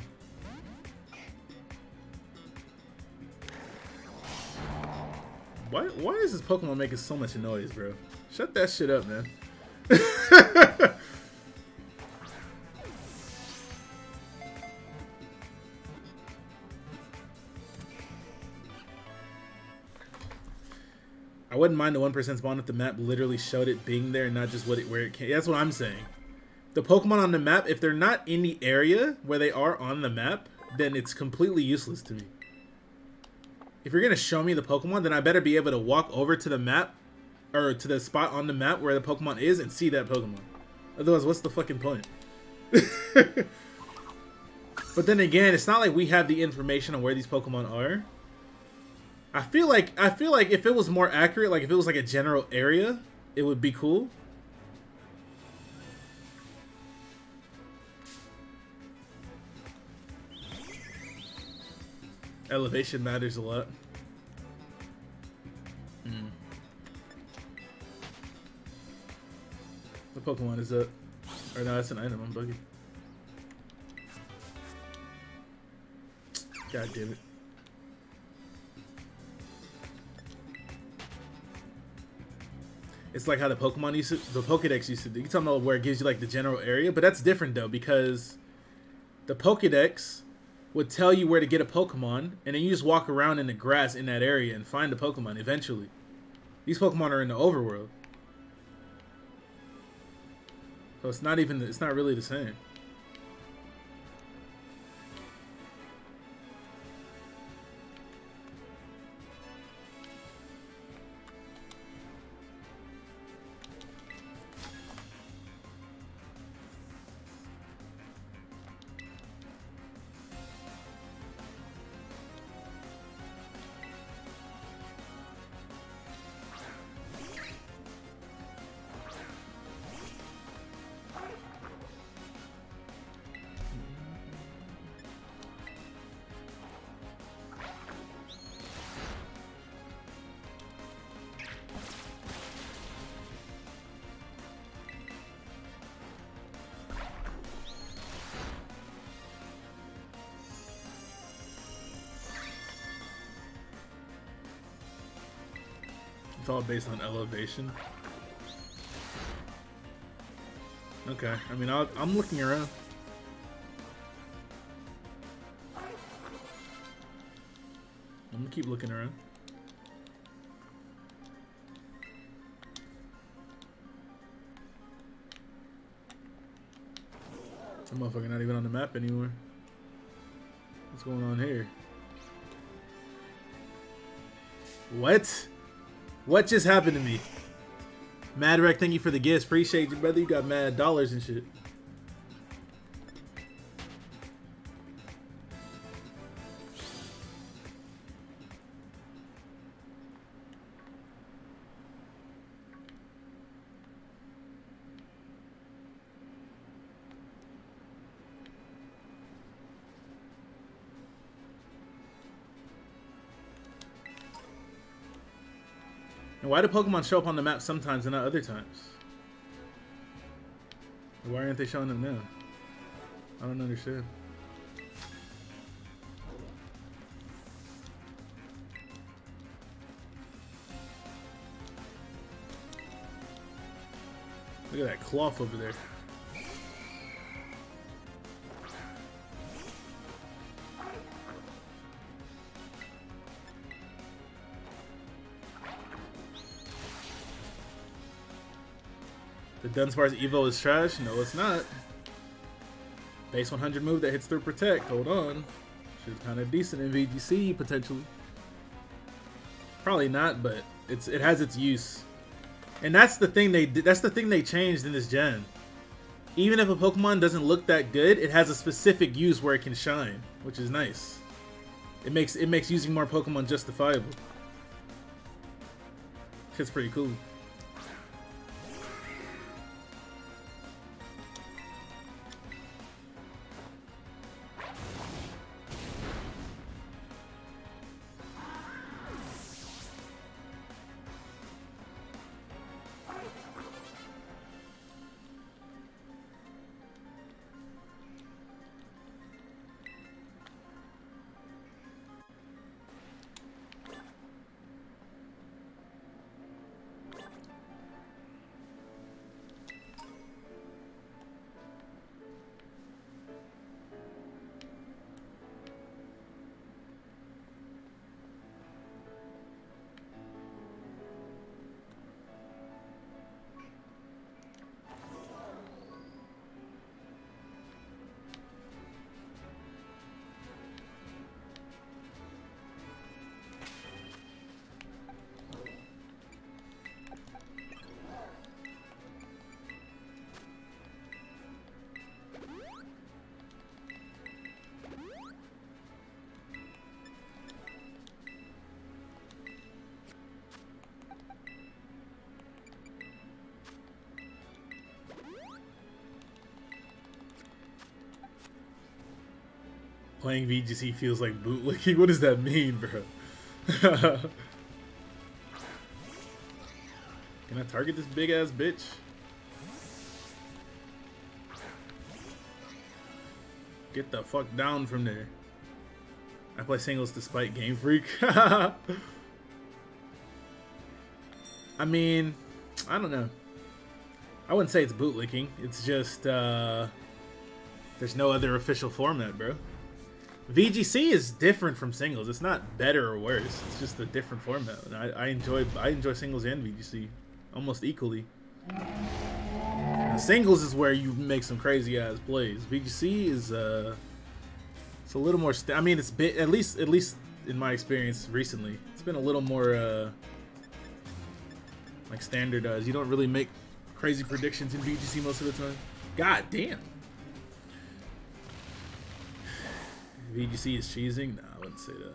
Why, why is this Pokemon making so much noise, bro? Shut that shit up, man. <laughs> I wouldn't mind the 1% spawn if the map literally showed it being there, and not just what it where it came. That's what I'm saying. The Pokemon on the map, if they're not in the area where they are on the map, then it's completely useless to me. If you're going to show me the Pokemon, then I better be able to walk over to the map, or to the spot on the map where the Pokemon is and see that Pokemon. Otherwise, what's the fucking point? <laughs> but then again, it's not like we have the information on where these Pokemon are. I feel like I feel like if it was more accurate, like if it was like a general area, it would be cool. Elevation matters a lot. Mm. What Pokemon is that? Or no, that's an item. I'm buggy. God damn it. It's like how the Pokemon used to, the Pokedex used to do. You talking about where it gives you like the general area, but that's different though because the Pokedex would tell you where to get a Pokemon, and then you just walk around in the grass in that area and find the Pokemon eventually. These Pokemon are in the overworld. So it's not even, it's not really the same. Based on elevation. Okay, I mean, i am looking around. I'm gonna keep looking around. That motherfucker not even on the map anymore. What's going on here? What? What just happened to me? Mad thank you for the gifts. Appreciate you, brother. You got mad dollars and shit. Why do Pokemon show up on the map sometimes and not other times? Why aren't they showing them now? I don't understand. Look at that cloth over there. The Dunsparce Evo is trash? No, it's not. Base 100 move that hits through Protect. Hold on. Should kind of decent in VGC, potentially. Probably not, but it's it has its use. And that's the thing they that's the thing they changed in this gen. Even if a Pokemon doesn't look that good, it has a specific use where it can shine, which is nice. It makes it makes using more Pokemon justifiable. It's pretty cool. Playing VGC feels like bootlicking. <laughs> What does that mean, bro? <laughs> Can I target this big ass bitch? Get the fuck down from there. I play singles despite Game Freak. <laughs> I mean, I don't know. I wouldn't say it's bootlicking. It's just, uh, there's no other official format, bro. VGC is different from singles. It's not better or worse. It's just a different format. And I, I enjoy I enjoy singles and VGC almost equally. Now, singles is where you make some crazy ass plays. VGC is uh, it's a little more. I mean, it's bit at least at least in my experience recently, it's been a little more uh, like standardized. You don't really make crazy predictions in VGC most of the time. God damn. VGC is cheesing? Nah, I wouldn't say that.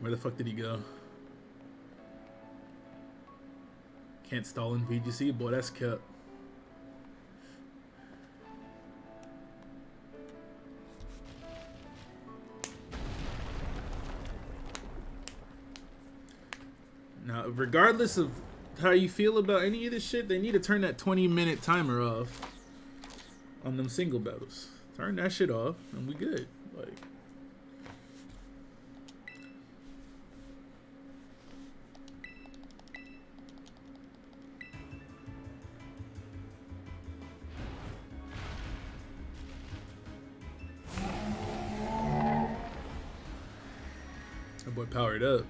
Where the fuck did he go? Can't stall in VGC? Boy, that's cut. Now, regardless of how you feel about any of this shit, they need to turn that 20 minute timer off on them single battles. Turn that shit off and we good. Like Boy, powered up.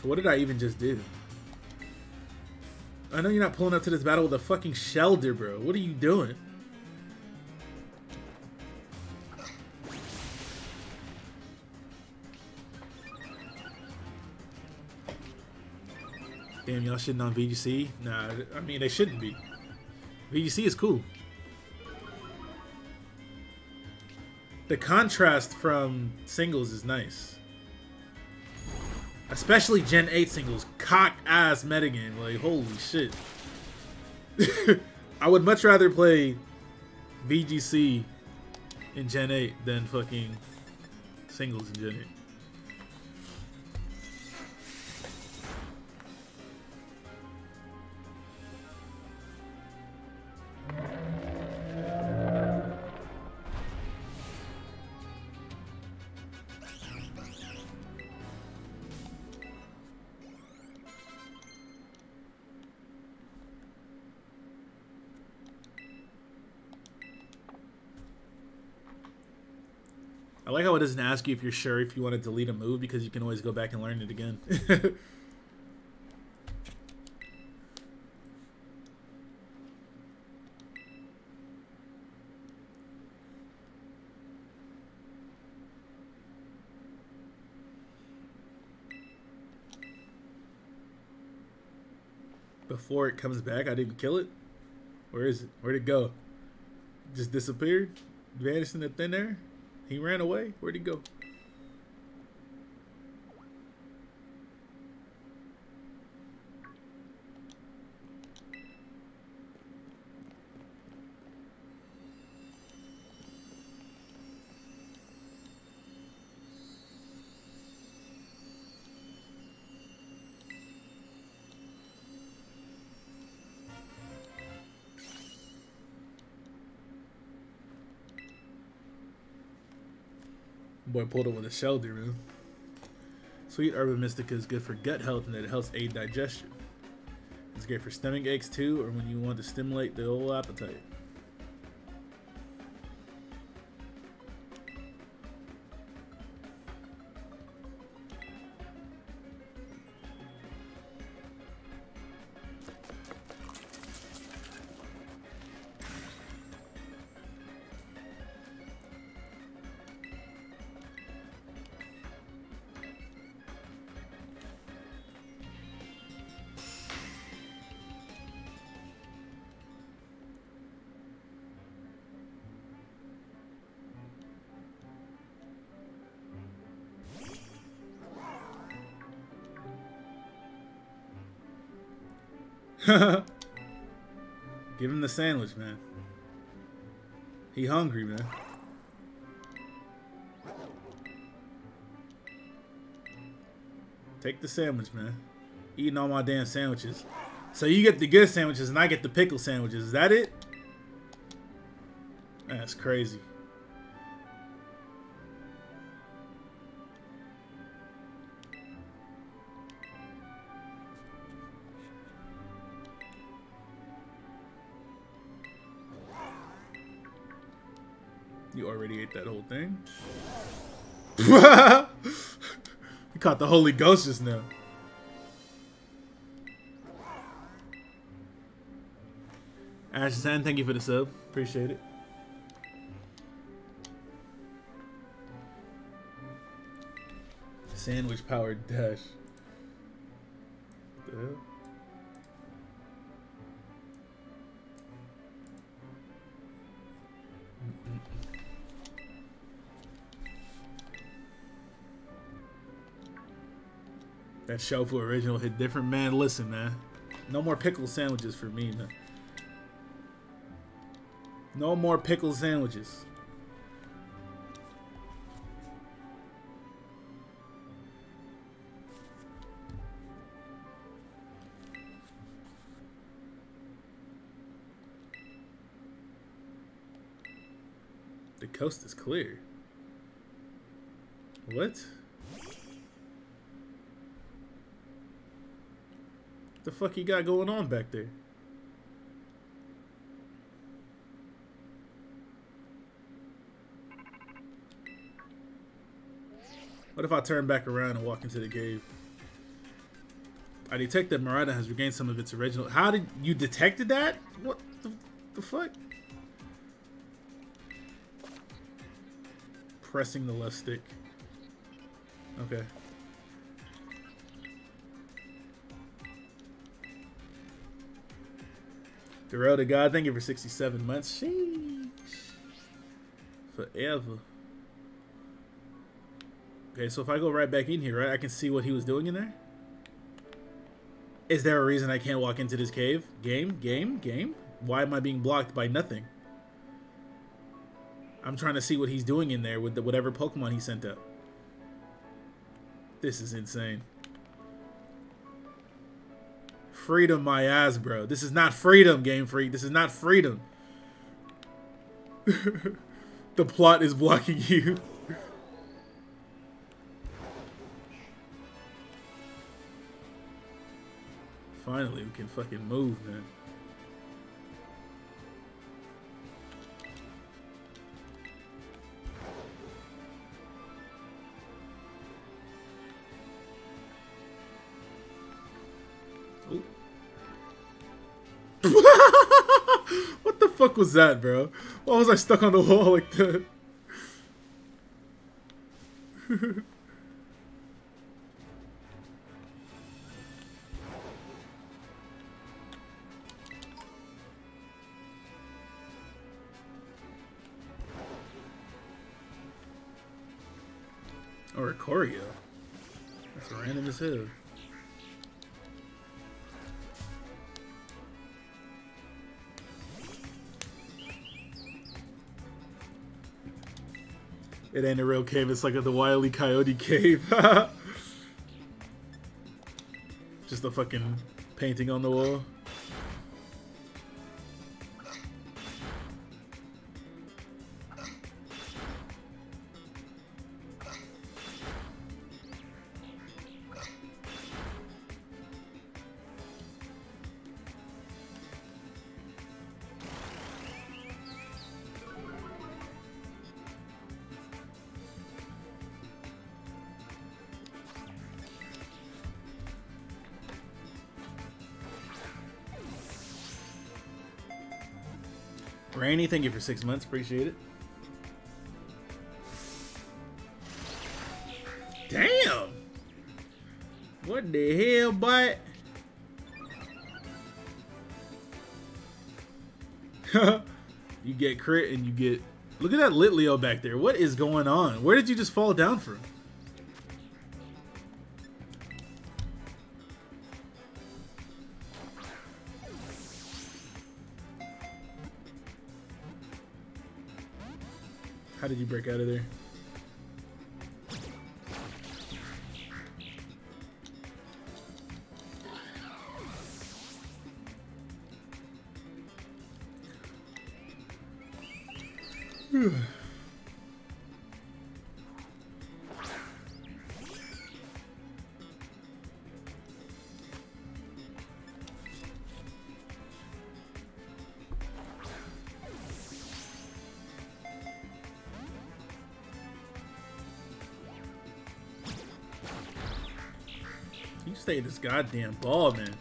So what did I even just do? I know you're not pulling up to this battle with a fucking shelter, bro. What are you doing? Damn, y'all shitting on VGC? Nah, I mean, they shouldn't be. VGC is cool. The contrast from singles is nice. Especially Gen 8 singles. Cock ass metagame. Like, holy shit. <laughs> I would much rather play VGC in Gen 8 than fucking singles in Gen 8. Doesn't ask you if you're sure if you want to delete a move because you can always go back and learn it again. <laughs> Before it comes back, I didn't kill it. Where is it? Where'd it go? Just disappeared? Vanished into thin air? He ran away? Where'd he go? Boy pulled it with a shoulder, man. Sweet Herba Mystica is good for gut health and it helps aid digestion. It's great for stomach aches too, or when you want to stimulate the old appetite. Sandwich, man. He hungry, man. Take the sandwich, man. Eating all my damn sandwiches. So you get the good sandwiches and I get the pickle sandwiches. Is that it? That's crazy. You caught the Holy Ghost just now. Ashton, thank you for the sub. Appreciate it. Sandwich powered dash. That Shofu original hit different, man. Listen, man. No more pickle sandwiches for me, man. No more pickle sandwiches. The coast is clear. What? The fuck you got going on back there? What if I turn back around and walk into the cave? I detect that Miraidon has regained some of its original. How did you detected that? What the, the fuck? Pressing the left stick. Okay. The road to God, thank you for 67 months. Sheesh. Forever. Okay, so if I go right back in here, right, I can see what he was doing in there? Is there a reason I can't walk into this cave? Game? Game? Game? Why am I being blocked by nothing? I'm trying to see what he's doing in there with the, whatever Pokemon he sent up. This is insane. Freedom my ass, bro. This is not freedom, Game Freak. This is not freedom. <laughs> the plot is blocking <laughs> you. Finally, we can fucking move, man. Fuck was that, bro? Why was I stuck on the wall like that? <laughs> Oricorio. That's random as hell. It ain't a real cave, it's like the Wily Coyote cave. <laughs> Just a fucking painting on the wall. Thank you for six months. Appreciate it. Damn! What the hell, but? <laughs> you get crit and you get. Look at that Litleo back there. What is going on? Where did you just fall down from? Did you break out of there? This goddamn ball, man.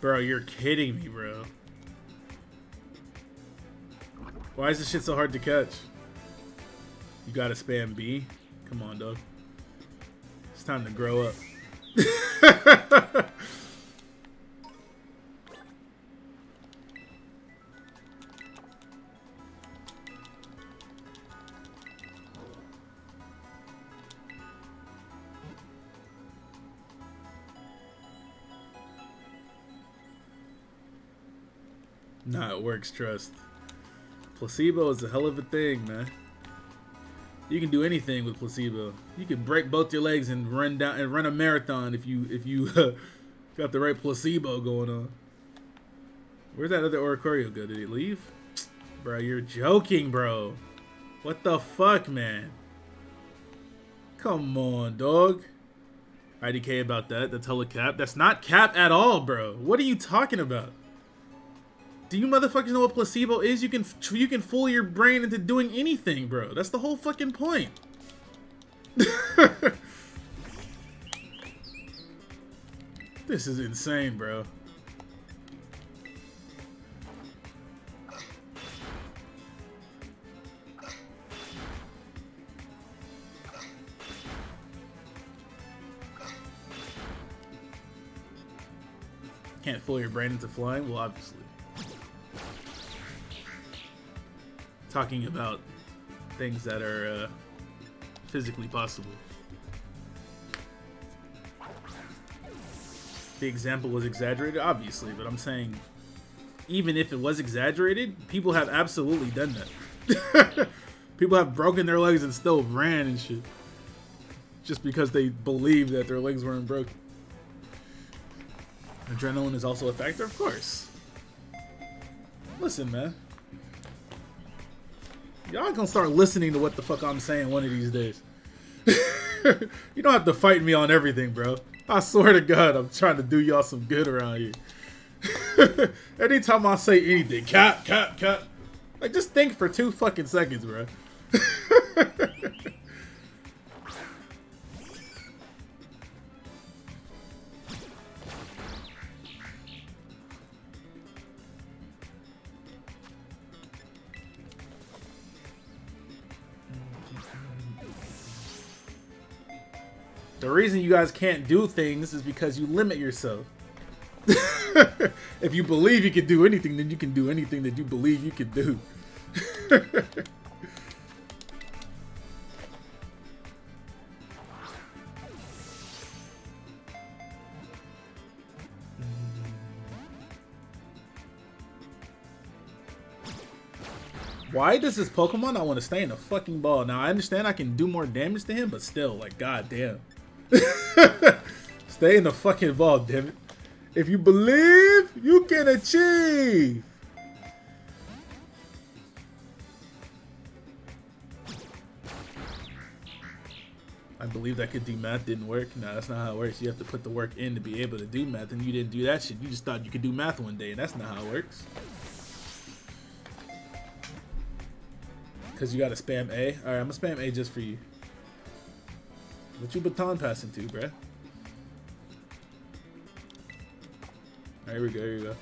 Bro, you're kidding me, bro. Why is this shit so hard to catch? You gotta spam B? Come on, dog. It's time to grow up. Trust. Placebo is a hell of a thing, man. You can do anything with placebo. You can break both your legs and run down and run a marathon if you if you <laughs> got the right placebo going on. Where's that other Oricorio go? Did he leave? Bro, you're joking, bro. What the fuck, man? Come on, dog. IDK about that. That's hella cap. That's not cap at all, bro. What are you talking about? Do you motherfuckers know what placebo is? You can you can fool your brain into doing anything, bro. That's the whole fucking point. <laughs> this is insane, bro. Can't fool your brain into flying? Well, obviously. Talking about things that are uh, physically possible. The example was exaggerated, obviously, but I'm saying even if it was exaggerated, people have absolutely done that. <laughs> people have broken their legs and still ran and shit. Just because they believe that their legs weren't broken. Adrenaline is also a factor, of course. Listen, man. Y'all gonna start listening to what the fuck I'm saying one of these days. <laughs> you don't have to fight me on everything, bro. I swear to God, I'm trying to do y'all some good around here. <laughs> Anytime I say anything, cap, cap, cap, like just think for two fucking seconds, bro. <laughs> reason you guys can't do things is because you limit yourself. <laughs> if you believe you can do anything, then you can do anything that you believe you can do. <laughs> Why does this Pokemon not want to stay in the fucking ball? Now, I understand I can do more damage to him, but still, like, goddamn. <laughs> Stay in the fucking ball, damn it. If you believe, you can achieve. I believe that could do math didn't work. No, that's not how it works. You have to put the work in to be able to do math, and you didn't do that shit. You just thought you could do math one day, and that's not how it works. Because you got to spam A. Alright, I'm to spam A just for you. What you baton passing to, bruh? Here we go, here we go.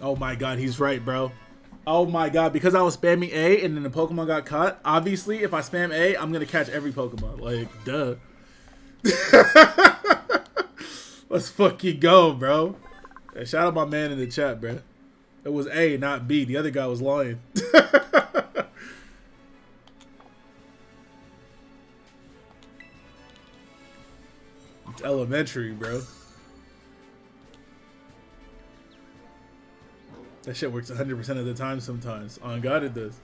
Oh my god, he's right, bro. Oh my god, because I was spamming A and then the Pokemon got caught, obviously, if I spam A, I'm gonna catch every Pokemon. Like, duh. <laughs> Let's fucking go, bro. Hey, shout out my man in the chat, bro. It was A, not B. The other guy was lying. <laughs> it's elementary, bro. That shit works 100% of the time sometimes. On God, it does.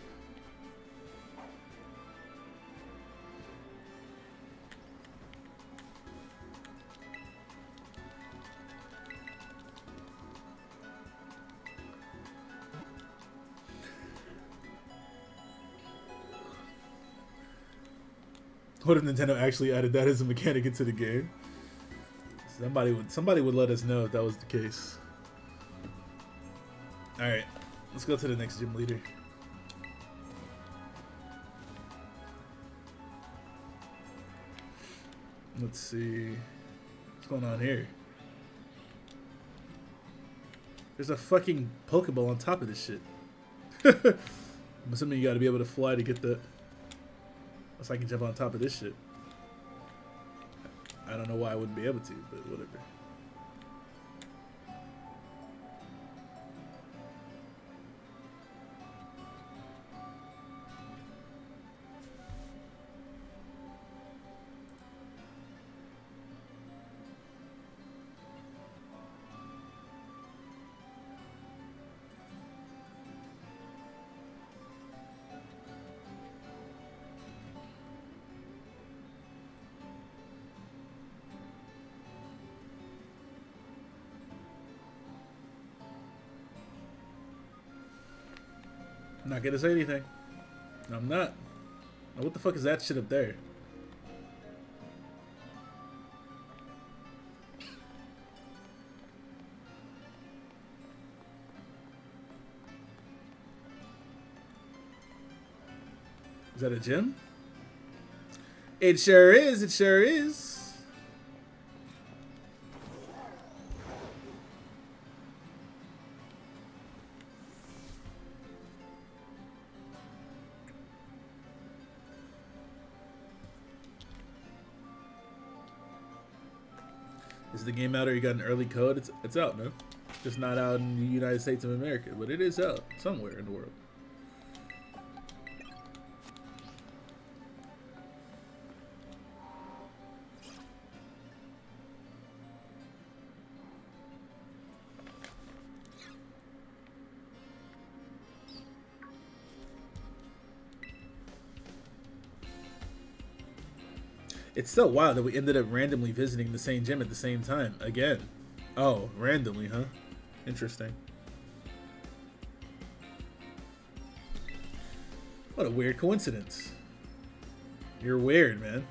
What if Nintendo actually added that as a mechanic into the game? Somebody would somebody would let us know if that was the case. Alright, let's go to the next gym leader. Let's see. What's going on here? There's a fucking Pokeball on top of this shit. <laughs> I'm assuming you gotta be able to fly to get that. Unless I can jump on top of this shit. I don't know why I wouldn't be able to, but whatever. Not gonna say anything. I'm not. Now, what the fuck is that shit up there? Is that a gym? It sure is. It sure is. Game out or you got an early code? It's it's out, no? Just not out in the United States of America, but it is out somewhere in the world. It's so wild that we ended up randomly visiting the same gym at the same time again. Oh, randomly, huh? Interesting. What a weird coincidence. You're weird, man.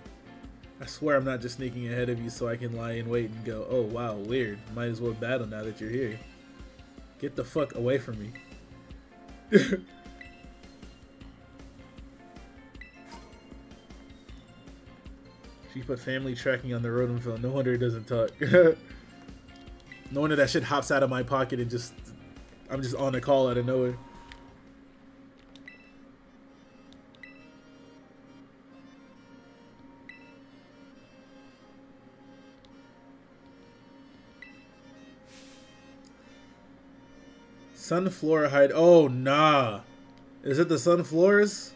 I swear I'm not just sneaking ahead of you so I can lie in wait and go, oh wow, weird. Might as well battle now that you're here. Get the fuck away from me. <laughs> She put family tracking on the Rotom phone. No wonder it doesn't talk. <laughs> no wonder that shit hops out of my pocket and just I'm just on a call out of nowhere. Sunflora hide. Oh nah. Is it the sunfloras?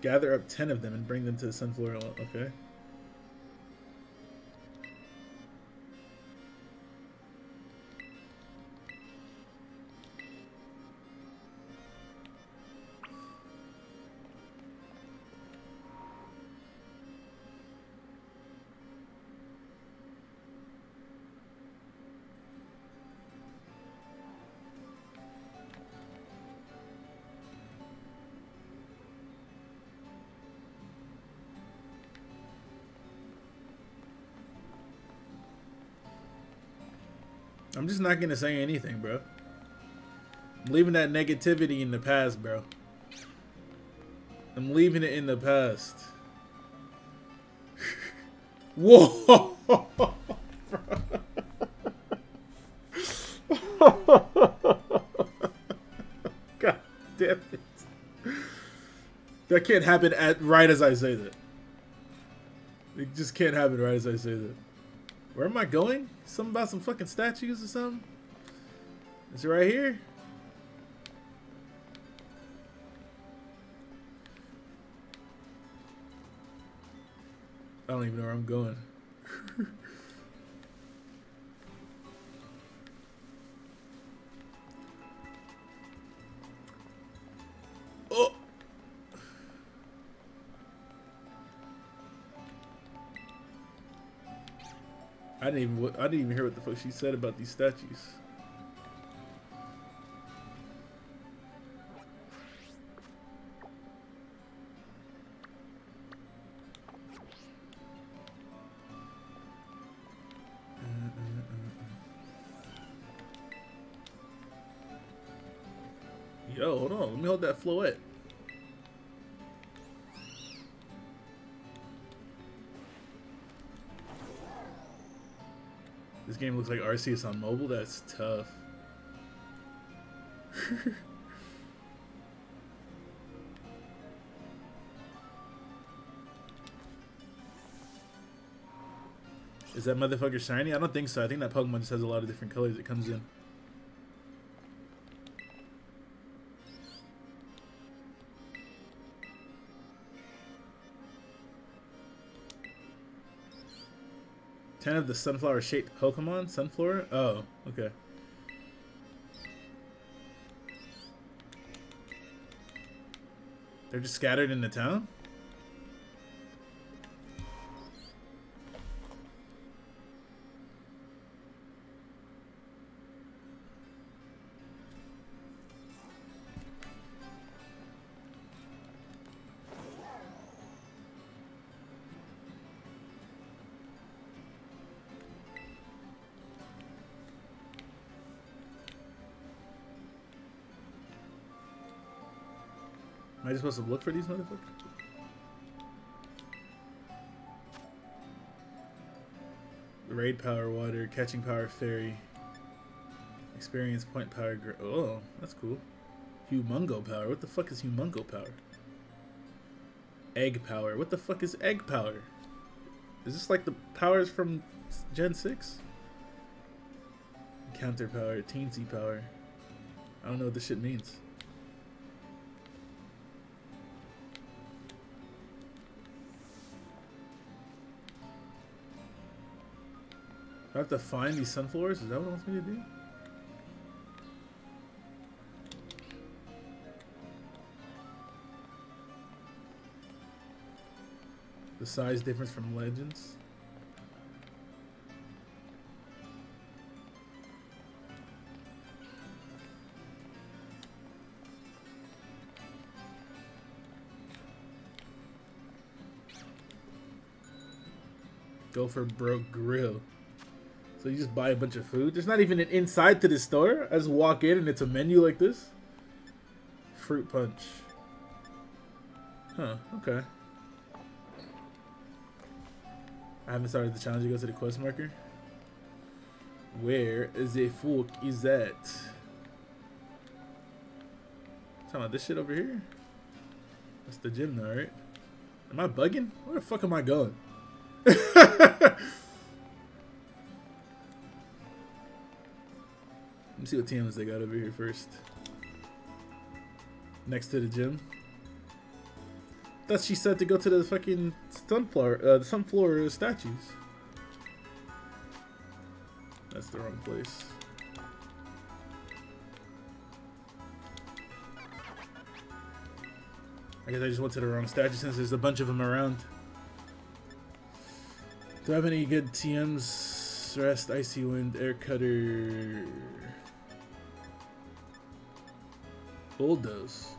Gather up 10 of them and bring them to the Sunflora. Okay. I'm just not gonna say anything, bro. I'm leaving that negativity in the past, bro. I'm leaving it in the past. <laughs> Whoa! <laughs> God damn it. That can't happen at right as I say that. It just can't happen right as I say that. Where am I going? Something about some fucking statues or something? Is it right here? I don't even know where I'm going. Didn't even I didn't even hear what the fuck she said about these statues. Game looks like Arceus on mobile. That's tough. <laughs> Is that motherfucker shiny? I don't think so. I think that Pokemon just has a lot of different colors it comes in. Of the sunflower shaped Pokemon? Sunflower? Oh, okay. They're just scattered in the town? Supposed to look for these motherfuckers? Raid power water, catching power fairy, experience point power. Oh, that's cool. Humungo power. What the fuck is humungo power? Egg power. What the fuck is egg power? Is this like the powers from Gen 6? Counter power, teensy power. I don't know what this shit means. I have to find these sunflowers? Is that what it wants me to do? The size difference from legends? Go for broke grill. So you just buy a bunch of food. There's not even an inside to the store. I just walk in and it's a menu like this. Fruit punch. Huh, okay. I haven't started the challenge. You go to the quest marker. Where is the fuck is that? Talking about this shit over here? That's the gym now, right? Am I bugging? Where the fuck am I going? <laughs> see what TMs they got over here first. Next to the gym. Thought she said to go to the fucking sunflower, uh, the sunflower statues. That's the wrong place. I guess I just went to the wrong statue since there's a bunch of them around. Do I have any good TMs? Rest, Icy Wind, Air Cutter. Bulldoze.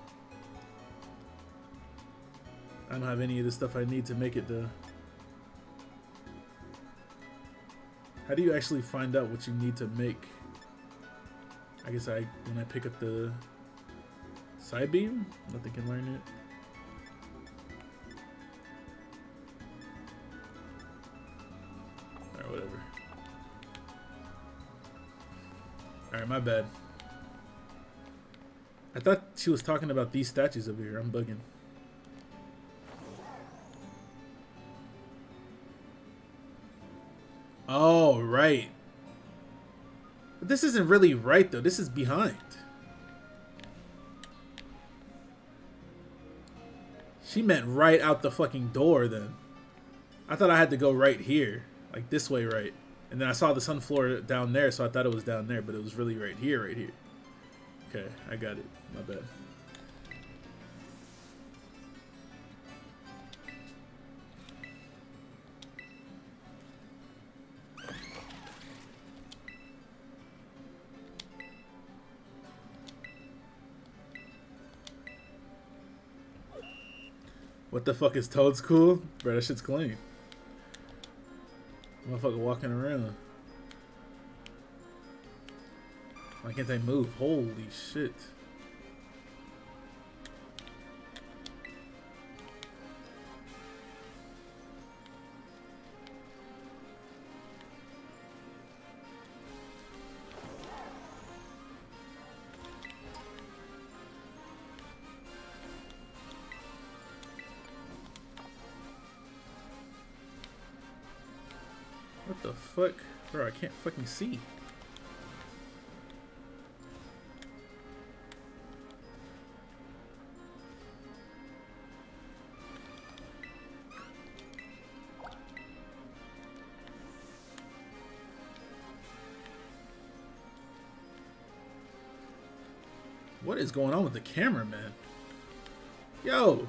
I don't have any of the stuff I need to make it though. How do you actually find out what you need to make? I guess I when I pick up the Psybeam, nothing can learn it. Alright, whatever. Alright, my bad. I thought she was talking about these statues over here. I'm bugging. Oh, right. But this isn't really right, though. This is behind. She meant right out the fucking door, then. I thought I had to go right here. Like, this way right. And then I saw the sunflower down there, so I thought it was down there, but it was really right here, right here. Okay, I got it. My bad. What the fuck is Toedscool? Bro, that shit's clean. Motherfucker walking around. Why can't they move? Holy shit. What the fuck? Bro, I can't fucking see. Is going on with the camera, man? Yo!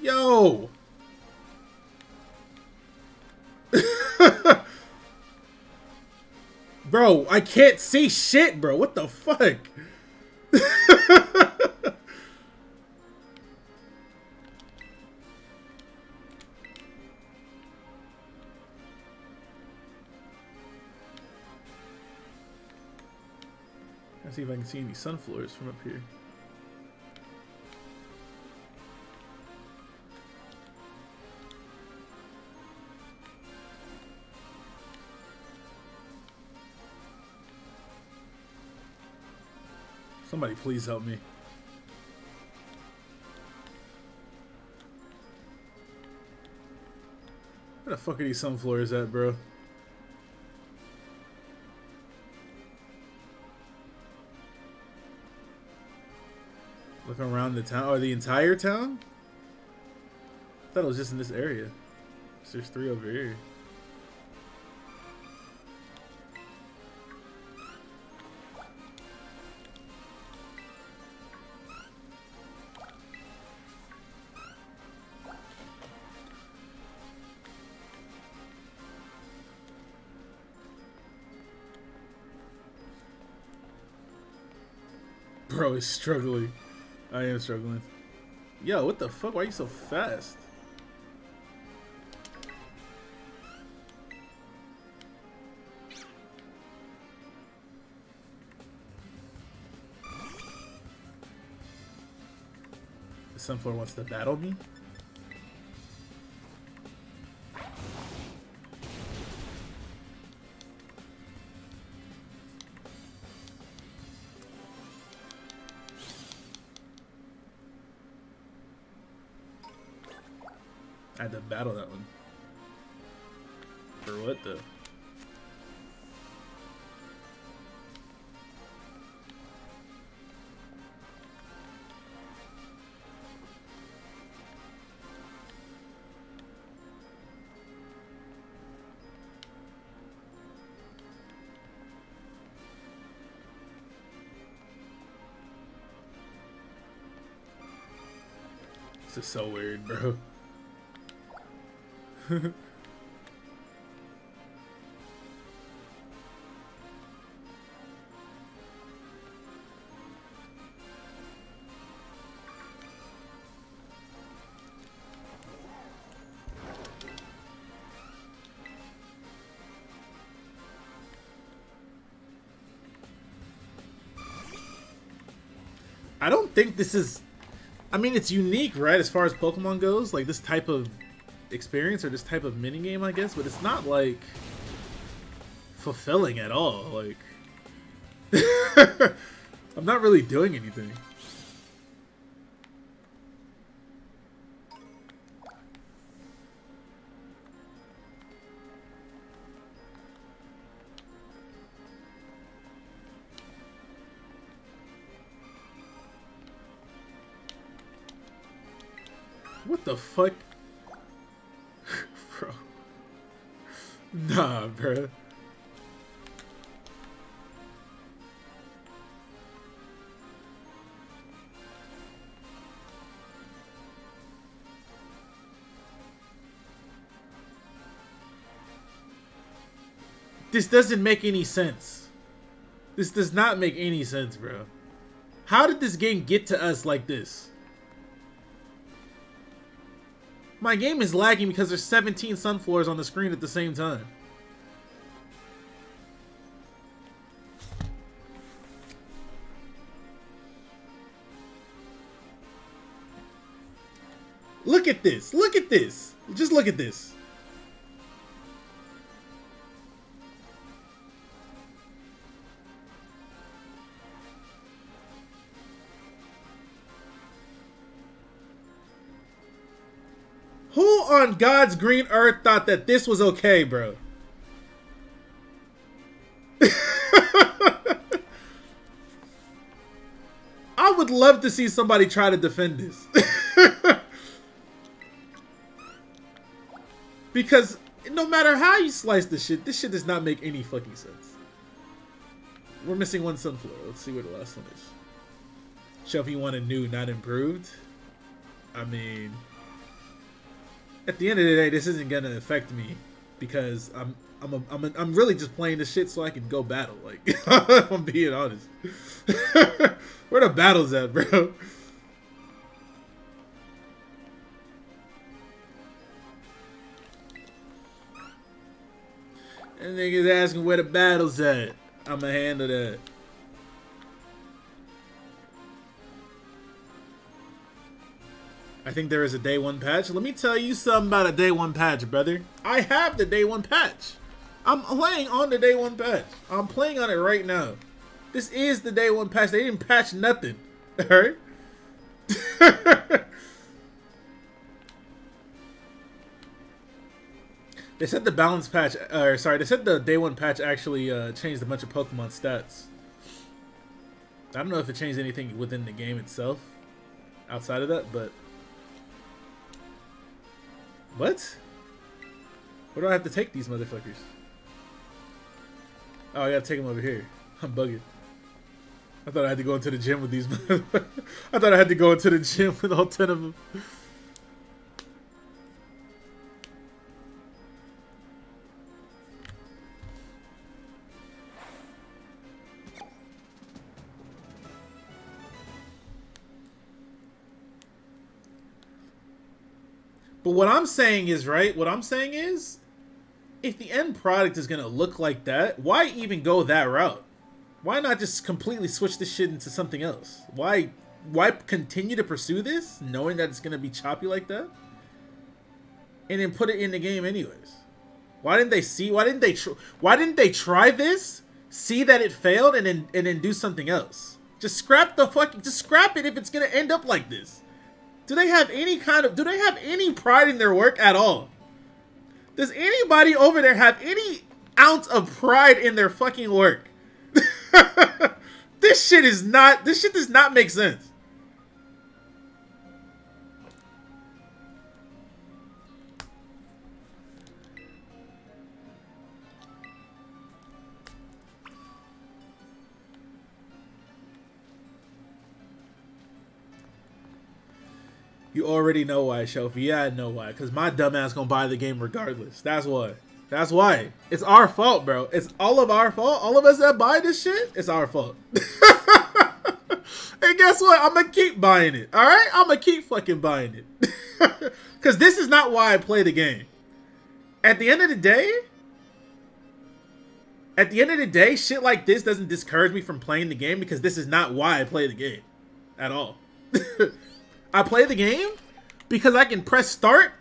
Yo! <laughs> bro, I can't see shit, bro. What the fuck? Can see any sunflowers from up here. Somebody please help me. Where the fuck are these sunflowers at, bro? Look around the town, or the entire town? I thought it was just in this area. So there's three over here. Bro is struggling. I am struggling. Yo, what the fuck? Why are you so fast? The sunflower wants to battle me? So weird, bro. <laughs> I don't think this is. I mean, it's unique, right? As far as Pokemon goes, like this type of experience or this type of mini game, I guess. But it's not like fulfilling at all. Like, <laughs> I'm not really doing anything. The fuck? <laughs> bro. Nah, bro. This doesn't make any sense. This does not make any sense, bro. How did this game get to us like this? My game is lagging because there's 17 sunflowers on the screen at the same time. Look at this. Look at this. Just look at this. On God's green earth thought that this was okay, bro? <laughs> I would love to see somebody try to defend this. <laughs> because no matter how you slice this shit, this shit does not make any fucking sense. We're missing one sunflower. Let's see where the last one is. Show if you want a new, not improved. I mean, at the end of the day, this isn't gonna affect me because I'm I'm a, I'm a, I'm really just playing this shit so I can go battle. Like, <laughs> I'm being honest, <laughs> where the battles at, bro? And niggas asking where the battles at. I'ma handle that. I think there is a day one patch. Let me tell you something about a day one patch, brother. I have the day one patch. I'm playing on the day one patch. I'm playing on it right now. This is the day one patch. They didn't patch nothing. <laughs> Alright? <laughs> they said the balance patch, or sorry, they said the day one patch actually uh, changed a bunch of Pokemon stats. I don't know if it changed anything within the game itself, outside of that, but what? Where do I have to take these motherfuckers? Oh, I gotta take them over here. <laughs> I'm bugging. I thought I had to go into the gym with these. <laughs> I thought I had to go into the gym with all ten of them. But what I'm saying is, right? What I'm saying is, if the end product is gonna look like that, why even go that route? Why not just completely switch this shit into something else? Why why continue to pursue this knowing that it's gonna be choppy like that? And then put it in the game anyways. Why didn't they see why didn't they why didn't they try this? See that it failed and then and then do something else? Just scrap the fucking just scrap it if it's gonna end up like this. Do they have any kind of do they have any pride in their work at all? Does anybody over there have any ounce of pride in their fucking work? <laughs> this shit is not this shit does not make sense. You already know why, Shofu. Yeah, I know why. Because my dumbass gonna buy the game regardless. That's why. That's why. It's our fault, bro. It's all of our fault. All of us that buy this shit, it's our fault. <laughs> and guess what? I'm gonna keep buying it. All right? I'm gonna keep fucking buying it. <laughs> Because this is not why I play the game. At the end of the day, at the end of the day, shit like this doesn't discourage me from playing the game because this is not why I play the game at all. <laughs> I play the game because I can press start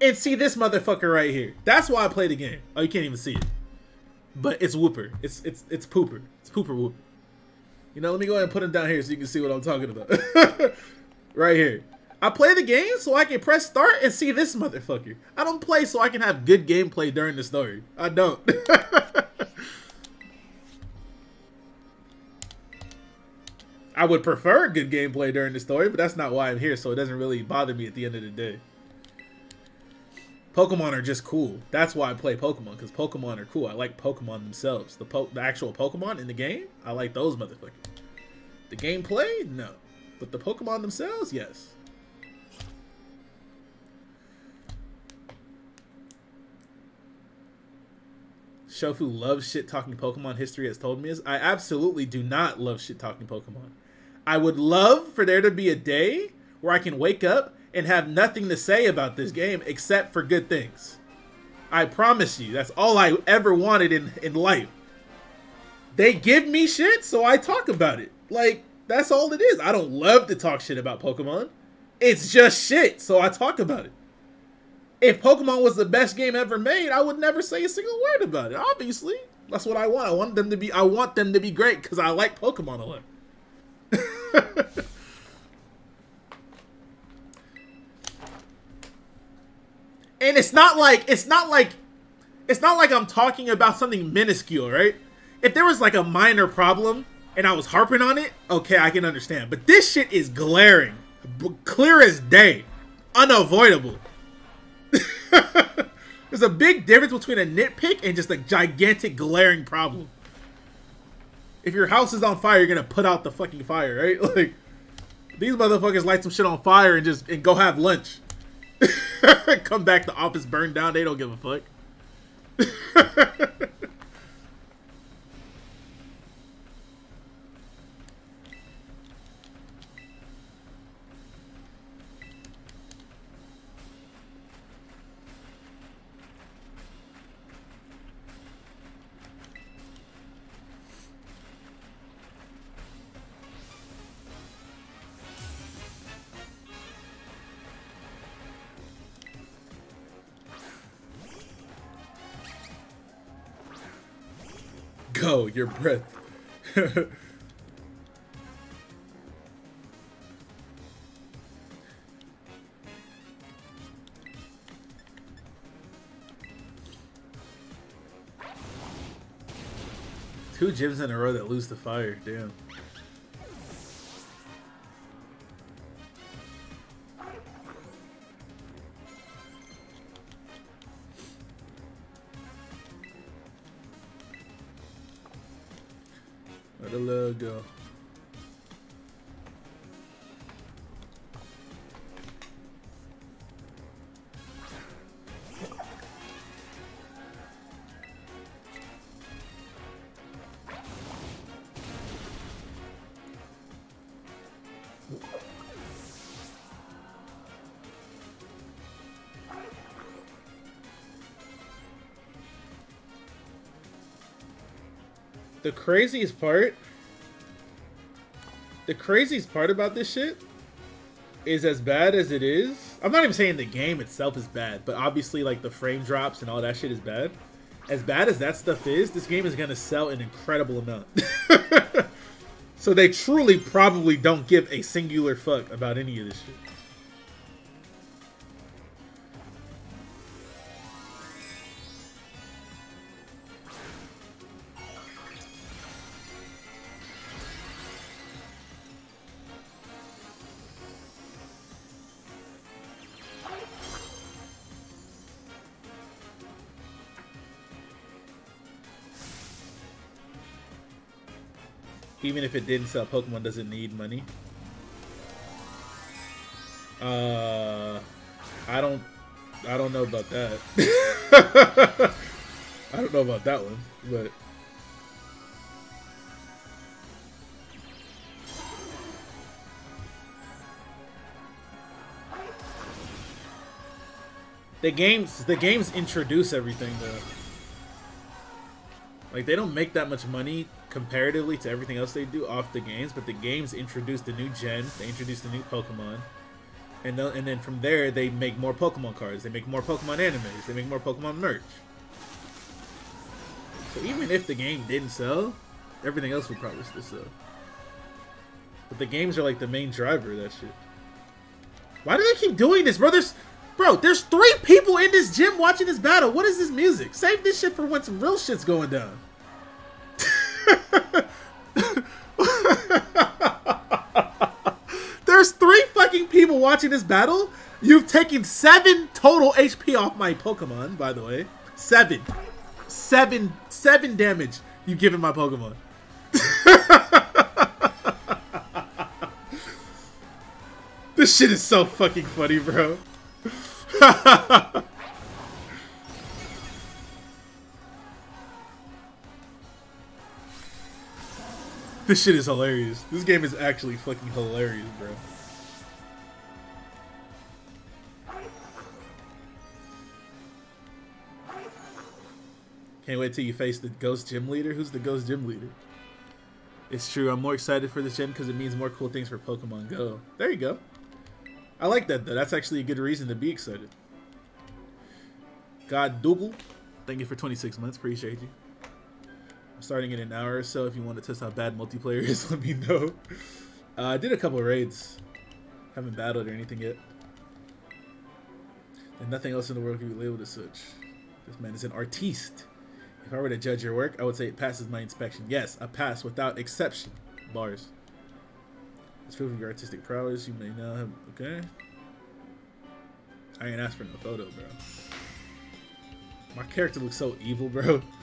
and see this motherfucker right here. That's why I play the game. Oh, you can't even see it. But it's Wooper. It's it's it's Pooper. It's Pooper Wooper. You know, let me go ahead and put him down here so you can see what I'm talking about. <laughs> right here. I play the game so I can press start and see this motherfucker. I don't play so I can have good gameplay during the story. I don't. <laughs> I would prefer good gameplay during the story, but that's not why I'm here, so it doesn't really bother me at the end of the day. Pokemon are just cool. That's why I play Pokemon, because Pokemon are cool. I like Pokemon themselves. The po the actual Pokemon in the game, I like those motherfuckers. The gameplay, no. But the Pokemon themselves, yes. Shofu loves shit talking Pokemon history has told me is I absolutely do not love shit talking Pokemon. I would love for there to be a day where I can wake up and have nothing to say about this game except for good things. I promise you, that's all I ever wanted in, in life. They give me shit, so I talk about it. Like, that's all it is. I don't love to talk shit about Pokemon. It's just shit, so I talk about it. If Pokemon was the best game ever made, I would never say a single word about it. Obviously, that's what I want. I want them to be. I want them to be great because I like Pokemon a lot. <laughs> <laughs> and it's not like it's not like it's not like I'm talking about something minuscule, right? If there was like a minor problem and I was harping on it, okay, I can understand. But this shit is glaring, clear as day, unavoidable. <laughs> There's a big difference between a nitpick and just a gigantic glaring problem. If your house is on fire, you're gonna put out the fucking fire, right? <laughs> Like these motherfuckers light some shit on fire and just and go have lunch. <laughs> Come back, the office burned down. They don't give a fuck. <laughs> No, your breath. <laughs> Two gyms in a row that lose the fire. Damn. The little go? The craziest part, the craziest part about this shit is as bad as it is. I'm not even saying the game itself is bad, but obviously like the frame drops and all that shit is bad. As bad as that stuff is, this game is gonna sell an incredible amount. <laughs> so they truly probably don't give a singular fuck about any of this shit. Even if it didn't sell, Pokemon doesn't need money. Uh, I don't, I don't know about that. <laughs> I don't know about that one, but the games, the games introduce everything though. Like they don't make that much money comparatively to everything else they do off the games, but the games introduce the new gen, they introduce the new Pokemon, and then, and then from there they make more Pokemon cards, they make more Pokemon animes, they make more Pokemon merch. So even if the game didn't sell, everything else would probably still sell. But the games are like the main driver of that shit. Why do they keep doing this, bro? There's, bro, there's three people in this gym watching this battle. What is this music? Save this shit for when some real shit's going down. There's three fucking people watching this battle. You've taken seven total HP off my Pokemon, by the way. Seven. Seven. Seven damage you've given my Pokemon. <laughs> this shit is so fucking funny, bro. <laughs> This shit is hilarious. This game is actually fucking hilarious, bro. Can't wait till you face the ghost gym leader. Who's the ghost gym leader? It's true. I'm more excited for this gym because it means more cool things for Pokemon Go. There you go. I like that though. That's actually a good reason to be excited. God Dougal, thank you for 26 months. Appreciate you. I'm starting in an hour or so. If you want to test how bad multiplayer <laughs> is, let me know. Uh, I did a couple raids. Haven't battled or anything yet. And nothing else in the world can be labeled as such. This man is an artiste. If I were to judge your work, I would say it passes my inspection. Yes, a pass without exception. Bars. It's proof of your artistic prowess. You may now have. Okay. I ain't asked for no photo, bro. My character looks so evil, bro. <laughs>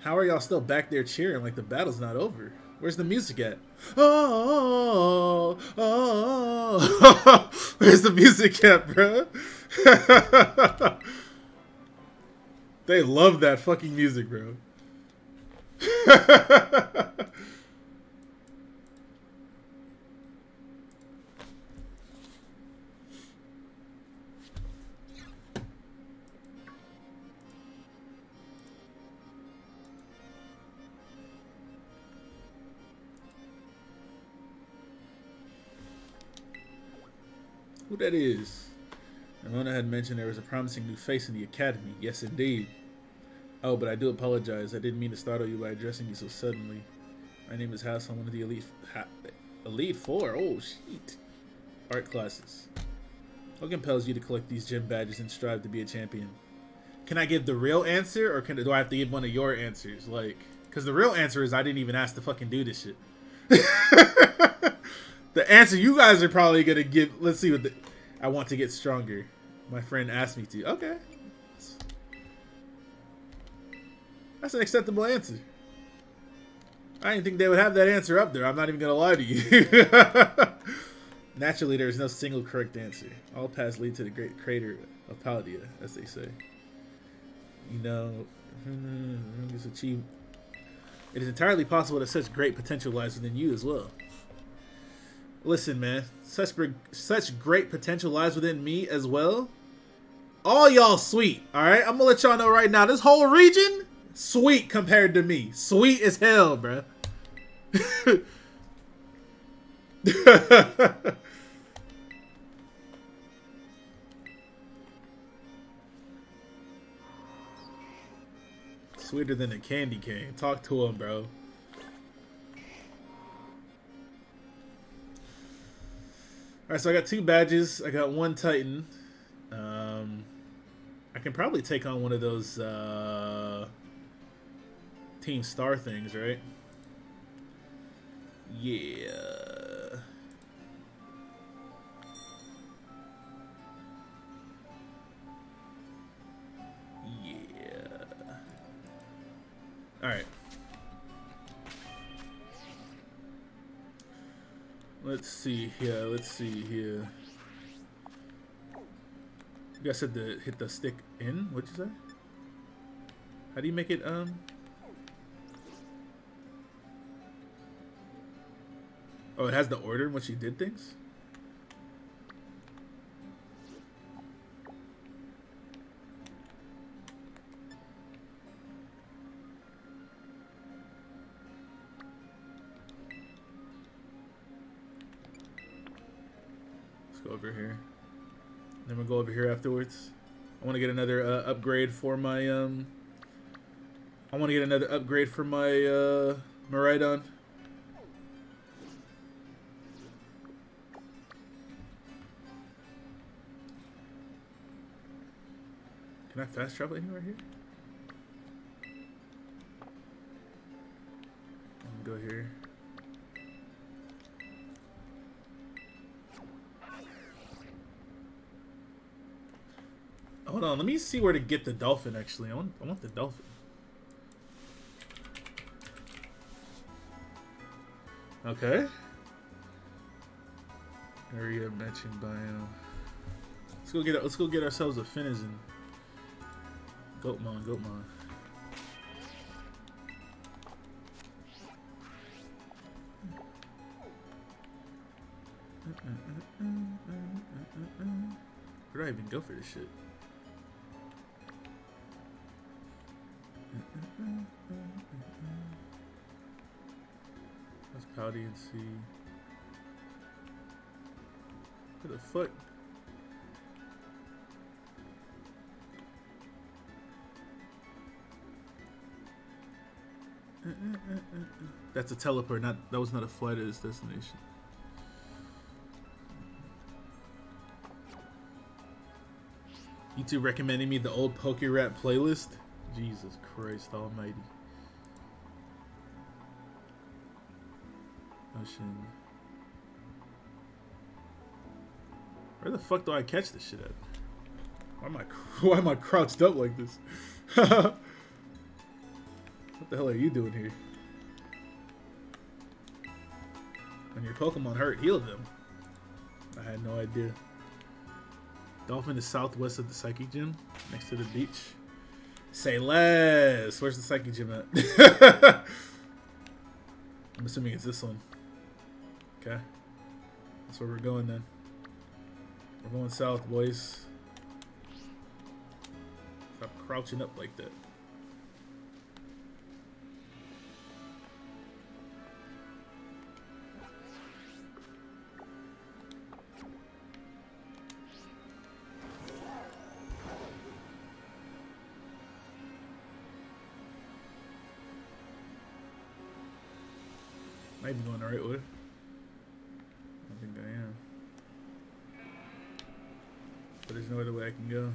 How are y'all still back there cheering like the battle's not over? Where's the music at? Oh, oh, oh. <laughs> where's the music at, bro? <laughs> they love that fucking music, bro. <laughs> that is? Nemona had mentioned there was a promising new face in the academy. Yes, indeed. Oh, but I do apologize. I didn't mean to startle you by addressing you so suddenly. My name is Hassel. I'm one of the elite, elite four. Oh, shit. Art classes. What compels you to collect these gym badges and strive to be a champion? Can I give the real answer, or can do I have to give one of your answers? Like, because the real answer is I didn't even ask to fucking do this shit. <laughs> the answer you guys are probably gonna give. Let's see what the. I want to get stronger. My friend asked me to. Okay. That's an acceptable answer. I didn't think they would have that answer up there. I'm not even gonna lie to you. <laughs> Naturally, there is no single correct answer. All paths lead to the great crater of Paldea, as they say. You know, hmm, it's achieved. It is entirely possible that such great potential lies within you as well. Listen, man, such such great potential lies within me as well. All y'all sweet, all right. I'm gonna let y'all know right now. This whole region, sweet compared to me. Sweet as hell, bro. <laughs> Sweeter than a candy cane. Talk to him, bro. Alright, so I got two badges. I got one Titan. Um, I can probably take on one of those uh, Team Star things, right? Yeah. Yeah. Alright. Let's see here, let's see here. You guys said to hit the stick in? What'd you say? How do you make it, um... Oh, it has the order when you did things? Over here. Then we'll go over here afterwards. I want to get another uh, upgrade for my, um... I want to get another upgrade for my, uh, Miraidon. Can I fast travel anywhere here? Go here. Hold on, let me see where to get the dolphin, actually. I want, I want the dolphin. Okay. Area matching biome. Let's go get let's go get ourselves a Finizen. Goatmon, Goatmon. Mm, mm, mm, where do I even go for this shit? That's Pouty and C. What the fuck? That's a teleport, not that was not a flight at its destination. YouTube recommending me the old PokeRap playlist. Jesus Christ almighty. Oh, Ocean. Where the fuck do I catch this shit at? Why am I, <laughs> why am I crouched up like this? <laughs> what the hell are you doing here? When your Pokemon hurt, heal them. I had no idea. Dolphin is southwest of the Psychic Gym, next to the beach. Say less. Where's the Psychic Gym at? <laughs> I'm assuming it's this one. Okay. That's where we're going then. We're going south, boys. Stop crouching up like that. Might be right way. I think I am. But there's no other way I can go.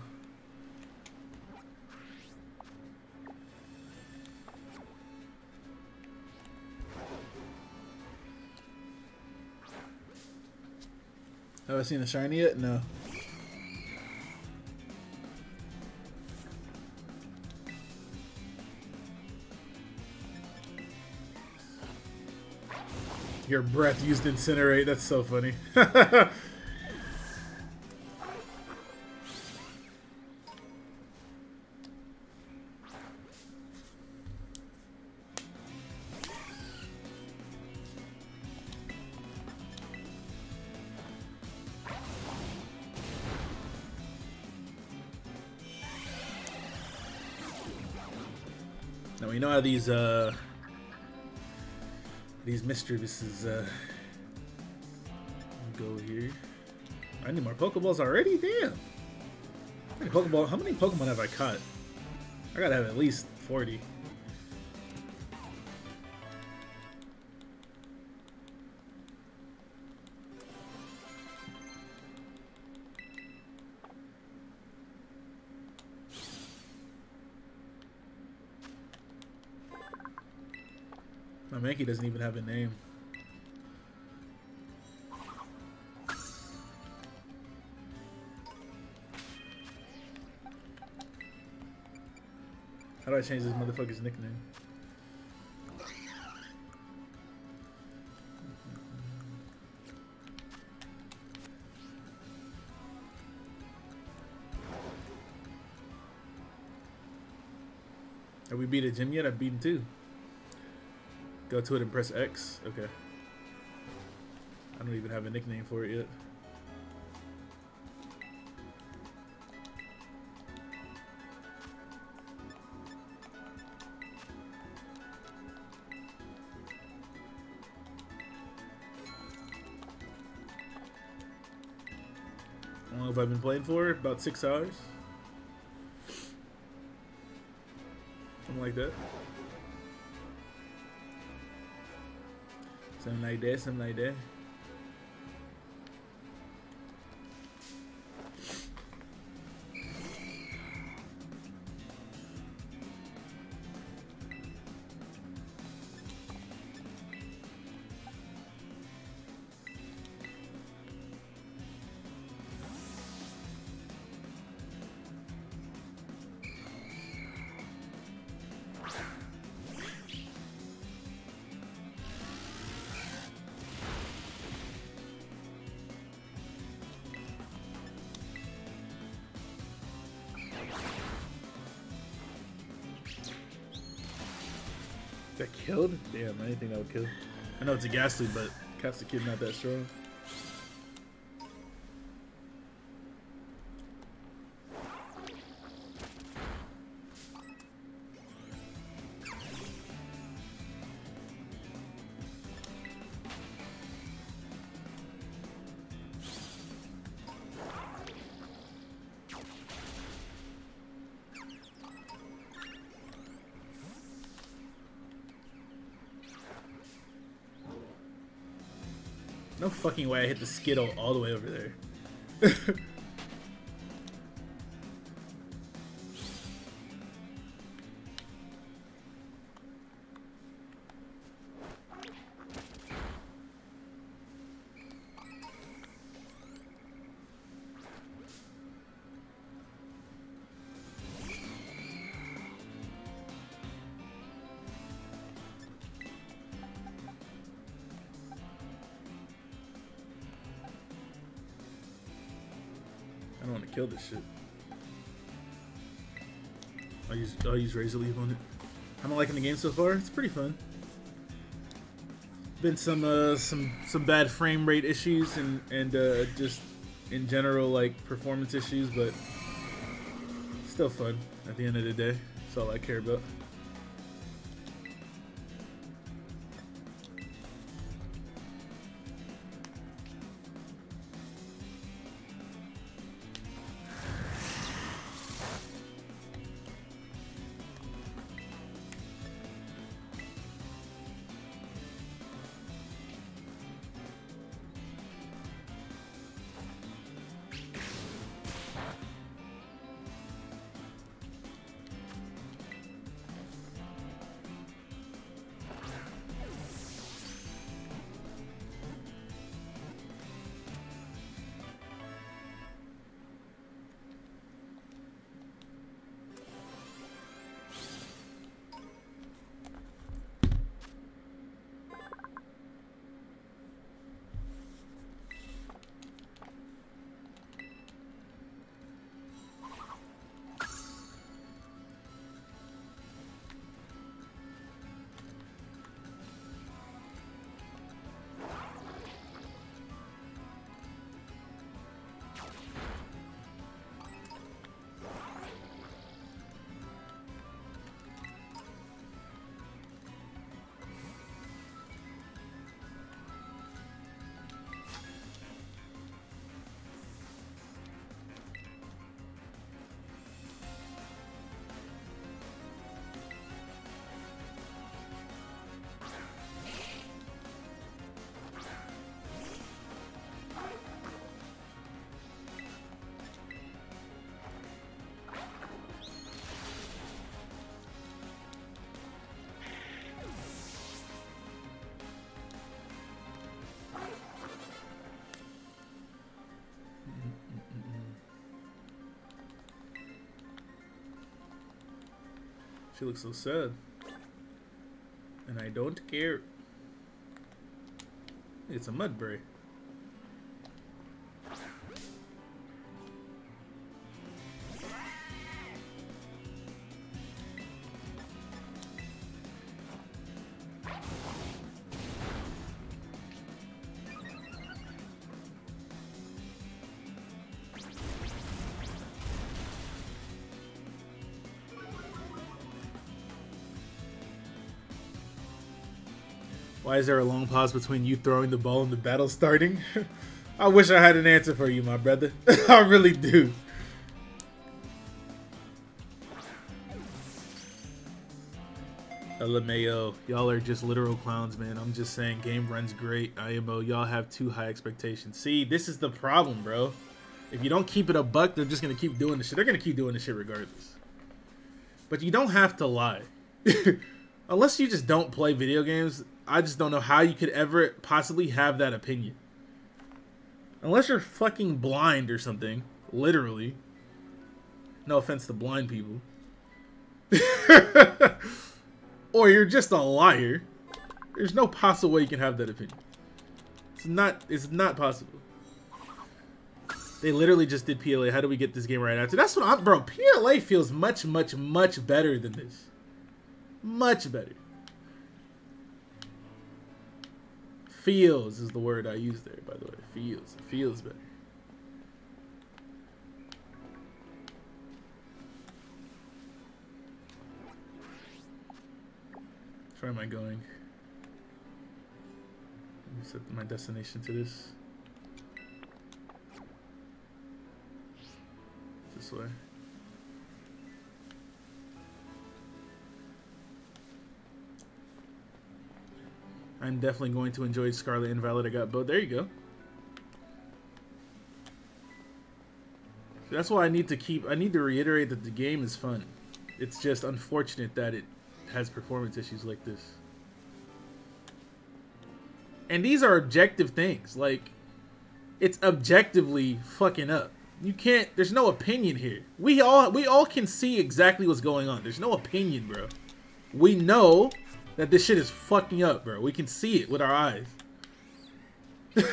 Have I seen the shiny yet? No. Your breath used incinerate. That's so funny. <laughs> now we know how these uh these mistresses uh go here. I need more Pokeballs already? Damn. How many Pokeball how many Pokemon have I caught? I gotta have at least 40. Mankey doesn't even have a name. How do I change this motherfucker's nickname? Have we beat a gym yet? I've beaten two. Go to it and press X. Okay. I don't even have a nickname for it yet. How long have I been playing for? About six hours. Something like that. Something like that, something like that. A Gastly, but Capsakid not that strong. Fucking way I hit the Skittle all the way over there. <laughs> use Razor Leaf on it. I'm liking the game so far. It's pretty fun. Been some uh, some some bad frame rate issues and and uh, just in general like performance issues, but still fun at the end of the day. That's all I care about. She looks so sad. And I don't care. It's a Mudbray. Why is there a long pause between you throwing the ball and the battle starting? <laughs> I wish I had an answer for you, my brother. <laughs> I really do. LMAO, y'all are just literal clowns, man. I'm just saying, game runs great. IMO, y'all have too high expectations. See, this is the problem, bro. If you don't keep it a buck, they're just gonna keep doing this shit. They're gonna keep doing this shit regardless. But you don't have to lie. <laughs> Unless you just don't play video games, I just don't know how you could ever possibly have that opinion. Unless you're fucking blind or something. Literally. No offense to blind people. <laughs> or you're just a liar. There's no possible way you can have that opinion. It's not it's not possible. They literally just did PLA. How do we get this game right after? That's what I'm bro, PLA feels much, much, much better than this. Much better. Feels is the word I use there, by the way. Feels. It feels better. Where am I going? Set my destination to this. This way. I'm definitely going to enjoy Scarlet and Violet I got both. There you go. That's why I need to keep. I need to reiterate that the game is fun. It's just unfortunate that it has performance issues like this. And these are objective things. Like, it's objectively fucking up. You can't. There's no opinion here. We all we all can see exactly what's going on. There's no opinion, bro. We know that this shit is fucking up, bro. We can see it with our eyes. <laughs>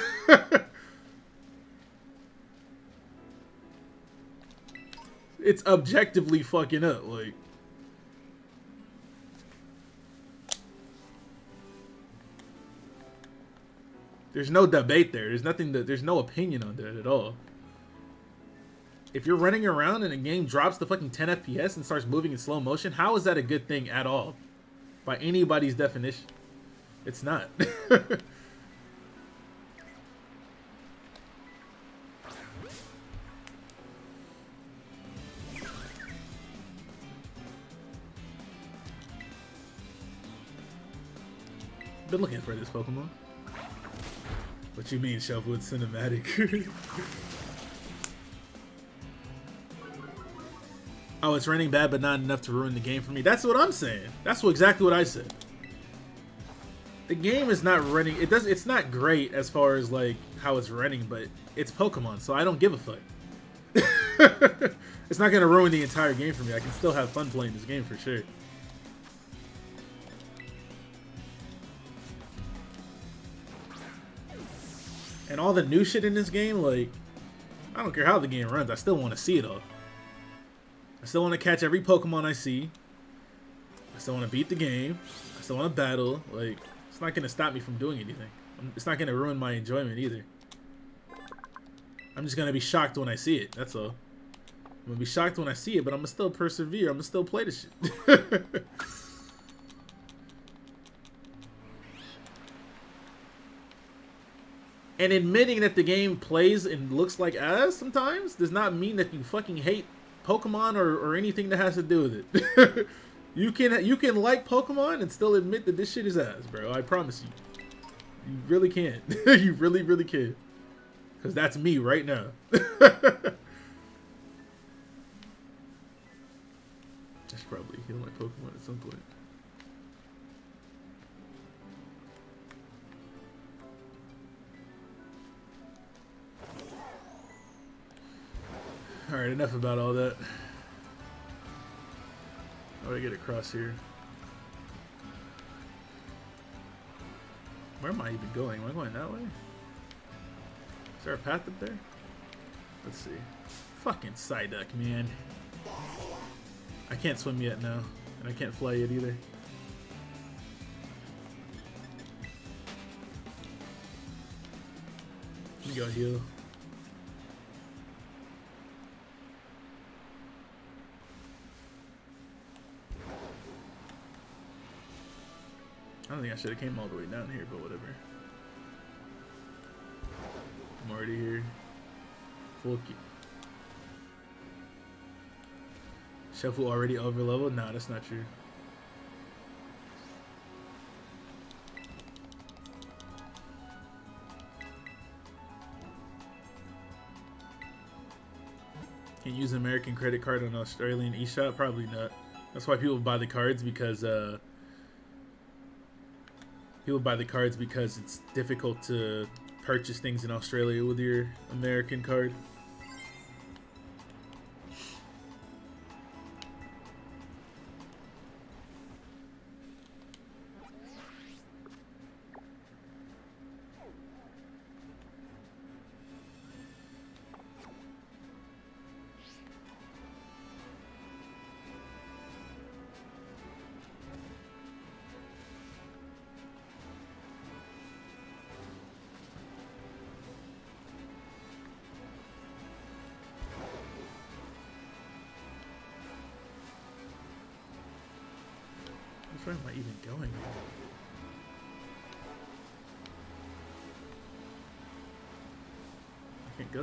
it's objectively fucking up, like. There's no debate there. There's nothing that there's no opinion on that at all. If you're running around and a game drops the fucking 10 FPS and starts moving in slow motion, how is that a good thing at all? By anybody's definition. It's not. <laughs> Been looking for this Pokemon. What you mean, Shelfwood Cinematic? <laughs> oh, it's raining bad, but not enough to ruin the game for me. That's what I'm saying. That's what, exactly what I said. The game is not running. It does. It's not great as far as like how it's running, but it's Pokemon, so I don't give a fuck. <laughs> it's not gonna ruin the entire game for me. I can still have fun playing this game for sure. And all the new shit in this game, like, I don't care how the game runs, I still want to see it all. I still want to catch every Pokemon I see. I still want to beat the game. I still want to battle. Like, it's not going to stop me from doing anything. It's not going to ruin my enjoyment either. I'm just going to be shocked when I see it. That's all. I'm going to be shocked when I see it, but I'm going to still persevere. I'm going to still play the shit. And admitting that the game plays <laughs> and looks like ass sometimes does not mean that you fucking hate Pokemon or, or anything that has to do with it. <laughs> you can you can like Pokemon and still admit that this shit is ass, bro. I promise you. You really can't. <laughs> you really, really can. Because that's me right now. <laughs> I should probably heal my Pokemon at some point. Alright, enough about all that. How do I get across here? Where am I even going? Am I going that way? Is there a path up there? Let's see. Fucking Psyduck, man. I can't swim yet now. And I can't fly yet either. Let me go heal. I don't think I should have came all the way down here, but whatever. I'm already here. Full key. Shuffle already over leveled? Nah, that's not true. Can you use an American credit card on Australian eShop? Probably not. That's why people buy the cards because uh, people buy the cards because it's difficult to purchase things in Australia with your American card.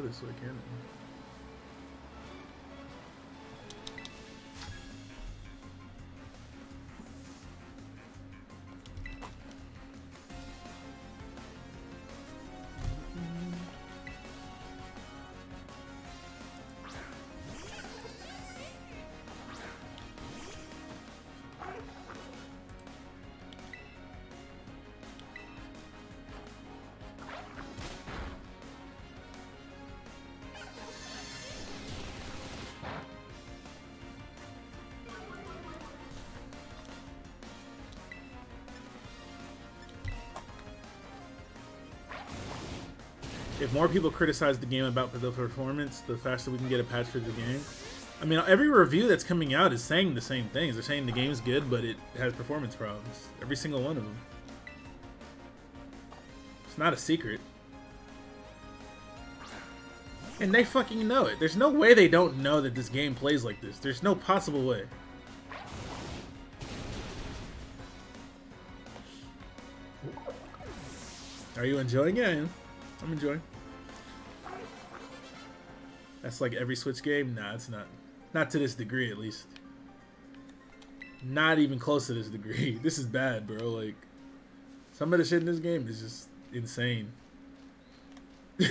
I can't this way, can if more people criticize the game about the performance, the faster we can get a patch for the game. I mean, every review that's coming out is saying the same things. They're saying the game's good, but it has performance problems. Every single one of them. It's not a secret. And they fucking know it. There's no way they don't know that this game plays like this. There's no possible way. Are you enjoying it? I am. Enjoying. That's like every Switch game? Nah, it's not. Not to this degree, at least. Not even close to this degree. <laughs> This is bad, bro. Like, some of the shit in this game is just insane. <laughs>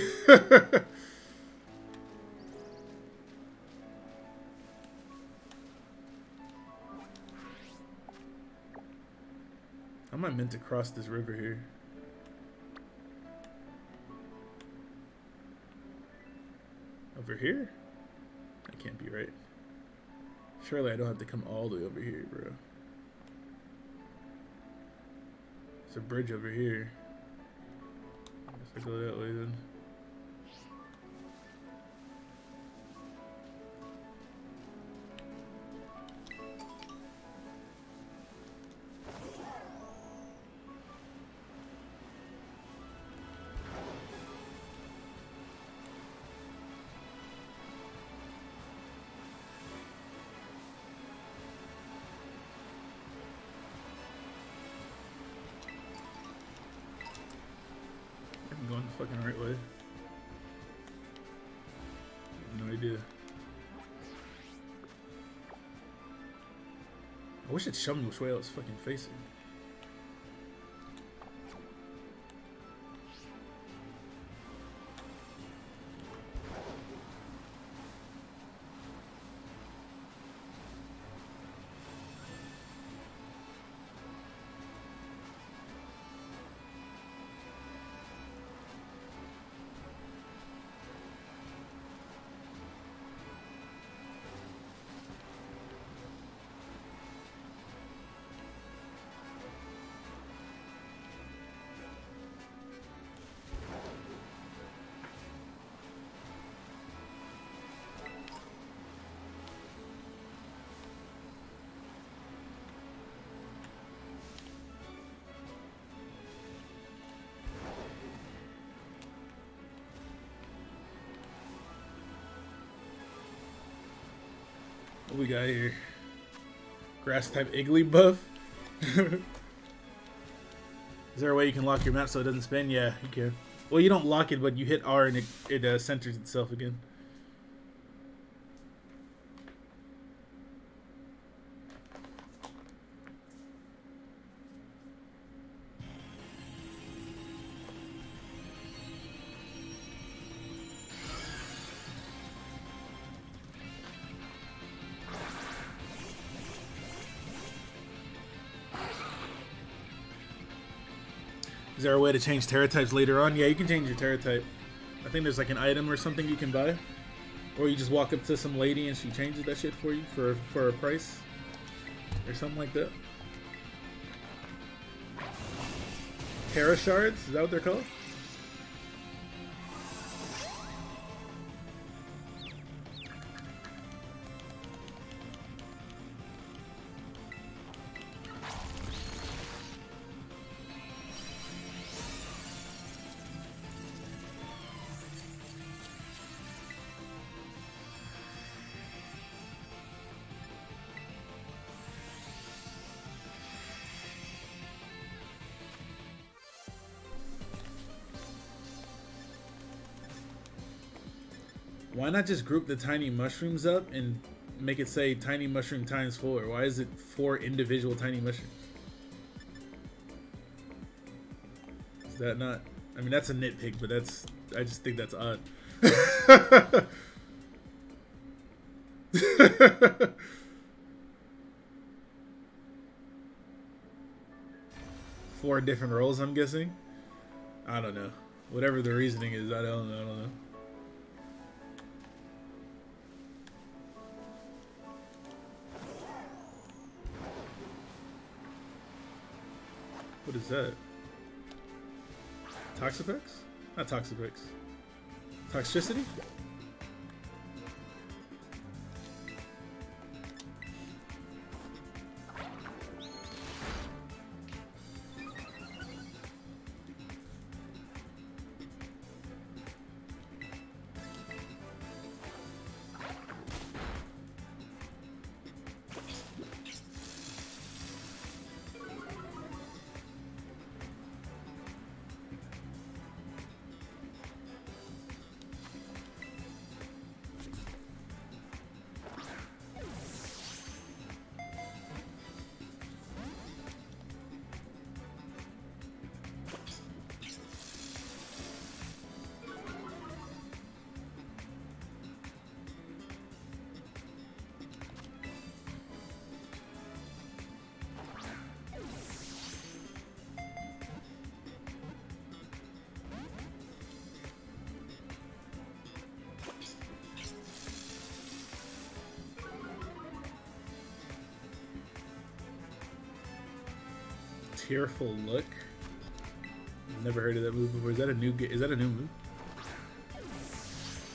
I'm I meant to cross this river here? Over here? That can't be right. Surely I don't have to come all the way over here, bro. There's a bridge over here. I guess I go that way then. Fucking right way. No idea. I wish it showed me which way I was fucking facing. We got here? Grass type Igglybuff. <laughs> Is there a way you can lock your map so it doesn't spin? Yeah, you can. Well, you don't lock it, but you hit R and it, it uh, centers itself again. Is there a way to change Tera types later on? Yeah, you can change your Tera type. I think there's like an item or something you can buy. Or you just walk up to some lady and she changes that shit for you for, for a price. Or something like that. Tera shards? Is that what they're called? Not just group the tiny mushrooms up and make it say tiny mushroom times four? Why is it four individual tiny mushrooms? Is that not? I mean, that's a nitpick, but that's. I just think that's odd. <laughs> Four different roles, I'm guessing. I don't know. Whatever the reasoning is, I don't. I don't know. What is that? Toxapex? Not Toxapex. Toxicity? Tearful look. Never heard of that move before. Is that a new? Is that a new move?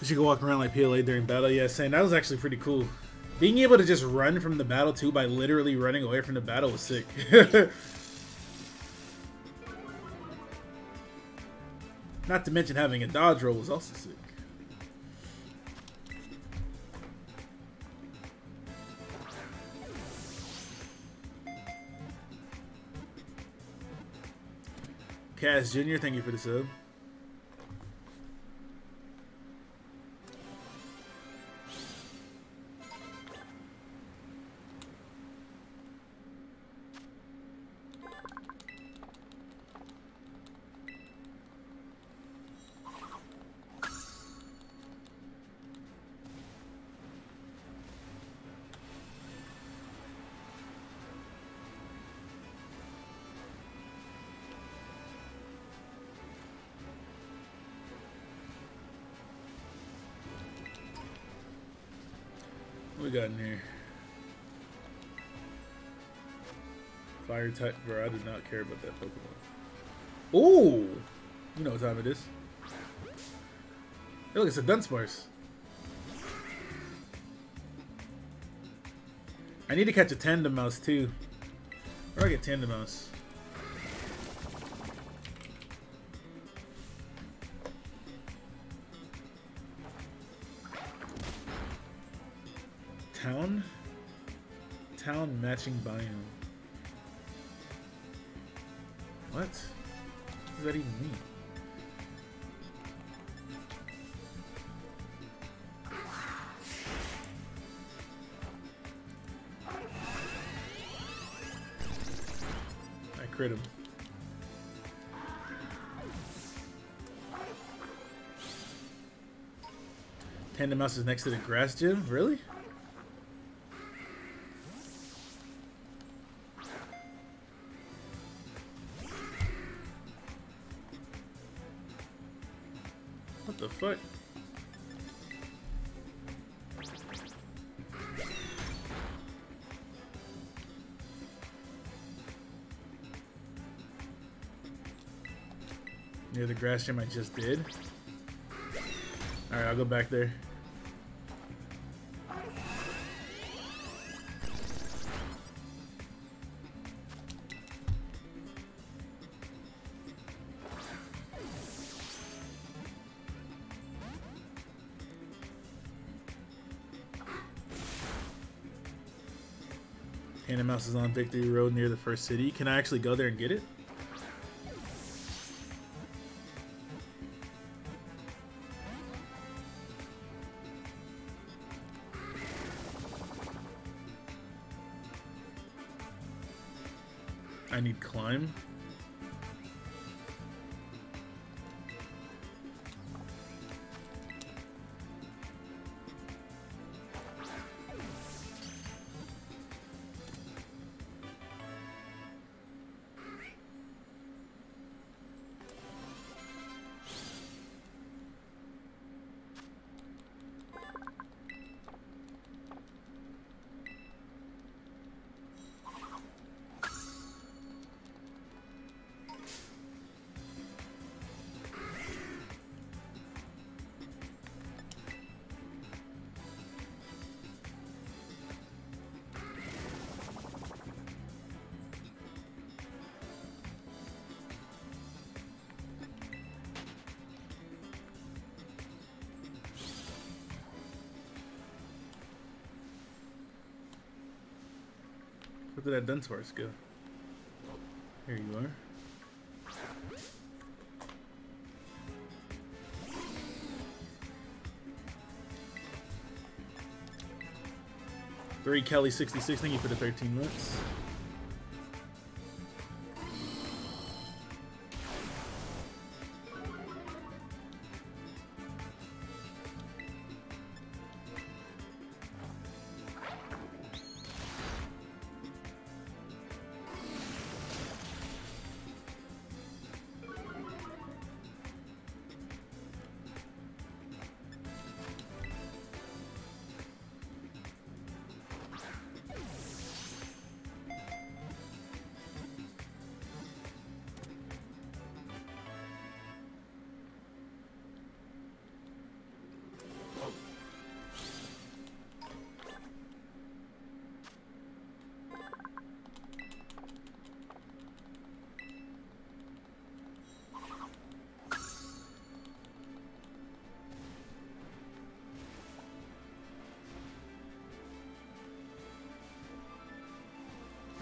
She could walk around like PLA during battle. Yeah, saying that was actually pretty cool. Being able to just run from the battle too by literally running away from the battle was sick. <laughs> Not to mention having a dodge roll was also sick. Jr., thank you for the sub. Fire type, bro. I do not care about that Pokemon. Ooh! You know what time it is. Hey, look, it's a Dunsparce. I need to catch a Tandemaus too. Where I get Tandemaus? Mouse is next to the grass gym? Really? What the fuck? Near the grass gym I just did. Alright, I'll go back there. Mouse is on Victory Road near the first city. Can I actually go there and get it? Where did that Dunsparce go? Here you are. Three Kelly sixty six. Thank you for the thirteen months.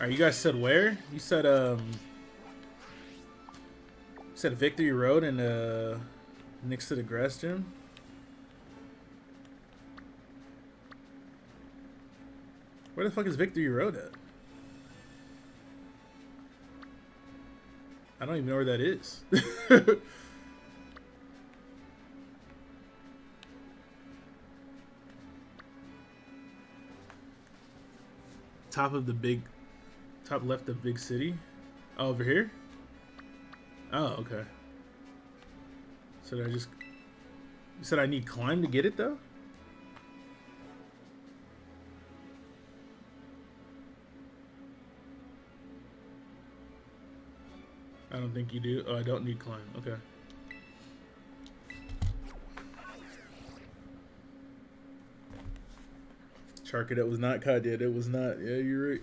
Alright, you guys said where? You said um you said Victory Road and uh next to the grass gym? Where the fuck is Victory Road at? I don't even know where that is. <laughs> Top of the big top left of big city. Oh, over here? Oh, okay. So I just You said I need climb to get it though? I don't think you do. Oh, I don't need climb. Okay. Sharky, that was not Kadia. It was not. Yeah, you're right.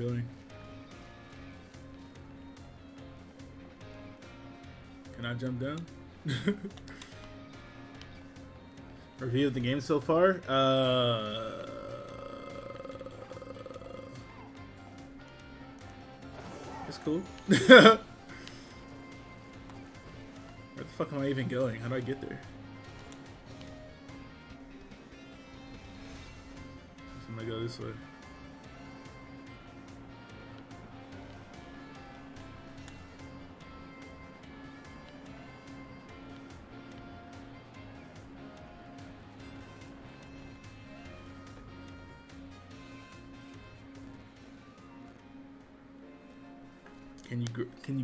Going? Can I jump down? <laughs> Review of the game so far? Uh, it's cool. <laughs> Where the fuck am I even going? How do I get there? I'm gonna go this way.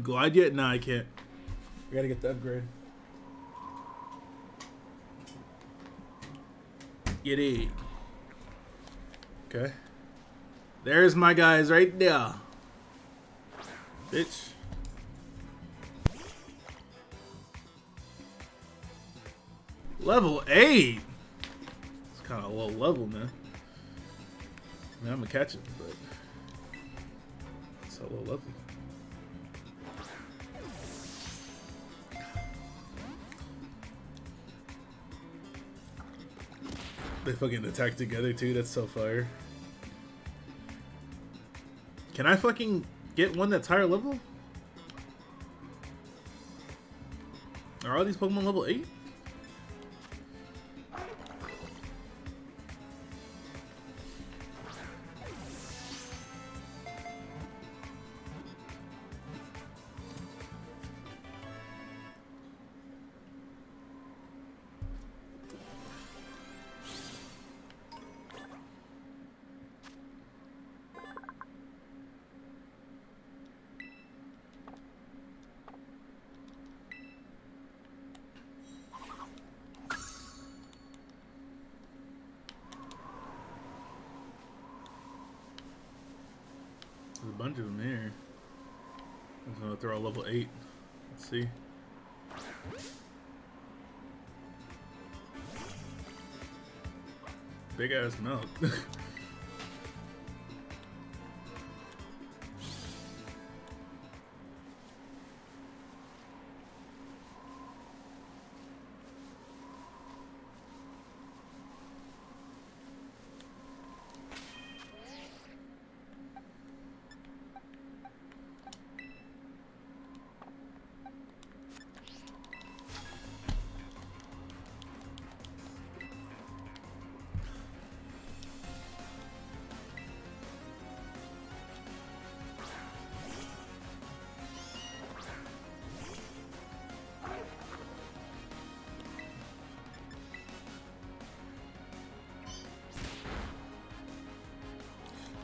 Glide yet? Nah, I can't. I gotta get the upgrade. Get it. Okay. There's my guys right there. Bitch. Level 8? It's kind of a low level, man. I mean, I'm gonna catch it, but fucking attack together too. That's so fire. Can I fucking get one that's higher level? Are all these Pokemon level 8? Level 8. Let's see. Big ass mouth. <laughs>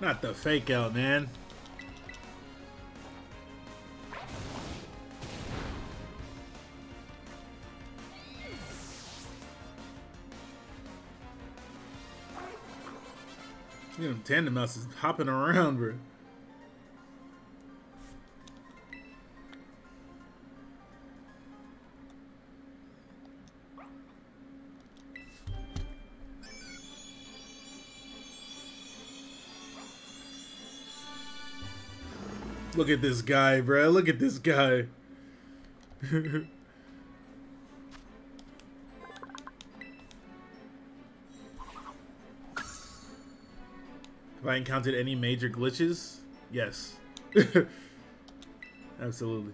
Not the fake out, man. Know, Tandemaus is hopping around, bro. Look at this guy, bro. Look at this guy. <laughs> Have I encountered any major glitches? Yes. <laughs> Absolutely.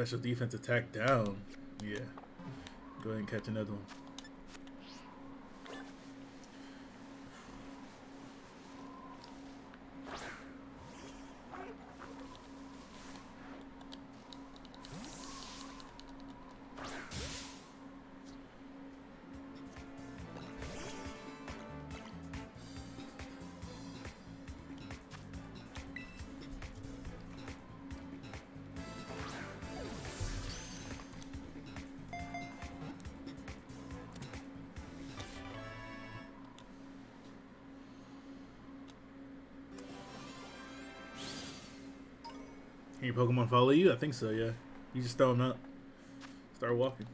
Special defense attack down. Yeah. Go ahead and catch another one. Can your Pokemon follow you? I think so, yeah. You just throw them up. Start walking.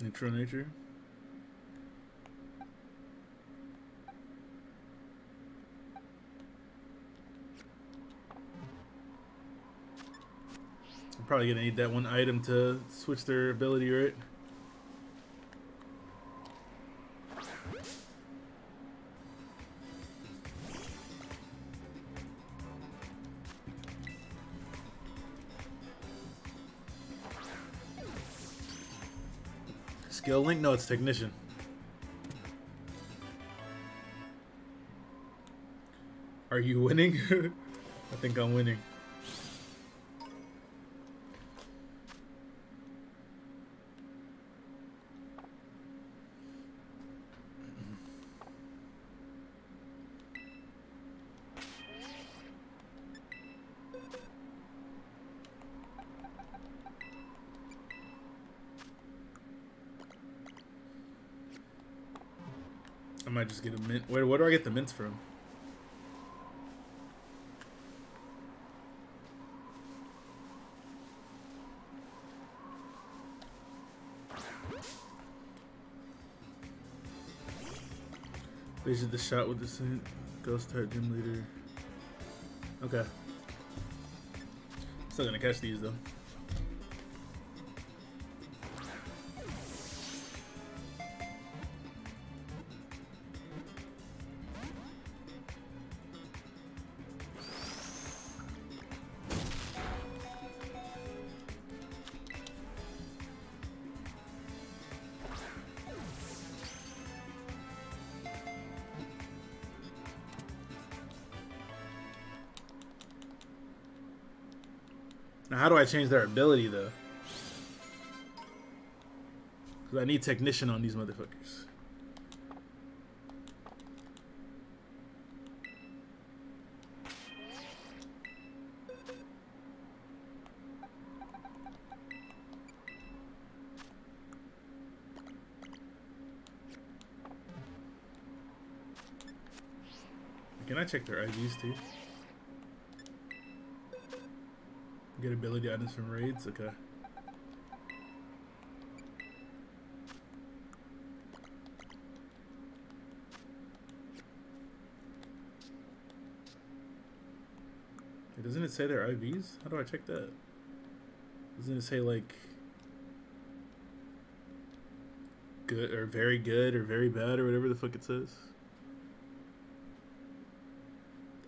Neutral nature. I'm probably gonna need that one item to switch their ability, right? Skill link? No, it's technician. Are you winning? <laughs> I think I'm winning. Get a mint. Where, where do I get the mints from? Vision the shot with the scent. Ghost type gym leader. Okay. Still gonna catch these though. I change their ability though? Because I need technician on these motherfuckers. Can I check their IDs too? Get ability items from raids? Okay. Doesn't it say they're IVs? How do I check that? Doesn't it say like good or very good or very bad or whatever the fuck it says?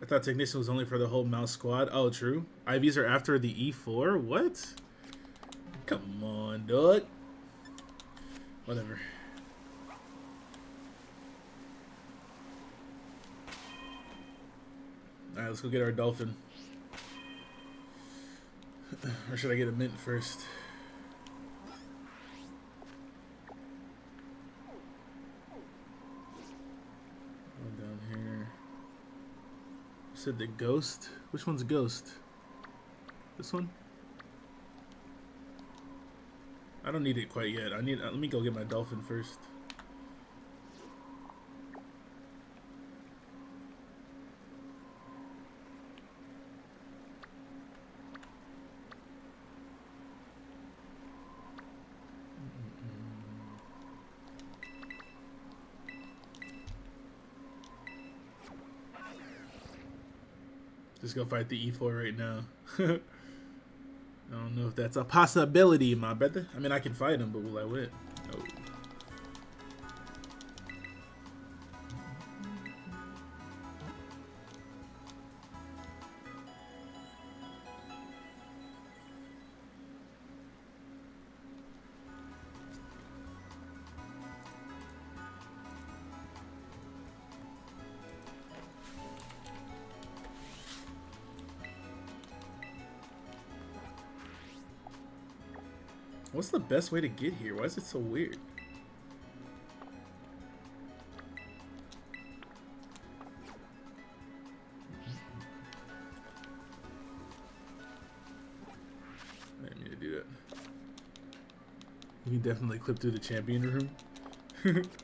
I thought technician was only for the whole mouse squad. Oh, true. IVs are after the E4? What? Come on, dog. Whatever. Alright, let's go get our dolphin. <clears throat> or should I get a mint first? Down here. Said the ghost. Which one's ghost? This one? I don't need it quite yet. I need. Uh, let me go get my dolphin first. Just go fight the E4 right now. <laughs> If that's a possibility, my brother. I mean, I can fight him, but will I win? The best way to get here? Why is it so weird? I didn't mean to do that. You can definitely clip through the champion room. <laughs>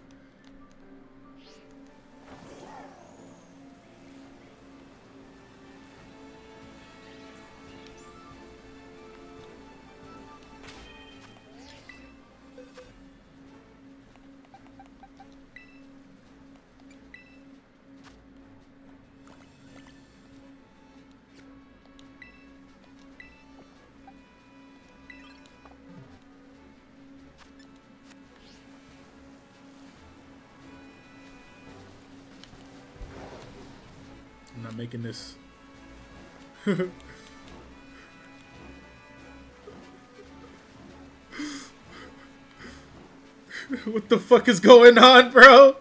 I'm making this. <laughs> what the fuck is going on, bro?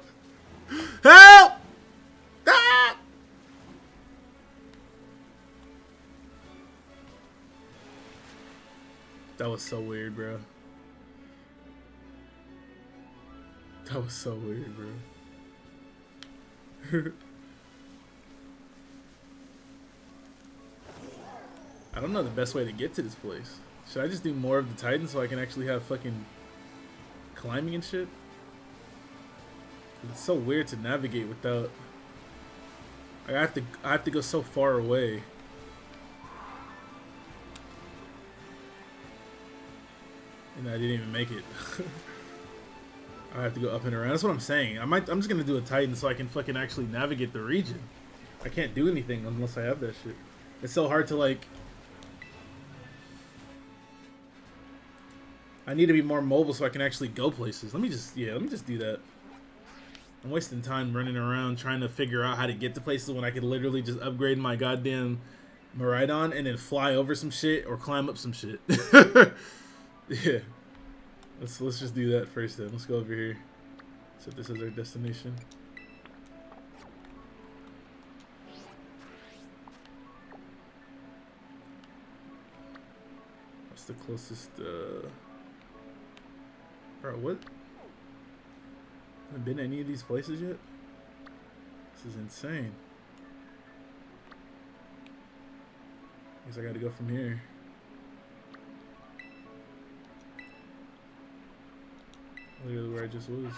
Know the best way to get to this place. Should I just do more of the Titan so I can actually have fucking climbing and shit? It's so weird to navigate without. I have to. I have to go so far away. And I didn't even make it. <laughs> I have to go up and around. That's what I'm saying. I might. I'm just gonna do a Titan so I can fucking actually navigate the region. I can't do anything unless I have that shit. It's so hard to like. I need to be more mobile so I can actually go places. Let me just, yeah, let me just do that. I'm wasting time running around trying to figure out how to get to places when I could literally just upgrade my goddamn Miraidon and then fly over some shit or climb up some shit. <laughs> yeah. Let's let's just do that first then. Let's go over here. So this is our destination. What's the closest uh Bro, what? Haven't been to any of these places yet? This is insane. Guess I gotta go from here. At where I just was.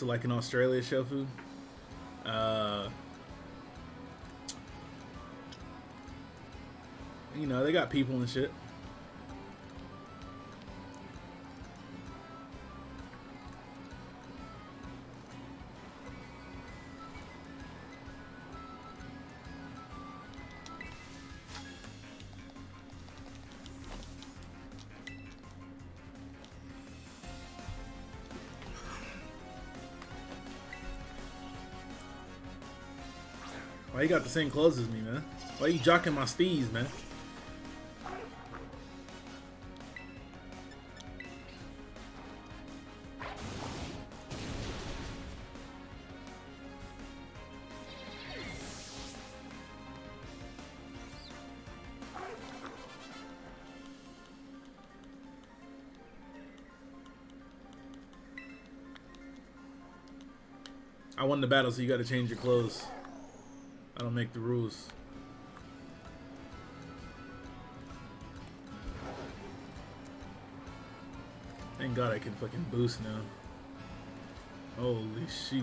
So like in Australia, Shofu, uh, you know they got people and shit. Why you got the same clothes as me, man? Why you jocking my steeds, man? I won the battle, so you gotta change your clothes. Don't make the rules. Thank God I can fucking boost now. Holy shit.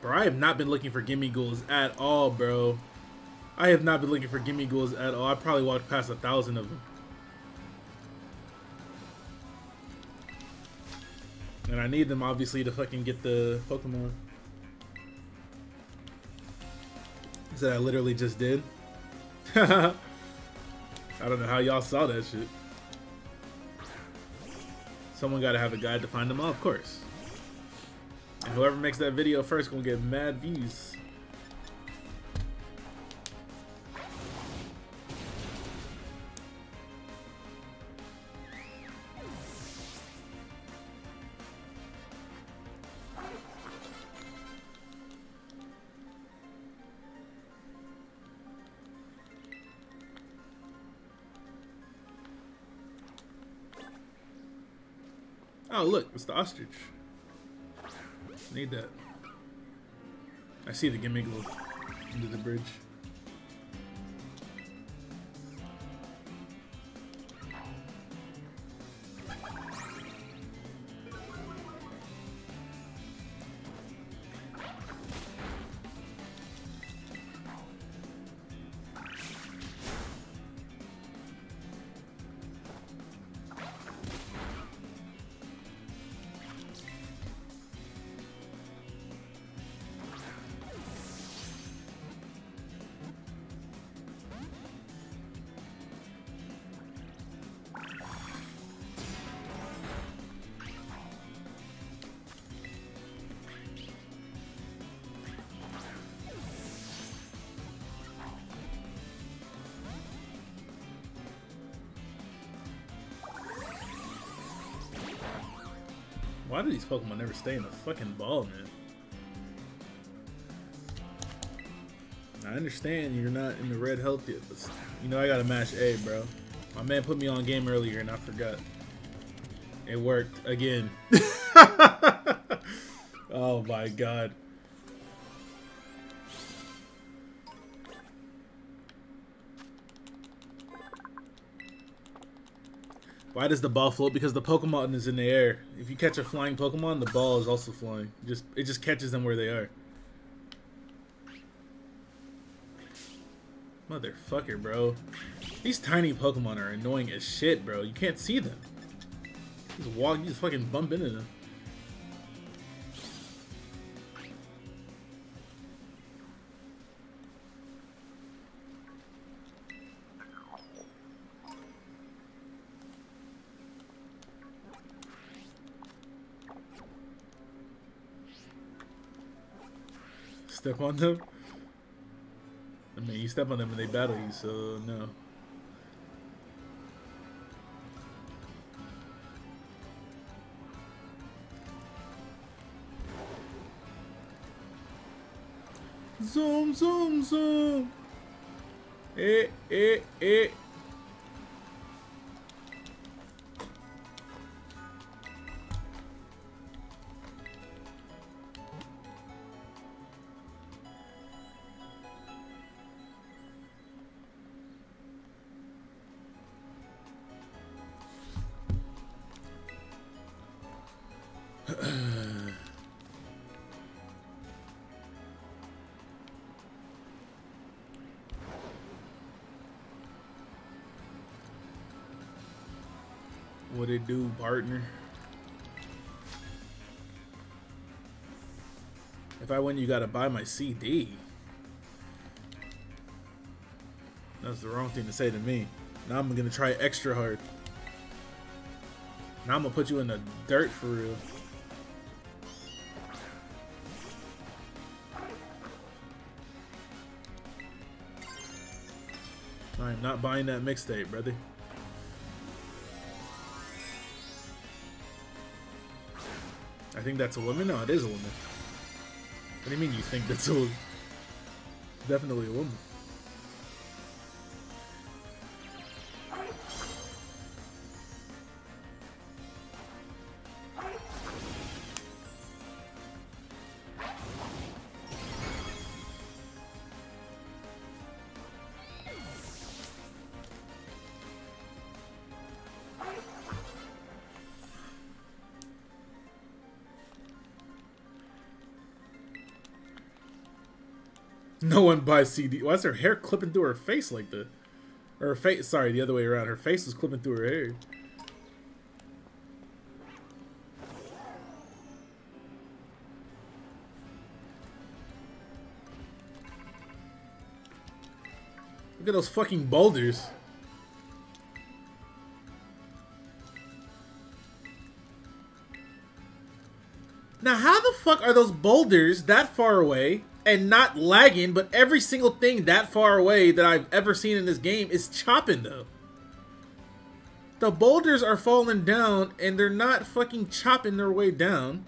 Bro, I have not been looking for Gimmighouls at all, bro. I have not been looking for Gimmighouls at all. I probably walked past a thousand of them. And I need them, obviously, to fucking get the Pokemon. That I literally just did. <laughs> I don't know how y'all saw that shit. Someone gotta have a guide to find them all, of course. And whoever makes that video first gonna get mad views. The ostrich. Need that. I see the Gimmighoul under the bridge. Pokemon never stay in the fucking ball, man? I understand you're not in the red health yet, but you know I gotta mash A, bro. My man put me on game earlier and I forgot. It worked again. <laughs> oh my god. Why does the ball float? Because the Pokemon is in the air. If you catch a flying Pokemon, the ball is also flying. Just it just catches them where they are. Motherfucker, bro. These tiny Pokemon are annoying as shit, bro. You can't see them. Just walk, you just fucking bump into them. Step on them? I mean, you step on them and they battle you, so no. Zoom, zoom, zoom. Eh, eh, eh. Do, partner? If I win, you gotta buy my CD. That's the wrong thing to say to me. Now I'm gonna try extra hard. Now I'm gonna put you in the dirt for real. I'm not buying that mixtape, brother. Think that's a woman? No, it is a woman. What do you mean you think that's a woman? Definitely a woman. CD. Why is her hair clipping through her face like that? Or her face, sorry, the other way around. Her face was clipping through her hair. Look at those fucking boulders. Now, how the fuck are those boulders that far away and not lagging, but every single thing that far away that I've ever seen in this game is chopping, though? The boulders are falling down and they're not fucking chopping their way down.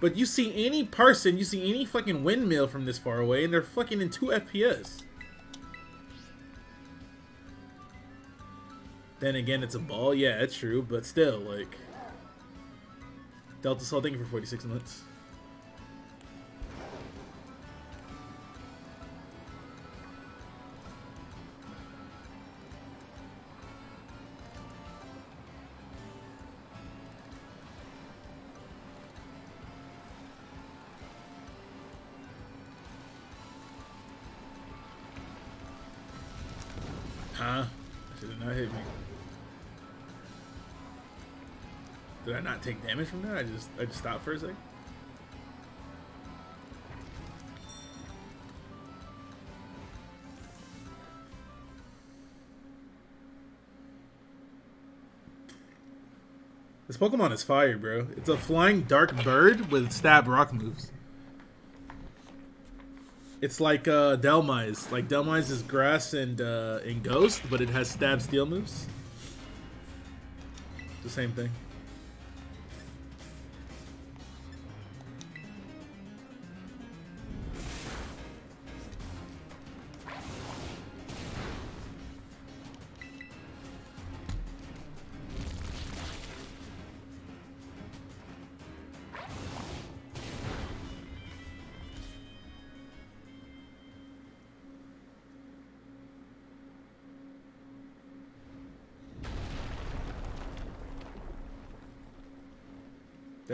But you see any person, you see any fucking windmill from this far away and they're fucking in 2 FPS. Then again, it's a ball. Yeah, it's true, but still, like... Delta Soul, thank you for 46 months. Take damage from that? I just I just stopped for a second. This Pokemon is fire, bro. It's a flying dark bird with stab rock moves. It's like uh, Dhelmise. Like Dhelmise is grass and uh, and ghost, but it has stab steel moves. the same thing.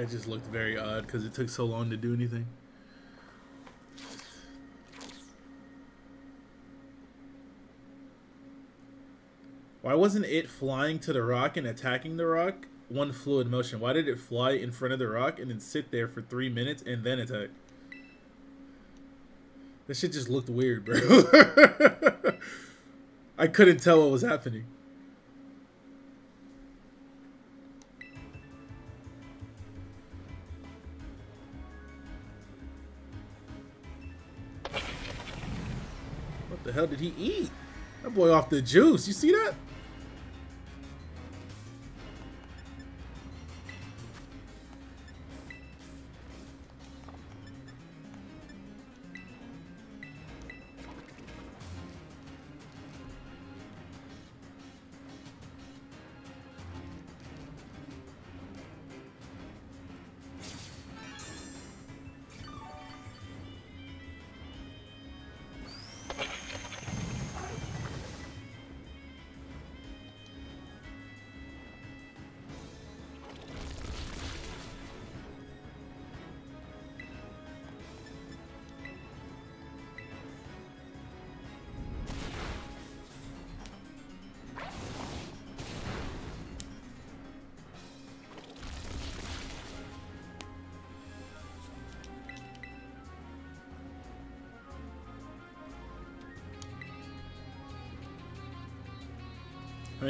That just looked very odd because it took so long to do anything. Why wasn't it flying to the rock and attacking the rock one fluid motion? Why did it fly in front of the rock and then sit there for three minutes and then attack? This shit just looked weird, bro. <laughs> I couldn't tell what was happening. Hell did he eat? That boy off the juice. You see that?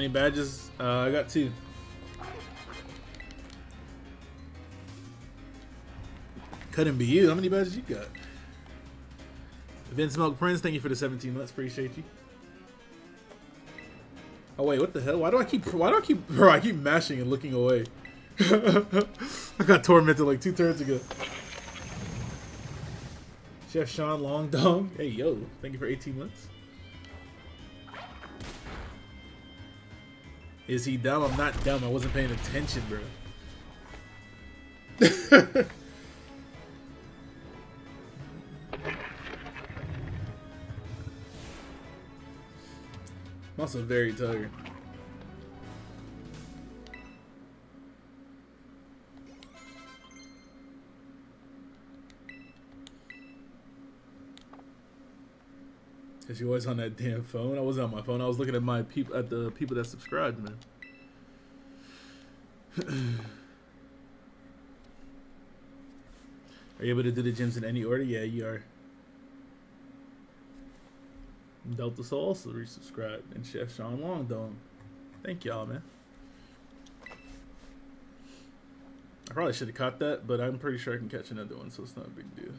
Many badges? Uh, I got two. Couldn't be you. How many badges you got? Vince Smoke Prince, thank you for the 17 months. Appreciate you. Oh wait, what the hell? Why do I keep? Why do I keep? Bro, I keep mashing and looking away. <laughs> I got tormented like two turns ago. Chef Sean Long Dong. Hey yo, thank you for 18 months. Is he dumb? I'm not dumb. I wasn't paying attention, bro. <laughs> I'm also very tired. Cause you always on that damn phone. I wasn't on my phone. I was looking at my people at the people that subscribed, man. <clears throat> are you able to do the gyms in any order? Yeah, you are. Delta Soul also resubscribed, and Chef Sean Long Dong. Thank y'all, man. I probably should have caught that, but I'm pretty sure I can catch another one, so it's not a big deal.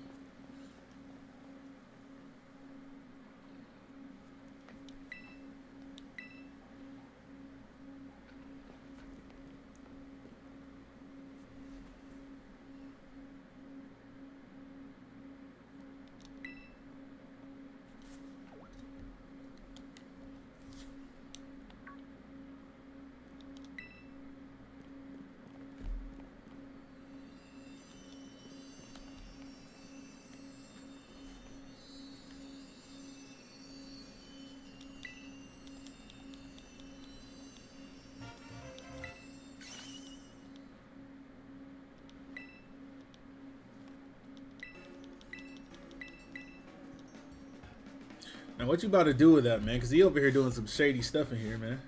What you about to do with that, man? Because he over here doing some shady stuff in here, man.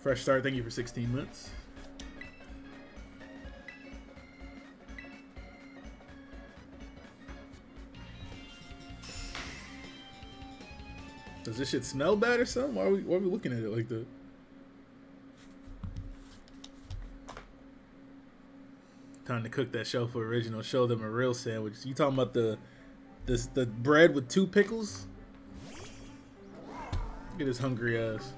Fresh start. Thank you for 16 months. Does this shit smell bad or something? Why are we, why are we looking at it like that? Time to cook that show for original. Show them a real sandwich. You talking about the this the bread with two pickles? Look at his hungry ass.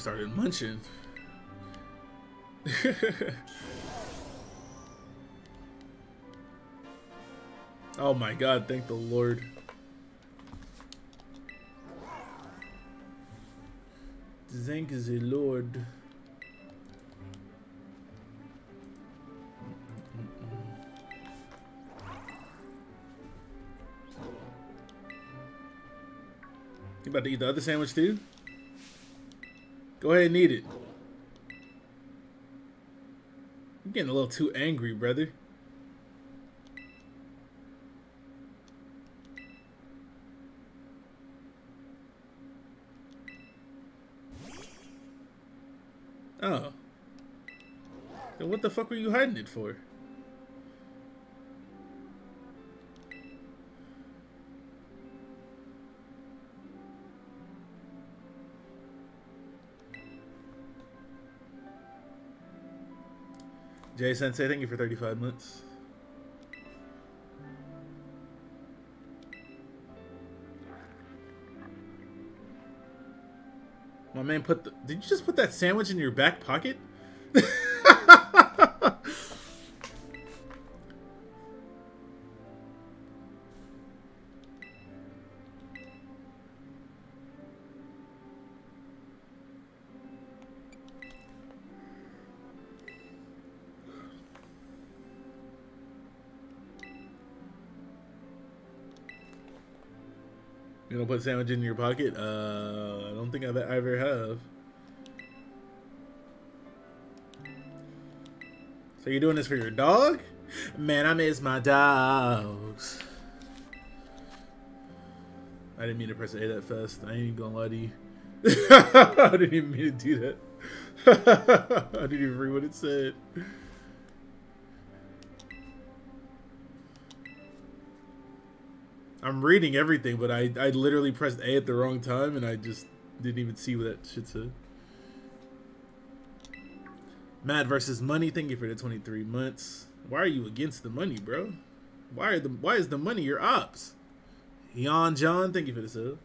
Started munching. <laughs> oh my god, thank the Lord. Thank the Lord. You about to eat the other sandwich too? Go ahead and eat it. I'm getting a little too angry, brother. Oh. Then what the fuck were you hiding it for? Jay Sensei, thank you for 35 months. My man put the, Did you just put that sandwich in your back pocket? <laughs> Sandwich in your pocket? Uh, I don't think I've ever have. So you're doing this for your dog? Man, I miss my dogs. I didn't mean to press A that fast. I ain't even gonna lie to you. <laughs> I didn't even mean to do that. <laughs> I didn't even read what it said. I'm reading everything, but I, I literally pressed A at the wrong time and I just didn't even see what that shit said. Mad versus money. Thank you for the 23 months. Why are you against the money, bro? Why are the why is the money your ops? Jan John, thank you for the sub.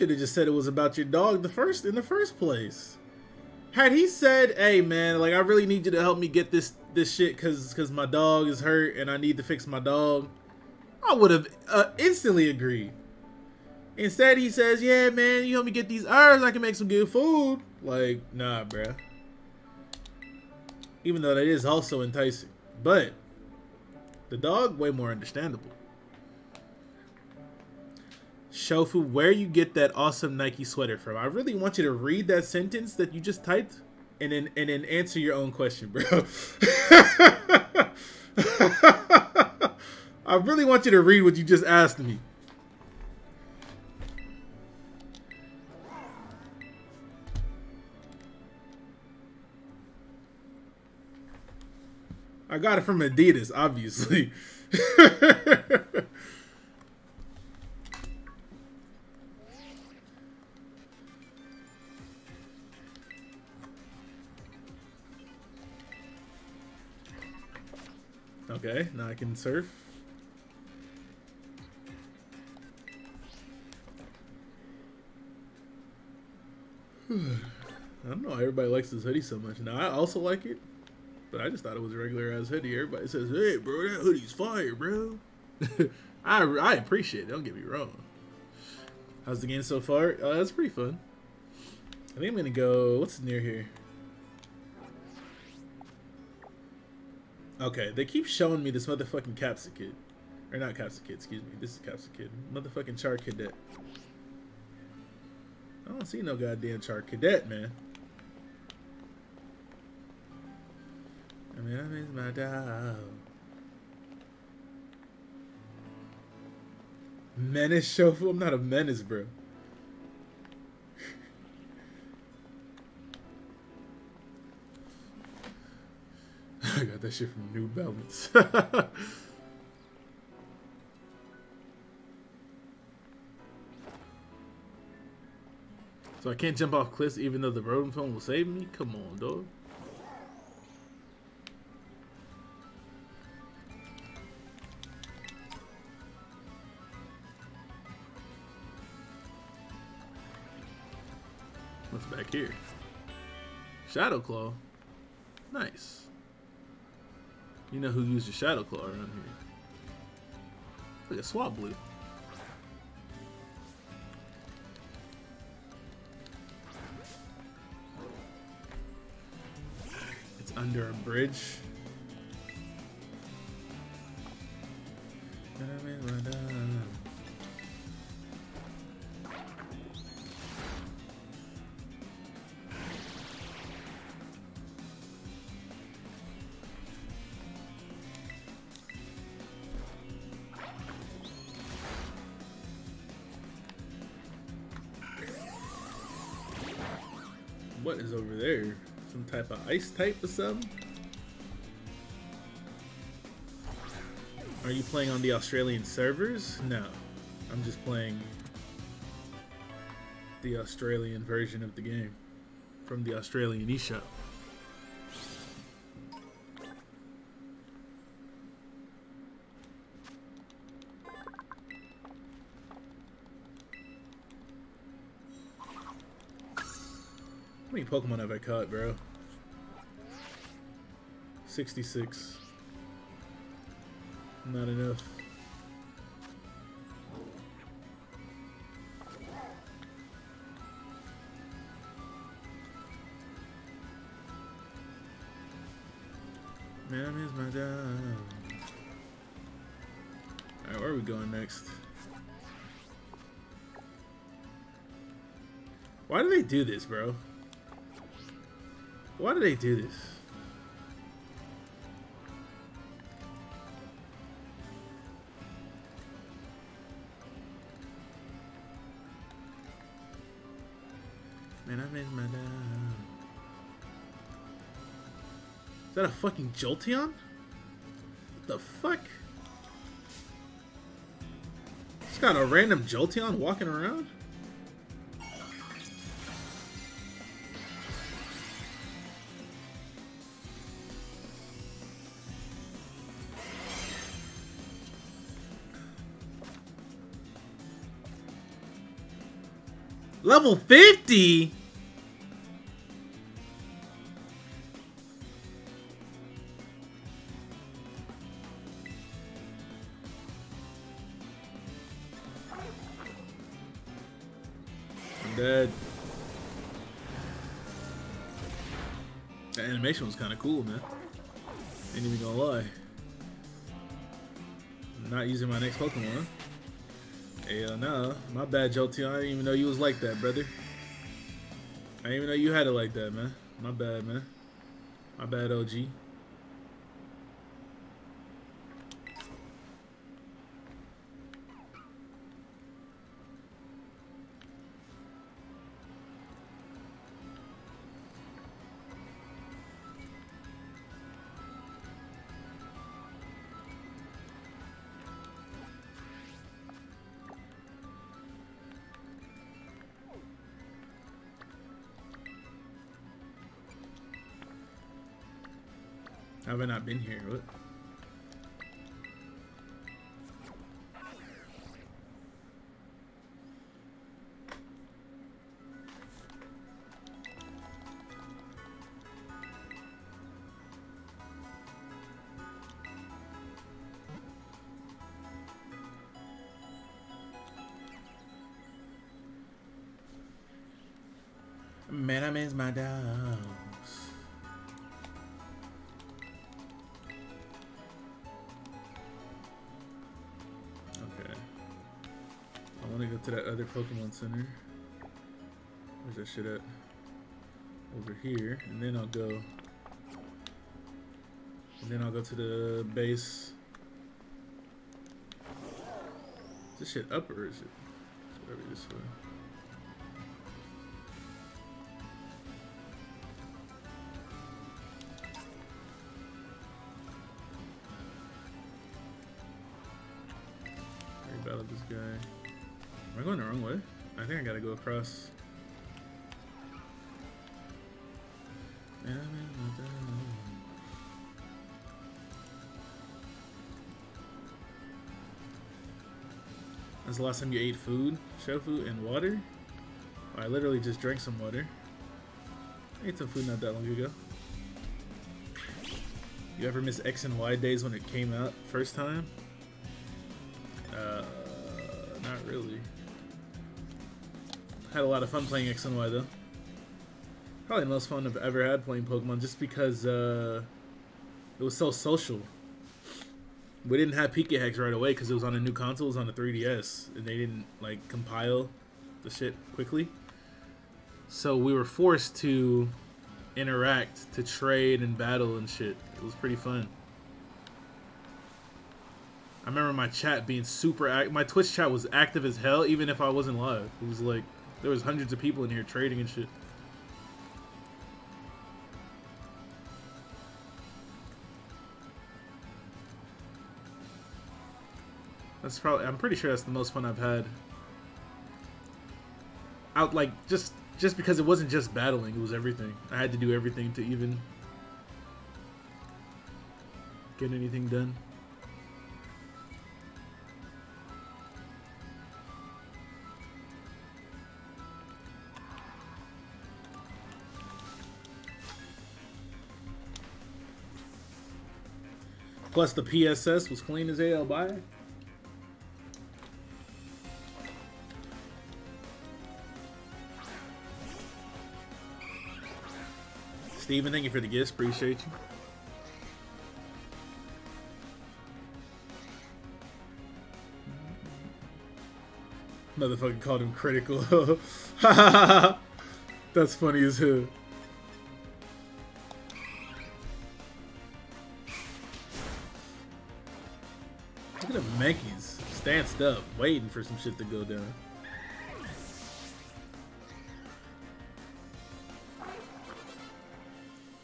Should have just said it was about your dog the first in the first place. Had he said, "Hey man, like I really need you to help me get this this shit cuz cuz my dog is hurt and I need to fix my dog." I would have uh, instantly agreed. Instead, he says, "Yeah, man, you help me get these herbs, I can make some good food." Like, nah, bruh. Even though that is also enticing, but the dog way more understandable. Shofu, where you get that awesome Nike sweater from? I really want you to read that sentence that you just typed, and then and then answer your own question, bro. <laughs> I really want you to read what you just asked me. I got it from Adidas, obviously. <laughs> okay, now I can surf. <sighs> I don't know why everybody likes this hoodie so much. Now I also like it, but I just thought it was a regular ass hoodie. Everybody says, "Hey, bro, that hoodie's fire, bro." <laughs> I I appreciate it. Don't get me wrong. How's the game so far? Uh, that's pretty fun. I think I'm gonna go. What's near here? Okay, they keep showing me this motherfucking Capsakid. Or not Capsakid, excuse me. This is Capsakid. Motherfucking Charcadet. I don't see no goddamn Charcadet, man. I mean, I miss my dog. Menace Shofu? I'm not a menace, bro. I got that shit from New Balance. <laughs> so I can't jump off cliffs even though the Rotom Phone will save me? Come on, dog. What's back here? Shadow Claw. Nice. You know who used a Shadow Claw around here. Look at Swablu. It's under a bridge. Is over there? Some type of ice type or something? Are you playing on the Australian servers? No. I'm just playing the Australian version of the game from the Australian eShop. Pokemon have I caught, bro? 66. Not enough. Man is my dog. Alright, where are we going next? Why do they do this, bro? Why do they do this? Man, I my dog. Is that a fucking Jolteon? What the fuck? Just got a random Jolteon walking around? Level 50? I'm dead. The animation was kind of cool, man. Ain't even gonna lie. I'm not using my next Pokemon. Hell no. My bad, Jolteon. I didn't even know you was like that, brother. I didn't even know you had it like that, man. My bad, man. My bad, OG. Have I not been here? What? Man, I miss my dogs. To that other Pokemon Center. Where's that shit at? Over here. And then I'll go... And then I'll go to the base. Is this shit up or is it? It's whatever this way. The last time you ate food, shofu, and water? I literally just drank some water. I ate some food not that long ago. You ever miss X and Y days when it came out first time? Uh, not really. Had a lot of fun playing X and Y though. Probably the most fun I've ever had playing Pokemon just because uh, it was so social. We didn't have PKHeX right away because it was on a new console, it was on the 3DS, and they didn't like compile the shit quickly. So we were forced to interact, to trade and battle and shit. It was pretty fun. I remember my chat being super. My Twitch chat was active as hell, even if I wasn't live. It was like there was hundreds of people in here trading and shit. That's probably. I'm pretty sure that's the most fun I've had. Out like just just because it wasn't just battling; it was everything. I had to do everything to even get anything done. Plus the PSS was clean as hell, by. Steven, thank you for the gifts. Appreciate you. Motherfucker called him critical. <laughs> That's funny as hell. Look at the Mankeys stanced up, waiting for some shit to go down.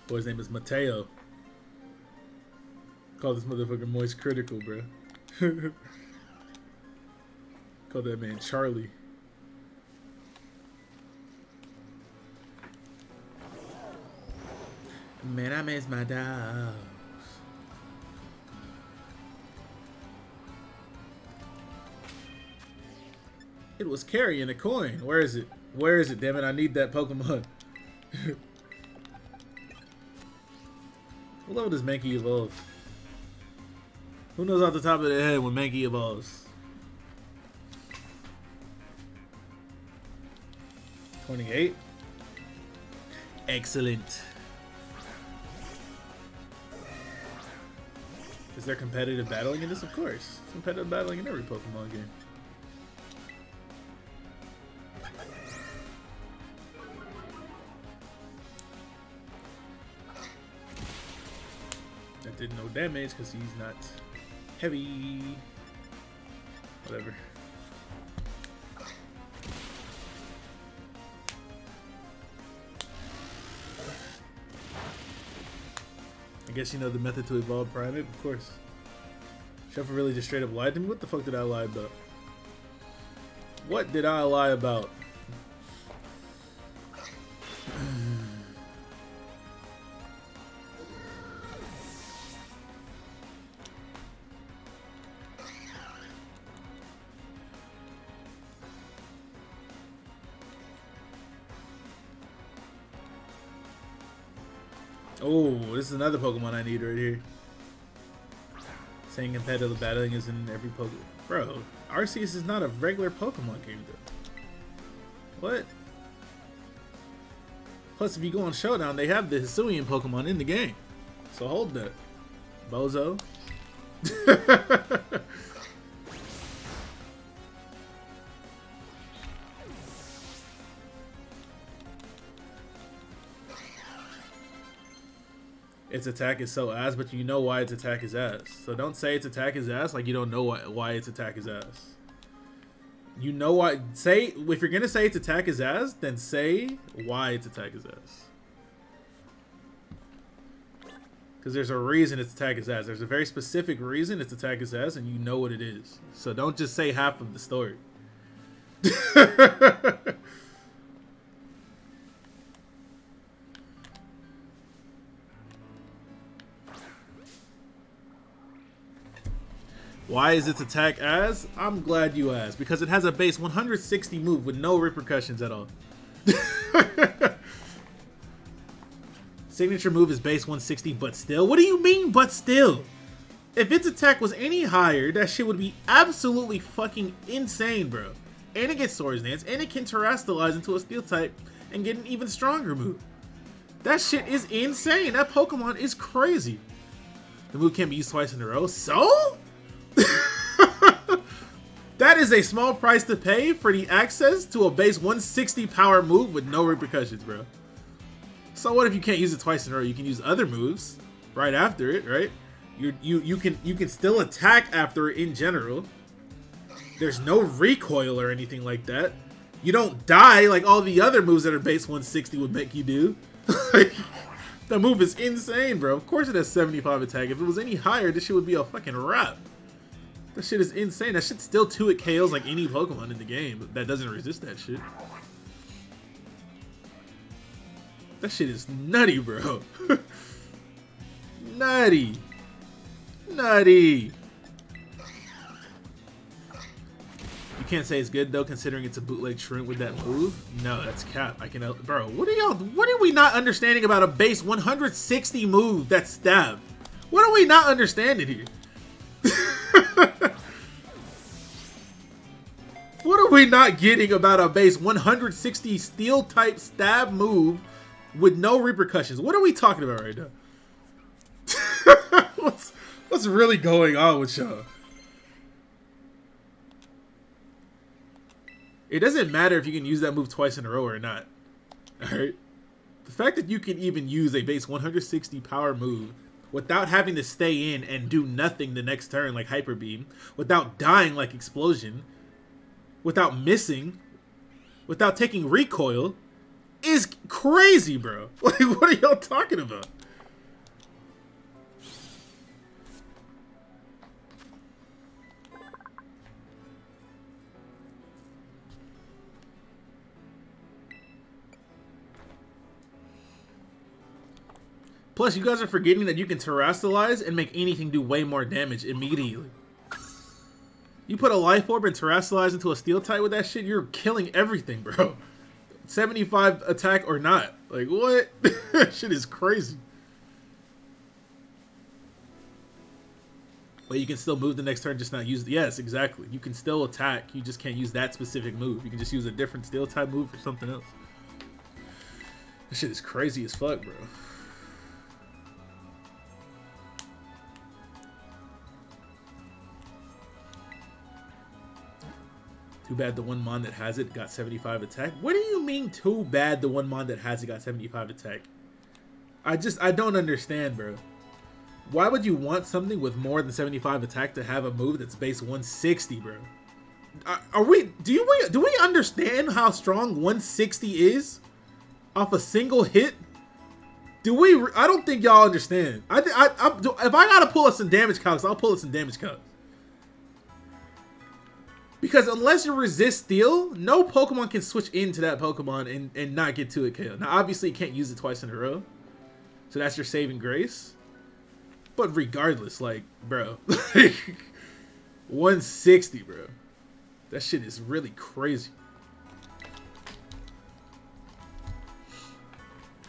Boy's name is Mateo. Call this motherfucker Moist Critical, bro. <laughs> Call that man Charlie. Man, I miss my dogs. It was carrying a coin. Where is it? Where is it? Damn it! I need that Pokemon. <laughs> level does Mankey evolve? Who knows off the top of their head when Mankey evolves? 28. Excellent. Is there competitive battling in this? Of course. Competitive battling in every Pokemon game. Damage because he's not heavy. Whatever. I guess you know the method to evolve Primeape, of course. Shofu really just straight up lied to me? What the fuck did I lie about? What did I lie about? This is another Pokemon I need right here. Saying competitive battling is in every Pokemon. Bro, Arceus is not a regular Pokemon game, though. What? Plus, if you go on Showdown, they have the Hisuian Pokemon in the game. So hold that. Bozo. <laughs> its attack is so ass, but you know why its attack is ass. So don't say its attack is ass like you don't know why, why its attack is ass. You know why. Say, if you're to say its attack is ass, then say why its attack is ass. Because there's a reason its attack is ass. There's a very specific reason its attack is ass, and you know what it is. So don't just say half of the story. <laughs> Why is its attack as? I'm glad you asked. Because it has a base 160 move with no repercussions at all. <laughs> Signature move is base 160, but still? What do you mean, but still? If its attack was any higher, that shit would be absolutely fucking insane, bro. And it gets Swords Dance, and it can Terastallize into a Steel type and get an even stronger move. That shit is insane. That Pokemon is crazy. The move can be used twice in a row. So? That is a small price to pay for the access to a base 160 power move with no repercussions, bro. So what if you can't use it twice in a row? You can use other moves right after it, right? You you you can you can still attack after it in general. There's no recoil or anything like that. You don't die like all the other moves that are base 160 would make you do. <laughs> that move is insane, bro. Of course it has 75 attack. If it was any higher, this shit would be a fucking wrap. That shit is insane. That shit still 2 it KOs like any Pokemon in the game that doesn't resist that shit. That shit is nutty, bro. <laughs> nutty. Nutty. You can't say it's good though, considering it's a bootleg shrimp with that move. No, that's cap. I can, uh, bro. What are y'all? What are we not understanding about a base 160 move that's stab? What are we not understanding here? <laughs> what are we not getting about a base 160 steel type stab move with no repercussions? What are we talking about right now? <laughs> what's what's really going on with y'all? It doesn't matter if you can use that move twice in a row or not. Alright? The fact that you can even use a base 160 power move without having to stay in and do nothing the next turn like Hyper Beam, without dying like Explosion, without missing, without taking recoil, is crazy, bro. <laughs> Like, what are y'all talking about? Plus, you guys are forgetting that you can Terastallize and make anything do way more damage immediately. You put a Life Orb and Terastallize into a Steel type with that shit, you're killing everything, bro. 75 attack or not. Like, what? <laughs> Shit is crazy. But you can still move the next turn, just not use. The yes, exactly. You can still attack. You just can't use that specific move. You can just use a different steel type move or something else. This shit is crazy as fuck, bro. Too bad the one mon that has it got 75 attack. What do you mean too bad the one mon that has it got 75 attack? I just, I don't understand, bro. Why would you want something with more than 75 attack to have a move that's base 160, bro? Are, are we, do you, do we understand how strong 160 is? Off a single hit? Do we, I don't think y'all understand. I, I, I, if I gotta pull us some damage calcs, I'll pull us some damage calcs. Because unless you resist steel, no Pokemon can switch into that Pokemon and, and not get to it KO. Now, obviously, you can't use it twice in a row. So that's your saving grace. But regardless, like, bro. <laughs> 160, bro. That shit is really crazy.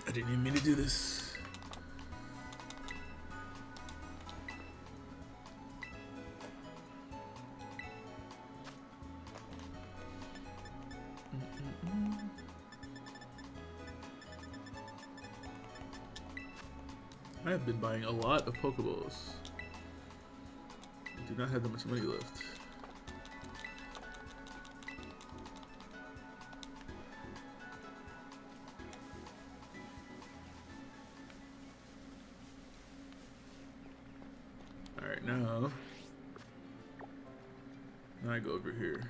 I didn't even mean to do this. I have been buying a lot of Pokeballs. I do not have that much money left. Alright, now... Now I go over here.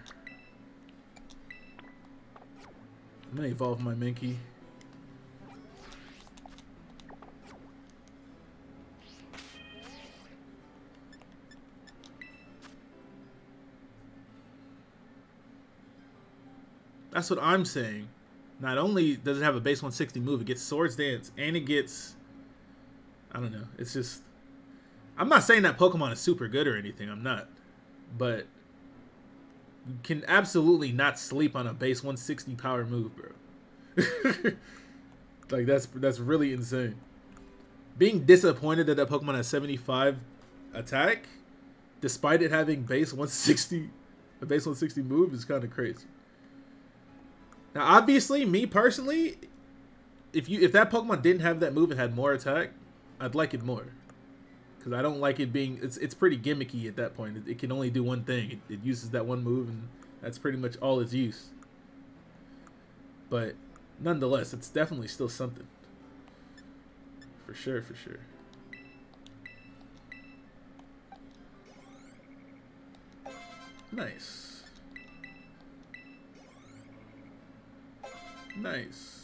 I'm gonna evolve my Mankey. That's what I'm saying. Not only does it have a base 160 move, it gets Swords Dance, and it gets... I don't know. It's just... I'm not saying that Pokemon is super good or anything. I'm not. But... You can absolutely not sleep on a base 160 power move, bro. <laughs> like, that's that's really insane. Being disappointed that that Pokemon has 75 attack, despite it having base 160, a base 160 move, is kind of crazy. Now, obviously, me personally, if you if that Pokemon didn't have that move and had more attack, I'd like it more. Because I don't like it being it's it's pretty gimmicky at that point. It, it can only do one thing. It, it, uses that one move, and that's pretty much all its use. But nonetheless, it's definitely still something. For sure, for sure. Nice. Nice.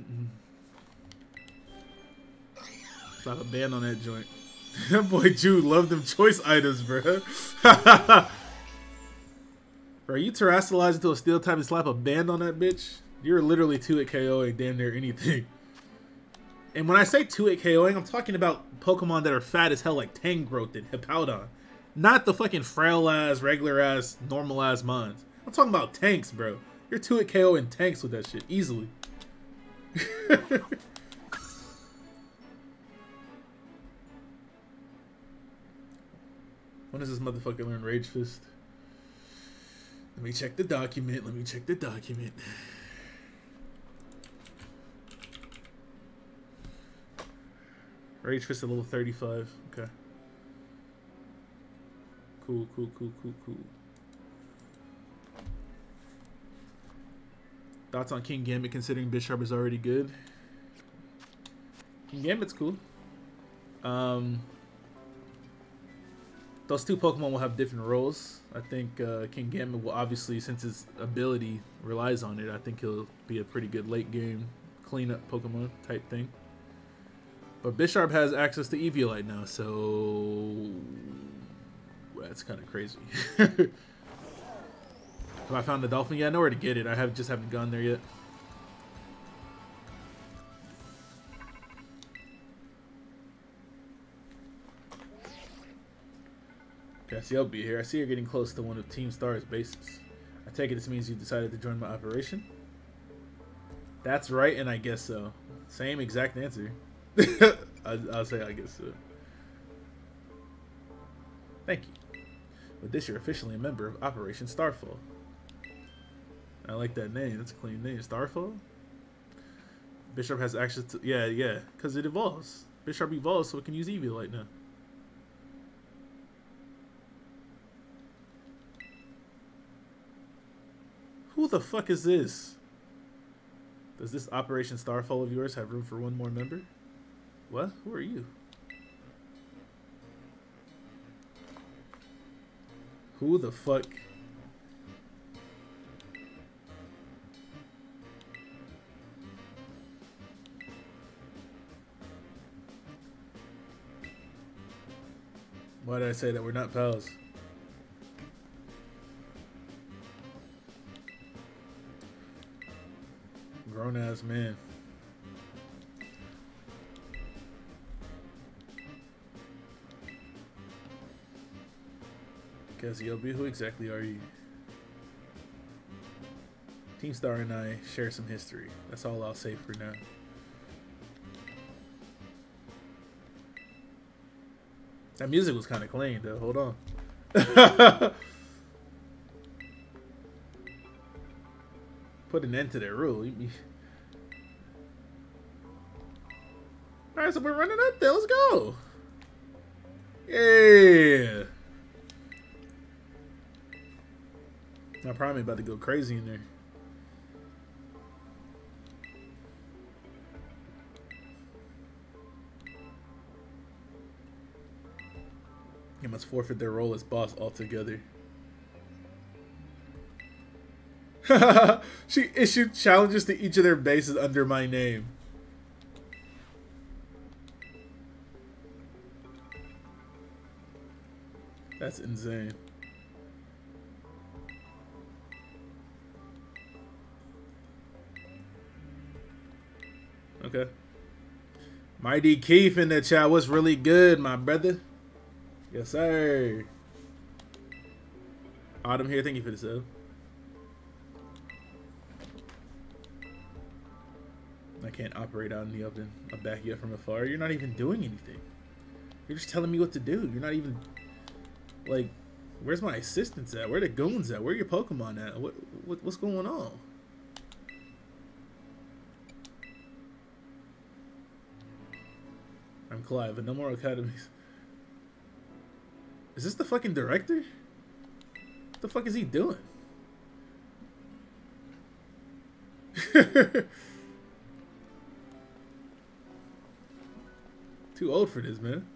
Mm-hmm. Slap a band on that joint. <laughs> that boy Jude loved them choice items, bro. <laughs> bro, you terastallize into a steel type and slap a band on that bitch? You're literally 2 at KOing damn near anything. And when I say 2 at KOing, I'm talking about Pokemon that are fat as hell like Tangrowth and Hippowdon. Not the fucking frail ass, regular ass, normal ass mons. I'm talking about tanks, bro. You're 2 at KO in tanks with that shit, easily. <laughs> when does this motherfucker learn Rage Fist? Let me check the document. Let me check the document. Rage Fist at level 35. Okay. Cool, cool, cool, cool, cool. Thoughts on Kingambit considering Bisharp is already good? Kingambit's cool. Um, those two Pokemon will have different roles. I think uh, Kingambit will obviously, since his ability relies on it, I think he'll be a pretty good late game cleanup Pokemon type thing. But Bisharp has access to Eviolite now, so that's kind of crazy. <laughs> have I found the dolphin yet? I know where to get it. I have just haven't gone there yet. Okay, be here. I see you're getting close to one of Team Star's bases. I take it this means you decided to join my operation? That's right, and I guess so. Same exact answer. <laughs> I, I'll say I guess so. Thank you. With this, you're officially a member of Operation Starfall. I like that name. That's a clean name. Starfall? Bisharp has access to... Yeah, yeah. Because it evolves. Bisharp evolves so it can use Eviolite now. Who the fuck is this? Does this Operation Starfall of yours have room for one more member? What? Who are you? Who the fuck? Why did I say that we're not pals? Grown ass man. Cassiope, who exactly are you? Team Star and I share some history. That's all I'll say for now. That music was kind of clean, though. Hold on. <laughs> Put an end to that rule. Alright, so we're running up there. Let's go. Yeah. Now, probably about to go crazy in there. They must forfeit their role as boss altogether. <laughs> she issued challenges to each of their bases under my name. That's insane. Okay. Mighty Keith in the chat was really good, my brother. Yes, sir. Autumn here, thank you for the sub. I can't operate out in the open. I'll back you up from afar. You're not even doing anything. You're just telling me what to do. You're not even like where's my assistants at? Where the goons at? Where your Pokemon at? What, what what's going on? I'm Clive, but no more academies. Is this the fucking director? What the fuck is he doing? <laughs> Too old for this, man.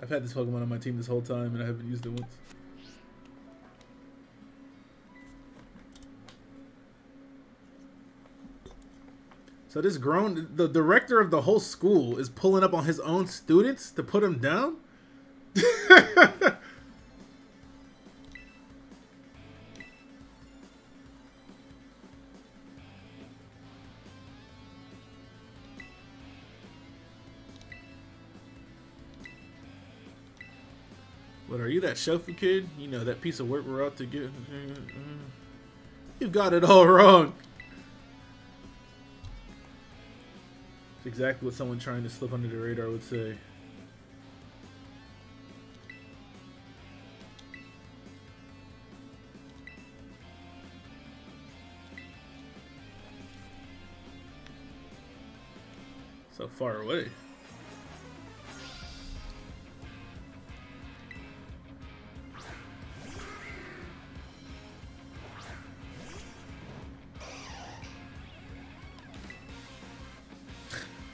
I've had this Pokemon on my team this whole time and I haven't used it once. So this grown, the director of the whole school is pulling up on his own students to put them down? <laughs> what are you, that Shofu kid? You know, that piece of work we're out to get. Mm-hmm. You've got it all wrong. It's exactly what someone trying to slip under the radar would say. So far away.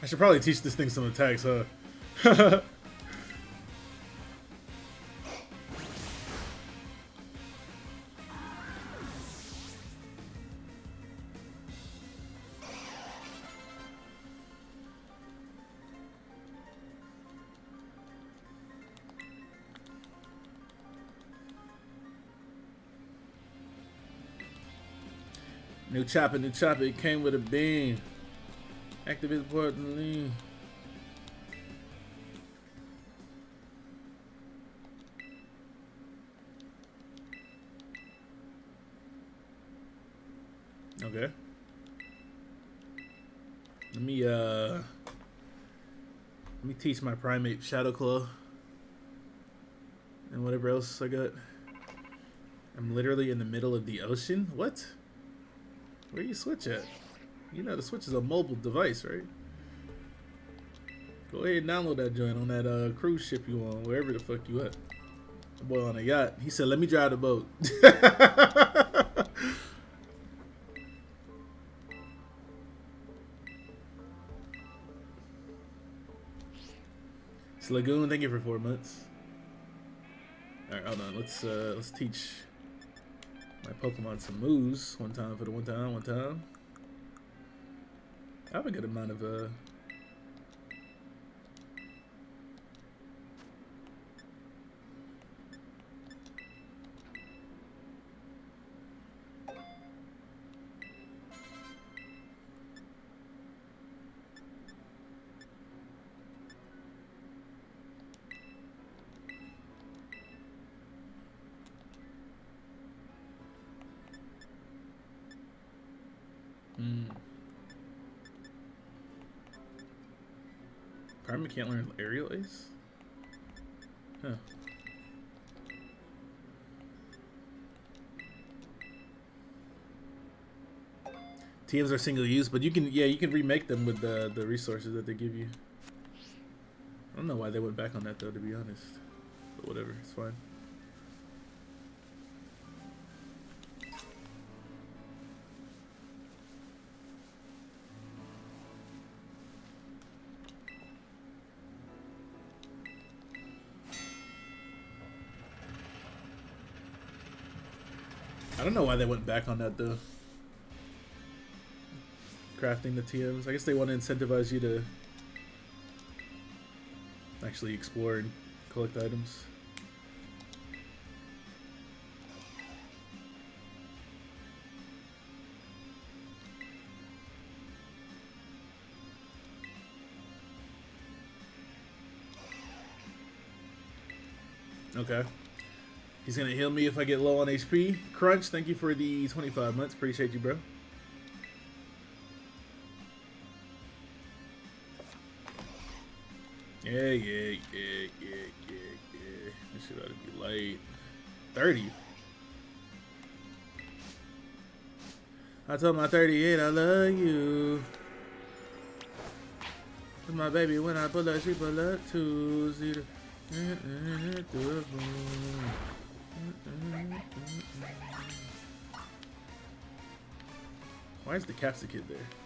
I should probably teach this thing some attacks, huh? <laughs> New chopper, new chopper, it came with a beam. Activate importantly. Okay. Let me uh let me teach my primate Shadow Claw. And whatever else I got. I'm literally in the middle of the ocean? What? Where you switch at? You know the Switch is a mobile device, right? Go ahead and download that joint on that uh, cruise ship you on, wherever the fuck you at. The boy on a yacht. He said, let me drive the boat. <laughs> It's Lagoon, thank you for four months. Alright, hold on. Let's uh let's teach my Pokemon some moves. One time for the one time, one time. Have a good amount of uh Mm. Primeape can't learn aerial ace? Huh. TMs are single use, but you can yeah you can remake them with the the resources that they give you. I don't know why they went back on that though, to be honest. But whatever, it's fine. Know why they went back on that though. Crafting the TMs. I guess they want to incentivize you to actually explore and collect items. Okay. He's gonna heal me if I get low on HP. Crunch, thank you for the 25 months. Appreciate you, bro. Yeah, yeah, yeah, yeah, yeah, yeah. This shit ought to be light. 30. I told my 38 I love you. My baby, when I pull up, she pull up too. See mm-hmm, mm-hmm, mm-hmm, the... Why is the capsicum there?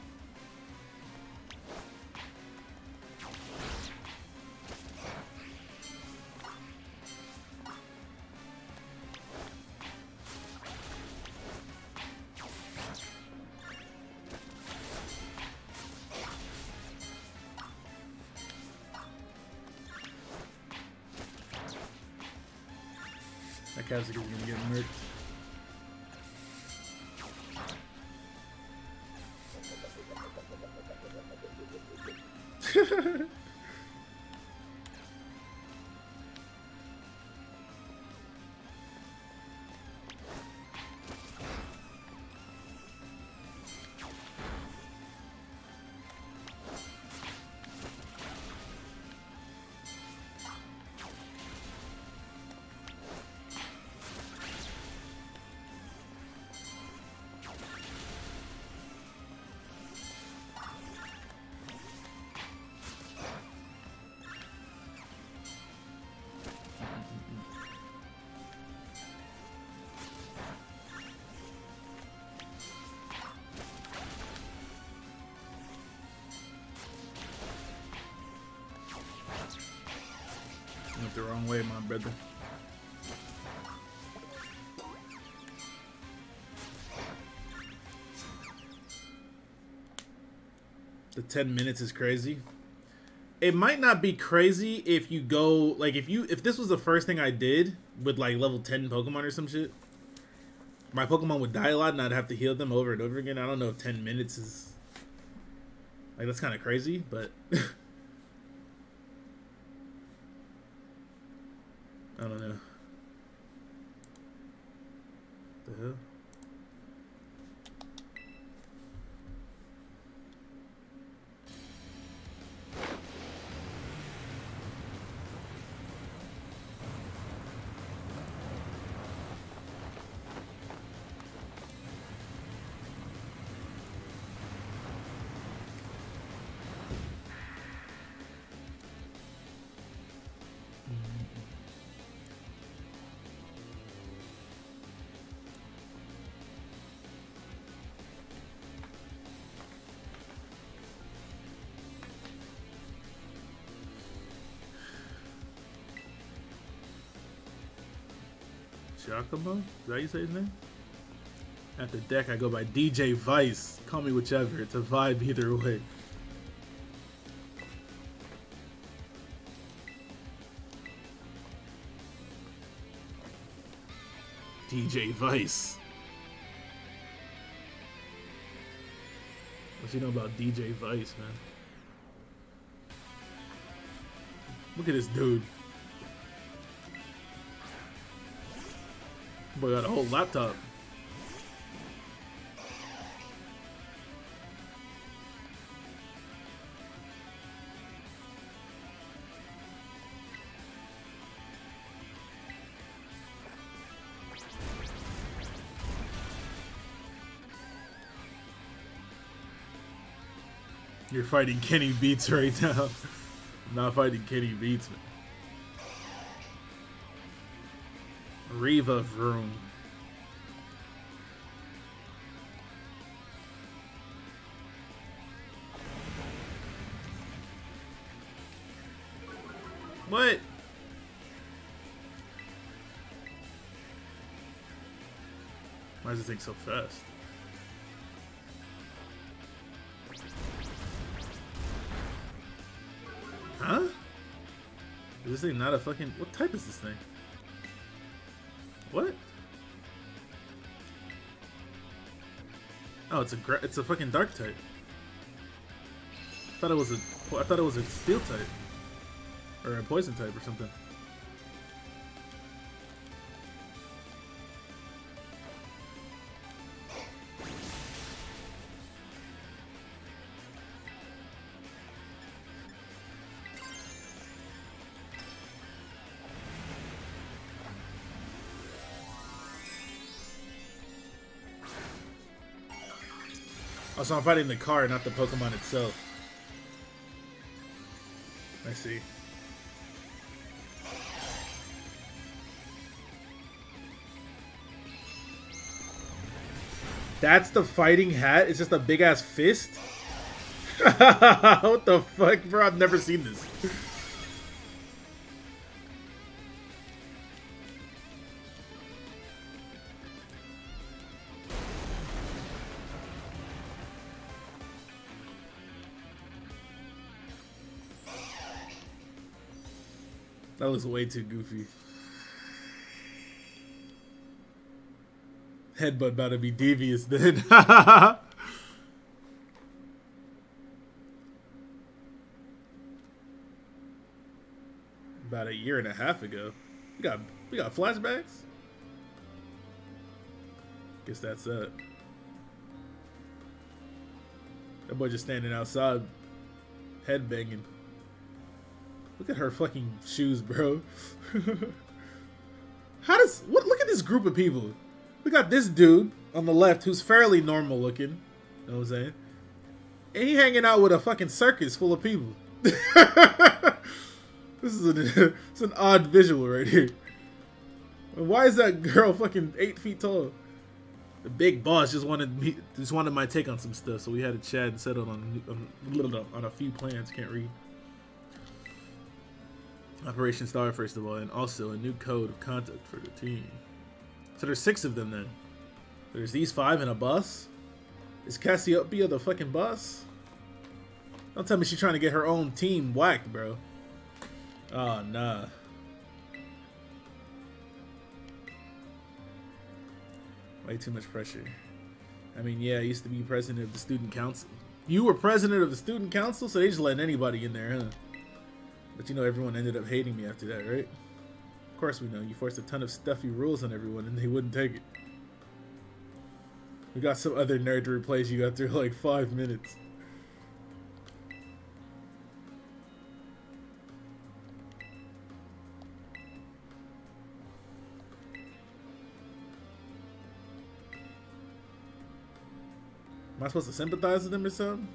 Went the wrong way, my brother. The 10 minutes is crazy. It might not be crazy if you go like if you if this was the first thing I did with like level 10 Pokemon or some shit. my Pokemon would die a lot and I'd have to heal them over and over again. I don't know if 10 minutes is like that's kind of crazy, but <laughs> Giacomo? Is that you say his name? At the deck, I go by DJ Vice. Call me whichever. It's a vibe either way. DJ Vice. What you know about DJ Vice, man? Look at this dude. Boy got a whole laptop. You're fighting Kenny Beats right now. I'm <laughs> not fighting Kenny Beats, man. Revavroom. What? Why does it take so fast? Huh? Is this thing not a fucking... What type is this thing? What? Oh, it's a it's a fucking dark type. I thought it was a I thought it was a steel type or a poison type or something. So I'm fighting the car, not the Pokemon itself. I see. That's the fighting hat? It's just a big ass fist? <laughs> what the fuck, bro? I've never seen this. Looks way too goofy. Headbutt about to be devious then. <laughs> about a year and a half ago. We got we got flashbacks? Guess that's it. That boy just standing outside, head banging. Look at her fucking shoes, bro. <laughs> How does what? Look at this group of people. We got this dude on the left who's fairly normal looking. You know what I'm saying? And he hanging out with a fucking circus full of people. <laughs> this is an, <laughs> it's an odd visual right here. Why is that girl fucking eight feet tall? The big boss just wanted me, just wanted my take on some stuff, so we had to chat and settle on on, on a few plans. Can't read. Operation Star, first of all, and also a new code of conduct for the team. So there's six of them then. There's these five and a bus. Is Cassiopeia the fucking bus? Don't tell me she's trying to get her own team whacked, bro. Oh, nah. Way too much pressure. I mean, yeah, I used to be president of the student council. You were president of the student council, so they just letting anybody in there, huh? But you know, everyone ended up hating me after that, right? Of course we know. You forced a ton of stuffy rules on everyone, and they wouldn't take it. We got some other nerd to replace you after like five minutes. Am I supposed to sympathize with them or something?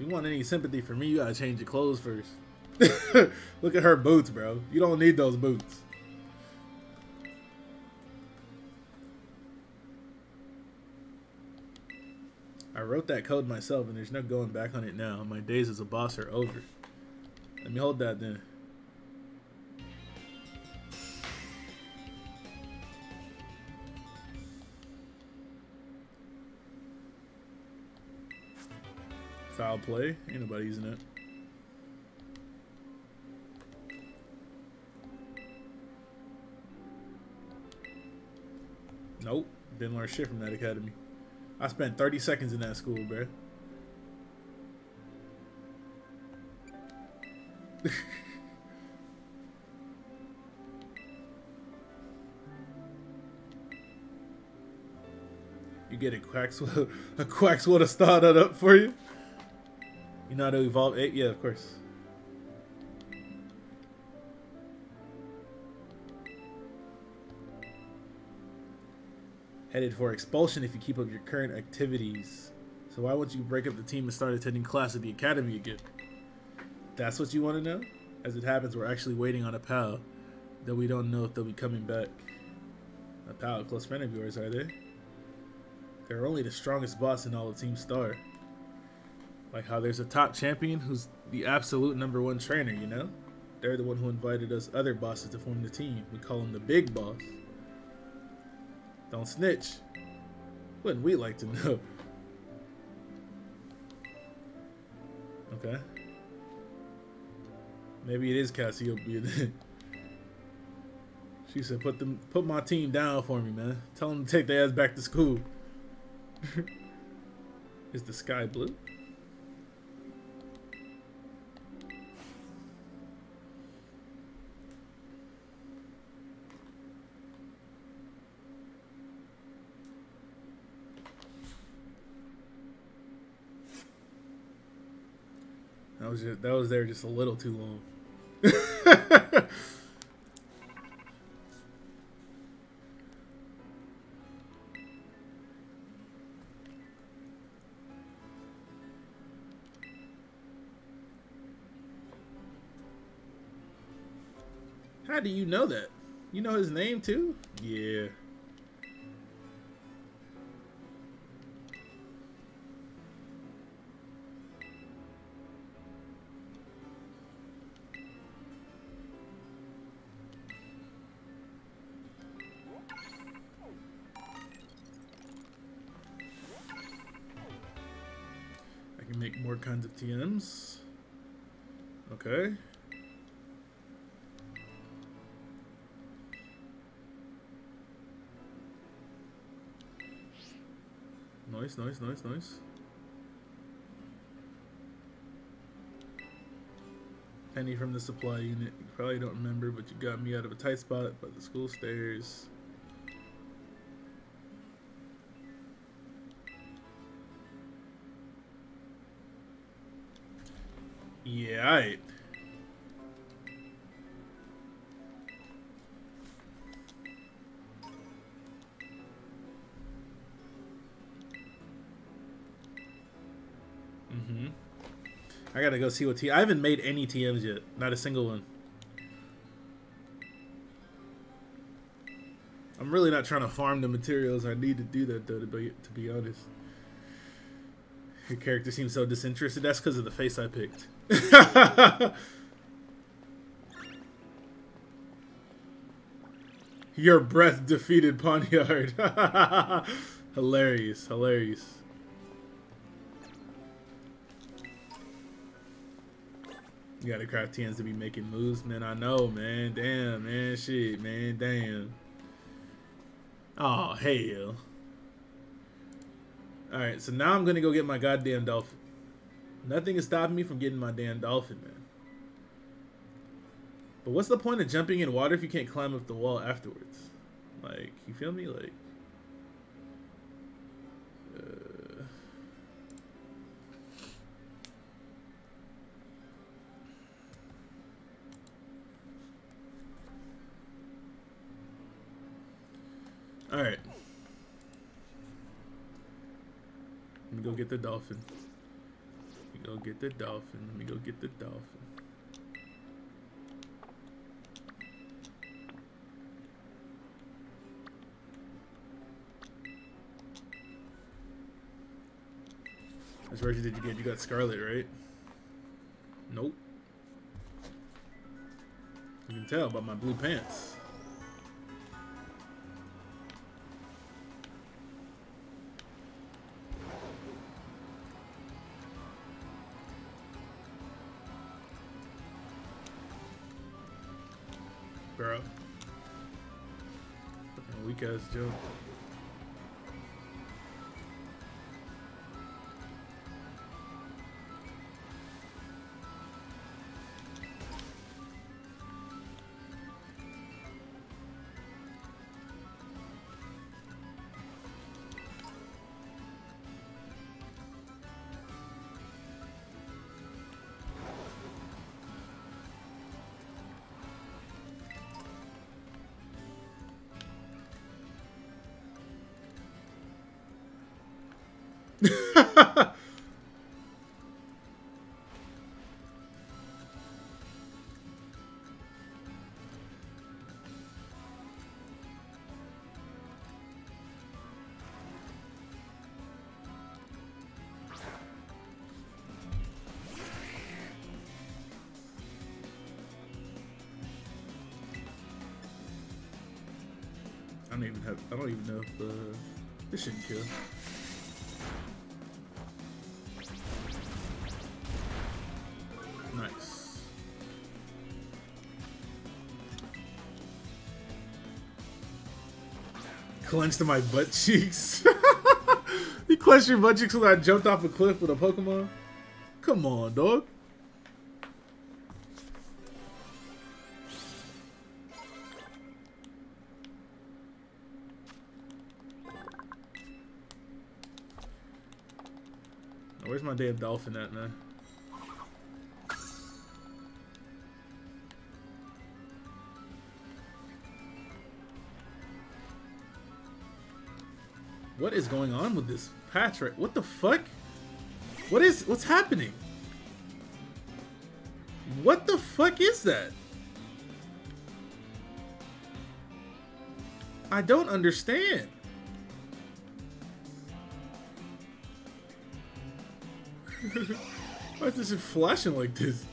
If you want any sympathy from me, you gotta change your clothes first. <laughs> Look at her boots, bro. You don't need those boots. I wrote that code myself, and there's no going back on it now. My days as a boss are over. Let me hold that then. Foul play. Ain't nobody using it. Nope. Didn't learn shit from that academy. I spent 30 seconds in that school, bruh. <laughs> you get <laughs> a quacks a quacks would have started that up for you. You know how to evolve it? Yeah, of course. Headed for expulsion if you keep up your current activities. So why won't you break up the team and start attending class at the academy again? That's what you want to know? As it happens, we're actually waiting on a pal, though we don't know if they'll be coming back. A pal, a close friend of yours, are they? They're only the strongest boss in all of Team Star. Like how there's a top champion who's the absolute number one trainer, you know? They're the one who invited us other bosses to form the team. We call him the big boss. Don't snitch. Wouldn't we like to know? Okay. Maybe it is Cassiopeia. She said, "Put them, put my team down for me, man. Tell them to take their ass back to school." <laughs> is the sky blue? Was just, that was there just a little too long. <laughs> How do you know that? You know his name too? Yeah. TMs. Okay. Nice, nice, nice, nice. Penny from the supply unit. You probably don't remember, but you got me out of a tight spot by the school stairs. Yeah, right. Mm-hmm. I gotta go see what T. I haven't made any TMs yet. Not a single one. I'm really not trying to farm the materials. I need to do that though, to be to be honest. Your character seems so disinterested. That's because of the face I picked. <laughs> Your breath defeated Pawniard. <laughs> hilarious, hilarious. You gotta craft TMs to be making moves, man. I know, man. Damn, man. Shit, man. Damn. Oh, hell. Alright, so now I'm gonna go get my goddamn dolphin. Nothing is stopping me from getting my damn dolphin, man. But what's the point of jumping in water if you can't climb up the wall afterwards? Like, you feel me? Like, uh, all right. Me go get the dolphin. Let me go get the dolphin. Let me go get the dolphin. Which version did you get? You got Scarlet, right? Nope. You can tell by my blue pants. Fucking weak don't even have. I don't even know if uh, this shouldn't kill. Nice. Clenched to my butt cheeks. <laughs> you clenched your butt cheeks when I jumped off a cliff with a Pokemon? Come on, dog. My damn dolphin at, man? What is going on with this patch right? What the fuck? What is what's happening? What the fuck is that? I don't understand. Shit flashing like this?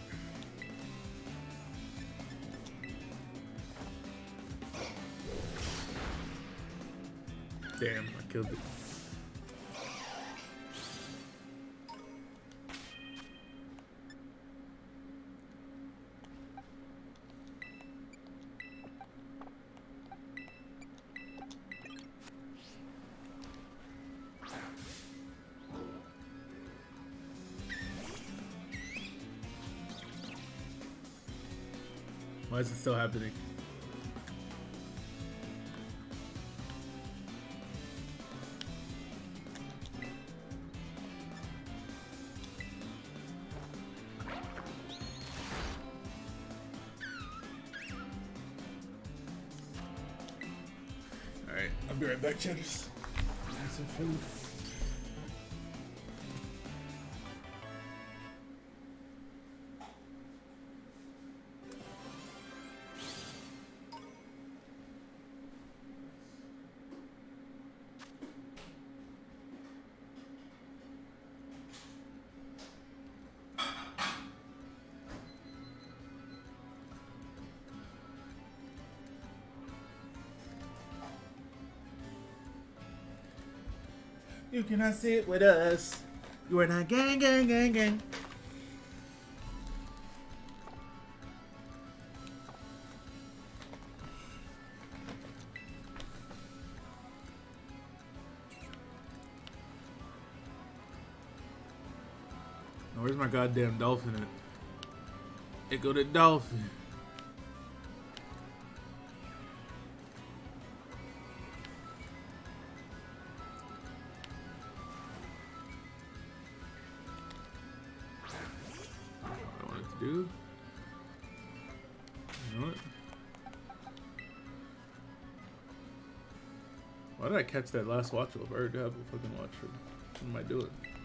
Why is it still happening? Alright, I'll be right back, checkers. cannot sit with us. You are not gang, gang, gang, gang. Where's my goddamn dolphin at? It go the dolphin. Catch that last watch if I already have a fucking watch for what am I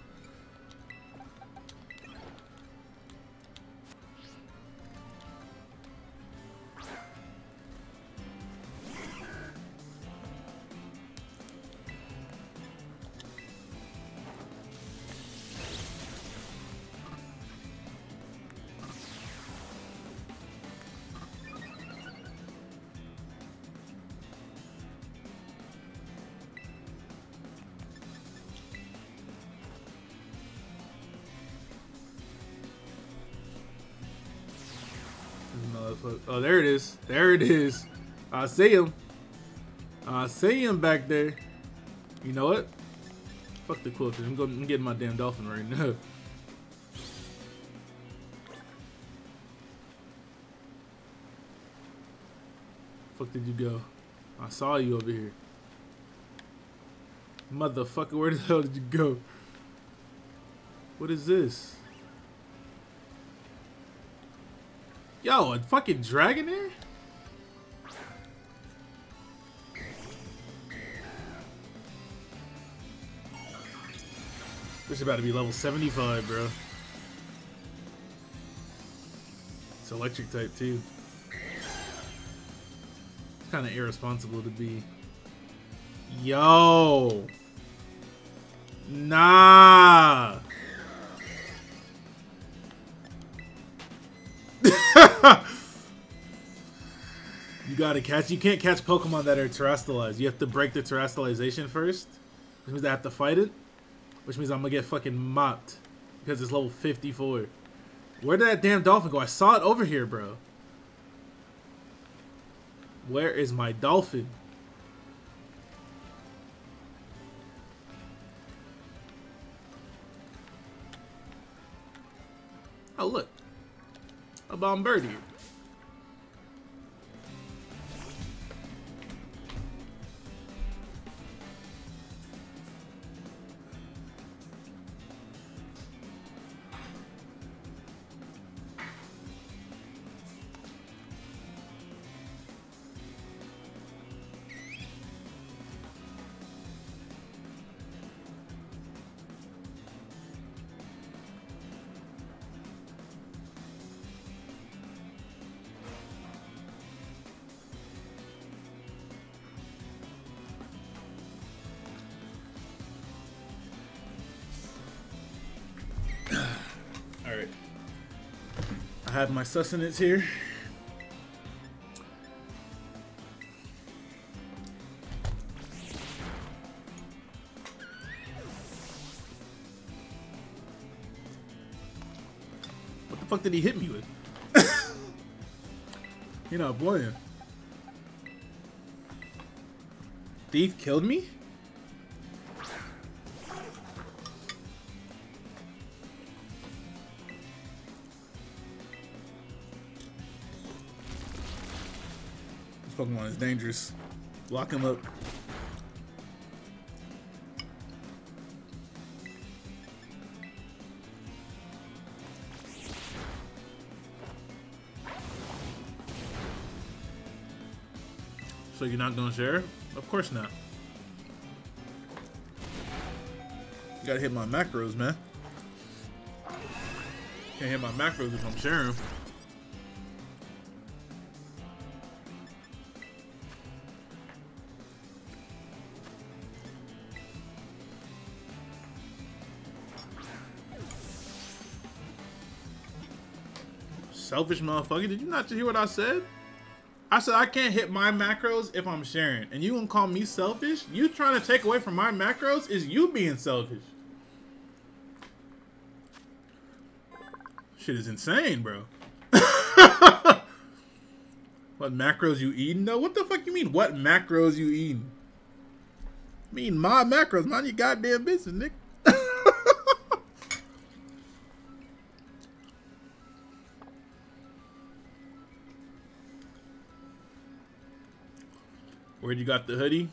Oh, there it is. There it is. I see him. I see him back there. You know what? Fuck the quilter. I'm, going, I'm getting my damn dolphin right now. Fuck did you go? I saw you over here. Motherfucker, where the hell did you go? What is this? Yo, a fucking dragon? This is about to be level 75, bro. It's electric type, too. It's kind of irresponsible to be. Yo! Nah! Gotta catch. You can't catch Pokemon that are terastallized. You have to break the terastallization first, which means I have to fight it, which means I'm gonna get fucking mopped because it's level 54. Where did that damn dolphin go? I saw it over here, bro. Where is my dolphin? Oh, look. A Bombirdier. Have my sustenance here. What the fuck did he hit me with? <laughs> You're not playing. Thief killed me? Is dangerous. Lock him up. So you're not gonna share? Of course not. You gotta hit my macros, man. Can't hit my macros if I'm sharing. Selfish motherfucker. Did you not hear what I said? I said I can't hit my macros if I'm sharing. And you gonna call me selfish? You trying to take away from my macros is you being selfish. Shit is insane, bro. <laughs> what macros you eating though? What the fuck you mean? What macros you eating? I mean my macros, mind your goddamn business, Nick. You got the hoodie?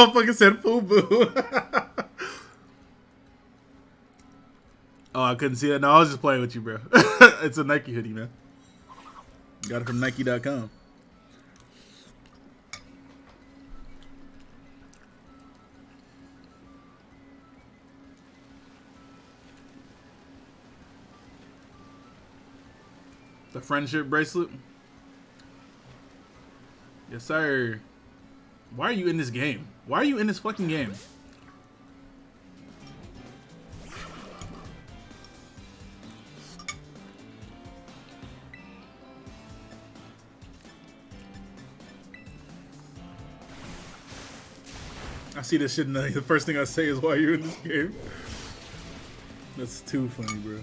Motherfucker said FUBU. <laughs> oh, I couldn't see that. No, I was just playing with you, bro. <laughs> it's a Nike hoodie, man. Got it from Nike.com. The friendship bracelet. Yes, sir. Why are you in this game? Why are you in this fucking game? I see this shit and the first thing I say is why are you're in this game. That's too funny, bro.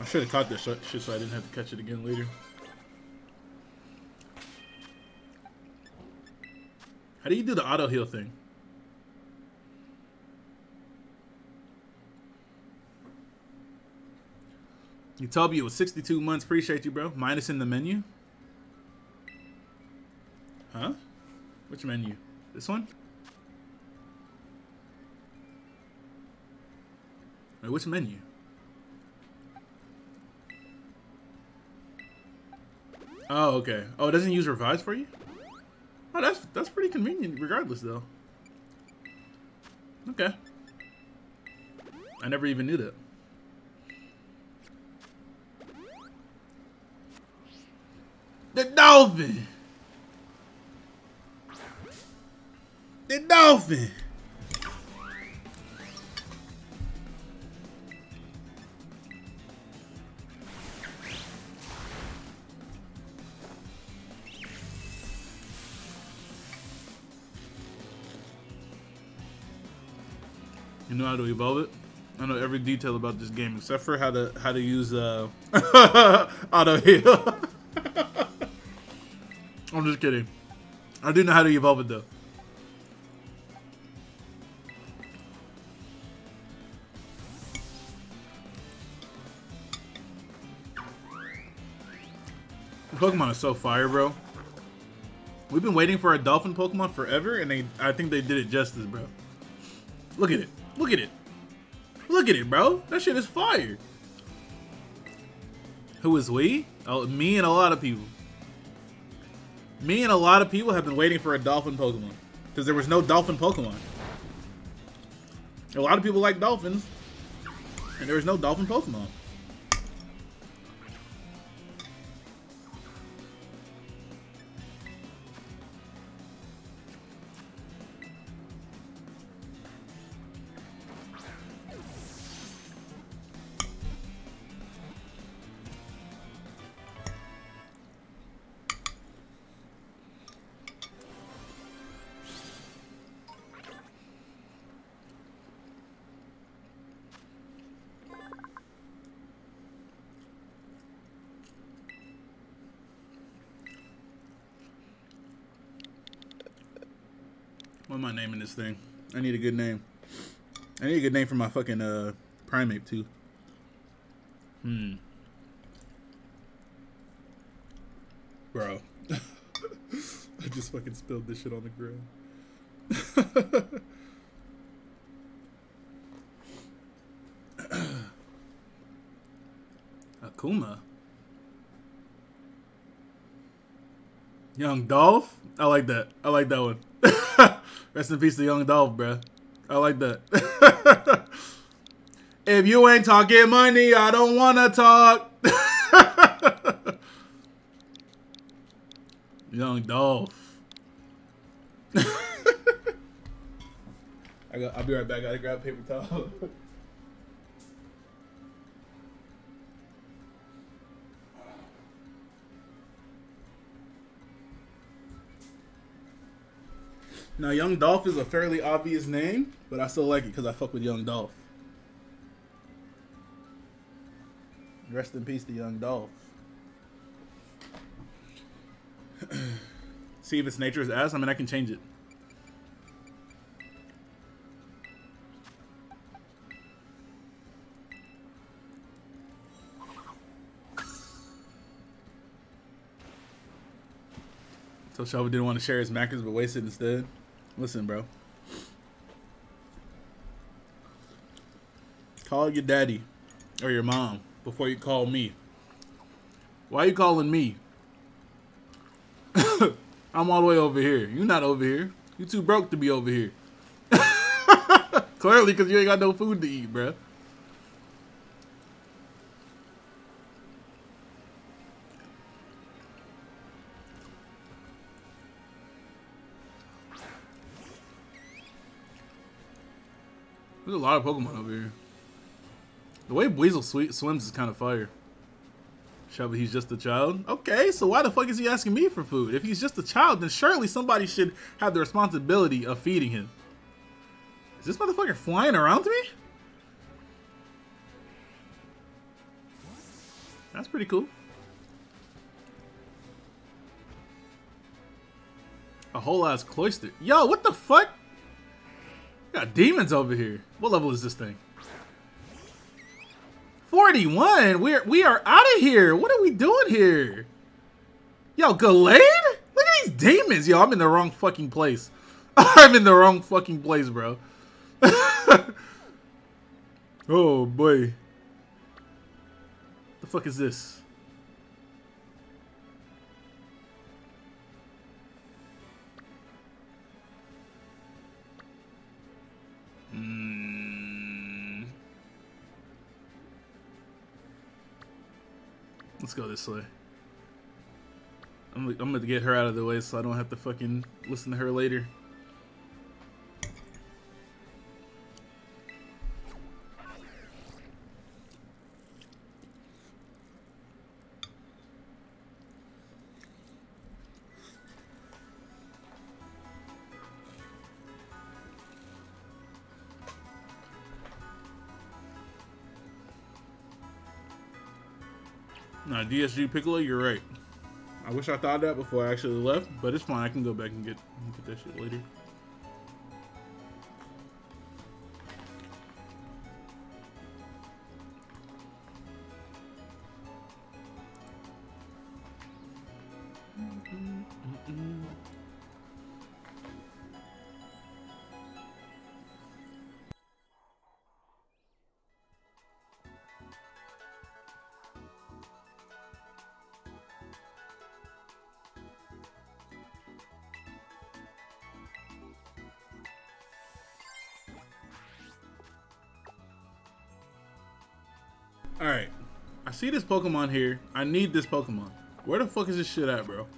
I should have caught this shit so I didn't have to catch it again later. How do you do the auto heal thing? You told me it was 62 months. Appreciate you, bro. Minus in the menu. Huh? Which menu? This one? Wait, which menu? Oh, okay. Oh, it doesn't use revives for you? Oh, that's that's pretty convenient regardless, though. Okay. I never even knew that. The dolphin! The dolphin! You know how to evolve it? I know every detail about this game except for how to how to use uh <laughs> auto heal. <laughs> I'm just kidding. I do know how to evolve it though. Pokemon is so fire, bro. We've been waiting for a dolphin Pokemon forever, and they I think they did it justice, bro. Look at it. Look at it. Look at it, bro. That shit is fire. Who is we? Oh, me and a lot of people. Me and a lot of people have been waiting for a dolphin Pokemon. Because there was no dolphin Pokemon. A lot of people like dolphins. And there was no dolphin Pokemon. This thing? I need a good name. I need a good name for my fucking uh primate too. Hmm. Bro. <laughs> I just fucking spilled this shit on the ground. <coughs> Akuma. Young Dolph? I like that. I like that one. <laughs> Rest in peace to Young Dolph, bruh. I like that. <laughs> if you ain't talking money, I don't wanna talk. <laughs> Young Dolph. <laughs> I got, I'll be right back. I gotta grab paper towel. Now, Young Dolph is a fairly obvious name, but I still like it because I fuck with Young Dolph. Rest in peace to Young Dolph. <clears throat> See if its nature is ass. I mean, I can change it. So Shelby didn't want to share his macros, but wasted instead. Listen, bro. Call your daddy or your mom before you call me. Why are you calling me? <coughs> I'm all the way over here. You not over here. You too broke to be over here. <laughs> Clearly, because you ain't got no food to eat, bruh. There's a lot of Pokemon over here. The way Weasel swims is kind of fire. Shelby, he's just a child? Okay, so why the fuck is he asking me for food? If he's just a child, then surely somebody should have the responsibility of feeding him. Is this motherfucker flying around to me? That's pretty cool. A whole ass cloister. Yo, what the fuck? Got demons over here. What level is this thing? 41? We're we are out of here. What are we doing here? Yo, Gallade? Look at these demons. Yo, I'm in the wrong fucking place. <laughs> I'm in the wrong fucking place, bro. <laughs> oh boy. The fuck is this? Let's go this way. I'm, I'm gonna get her out of the way so I don't have to fucking listen to her later. Nah, DSG Piccolo, you're right. I wish I thought that before I actually left, but it's fine. I can go back and get, get that shit later. Pokemon here. I need this Pokemon. Where the fuck is this shit at, bro?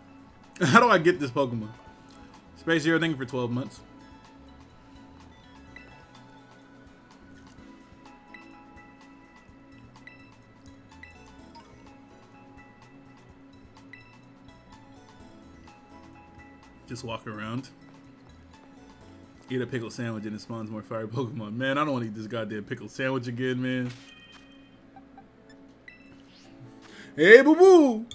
<laughs> How do I get this Pokemon? Space Zero, thank you for 12 months. Just walk around. Eat a pickle sandwich and it spawns more fire <laughs> Pokemon. Man, I don't want to eat this goddamn pickle sandwich again, man. Hey, boo boo!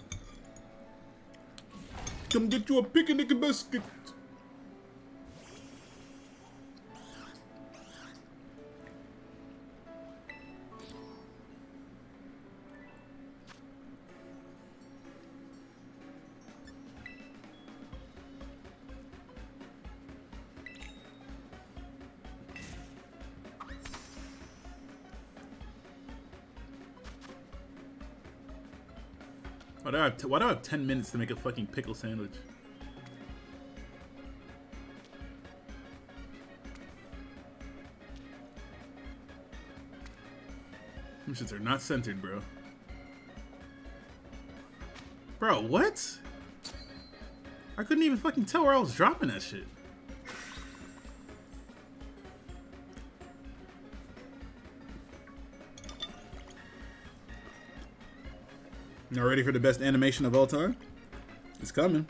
Come get you a picnic basket. Do, I have t- why do I have 10 minutes to make a fucking pickle sandwich? Them shits are not centered, bro. Bro, what? I couldn't even fucking tell where I was dropping that shit. Now ready for the best animation of all time? It's coming.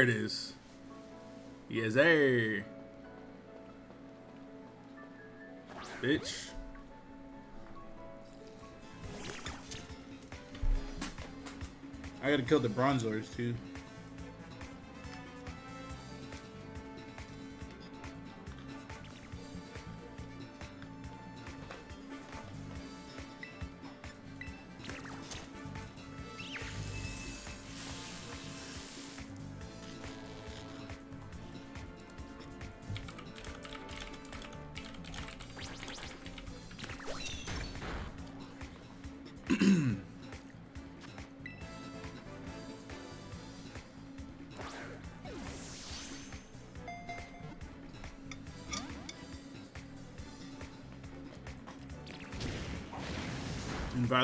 There it is. Yes, sir. Bitch. I gotta kill the Bronzors too.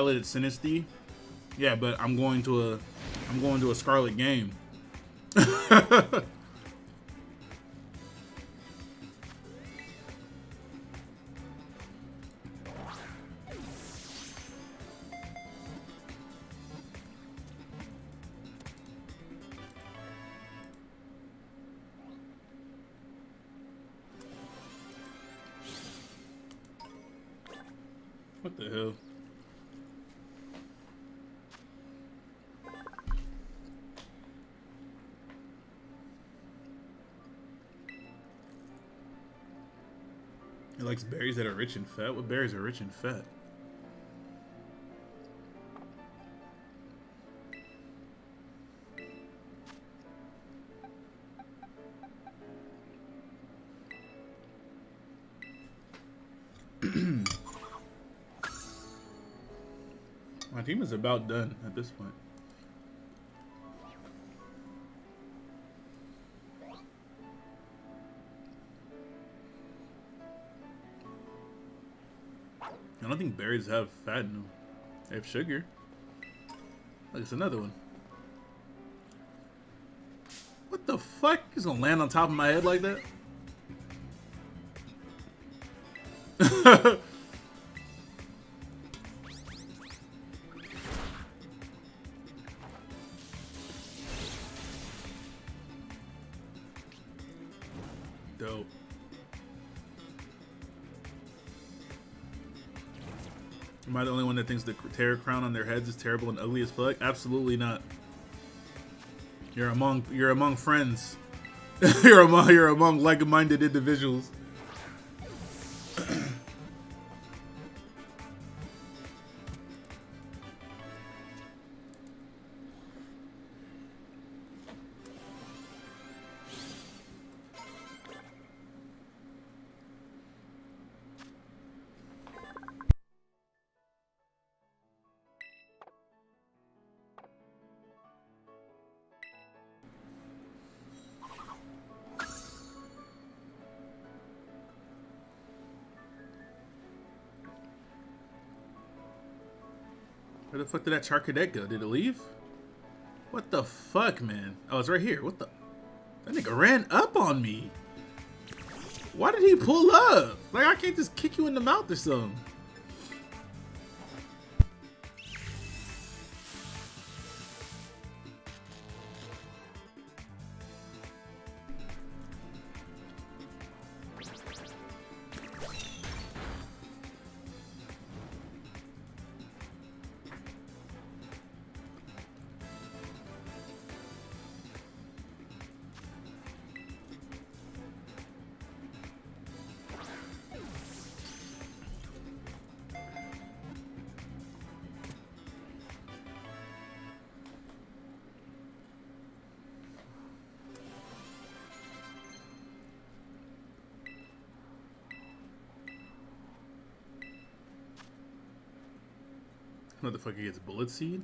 Inviolated Sinisty. Yeah, but I'm going to a I'm going to a Scarlet game. <laughs> berries that are rich and fat. What berries are rich and fat? <clears throat> My team is about done at this point. I don't think berries have fat in them. They have sugar. Look, it's another one. What the fuck? He's gonna land on top of my head like that? <laughs> Tera crown on their heads is terrible and ugly as fuck? Absolutely not. You're among you're among friends. <laughs> you're among you're among like-minded individuals. The fuck did that Charcadet go? Did it leave? What the fuck, man? Oh, it's right here. What the? That nigga ran up on me. Why did he pull up? Like, I can't just kick you in the mouth or something. Motherfucker gets bullet seed?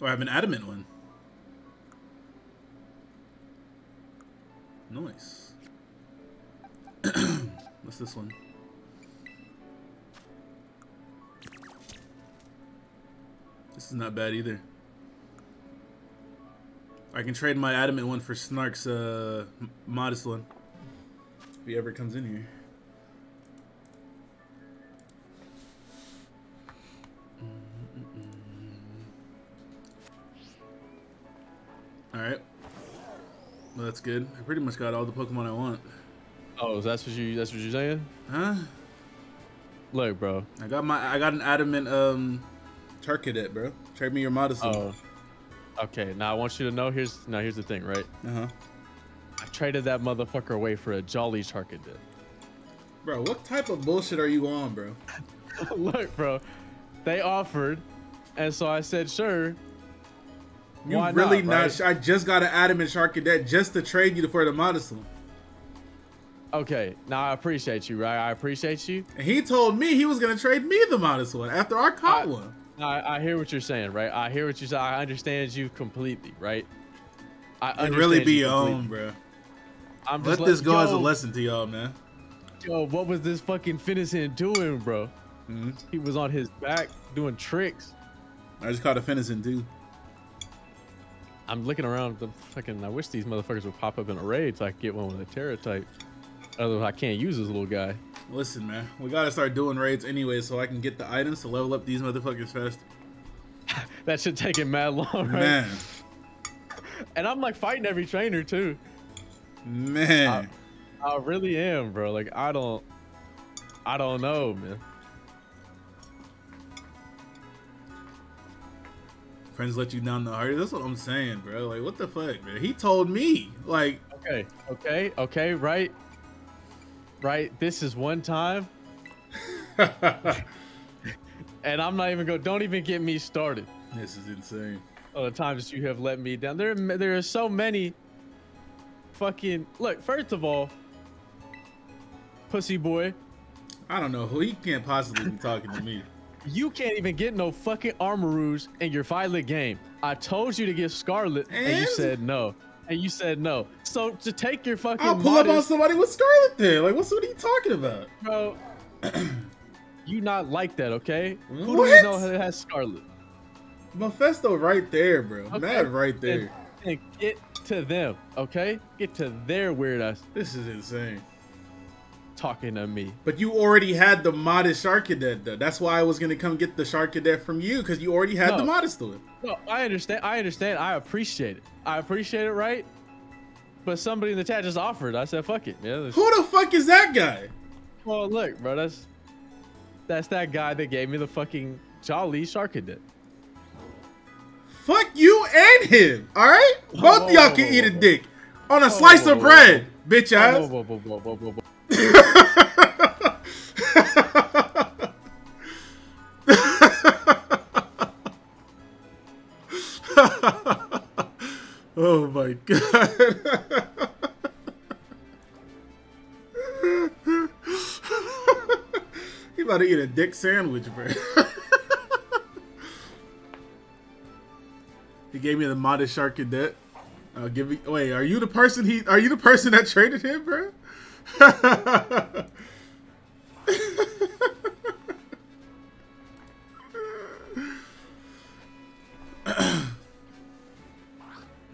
Oh, I have an adamant one. Nice. <clears throat> What's this one? This is not bad either. I can trade my adamant one for Snark's uh, modest one. If he ever comes in here. Well, that's good. I pretty much got all the Pokemon I want. Oh, that's what you that's what you're saying? Huh? Look, bro. I got my I got an adamant um bro. Trade me your modest. Oh. Okay, now I want you to know here's now here's the thing, right? Uh-huh. I traded that motherfucker away for a Jolly Charcadet. Bro, what type of bullshit are you on, bro? <laughs> Look, bro. They offered, and so I said, sure. You Why really not, not? right? I just got an adamant Charcadet just to trade you for the modest one. Okay, now I appreciate you, right? I appreciate you. And he told me he was gonna trade me the modest one after I caught I- one. I, I hear what you're saying, right? I hear what you say. I understand you completely, right? I And really be your own, bro. I'm Let this go as a lesson to y'all, man. Yo, what was this fucking Finizen doing, bro? Mm-hmm. He was on his back doing tricks. I just caught a Finizen too. I'm looking around. The fucking. I wish these motherfuckers would pop up in a raid so I could get one with a Tera type. Otherwise, I can't use this little guy. Listen, man, we gotta start doing raids anyway, so I can get the items to level up these motherfuckers fast. <laughs> That should take it mad long, right? Man, And I'm like fighting every trainer too. man. I really am, bro. Like I don't, I don't know, man. Friends let you down the hardest. That's what I'm saying, bro. Like, what the fuck, man? He told me, like, Okay, okay, okay, right, right. This is one time, <laughs> and I'm not even go. Don't even get me started. this is insane. On the times you have let me down. There, there are so many. Fucking look. First of all, pussy boy, I don't know who he can't possibly be talking to me. <laughs> you can't even get no fucking Armarouges in your Violet game. I told you to get Scarlet, and, you said no. And you said no. So to take your fucking I'll pull up on somebody with Scarlet there. Like, what's what are you talking about? bro. you not like that, okay? Who do What? you know that has Scarlet? Mephisto right there, bro. Okay? Mad right there. And, and get to them, okay? Get to their weird ass This is insane. Talking to me. But you already had the modest Charcadet, though. That's why I was gonna come get the Charcadet from you, because you already had the No. modest one. No, I understand. I understand. I appreciate it. I appreciate it, right? But somebody in the chat just offered. I said, "Fuck it, man." Who the fuck is that guy? Well, look, bro. That's that's that guy that gave me the fucking Jolly Charcadet. Fuck you and him. All right, both Whoa, y'all can whoa, eat a whoa. dick on a Whoa, slice whoa, of whoa, bread, bitch Whoa, ass. <laughs> oh my god. <laughs> he about to eat a dick sandwich, bro. <laughs> he gave me the modest Charcadet. I'll give you. Wait, are you the person he? Are you the person that traded him, bro?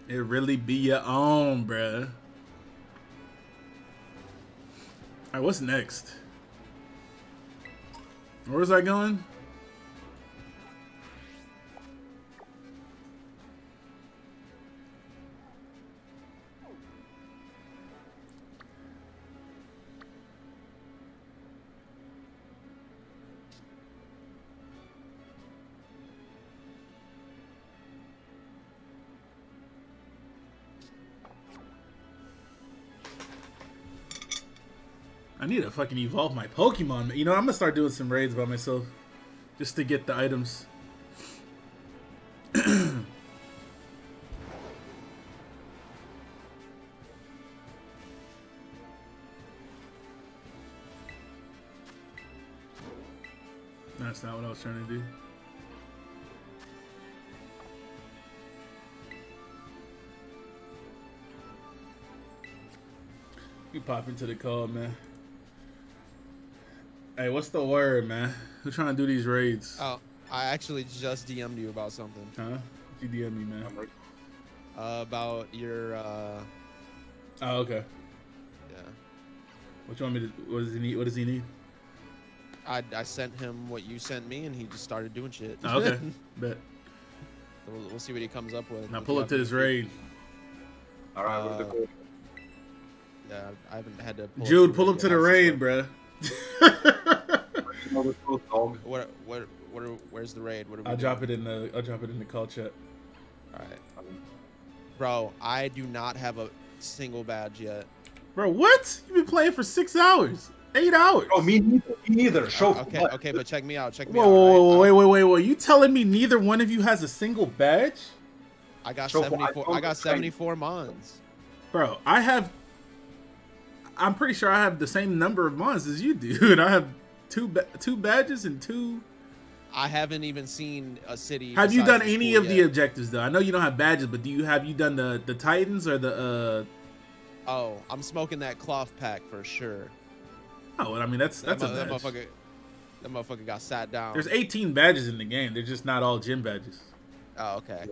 It really be your own, bruh. Alright, what's next? Where was I going? I need to fucking evolve my Pokemon. You know, I'm gonna start doing some raids by myself. Just to get the items. <clears throat> That's not what I was trying to do. You pop into the call, man. Hey, what's the word, man? Who trying to do these raids? Oh, I actually just DM'd you about something. Huh? You DM me, man. Uh, about your. Uh, Oh, okay. yeah. What you want me to? What does he need? What does he need? I, I sent him what you sent me, and he just started doing shit. Oh, okay. <laughs> Bet. So we'll, we'll see what he comes up with. Now pull up to have this raid. All right, what are the Uh. Yeah, I haven't had to. Pull Jude, up pull up to the raid, bruh. You know the code, dog. What? What? What? Are, where's the raid? What are we I'll doing? drop it in the. I'll drop it in the call chat. All right, bro. I do not have a single badge yet. Bro, what? You've been playing for six hours, eight hours. Oh, me neither. Me neither. Show. Okay, okay, but check me out. Check me Whoa, out. whoa, right? whoa, wait, wait, wait, wait! You telling me neither one of you has a single badge? I got Show 74. I got 74 mons. Bro, I have. I'm pretty sure I have the same number of months as you do, <laughs> and I have two ba- two badges and two. I haven't even seen a city. Have you done any school of the objectives though? I know you don't have badges, but do you have you done the the Titans or the? Oh, I'm smoking that cloth pack for sure. uh Oh, well, I mean that's That, that's a mo- that badge. motherfucker. That motherfucker got sat down. There's 18 badges in the game. They're just not all gym badges. Oh, okay.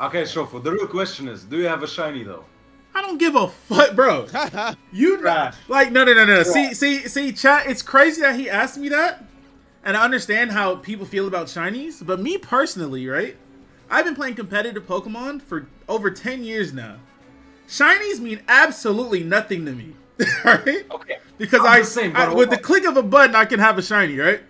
Okay, Shofu. The real question is, do you have a shiny though? I don't give a fuck, bro. <laughs> You Trash. like no no no no. See Trash. see see chat. It's crazy that he asked me that, and I understand how people feel about shinies. But me personally, right? I've been playing competitive Pokemon for over 10 years now. Shinies mean absolutely nothing to me, <laughs> right? Okay. Because I'm I, the same, I- with the click of a button, I can have a shiny, right?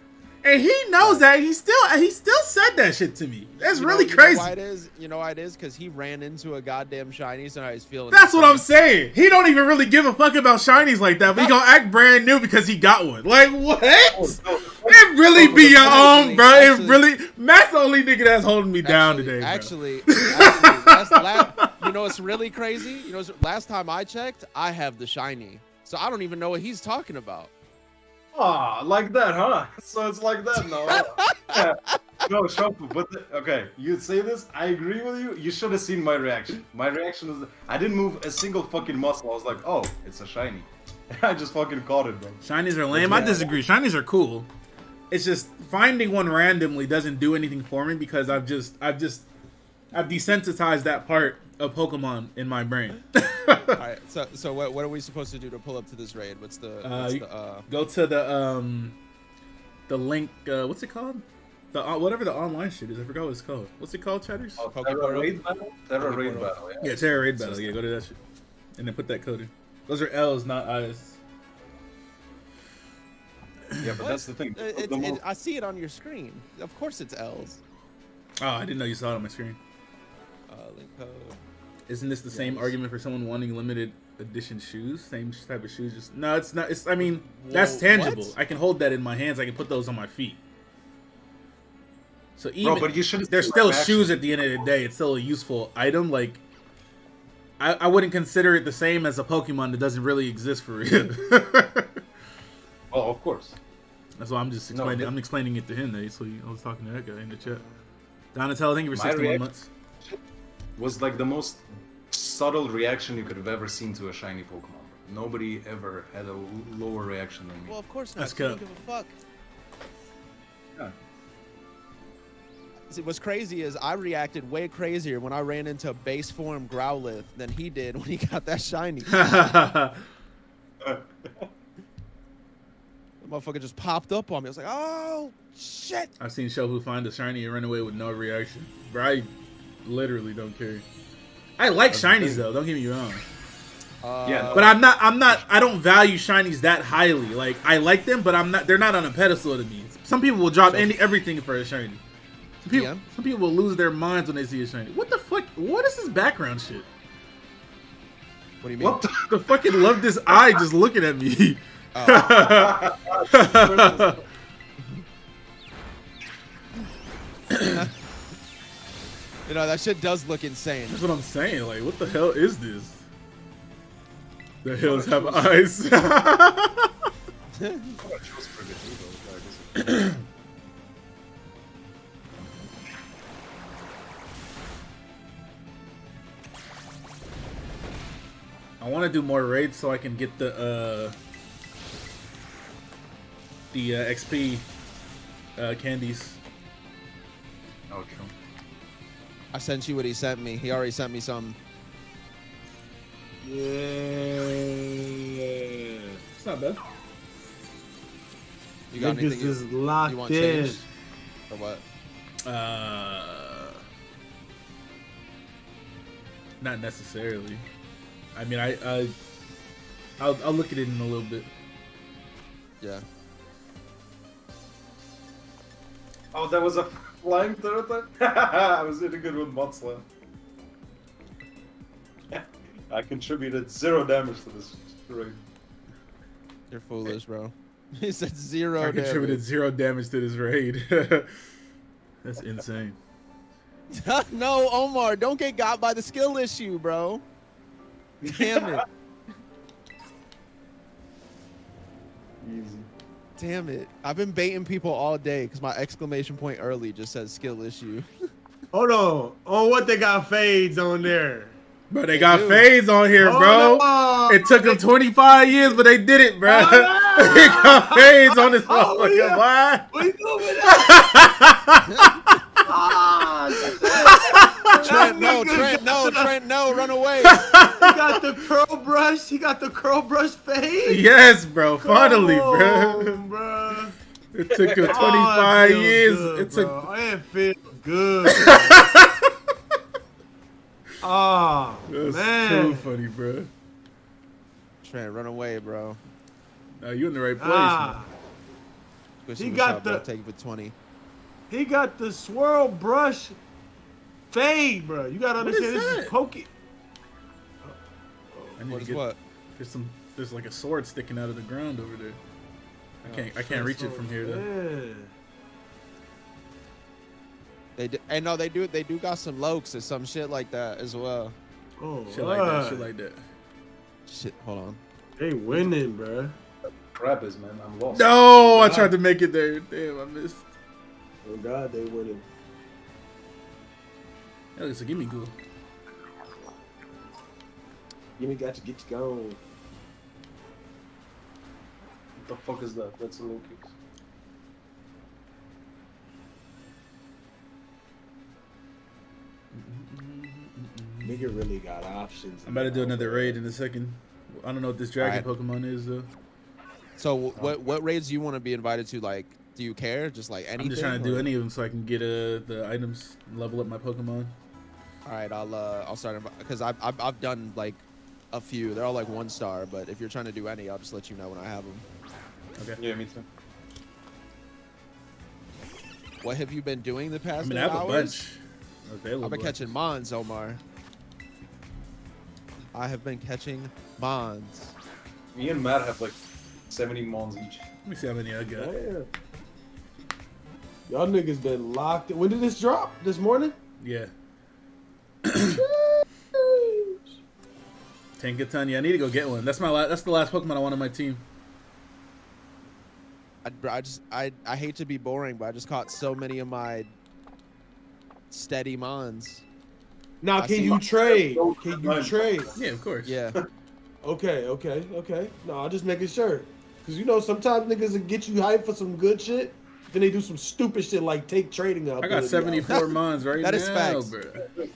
And he knows that. He still he still said that shit to me. That's You really know crazy. why it is? You know why it is? Because he ran into a goddamn shiny, so now he's feeling. That's what I'm saying. He don't even really give a fuck about shinies like that, but he gonna act brand new because he got one. Like oh, what? It oh, really oh, be your own, bro. It really. Matt's the only nigga that's holding me down today. Actually, actually last, you know it's really crazy? You know, last time I checked, I have the shiny, so I don't even know what he's talking about. Ah, like that, huh? <laughs> So it's like that now. <laughs> yeah. No, Shofu, but the, okay, you say this, I agree with you. You should have seen my reaction. My reaction is I didn't move a single fucking muscle. I was like, oh, it's a shiny. <laughs> I just fucking caught it, bro. Shinies are lame. I disagree. Shinies are cool. It's just finding one randomly doesn't do anything for me because I've just I've just I've desensitized that part of Pokemon in my brain. <laughs> All right, so so what, what are we supposed to do to pull up to this raid? What's the, Uh, what's you- the uh, Go to the um the link. Uh, what's it called? The uh, whatever the online shit is. I forgot what it's called. What's it called, Chatters? Oh, Poke Tera Portal? Raid Battle? Tera Raid Portal. Battle, yeah. Yeah, Tera Raid It's Battle. just- Yeah, go to that shit, and then put that code in. Those are L's, not I's. Yeah, but that's the thing. It, it, The it, I see it on your screen. Of course, it's L's. Oh, I didn't know you saw it on my screen. Uh, link code. Isn't this the Yeah, same argument for someone wanting limited edition shoes? Same type of shoes? Just no, it's not. It's I mean, that's tangible. what? I can hold that in my hands. I can put those on my feet. So even but you should've they're still shoes at the end of the day. It's still a useful item. Like I, I wouldn't consider it the same as a Pokemon that doesn't really exist for real. <laughs> oh, of course. That's why I'm just No, explaining. but- I'm explaining it to him. That so I was talking to that guy in the chat. Donatello, thank you for My 61 months. Was like the most subtle reaction you could have ever seen to a shiny Pokemon. Nobody ever had a lower reaction than me. Well, of course not. That's 'cause you don't good. give a fuck. Yeah. See, what's crazy is I reacted way crazier when I ran into base form Growlithe than he did when he got that shiny. <laughs> the motherfucker just popped up on me. I was like, oh shit. I've seen Shofu find a shiny and run away with no reaction. Bro, I literally don't care. I like shinies though. Don't get me wrong. Uh, Yeah, But I'm not. I'm not. I don't value shinies that highly. Like I like them, but I'm not. They're not on a pedestal to me. Some people will drop any everything for a shiny. Some people, Yeah. some people will lose their minds when they see a shiny. What the fuck? What is this background shit? What do you mean? What the? The fucking love this <laughs> eye just looking at me. <laughs> <laughs> You know that shit does look insane. That's what I'm saying. Like, what the hell is this? The hills have eyes. <laughs> I want to do more raids so I can get the uh, the uh, XP uh, candies. I sent you what he sent me. He already sent me some. Yeah. It's not bad. You got Niggas anything you, locked you want in. changed? Or what? Uh, not necessarily. I mean, I, I I'll, I'll look at it in a little bit. Yeah. Oh, that was a flying turret. <laughs> I was really good with Motsla. <laughs> I contributed zero damage to this raid. You're foolish, bro. <laughs> He said zero. I contributed damage. zero damage to this raid. That's insane. no, Omar, don't get got by the skill issue, bro. Damn it. Easy. Damn it. I've been baiting people all day because my exclamation point early just says skill issue. <laughs> Hold on. On what they got fades on there? Bro, they They got do. fades on here, Hold bro. on. It took them 25 years, but they did it, bro. Hold on. <laughs> they got fades on this Oh, motherfucker. yeah. Why? What you doing with that? <laughs> ah, shit. Trent, no, Trent, no, Trent, no, run away. <laughs> He got the curl brush. He got the curl brush fade. Yes, bro. Finally, Come bro. on, <laughs> bro. It took him 25 Oh, it years. Good, it took. bro. It feels good. oh <laughs> That's man. too funny, bro. Trent, run away, bro. Nah, you in the right place, Ah, Squishy, He what's got up, bro? the- Take it for 20. he got the swirl brush fade, bro. You gotta What is understand this that? is pokey. man. I need What to get. what? There's some. There's like a sword sticking out of the ground over there. I oh, can't. I can't reach it from here though. Yeah. They do, and no, they do. They do got some lokes or some shit like that as well. Oh, Shit like that. Shit like that. Shit, hold on. They winning, bro. Crap is, man. I'm lost. No, I tried to make it there. Damn, I missed. Oh God, they winning. Hell, it's a Gimmighoul. Gimme got to get you going. What the fuck is that? That's a low kick. Nigga really got options. I'm about to do another raid in a second. I don't know what this dragon Alright. Pokemon is though. So what what raids do you want to be invited to? Like, do you care? Just like anything? I'm just trying to do any of them so I can get uh, the items, level up my Pokemon. All right, I'll uh, I'll start because I've, I've I've done like a few. They're all like one star, but if you're trying to do any, I'll just let you know when I have them. Okay. Yeah, me too. What have you been doing the past? I past? mean, I eight have a bunch available. I've been catching Mons, Omar. I have been catching Mons. Me and Matt have like 70 mons each. Let me see how many I got. Damn. Y'all niggas been locked. When did this drop? This morning? Yeah. Tinkaton. Yeah, I need to go get one. That's my la- That's the last Pokemon I want on my team. I, I just I I hate to be boring, but I just caught so many of my steady Mons. Now, I can you trade? <laughs> Can you trade? Yeah, of course. Yeah. <laughs> Okay, okay, okay. No, I'm just making sure. Cause you know sometimes niggas will get you hyped for some good shit, then they do some stupid shit like take trading up. I got 74 <laughs> Mons right That now, is facts. bro.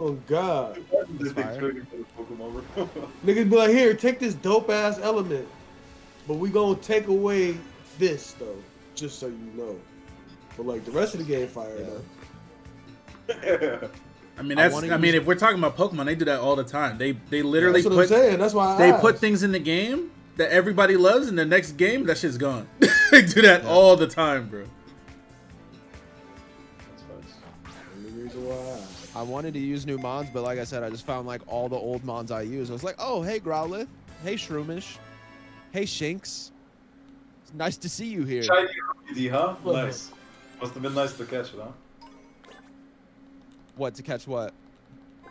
Oh god. This fire. trading for the Pokemon, bro. <laughs> Niggas be like, here, take this dope ass element. But we gonna take away this though, just so you know. But like the rest of the game fire though. <laughs> I mean, that's. wanna I, mean, use- if we're talking about Pokemon, they do that all the time. They they literally That's what put I'm saying. That's why I they asked. put things in the game that everybody loves, and the next game that shit's gone. <laughs> they do that all the time, bro. I wanted to use new Mons, but like I said, I just found like all the old Mons I use. I was like, oh hey Growlithe, hey Shroomish, hey Shinx. It's nice to see you here. Shiny Rookidee, huh? Nice. Must have been nice to catch it, huh? What to catch what?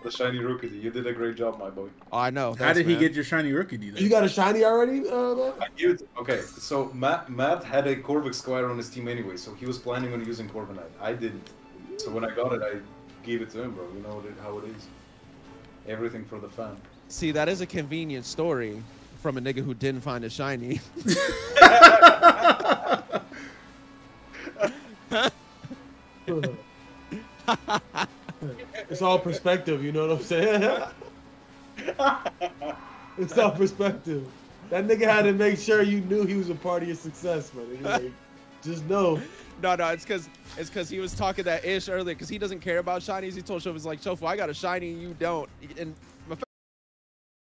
The shiny Rookidee. You did a great job, my boy. Oh, I know. How thanks, did he get your shiny Rookidee? You got a shiny already, uh, man? I gave. Okay, so Matt Matt had a Corvisquire on his team anyway, so he was planning on using Corviknight. I didn't. So when I got it, I gave it to him, bro. You know how it is. Everything for the fan. See, that is a convenient story from a nigga who didn't find a shiny. <laughs> It's all perspective, you know what I'm saying? it's all perspective. That nigga had to make sure you knew he was a part of your success, man. Like, just know. No, no, it's because it's because he was talking that ish earlier because he doesn't care about shinies. He told Shofu, he's like, Shofu, I got a shiny, you don't. And